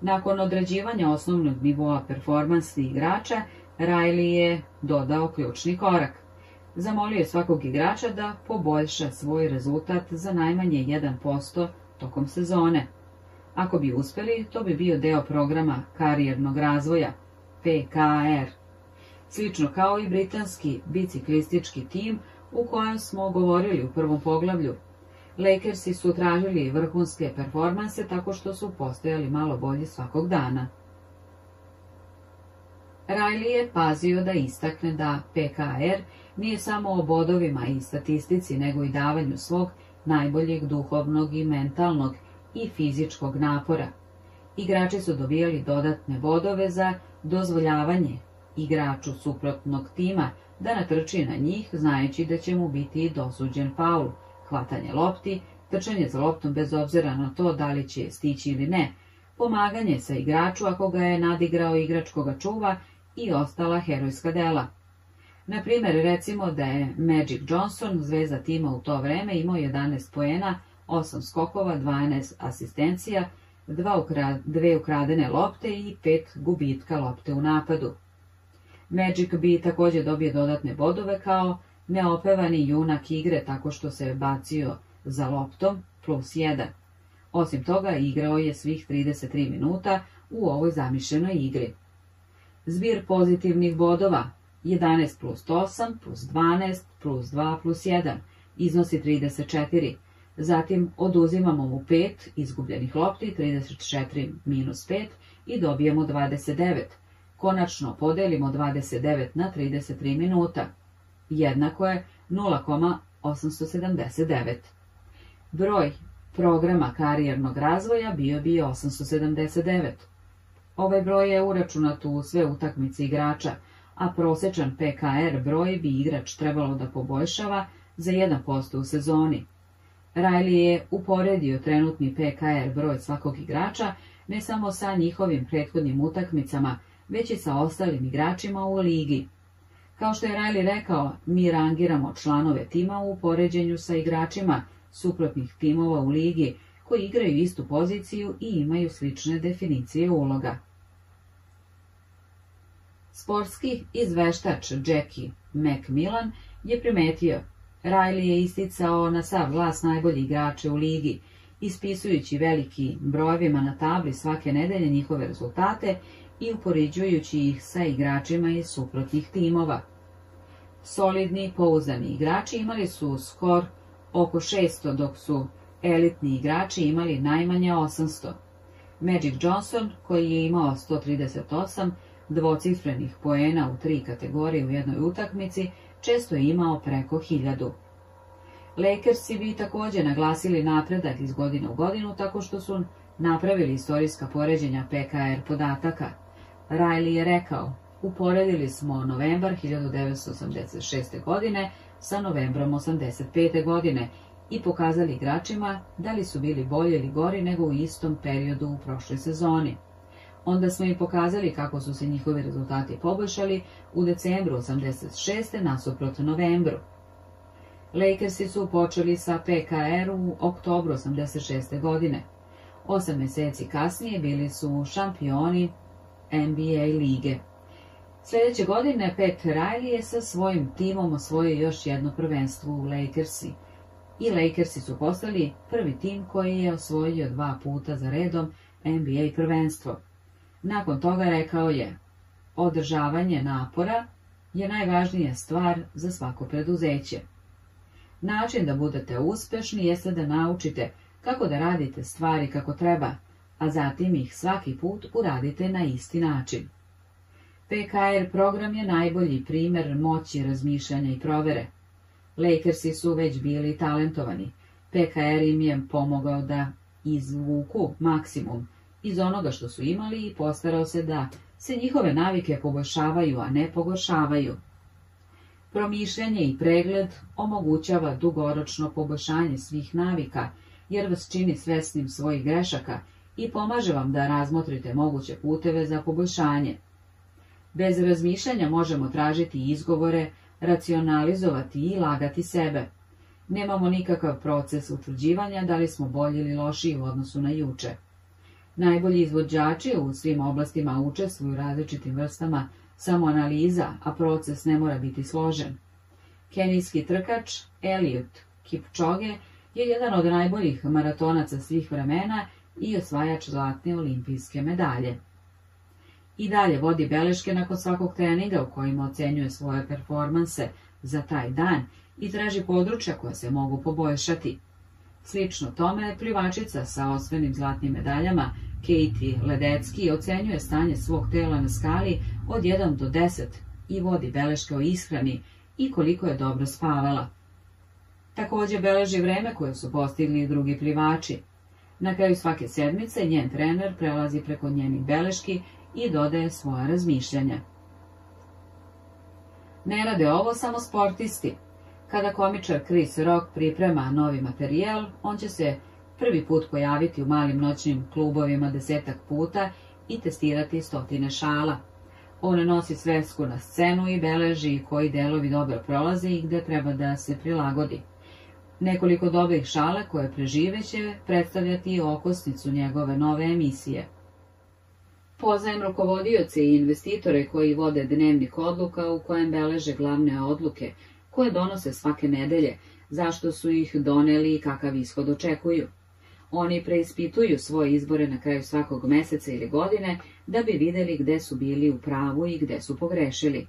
Nakon određivanja osnovnog nivoa performansi igrača, Riley je dodao ključni korak. Zamolio je svakog igrača da poboljša svoj rezultat za najmanje 1% tokom sezone. Ako bi uspeli, to bi bio deo programa karijernog razvoja, PKR. Slično kao i britanski biciklistički tim u kojem smo govorili u prvom poglavlju. Lakersi su tražili vrhunske performanse tako što su postojali malo bolji svakog dana. Riley je pazio da istakne da PKR nije samo o bodovima i statistici, nego i davanju svog najboljeg duhovnog i mentalnog i fizičkog napora. Igrači su dobijali dodatne bodove za dozvoljavanje igraču suprotnog tima da natrči na njih, znajući da će mu biti dosuđen faul, hvatanje lopti, trčanje za loptom bez obzira na to da li će stići ili ne, pomaganje sa igraču ako ga je nadigrao igrač koga čuva i ostala herojska dela. Na primjer, recimo da je Magic Johnson, zvezda tima u to vreme, imao 11 poena, 8 skokova, 12 asistencija, dve ukradene lopte i pet gubitka lopte u napadu. Magic bi također dobio dodatne bodove kao neopevani junak igre tako što se bacio za loptom plus 1. Osim toga, igrao je svih 33 minuta u ovoj zamišljenoj igri. Zbir pozitivnih bodova 11 plus 8 plus 12 plus 2 plus 1 iznosi 34. Zatim oduzimamo mu 5 izgubljenih lopti, 34 minus 5 i dobijemo 29. Konačno podelimo 29 na 33 minuta. Jednako je 0,879. Broj programa karijernog razvoja bio bi 879. Ovaj broj je uračunat u sve utakmice igrača, a prosječan PKR broj bi igrač trebalo da poboljšava za 1% u sezoni. Riley je uporedio trenutni PKR broj svakog igrača ne samo sa njihovim prethodnim utakmicama, već i sa ostalim igračima u ligi. Kao što je Riley rekao, mi rangiramo članove tima u poređenju sa igračima suprotnih timova u ligi koji igraju istu poziciju i imaju slične definicije uloga. Sportski izveštač Jackie Macmillan je primetio Riley je isticao na sav glas najbolji igrače u ligi ispisujući veliki brojevima na tabli svake nedelje njihove rezultate i uporiđujući ih sa igračima iz suprotnih timova. Solidni, pouzdani igrači imali su skor oko 600, dok su elitni igrači imali najmanje 800. Magic Johnson, koji je imao 138 dvocifrenih poena u tri kategorije u jednoj utakmici, često je imao preko hiljadu. Lakersi bi također naglasili napredak iz godine u godinu tako što su napravili istorijska poređenja PKR podataka. Riley je rekao, uporedili smo novembar 1986. godine sa novembrom 85. godine i pokazali igračima da li su bili bolji ili gori nego u istom periodu u prošloj sezoni. Onda smo im pokazali kako su se njihovi rezultati poboljšali u decembru 86. nasuprot novembru. Lakersi su počeli sa PKR u oktobru 86. godine. Osam mjeseci kasnije bili su šampioni NBA lige. Sljedeće godine Pat Riley je sa svojim timom osvojio još jedno prvenstvo u Lakersi. I Lakersi su postali prvi tim koji je osvojio dva puta za redom NBA prvenstvo. Nakon toga rekao je, održavanje napora je najvažnija stvar za svako preduzeće. Način da budete uspješni jeste da naučite kako da radite stvari kako treba, a zatim ih svaki put uradite na isti način. PKR program je najbolji primjer moći razmišljanja i provere. Lakersi su već bili talentovani. PKR im je pomogao da izvuku maksimum iz onoga što su imali i postarao se da se njihove navike poboljšavaju, a ne pogoršavaju. Promišljanje i pregled omogućava dugoročno poboljšanje svih navika, jer vas čini svesnim svojih grešaka i pomaže vam da razmotrite moguće puteve za poboljšanje. Bez razmišljanja možemo tražiti izgovore, racionalizovati i lagati sebe. Nemamo nikakav proces utvrđivanja da li smo bolji ili lošiji u odnosu na juče. Najbolji izvođači u svim oblastima učestvuju različitim vrstama samoanaliza, a proces ne mora biti složen. Kenijski trkač Elliot Kipchoge je jedan od najboljih maratonaca svih vremena i osvajač zlatne olimpijske medalje. I dalje vodi beleške nakon svakog treninga u kojima ocenjuje svoje performanse za taj dan i traži područja koja se mogu poboljšati. Slično tome, plivačica sa osvenim zlatnim medaljama Katie Ledecki ocenjuje stanje svog tela na skali od 1 do 10 i vodi beleške o ishrani i koliko je dobro spavala. Također beleži vreme koje su postigli drugi plivači. Na kraju svake sedmice njen trener prelazi preko njenih beleški i dodaje svoja razmišljanja. Ne rade ovo samo sportisti. Kada komičar Chris Rock priprema novi materijal, on će se prvi put pojaviti u malim noćnim klubovima desetak puta i testirati stotine šala. On nosi svesku na scenu i beleži koji delovi dobro prolaze i gde treba da se prilagodi. Nekoliko dobrih šala koje prežive će predstavljati okosnicu njegove nove emisije. Poznajem rukovodioce i investitore koji vode dnevnik odluka u kojem beleže glavne odluke, koje donose svake nedelje, zašto su ih doneli i kakav ishod očekuju. Oni preispituju svoje izbore na kraju svakog meseca ili godine da bi vidjeli gde su bili u pravu i gde su pogrešili.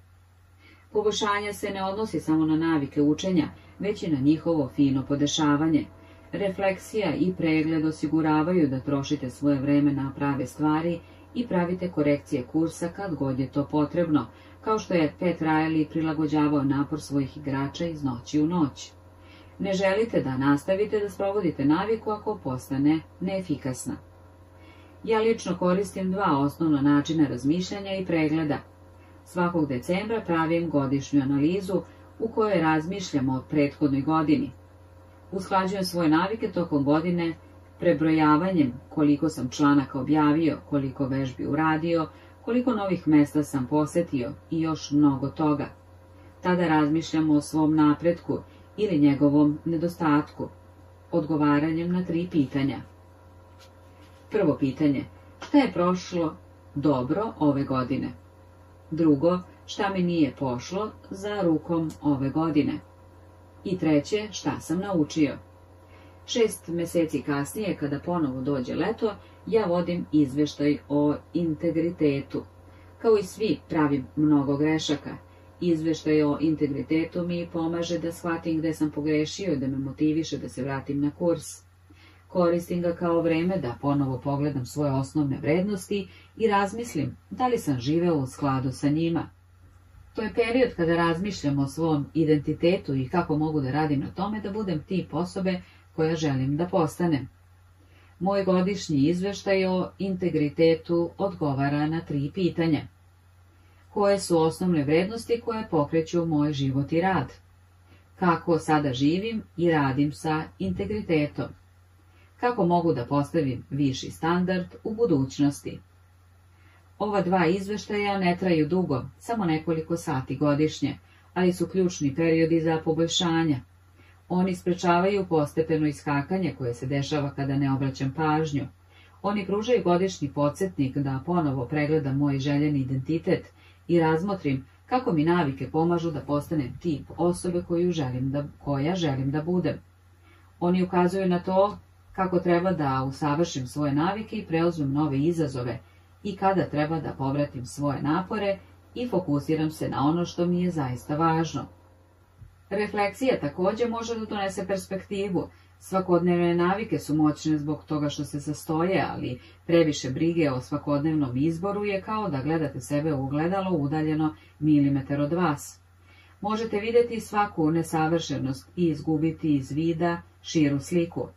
Poboljšanje se ne odnosi samo na navike učenja, već i na njihovo fino podešavanje. Refleksija i pregled osiguravaju da trošite svoje vreme na prave stvari i pravite korekcije kursa kad god je to potrebno, kao što je Pet Riley prilagođavao napor svojih igrača iz noći u noć. Ne želite da nastavite da sprovodite naviku ako postane neefikasna. Ja lično koristim dva osnovna načina razmišljanja i pregleda. Svakog decembra pravim godišnju analizu u kojoj razmišljam o prethodnoj godini. Usklađujem svoje navike tokom godine prebrojavanjem koliko sam članaka objavio, koliko vežbi uradio, koliko novih mesta sam posetio i još mnogo toga. Tada razmišljam o svom napretku ili njegovom nedostatku, odgovaranjem na tri pitanja. Prvo pitanje, šta je prošlo dobro ove godine? Drugo, šta mi nije pošlo za rukom ove godine? I treće, šta sam naučio? Šest meseci kasnije, kada ponovo dođe leto, ja vodim izveštaj o integritetu. Kao i svi, pravim mnogo grešaka. Izveštaj o integritetu mi pomaže da shvatim gde sam pogrešio i da me motiviše da se vratim na kurs. Koristim ga kao vreme da ponovo pogledam svoje osnovne vrednosti i razmislim da li sam živeo u skladu sa njima. To je period kada razmišljam o svom identitetu i kako mogu da radim na tome da budem tip osobe koja želim da postanem. Moj godišnji izveštaj o integritetu odgovara na tri pitanja. Koje su osnovne vrednosti koje pokreću moj život i rad? Kako sada živim i radim sa integritetom? Kako mogu da postavim viši standard u budućnosti? Ova dva izveštaja ne traju dugo, samo nekoliko sati godišnje, ali su ključni periodi za poboljšanja. Oni sprečavaju postepeno iskakanje koje se dešava kada ne obraćam pažnju. Oni pružaju godišnji podsjetnik da ponovo pregledam moj željeni identitet i razmotrim kako mi navike pomažu da postanem tip osobe koju želim da, koja želim da budem. Oni ukazuju na to kako treba da usavršim svoje navike i preuzmem nove izazove i kada treba da povratim svoje napore i fokusiram se na ono što mi je zaista važno. Refleksija takođe može da donese perspektivu. Svakodnevne navike su moćne zbog toga što se sastoje, ali previše brige o svakodnevnom izboru je kao da gledate sebe u ugledalo udaljeno milimetar od vas. Možete videti svaku nesavršenost i izgubiti iz vida širu sliku.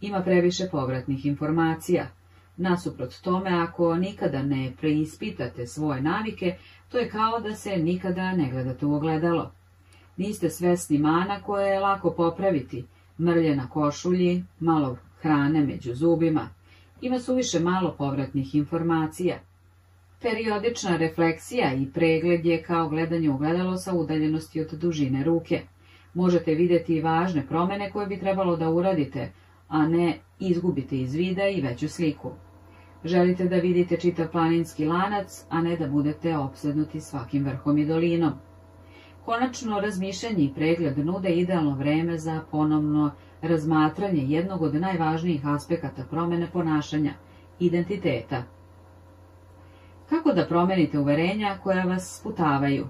Ima previše povratnih informacija. Nasuprot tome, ako nikada ne preispitate svoje navike, to je kao da se nikada ne gledate u ogledalo. Niste svesni mana koje je lako popraviti, mrlje na košulji, malo hrane među zubima. Ima suviše malo povratnih informacija. Periodična refleksija i pregled je kao gledanje ugledalo sa udaljenosti od dužine ruke. Možete vidjeti i važne promene koje bi trebalo da uradite, a ne izgubite iz vida i veću sliku. Želite da vidite čitav planinski lanac, a ne da budete opsednuti svakim vrhom i dolinom. Konačno, razmišljanje i pregled nude idealno vreme za ponovno razmatranje jednog od najvažnijih aspekata promene ponašanja – identiteta. Kako da promenite uverenja koja vas sputavaju?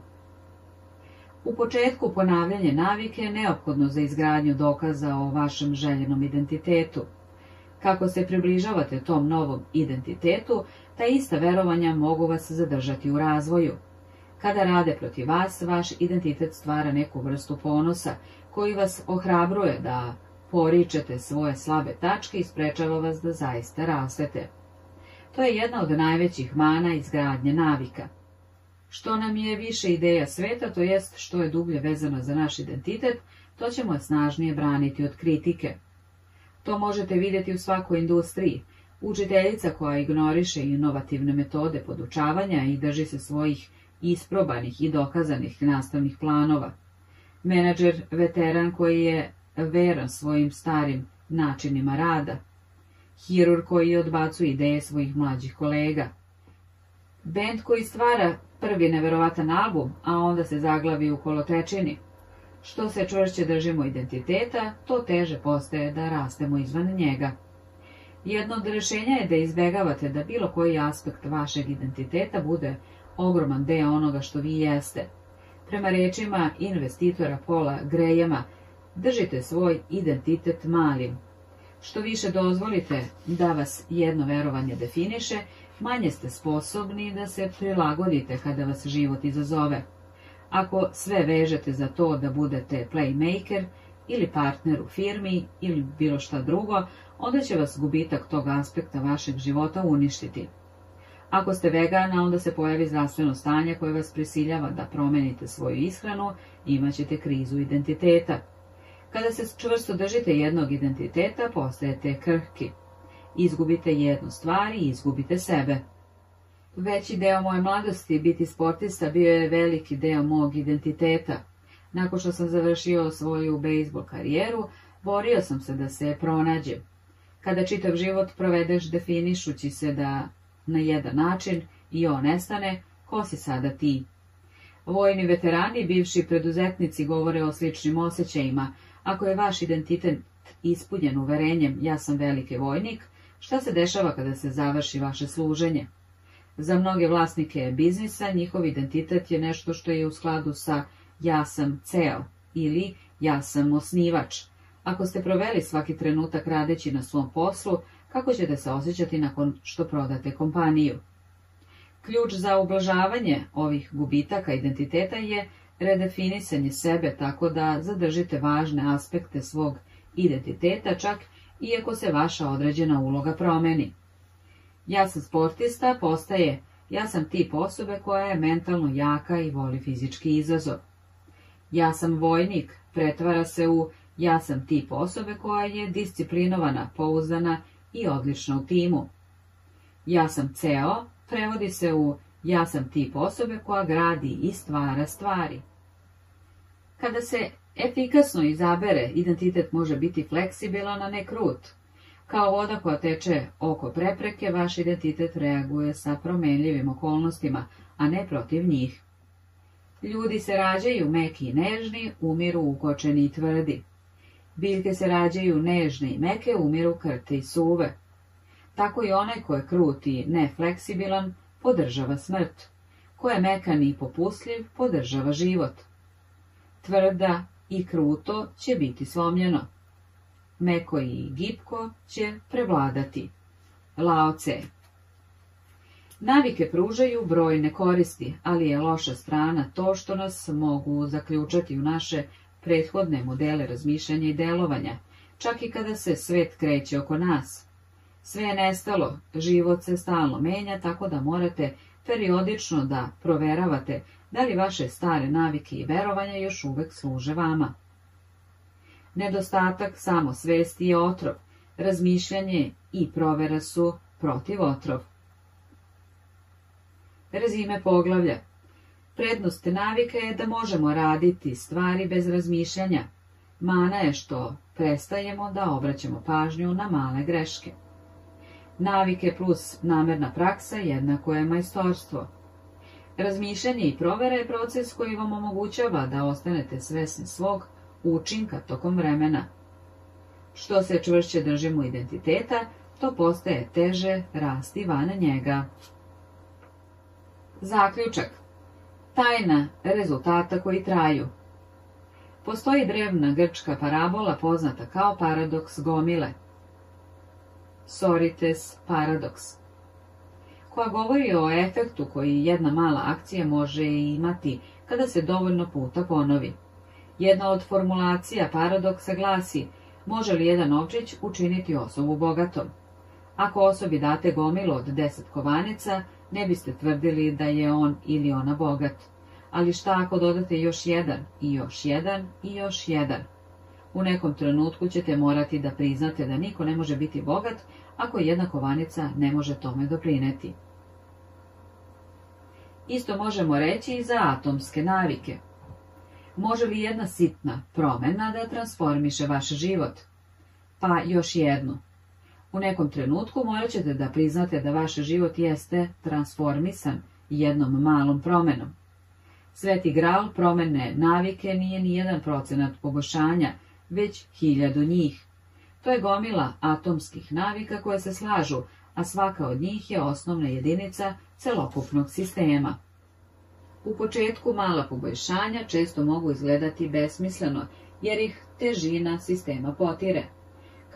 U početku ponavljanje navike je neophodno za izgradnju dokaza o vašem željenom identitetu. Kako se približavate tom novom identitetu, ta ista verovanja mogu vas zadržati u razvoju – Kada rade protiv vas, vaš identitet stvara neku vrstu ponosa, koji vas ohrabruje da poričete svoje slabe tačke i sprečava vas da zaista rastete. To je jedna od najvećih mana izgradnje navika. Što nam je više ideja sveta, to jest što je dublje vezano za naš identitet, to ćemo snažnije braniti od kritike. To možete vidjeti u svakoj industriji. Učiteljica koja ignoriše inovativne metode podučavanja i drži se svojih isprobanih i dokazanih nastavnih planova. Menadžer veteran koji je veran svojim starim načinima rada. Hirur koji odbacuje ideje svojih mlađih kolega. Bend koji stvara prvi neverovatan album, a onda se zaglavi u kolotečini. Što se čvršće držimo identiteta, to teže postaje da rastemo izvan njega. Jedno od rešenja je da izbegavate da bilo koji aspekt vašeg identiteta bude ogroman deo onoga što vi jeste. Prema rečima investitora Pola Grejama, držite svoj identitet malim. Što više dozvolite da vas jedno verovanje definiše, manje ste sposobni da se prilagodite kada vas život izazove. Ako sve vežete za to da budete playmaker ili partner u firmi ili bilo šta drugo, onda će vas gubitak tog aspekta vašeg života uništiti. Ako ste vegana, onda se pojavi zdravstveno stanje koje vas prisiljava da promenite svoju ishranu i imaćete krizu identiteta. Kada se čvrsto držite jednog identiteta, postajete krhki. Izgubite jednu stvar i izgubite sebe. Veći deo moje mladosti biti sportista bio je veliki deo mog identiteta. Nakon što sam završio svoju bejsbol karijeru, borio sam se da se pronađem. Kada čitav život provedeš definišući se da na jedan način i on nestane, ko si sada ti? Vojni veterani, bivši preduzetnici govore o sličnim osjećajima. Ako je vaš identitet ispunjen uverenjem ja sam veliki vojnik, šta se dešava kada se završi vaše služenje? Za mnoge vlasnike biznisa njihov identitet je nešto što je u skladu sa ja sam ceo ili ja sam osnivač. Ako ste proveli svaki trenutak radeći na svom poslu, kako ćete se osjećati nakon što prodate kompaniju? Ključ za ublažavanje ovih gubitaka identiteta je redefinisanje sebe tako da zadržite važne aspekte svog identiteta čak iako se vaša određena uloga promeni. Ja sam sportista postaje ja sam tip osobe koja je mentalno jaka i voli fizički izazov. Ja sam vojnik pretvara se u ja sam tip osobe koja je disciplinovana, pouzdana i odlična u timu. Ja sam ceo prevodi se u ja sam tip osobe koja gradi i stvara stvari. Kada se efikasno izabere, identitet može biti fleksibilan, a ne krut. Kao voda koja teče oko prepreke, vaš identitet reaguje sa promenljivim okolnostima, a ne protiv njih. Ljudi se rađaju meki i nežni, umiru ukočeni i tvrdi. Biljke se rađaju nežne i meke, umiru krte i suve. Tako i onaj ko je krut i nefleksibilan, podržava smrt. Ko je mekan i popustljiv, podržava život. Tvrda i kruto će biti slomljeno. Meko i gipko će prevladati. Laoce Navike pružaju brojne koristi, ali je loša strana to što nas mogu zaključati u naše prethodne modele razmišljanja i delovanja, čak i kada se svet kreće oko nas. Sve je nestalo, život se stalno menja, tako da morate periodično da proveravate da li vaše stare navike i verovanja još uvek služe vama. Nedostatak samosvesti je otrov, razmišljanje i provera su protiv otrov. Rezime poglavlja Prednost navike je da možemo raditi stvari bez razmišljanja. Mana je što prestajemo da obraćamo pažnju na male greške. Navike plus namerna praksa jednako je majstorstvo. Razmišljanje i provera je proces koji vam omogućava da ostanete svesni svog učinka tokom vremena. Što se čvršće držimo identiteta, to postaje teže rasti van njega. Zaključak. Tajna rezultata koji traju. Postoji drevna grčka parabola poznata kao paradoks gomile. Sorites paradoks koja govori o efektu koji jedna mala akcija može imati kada se dovoljno puta ponovi. Jedna od formulacija paradoksa glasi može li jedan ovčić učiniti osobu bogatom. Ako osobi date gomilu od deset kovanica, ne biste tvrdili da je on ili ona bogat. Ali šta ako dodate još jedan, i još jedan, i još jedan? U nekom trenutku ćete morati da priznate da niko ne može biti bogat ako jedna kovanica ne može tome doprineti. Isto možemo reći i za atomske navike. Može li jedna sitna promjena da transformiše vaš život? Pa još jednu. U nekom trenutku morat ćete da priznate da vaš život jeste transformisan jednom malom promenom. Sveti gral promene navike nije ni jedan procenat poboljšanja, već hiljadu njih. To je gomila atomskih navika koje se slažu, a svaka od njih je osnovna jedinica celokupnog sistema. U početku mala poboljšanja često mogu izgledati besmisleno, jer ih težina sistema potire.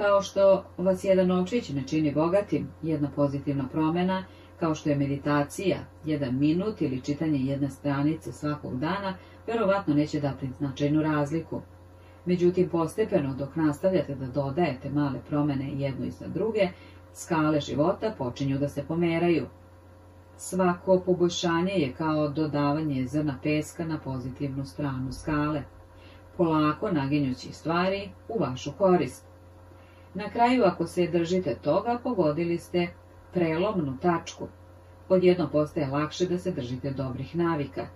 Kao što vas jedan očić ne čini bogatim, jedna pozitivna promjena, kao što je meditacija, jedan minut ili čitanje jedne stranice svakog dana, verovatno neće dati značajnu razliku. Međutim, postepeno dok nastavljate da dodajete male promjene jednu iza druge, skale života počinju da se pomeraju. Svako poboljšanje je kao dodavanje zrna peska na pozitivnu stranu skale, polako naginjući stvari u vašu korist. Na kraju, ako se držite toga, pogodili ste prelomnu tačku. Odjedno postaje lakše da se držite dobrih navika.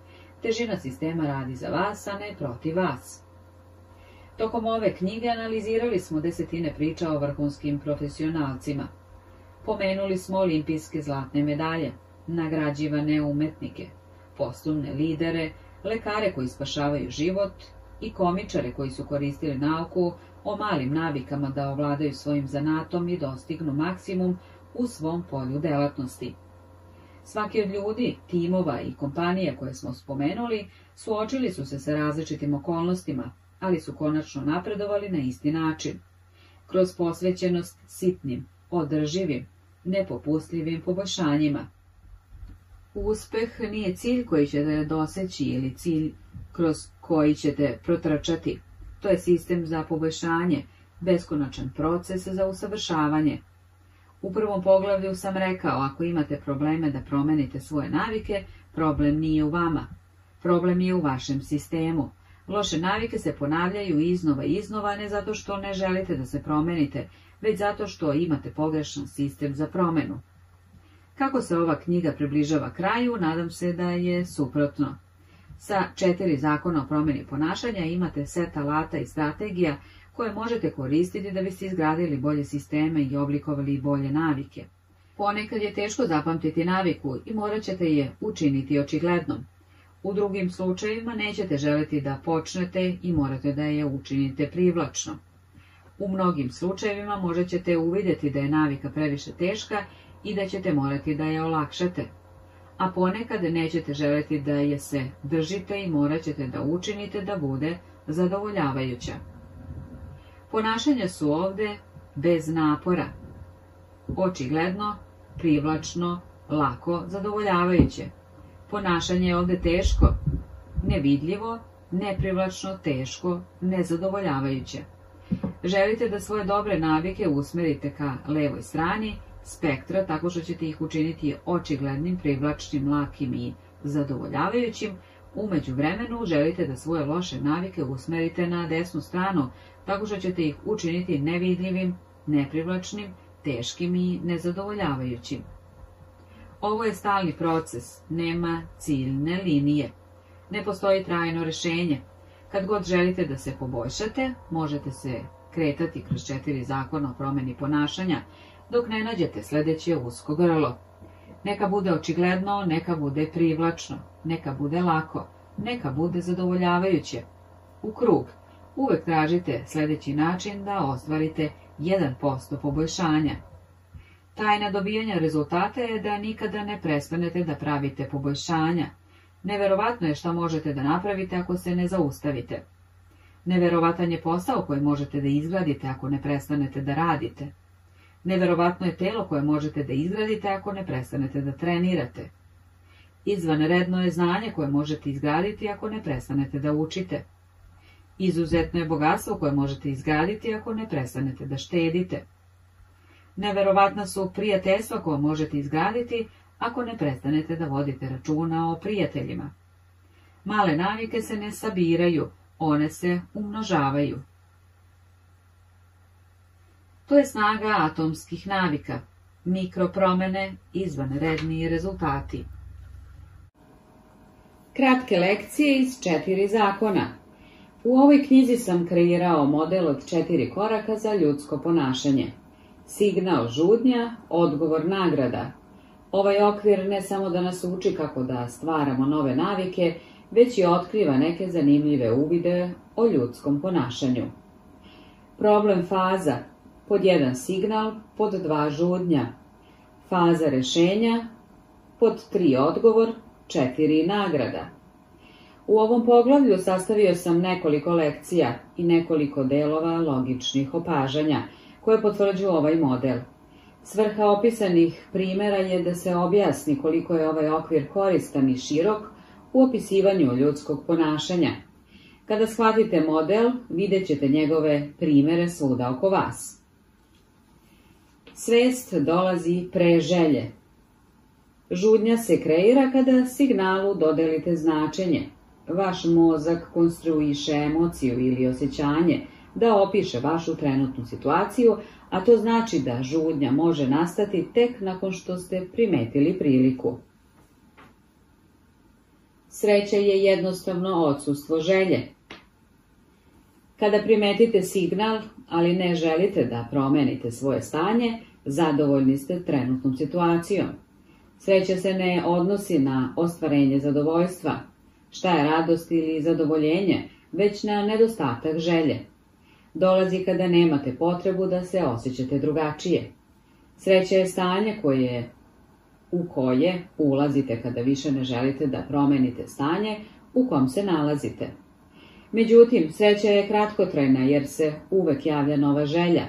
Težina sistema radi za vas, a ne protiv vas. Tokom ove knjige analizirali smo desetine priča o vrhunskim profesionalcima. Pomenuli smo olimpijske zlatne medalje, nagrađivane umetnike, poslovne lidere, lekare koji spašavaju život i komičare koji su koristili nauku o malim navikama da ovladaju svojim zanatom i dostignu maksimum u svom polju delatnosti. Svaki od ljudi, timova i kompanije koje smo spomenuli, suočili su se sa različitim okolnostima, ali su konačno napredovali na isti način. Kroz posvećenost sitnim, održivim, nepopustljivim poboljšanjima. Uspeh nije cilj koji ćete doseći ili cilj kroz koji ćete protrčati. To je sistem za poboljšanje, beskonačan proces za usavršavanje. U prvom poglavlju sam rekao, ako imate probleme da promenite svoje navike, problem nije u vama. Problem je u vašem sistemu. Loše navike se ponavljaju iznova i iznova, ne zato što ne želite da se promenite, već zato što imate pogrešan sistem za promenu. Kako se ova knjiga približava kraju, nadam se da je suprotno. Sa četiri zakona o promjeni ponašanja imate set alata i strategija koje možete koristiti da biste izgradili bolje sisteme i oblikovali bolje navike. Ponekad je teško zapamtiti naviku i morat ćete je učiniti očiglednom. U drugim slučajevima nećete želiti da počnete i morate da je učinite privlačno. U mnogim slučajevima možete uvidjeti da je navika previše teška i da ćete morati da je olakšate. A ponekad nećete želiti da je se držite i morat ćete da učinite da bude zadovoljavajuća. Ponašanja su ovdje bez napora. Očigledno, privlačno, lako, zadovoljavajuće. Ponašanje je ovdje teško, nevidljivo, neprivlačno, teško, nezadovoljavajuće. Želite da svoje dobre navike usmerite ka levoj strani spektra tako što ćete ih učiniti očiglednim, privlačnim, lakim i zadovoljavajućim, umeđu vremenu želite da svoje loše navike usmerite na desnu stranu, tako što ćete ih učiniti nevidljivim, neprivlačnim, teškim i nezadovoljavajućim. Ovo je stalni proces, nema ciljne linije. Ne postoji trajno rješenje. Kad god želite da se poboljšate, možete se kretati kroz četiri zakona o promjeni ponašanja, dok ne nađete sljedeće usko grlo. Neka bude očigledno, neka bude privlačno, neka bude lako, neka bude zadovoljavajuće. U krug uvek tražite sljedeći način da ostvarite 1% poboljšanja. Tajna dobijanja rezultata je da nikada ne prestanete da pravite poboljšanja. Neverovatno je što možete da napravite ako se ne zaustavite. Neverovatan je posao koji možete da izgradite ako ne prestanete da radite. Neverovatno je telo koje možete da izgradite ako ne prestanete da trenirate. Izvanredno je znanje koje možete izgraditi ako ne prestanete da učite. Izuzetno je bogatstvo koje možete izgraditi ako ne prestanete da štedite. Neverovatna su prijateljstva koje možete izgraditi ako ne prestanete da vodite računa o prijateljima. Male navike se ne sabiraju, one se umnožavaju. To je snaga atomskih navika, mikropromene, izvanredni rezultati. Kratke lekcije iz četiri zakona. U ovoj knjizi sam kreirao model od četiri koraka za ljudsko ponašanje. Signal žudnja, odgovor nagrada. Ovaj okvir ne samo da nas uči kako da stvaramo nove navike, već i otkriva neke zanimljive uvide o ljudskom ponašanju. Problem faza pod jedan signal, pod dva žudnja, faza rešenja, pod tri odgovor, četiri nagrada. U ovom poglavlju sastavio sam nekoliko lekcija i nekoliko delova logičnih opažanja koje potvrđuju ovaj model. Svrha opisanih primjera je da se objasni koliko je ovaj okvir koristan i širok u opisivanju ljudskog ponašanja. Kada shvatite model, vidjet ćete njegove primjere svuda oko vas. Svest dolazi pre želje. Žudnja se kreira kada signalu dodelite značenje. Vaš mozak konstruiše emociju ili osjećanje da opiše vašu trenutnu situaciju, a to znači da žudnja može nastati tek nakon što ste primetili priliku. Sreća je jednostavno odsustvo želje. Kada primetite signal, ali ne želite da promenite svoje stanje, zadovoljni ste trenutnom situacijom. Sreća se ne odnosi na ostvarenje zadovoljstva, šta je radost ili zadovoljenje, već na nedostatak želje. Dolazi kada nemate potrebu da se osjećate drugačije. Sreća je stanje koje u koje ulazite kada više ne želite da promenite stanje u kom se nalazite. Međutim, sreća je kratkotrajna jer se uvek javlja nova želja.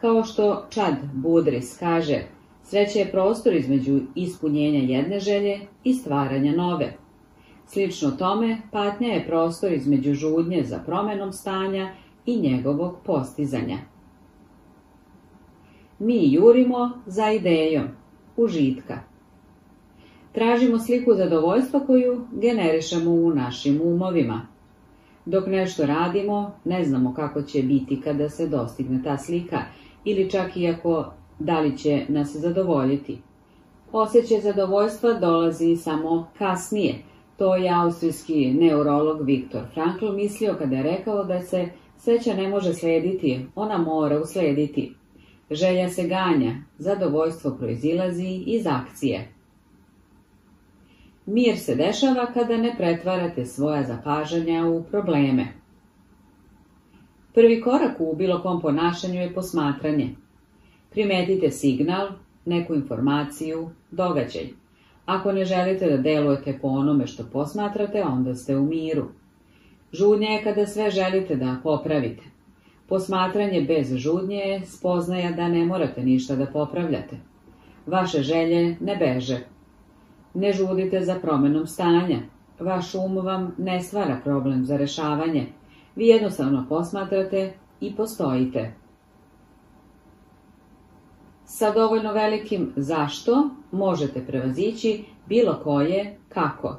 Kao što Čad Budris kaže, sreća je prostor između ispunjenja jedne želje i stvaranja nove. Slično tome, patnja je prostor između žudnje za promenom stanja i njegovog postizanja. Mi jurimo za idejom, užitka. Tražimo sliku zadovoljstva koju generišemo u našim umovima. Dok nešto radimo, ne znamo kako će biti kada se dostigne ta slika ili čak i ako da li će nas zadovoljiti. Osjećaj zadovoljstva dolazi samo kasnije. To je austrijski neurolog Viktor Frankl mislio kada je rekao da se sreća ne može slediti, ona mora uslediti. Želja se ganja, zadovoljstvo proizilazi iz akcije. Mir se dešava kada ne pretvarate svoja zapažanja u probleme. Prvi korak u bilo kom ponašanju je posmatranje. Primetite signal, neku informaciju, događaj. Ako ne želite da delujete po onome što posmatrate, onda ste u miru. Žudnja je kada sve želite da popravite. Posmatranje bez žudnje je spoznaja da ne morate ništa da popravljate. Vaše želje ne beže. Ne žudite za promenom stanja. Vaš um vam ne stvara problem za rešavanje. Vi jednostavno posmatrate i postojite. Sa dovoljno velikim zašto možete prevazići bilo koje kako.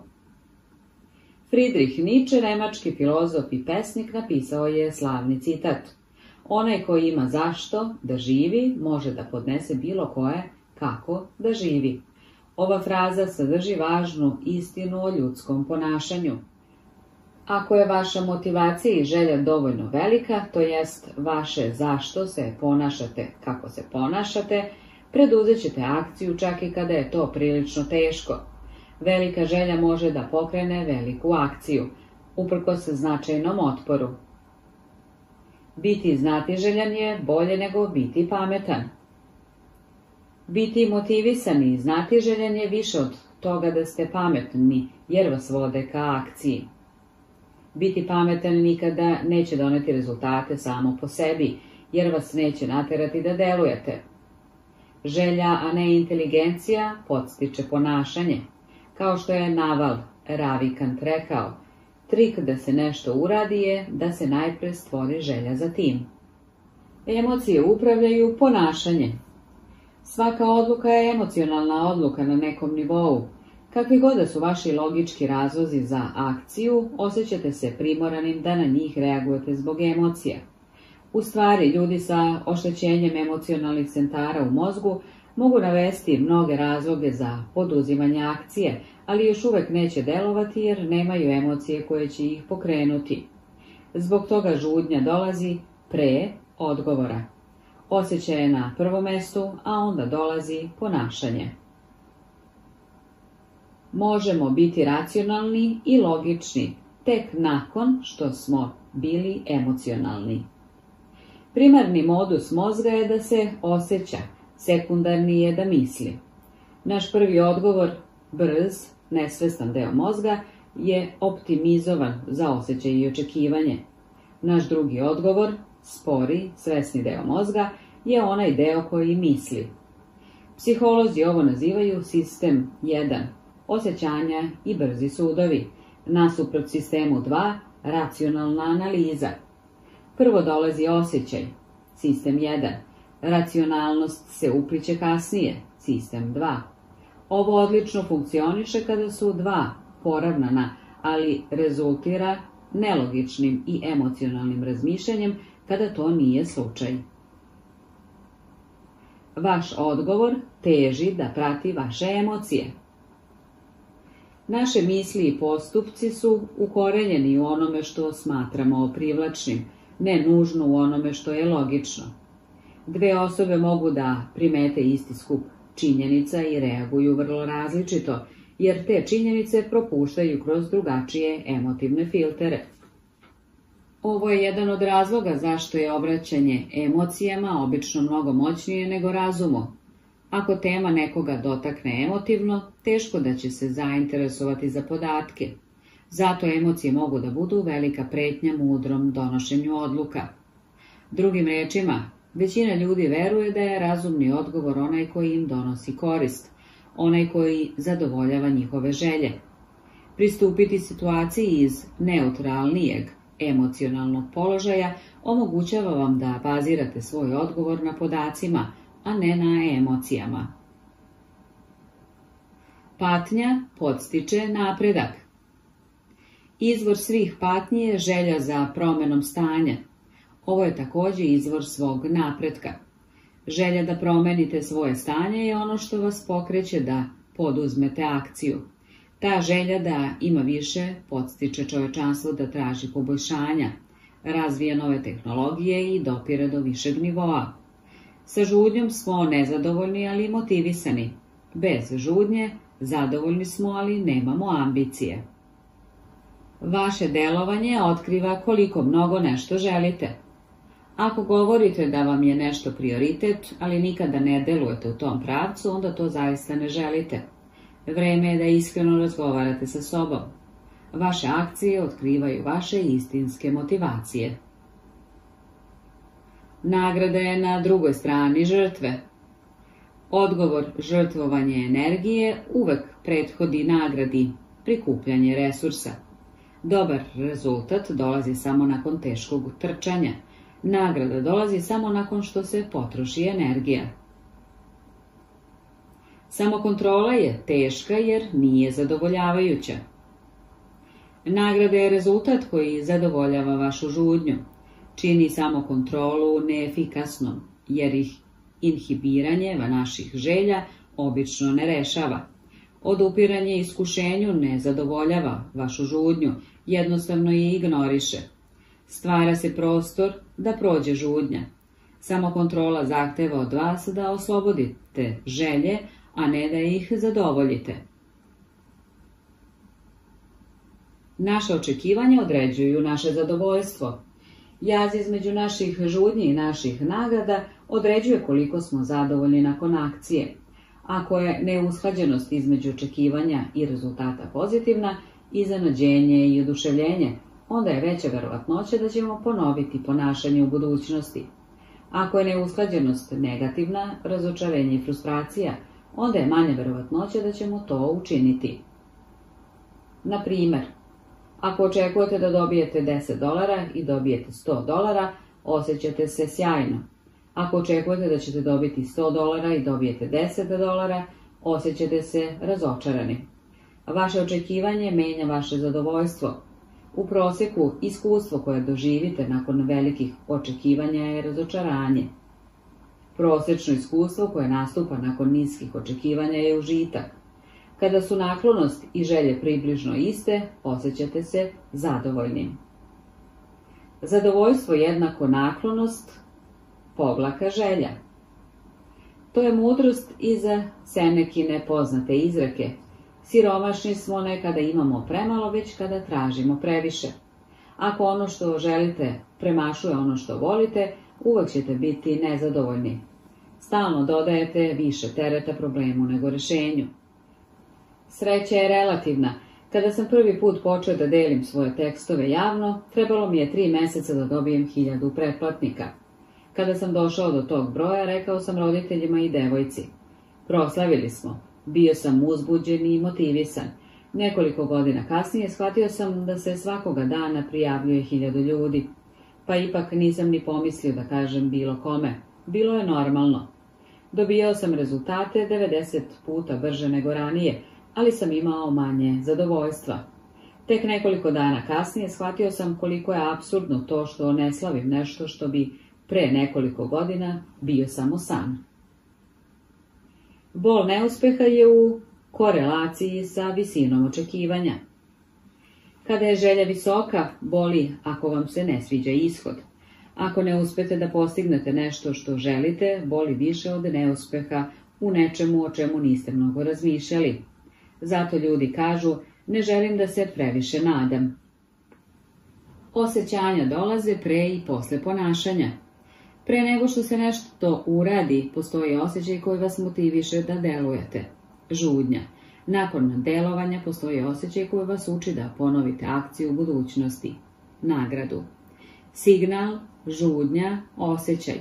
Friedrich Nietzsche, nemački filozof i pesnik, napisao je slavni citat. Onaj koji ima zašto da živi, može da podnese bilo koje kako da živi. Ova fraza sadrži važnu istinu o ljudskom ponašanju. Ako je vaša motivacija i želja dovoljno velika, to jest vaše zašto se ponašate kako se ponašate, preduzet ćete akciju čak i kada je to prilično teško. Velika želja može da pokrene veliku akciju, uprkos značajnom otporu. Biti znatiželjan je bolje nego biti pametan. Biti motivisan i znatiželjan je više od toga da ste pametni, jer vas vode ka akciji. Biti pametan nikada neće doneti rezultate samo po sebi, jer vas neće naterati da delujete. Želja, a ne inteligencija, podstiče ponašanje. Kao što je Naval Ravikant rekao, trik da se nešto uradi je da se najpre stvori želja za tim. Emocije upravljaju ponašanje. Svaka odluka je emocionalna odluka na nekom nivou. Kakvi god da su vaši logički razlozi za akciju, osjećate se primoranim da na njih reagujete zbog emocija. U stvari, ljudi sa oštećenjem emocionalnih centara u mozgu Mogu navesti mnoge razloge za poduzimanje akcije, ali još uvek neće delovati jer nemaju emocije koje će ih pokrenuti. Zbog toga žudnja dolazi pre odgovora. Osjećaj je na prvom mestu, a onda dolazi ponašanje. Možemo biti racionalni i logični tek nakon što smo bili emocionalni. Primarni modus mozga je da se osjeća, sekundarni je da misli. Naš prvi odgovor, brz, nesvestan deo mozga, je optimizovan za osjećaj i očekivanje. Naš drugi odgovor, spori, svesni deo mozga, je onaj deo koji misli. Psiholozi ovo nazivaju sistem 1, osjećanja i brzi sudovi, nasuprot sistemu 2, racionalna analiza. Prvo dolazi osjećaj, sistem 1, Racionalnost se upliče kasnije, sistem 2. Ovo odlično funkcioniše kada su dva poravnana, ali rezultira nelogičnim i emocionalnim razmišljanjem kada to nije slučaj. Vaš odgovor teži da prati vaše emocije. Naše misli i postupci su ukorenjeni u onome što smatramo privlačnim, ne nužno u onome što je logično. Dve osobe mogu da primete isti skup činjenica i reaguju vrlo različito, jer te činjenice propuštaju kroz drugačije emotivne filtere. Ovo je jedan od razloga zašto je obraćanje emocijama obično mnogo moćnije nego razumu. Ako tema nekoga dotakne emotivno, teško da će se zainteresovati za podatke. Zato emocije mogu da budu velika pretnja mudrom donošenju odluka. Drugim rečima, većina ljudi veruje da je razumni odgovor onaj koji im donosi korist, onaj koji zadovoljava njihove želje. Pristupiti situaciji iz neutralnijeg, emocionalnog položaja omogućava vam da bazirate svoj odgovor na podacima, a ne na emocijama. Patnja podstiče napredak. Izvor svih patnji je želja za promenom stanja. Ovo je također izvor svog napretka. Želja da promenite svoje stanje je ono što vas pokreće da poduzmete akciju. Ta želja da ima više podstiče čovečanstvo da traži poboljšanja, razvija nove tehnologije i dopire do višeg nivoa. Sa žudnjom smo nezadovoljni, ali motivisani. Bez žudnje zadovoljni smo, ali nemamo ambicije. Vaše delovanje otkriva koliko mnogo nešto želite. Ako govorite da vam je nešto prioritet, ali nikada ne delujete u tom pravcu, onda to zaista ne želite. Vreme je da iskreno razgovarate sa sobom. Vaše akcije otkrivaju vaše istinske motivacije. Nagrada je na drugoj strani žrtve. Odgovor žrtvovanje energije uvek prethodi nagradi, prikupljanje resursa. Dobar rezultat dolazi samo nakon teškog trčanja. Nagrada dolazi samo nakon što se potroši energija. Samokontrola je teška jer nije zadovoljavajuća. Nagrada je rezultat koji zadovoljava vašu žudnju. Čini samokontrolu neefikasnom, jer ih inhibiranje naših želja obično ne rešava. Odupiranje iskušenju ne zadovoljava vašu žudnju, jednostavno je ignoriše. Stvara se prostor da prođe žudnja. Samokontrola zahteva od vas da oslobodite želje, a ne da ih zadovoljite. Naše očekivanja određuju naše zadovoljstvo. Jaz između naših žudnji i naših nagrada određuje koliko smo zadovoljni nakon akcije. Ako je neusklađenost između očekivanja i rezultata pozitivna, iznenađenje i oduševljenje, onda je veća verovatnoća da ćemo ponoviti ponašanje u budućnosti. Ako je neusklađenost negativna, razočarenje i frustracija, onda je manja verovatnoća da ćemo to učiniti. Na primjer, ako očekujete da dobijete 10 dolara i dobijete 100 dolara, osjećate se sjajno. Ako očekujete da ćete dobiti 100 dolara i dobijete 10 dolara, osjećate se razočarani. Vaše očekivanje menja vaše zadovoljstvo. U prosjeku, iskustvo koje doživite nakon velikih očekivanja je razočaranje. Prosječno iskustvo koje nastupa nakon niskih očekivanja je užitak. Kada su naklonost i želje približno iste, osjećate se zadovoljnim. Zadovoljstvo jednako naklonost, povlaka želja. To je mudrost iza Senekine poznate izreke. Siromašni smo ne kada imamo premalo, već kada tražimo previše. Ako ono što želite premašuje ono što volite, uvek ćete biti nezadovoljni. Stalno dodajete više tereta problemu nego rešenju. Sreća je relativna. Kada sam prvi put počeo da delim svoje tekstove javno, trebalo mi je tri meseca da dobijem hiljadu pretplatnika. Kada sam došao do tog broja, rekao sam roditeljima i devojci. Proslavili smo. Bio sam uzbuđen i motivisan. Nekoliko godina kasnije shvatio sam da se svakoga dana prijavljuje hiljadu ljudi. Pa ipak nisam ni pomislio da kažem bilo kome. Bilo je normalno. Dobijao sam rezultate 90 puta brže nego ranije, ali sam imao manje zadovoljstva. Tek nekoliko dana kasnije shvatio sam koliko je absurdno to što ne slavim nešto što bi pre nekoliko godina bio samo san. Bol neuspeha je u korelaciji sa visinom očekivanja. Kada je želja visoka, boli ako vam se ne sviđa ishod. Ako ne uspete da postignete nešto što želite, boli više od neuspeha u nečemu o čemu niste mnogo razmišljali. Zato ljudi kažu, ne želim da se previše nadam. Osjećanja dolaze pre i posle ponašanja. Pre nego što se nešto uradi, postoji osjećaj koji vas motiviše da delujete. Žudnja. Nakon delovanja postoji osjećaj koji vas uči da ponovite akciju u budućnosti. Nagradu. Signal, žudnja, osjećaj.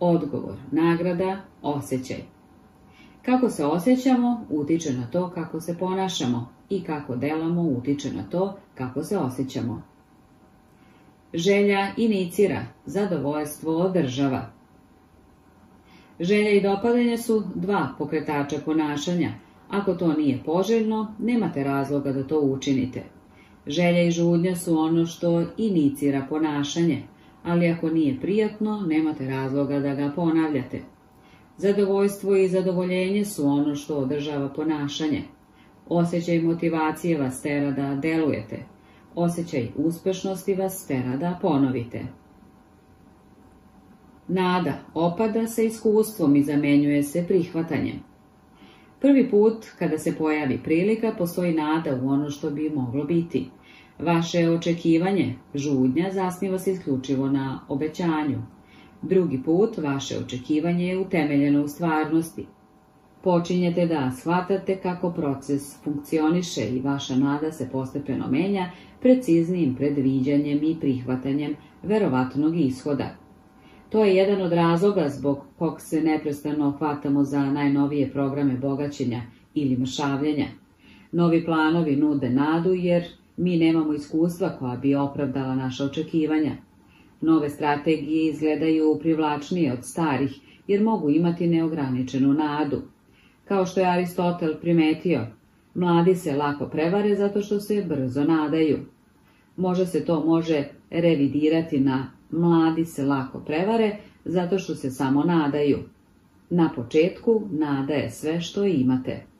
Odgovor, nagrada, osjećaj. Kako se osjećamo, utiče na to kako se ponašamo i kako delamo utiče na to kako se osjećamo. Želja inicira, zadovoljstvo održava. Želja i dopadanje su dva pokretača ponašanja. Ako to nije poželjno, nemate razloga da to učinite. Želja i žudnja su ono što inicira ponašanje, ali ako nije prijatno, nemate razloga da ga ponavljate. Zadovoljstvo i zadovoljenje su ono što održava ponašanje. Osjećaj motivacije vas tera da delujete. Osjećaj uspešnosti vas tera da ponovite. Nada opada sa iskustvom i zamenjuje se prihvatanjem. Prvi put kada se pojavi prilika postoji nada u ono što bi moglo biti. Vaše očekivanje, žudnja, zasniva se isključivo na obećanju. Drugi put vaše očekivanje je utemeljeno u stvarnosti. Počinjete da shvatate kako proces funkcioniše i vaša nada se postepeno menja preciznijim predviđanjem i prihvatanjem verovatnog ishoda. To je jedan od razloga zbog kog se neprestano hvatamo za najnovije programe bogaćenja ili mršavljenja. Novi planovi nude nadu jer mi nemamo iskustva koja bi opravdala naša očekivanja. Nove strategije izgledaju privlačnije od starih jer mogu imati neograničenu nadu. Kao što je Aristotel primetio, mladi se lako prevare zato što se brzo nadaju. Može se to može revidirati na mladi se lako prevare zato što se samo nadaju. Na početku nada je sve što imate.